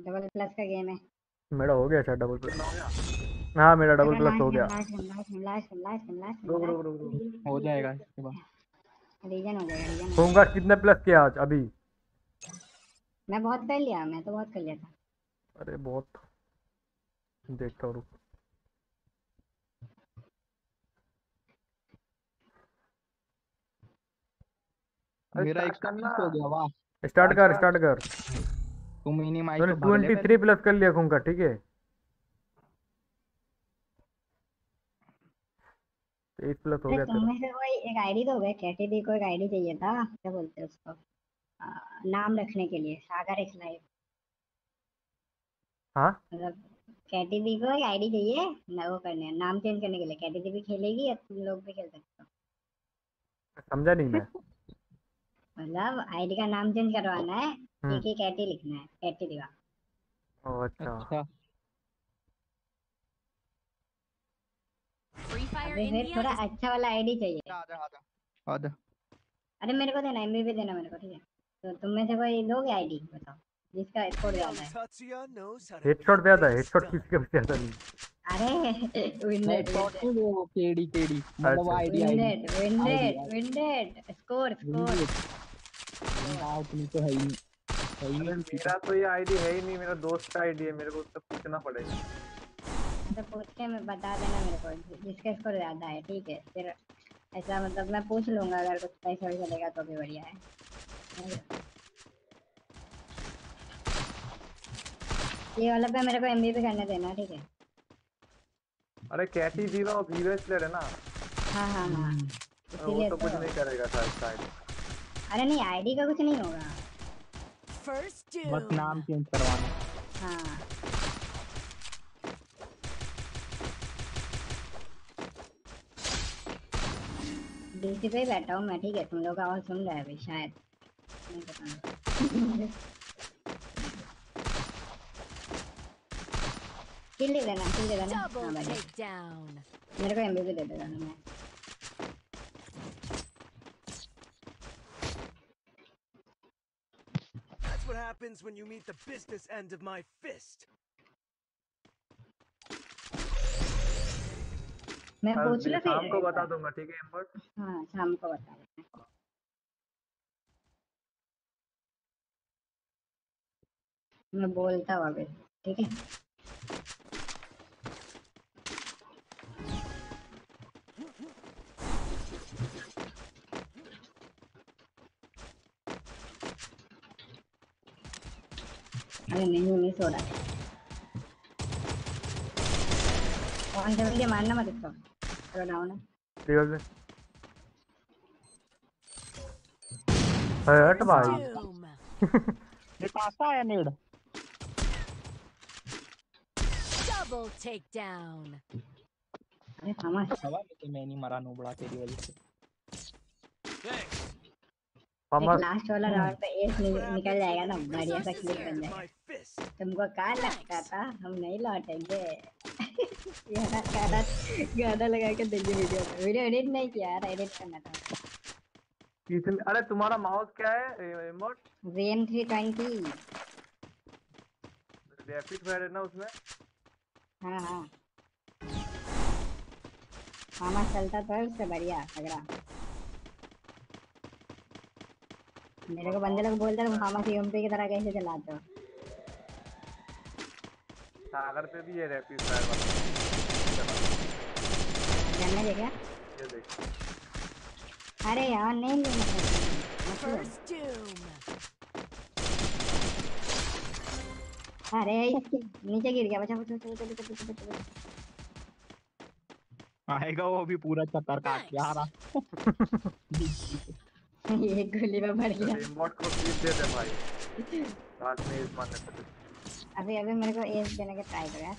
डबल प्लस का गेम है।
मेरा हो गया शायद डबल प्लस हाँ मेरा डबल प्लस हो गया।
रुक रुक रुक
हो जाएगा इसके बाद।
रीजन हो जाएगा रीजन
होगा कितने प्लस किया आज? अभी।
मैं बहुत कर लिया मैं तो बहुत कर लिया था।
अरे बहुत। देखता हूँ रुक।
मेरा एक
करना।
हो गया वाह।
स्टार्ट कर स्टार्ट कर।
तू मिनिमाइज तो
ट्वेंटी थ्री प्लस कर लिया खूँगा ठीक है? तेईस प्लस हो गया
तुम
तेरा।
में से कोई एक आईडी तो होगा कैटेडी को एक आईडी चाहिए था क्या बोलते हैं उसको? आ, नाम रखने के लिए सागर एक्स लाइव
हाँ?
मतलब कैटेडी को एक आईडी चाहिए ना वो करने नाम चेंज करने के लिए। कैटेडी भी खेलेगी या तुम लोग भी खेल सकते हो?
समझा नहीं मैं। *laughs*
मतलब आईडी का नाम चेंज करवाना है
हम्म।
एक ही कैटी लिखना है कैटी दिवा
अच्छा।
अच्छा।
अभी फिर थोड़ा अच्छा वाला आईडी चाहिए।
आजा आजा आजा
अरे मेरे को देना एमबी भी देना मेरे को ठीक है। तो तुम में से कोई दोगे आईडी बताओ जिसका स्कोर ज़्यादा है।
हेडशॉट ज़्यादा है हेडशॉट
done.
किसी का भी ज़्यादा नहीं।
अरे
नहीं वो? KD KD. मतलब। आईडी
विनडेड विनडेड विनडेड स्कोर स्कोर
अपनी तो है ही नहीं
मेरा तो ये आईडी है ही नहीं मेरा दोस्त का आईडी है मेरे को उससे पूछना पड़ेगा।
तो पूछ के मैं बता देना मेरे को जिसका स्कोर ज़्यादा है ठीक है? फिर ऐसा मतलब मैं पूछ लूँगा अगर कुछ पैसा वैसा देगा तो भी बढ़िया है। ये वाला पे मेरे को एमबी करने देना ठीक है?
अरे कैटी ज़ीरो वीवेस प्लेयर है ना
हाँ हाँ हाँ।
वो तो
तो
कुछ नहीं करेगा शायद शायद।
अरे नहीं आईडी का कुछ नहीं होगा।
बस नाम चेंज करवाना।
हाँ। डीसी पे बैठा हूँ मैं ठीक है? तुम लोग का आवाज़ सुन रहा है अभी शायद। नहीं पता। किल दे देना किल दे देना. मेरे को एमबीपी दे देगा मैं
That's what happens when you meet the business end of my fist.
मैं
कल
पूछ रहा था।
शाम को बता दूँगा ठीक है इम्पोर्ट
हाँ शाम को बता देना मैं बोलता हूँ अभी ठीक है? अरे नहीं मिस हो रहा वन सेवेंटी मारना मत इसको चलो डाउन है
रिवर्स में हट भाई
ये कहाँ से आया नेड
Double takedown.
अरे खामोश
हवा में तो मैं नहीं मरा नोबड़ा तेरी वजह से
फार्मस
लास्ट वाला राउंड पे एस निकल जाएगा ना बढ़िया सा क्लिक बन जाएगा तुमको कहा लगता था हम नहीं लौटेंगे गाना गाना गाना लगा के देखिए वीडियो वीडियो एडिट नहीं किया यार एडिट करना था
किसने अरे तुम्हारा माउस क्या है इमोट
VM 320
रैपिड फायर है ना उसमें
हाँ हाँ मामा चलता तो है उससे बढ़िया तगड़ा मेरे को बंदे लोग बोलते हैं मामा सी की तरह कैसे चलाते हो?
सागर पे भी है रैपिड फायर वाला।
जानने दे क्या?
ये देख।
अरे यार नहीं लेना चाहिए
First doom.
अरे नीचे गिर गया बचा बचा बचा बचा बचा बचा बचा।
आएगा वो भी पूरा चक्कर काट के आ रहा। *laughs* *laughs*
एक गोली में मर गया
इमोट को फ़ीड दे दे भाई बाद में इस मारने पे
अभी अभी मेरे को एज देने का ट्राई करो यार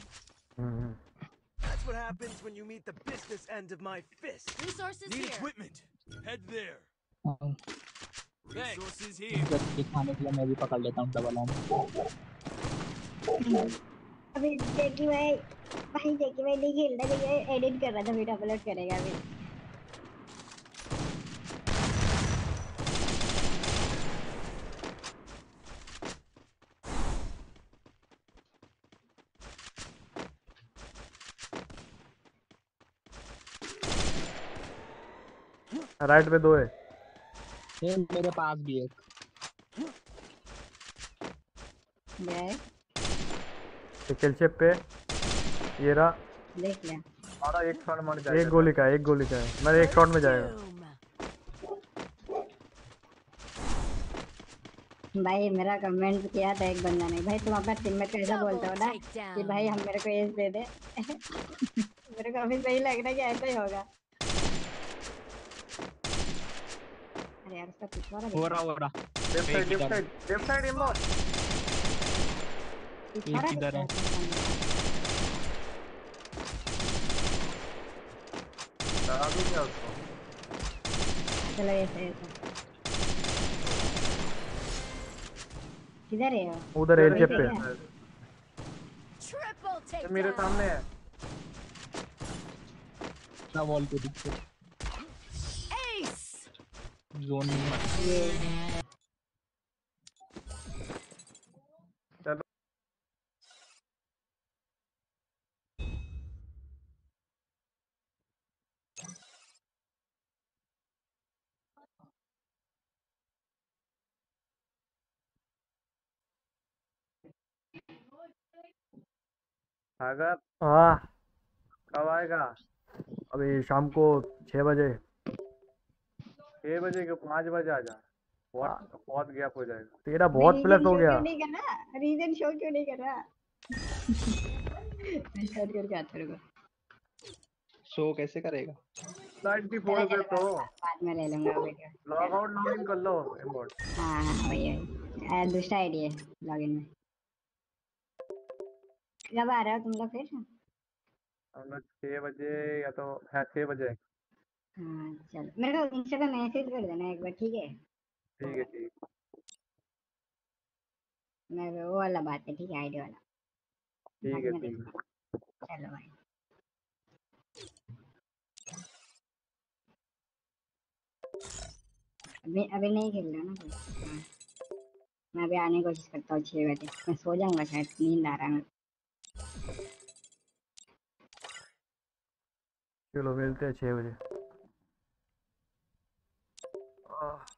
That's what happens when you meet the business end of my fist.
Resources
Need
here.
equipment. Head there.
हाँ,
Resources here.
जब दिखाने के लिए मैं भी पकड़ लेता हूँ डबल आर्म
अभी जेकी भाई भाई जेकी भाई नहीं खेल रहा भाई एडिट कर रहा था वीडियो अपलोड करेगा अभी
राइट पे दो है।
ये मेरे पास भी एक।
एक किल चिप पे ये रहा।
देख लिया
हमारा एक शॉट मर
एक गोली का एक गोली का है। मेरा एक शॉट में जाएगा।
भाई मेरा कमेंट किया था एक बंदा ने। भाई तुम अपना टीममेट को ऐसा बोलते हो ना कि भाई हम मेरे को एज दे दे। *laughs* मेरे को अभी सही लग रहा है कि ऐसा ही होगा। अरे यार उसका पिछवाड़ा
हो रहा हो रहा
left side left side left side emote
पिछवाड़ा
एक है।
लगा दूँ क्या उसको
चलो ऐसे ऐसे किधर है
उधर एल चिप पे
ये मेरे सामने है
ना वॉल पे दिखते
Ace.
जोन में
चलो
हाँ।
कब आएगा?
अभी शाम को छः बजे।
छह बजे के पाँच बजे आ जा। बहुत बहुत गैप हो जाएगा।
तेरा बहुत प्लस हो गया।
नहीं कर? रहा रीजन शो क्यों नहीं कर? रहा मैं करके आता हूँ
शो कैसे करेगा?
नाइन्टी फोर पे तो।
बाद में ले लूँगा video.
Log out log in कर लो इमोट
हाँ हाँ वही दूसरा आईडी है लॉगिन में। कब आ रहे हो तुम लोग फिर?
हम लोग छह बजे या तो हाँ छह बजे।
हाँ चलो। मेरे को इंस्टा पे मैसेज कर देना एक बार ठीक है?
ठीक है ठीक
मैं वो वाला बात है ठीक है आईडी वाला।
ठीक है ठीक है।
चलो भाई अभी अभी नहीं खेल रहा ना हाँ। मैं अभी आने की कोशिश करता हूँ छः बजे। मैं सो जाऊँगा शायद नींद आ रहा है
चलो मिलते हैं छः बजे। Oh.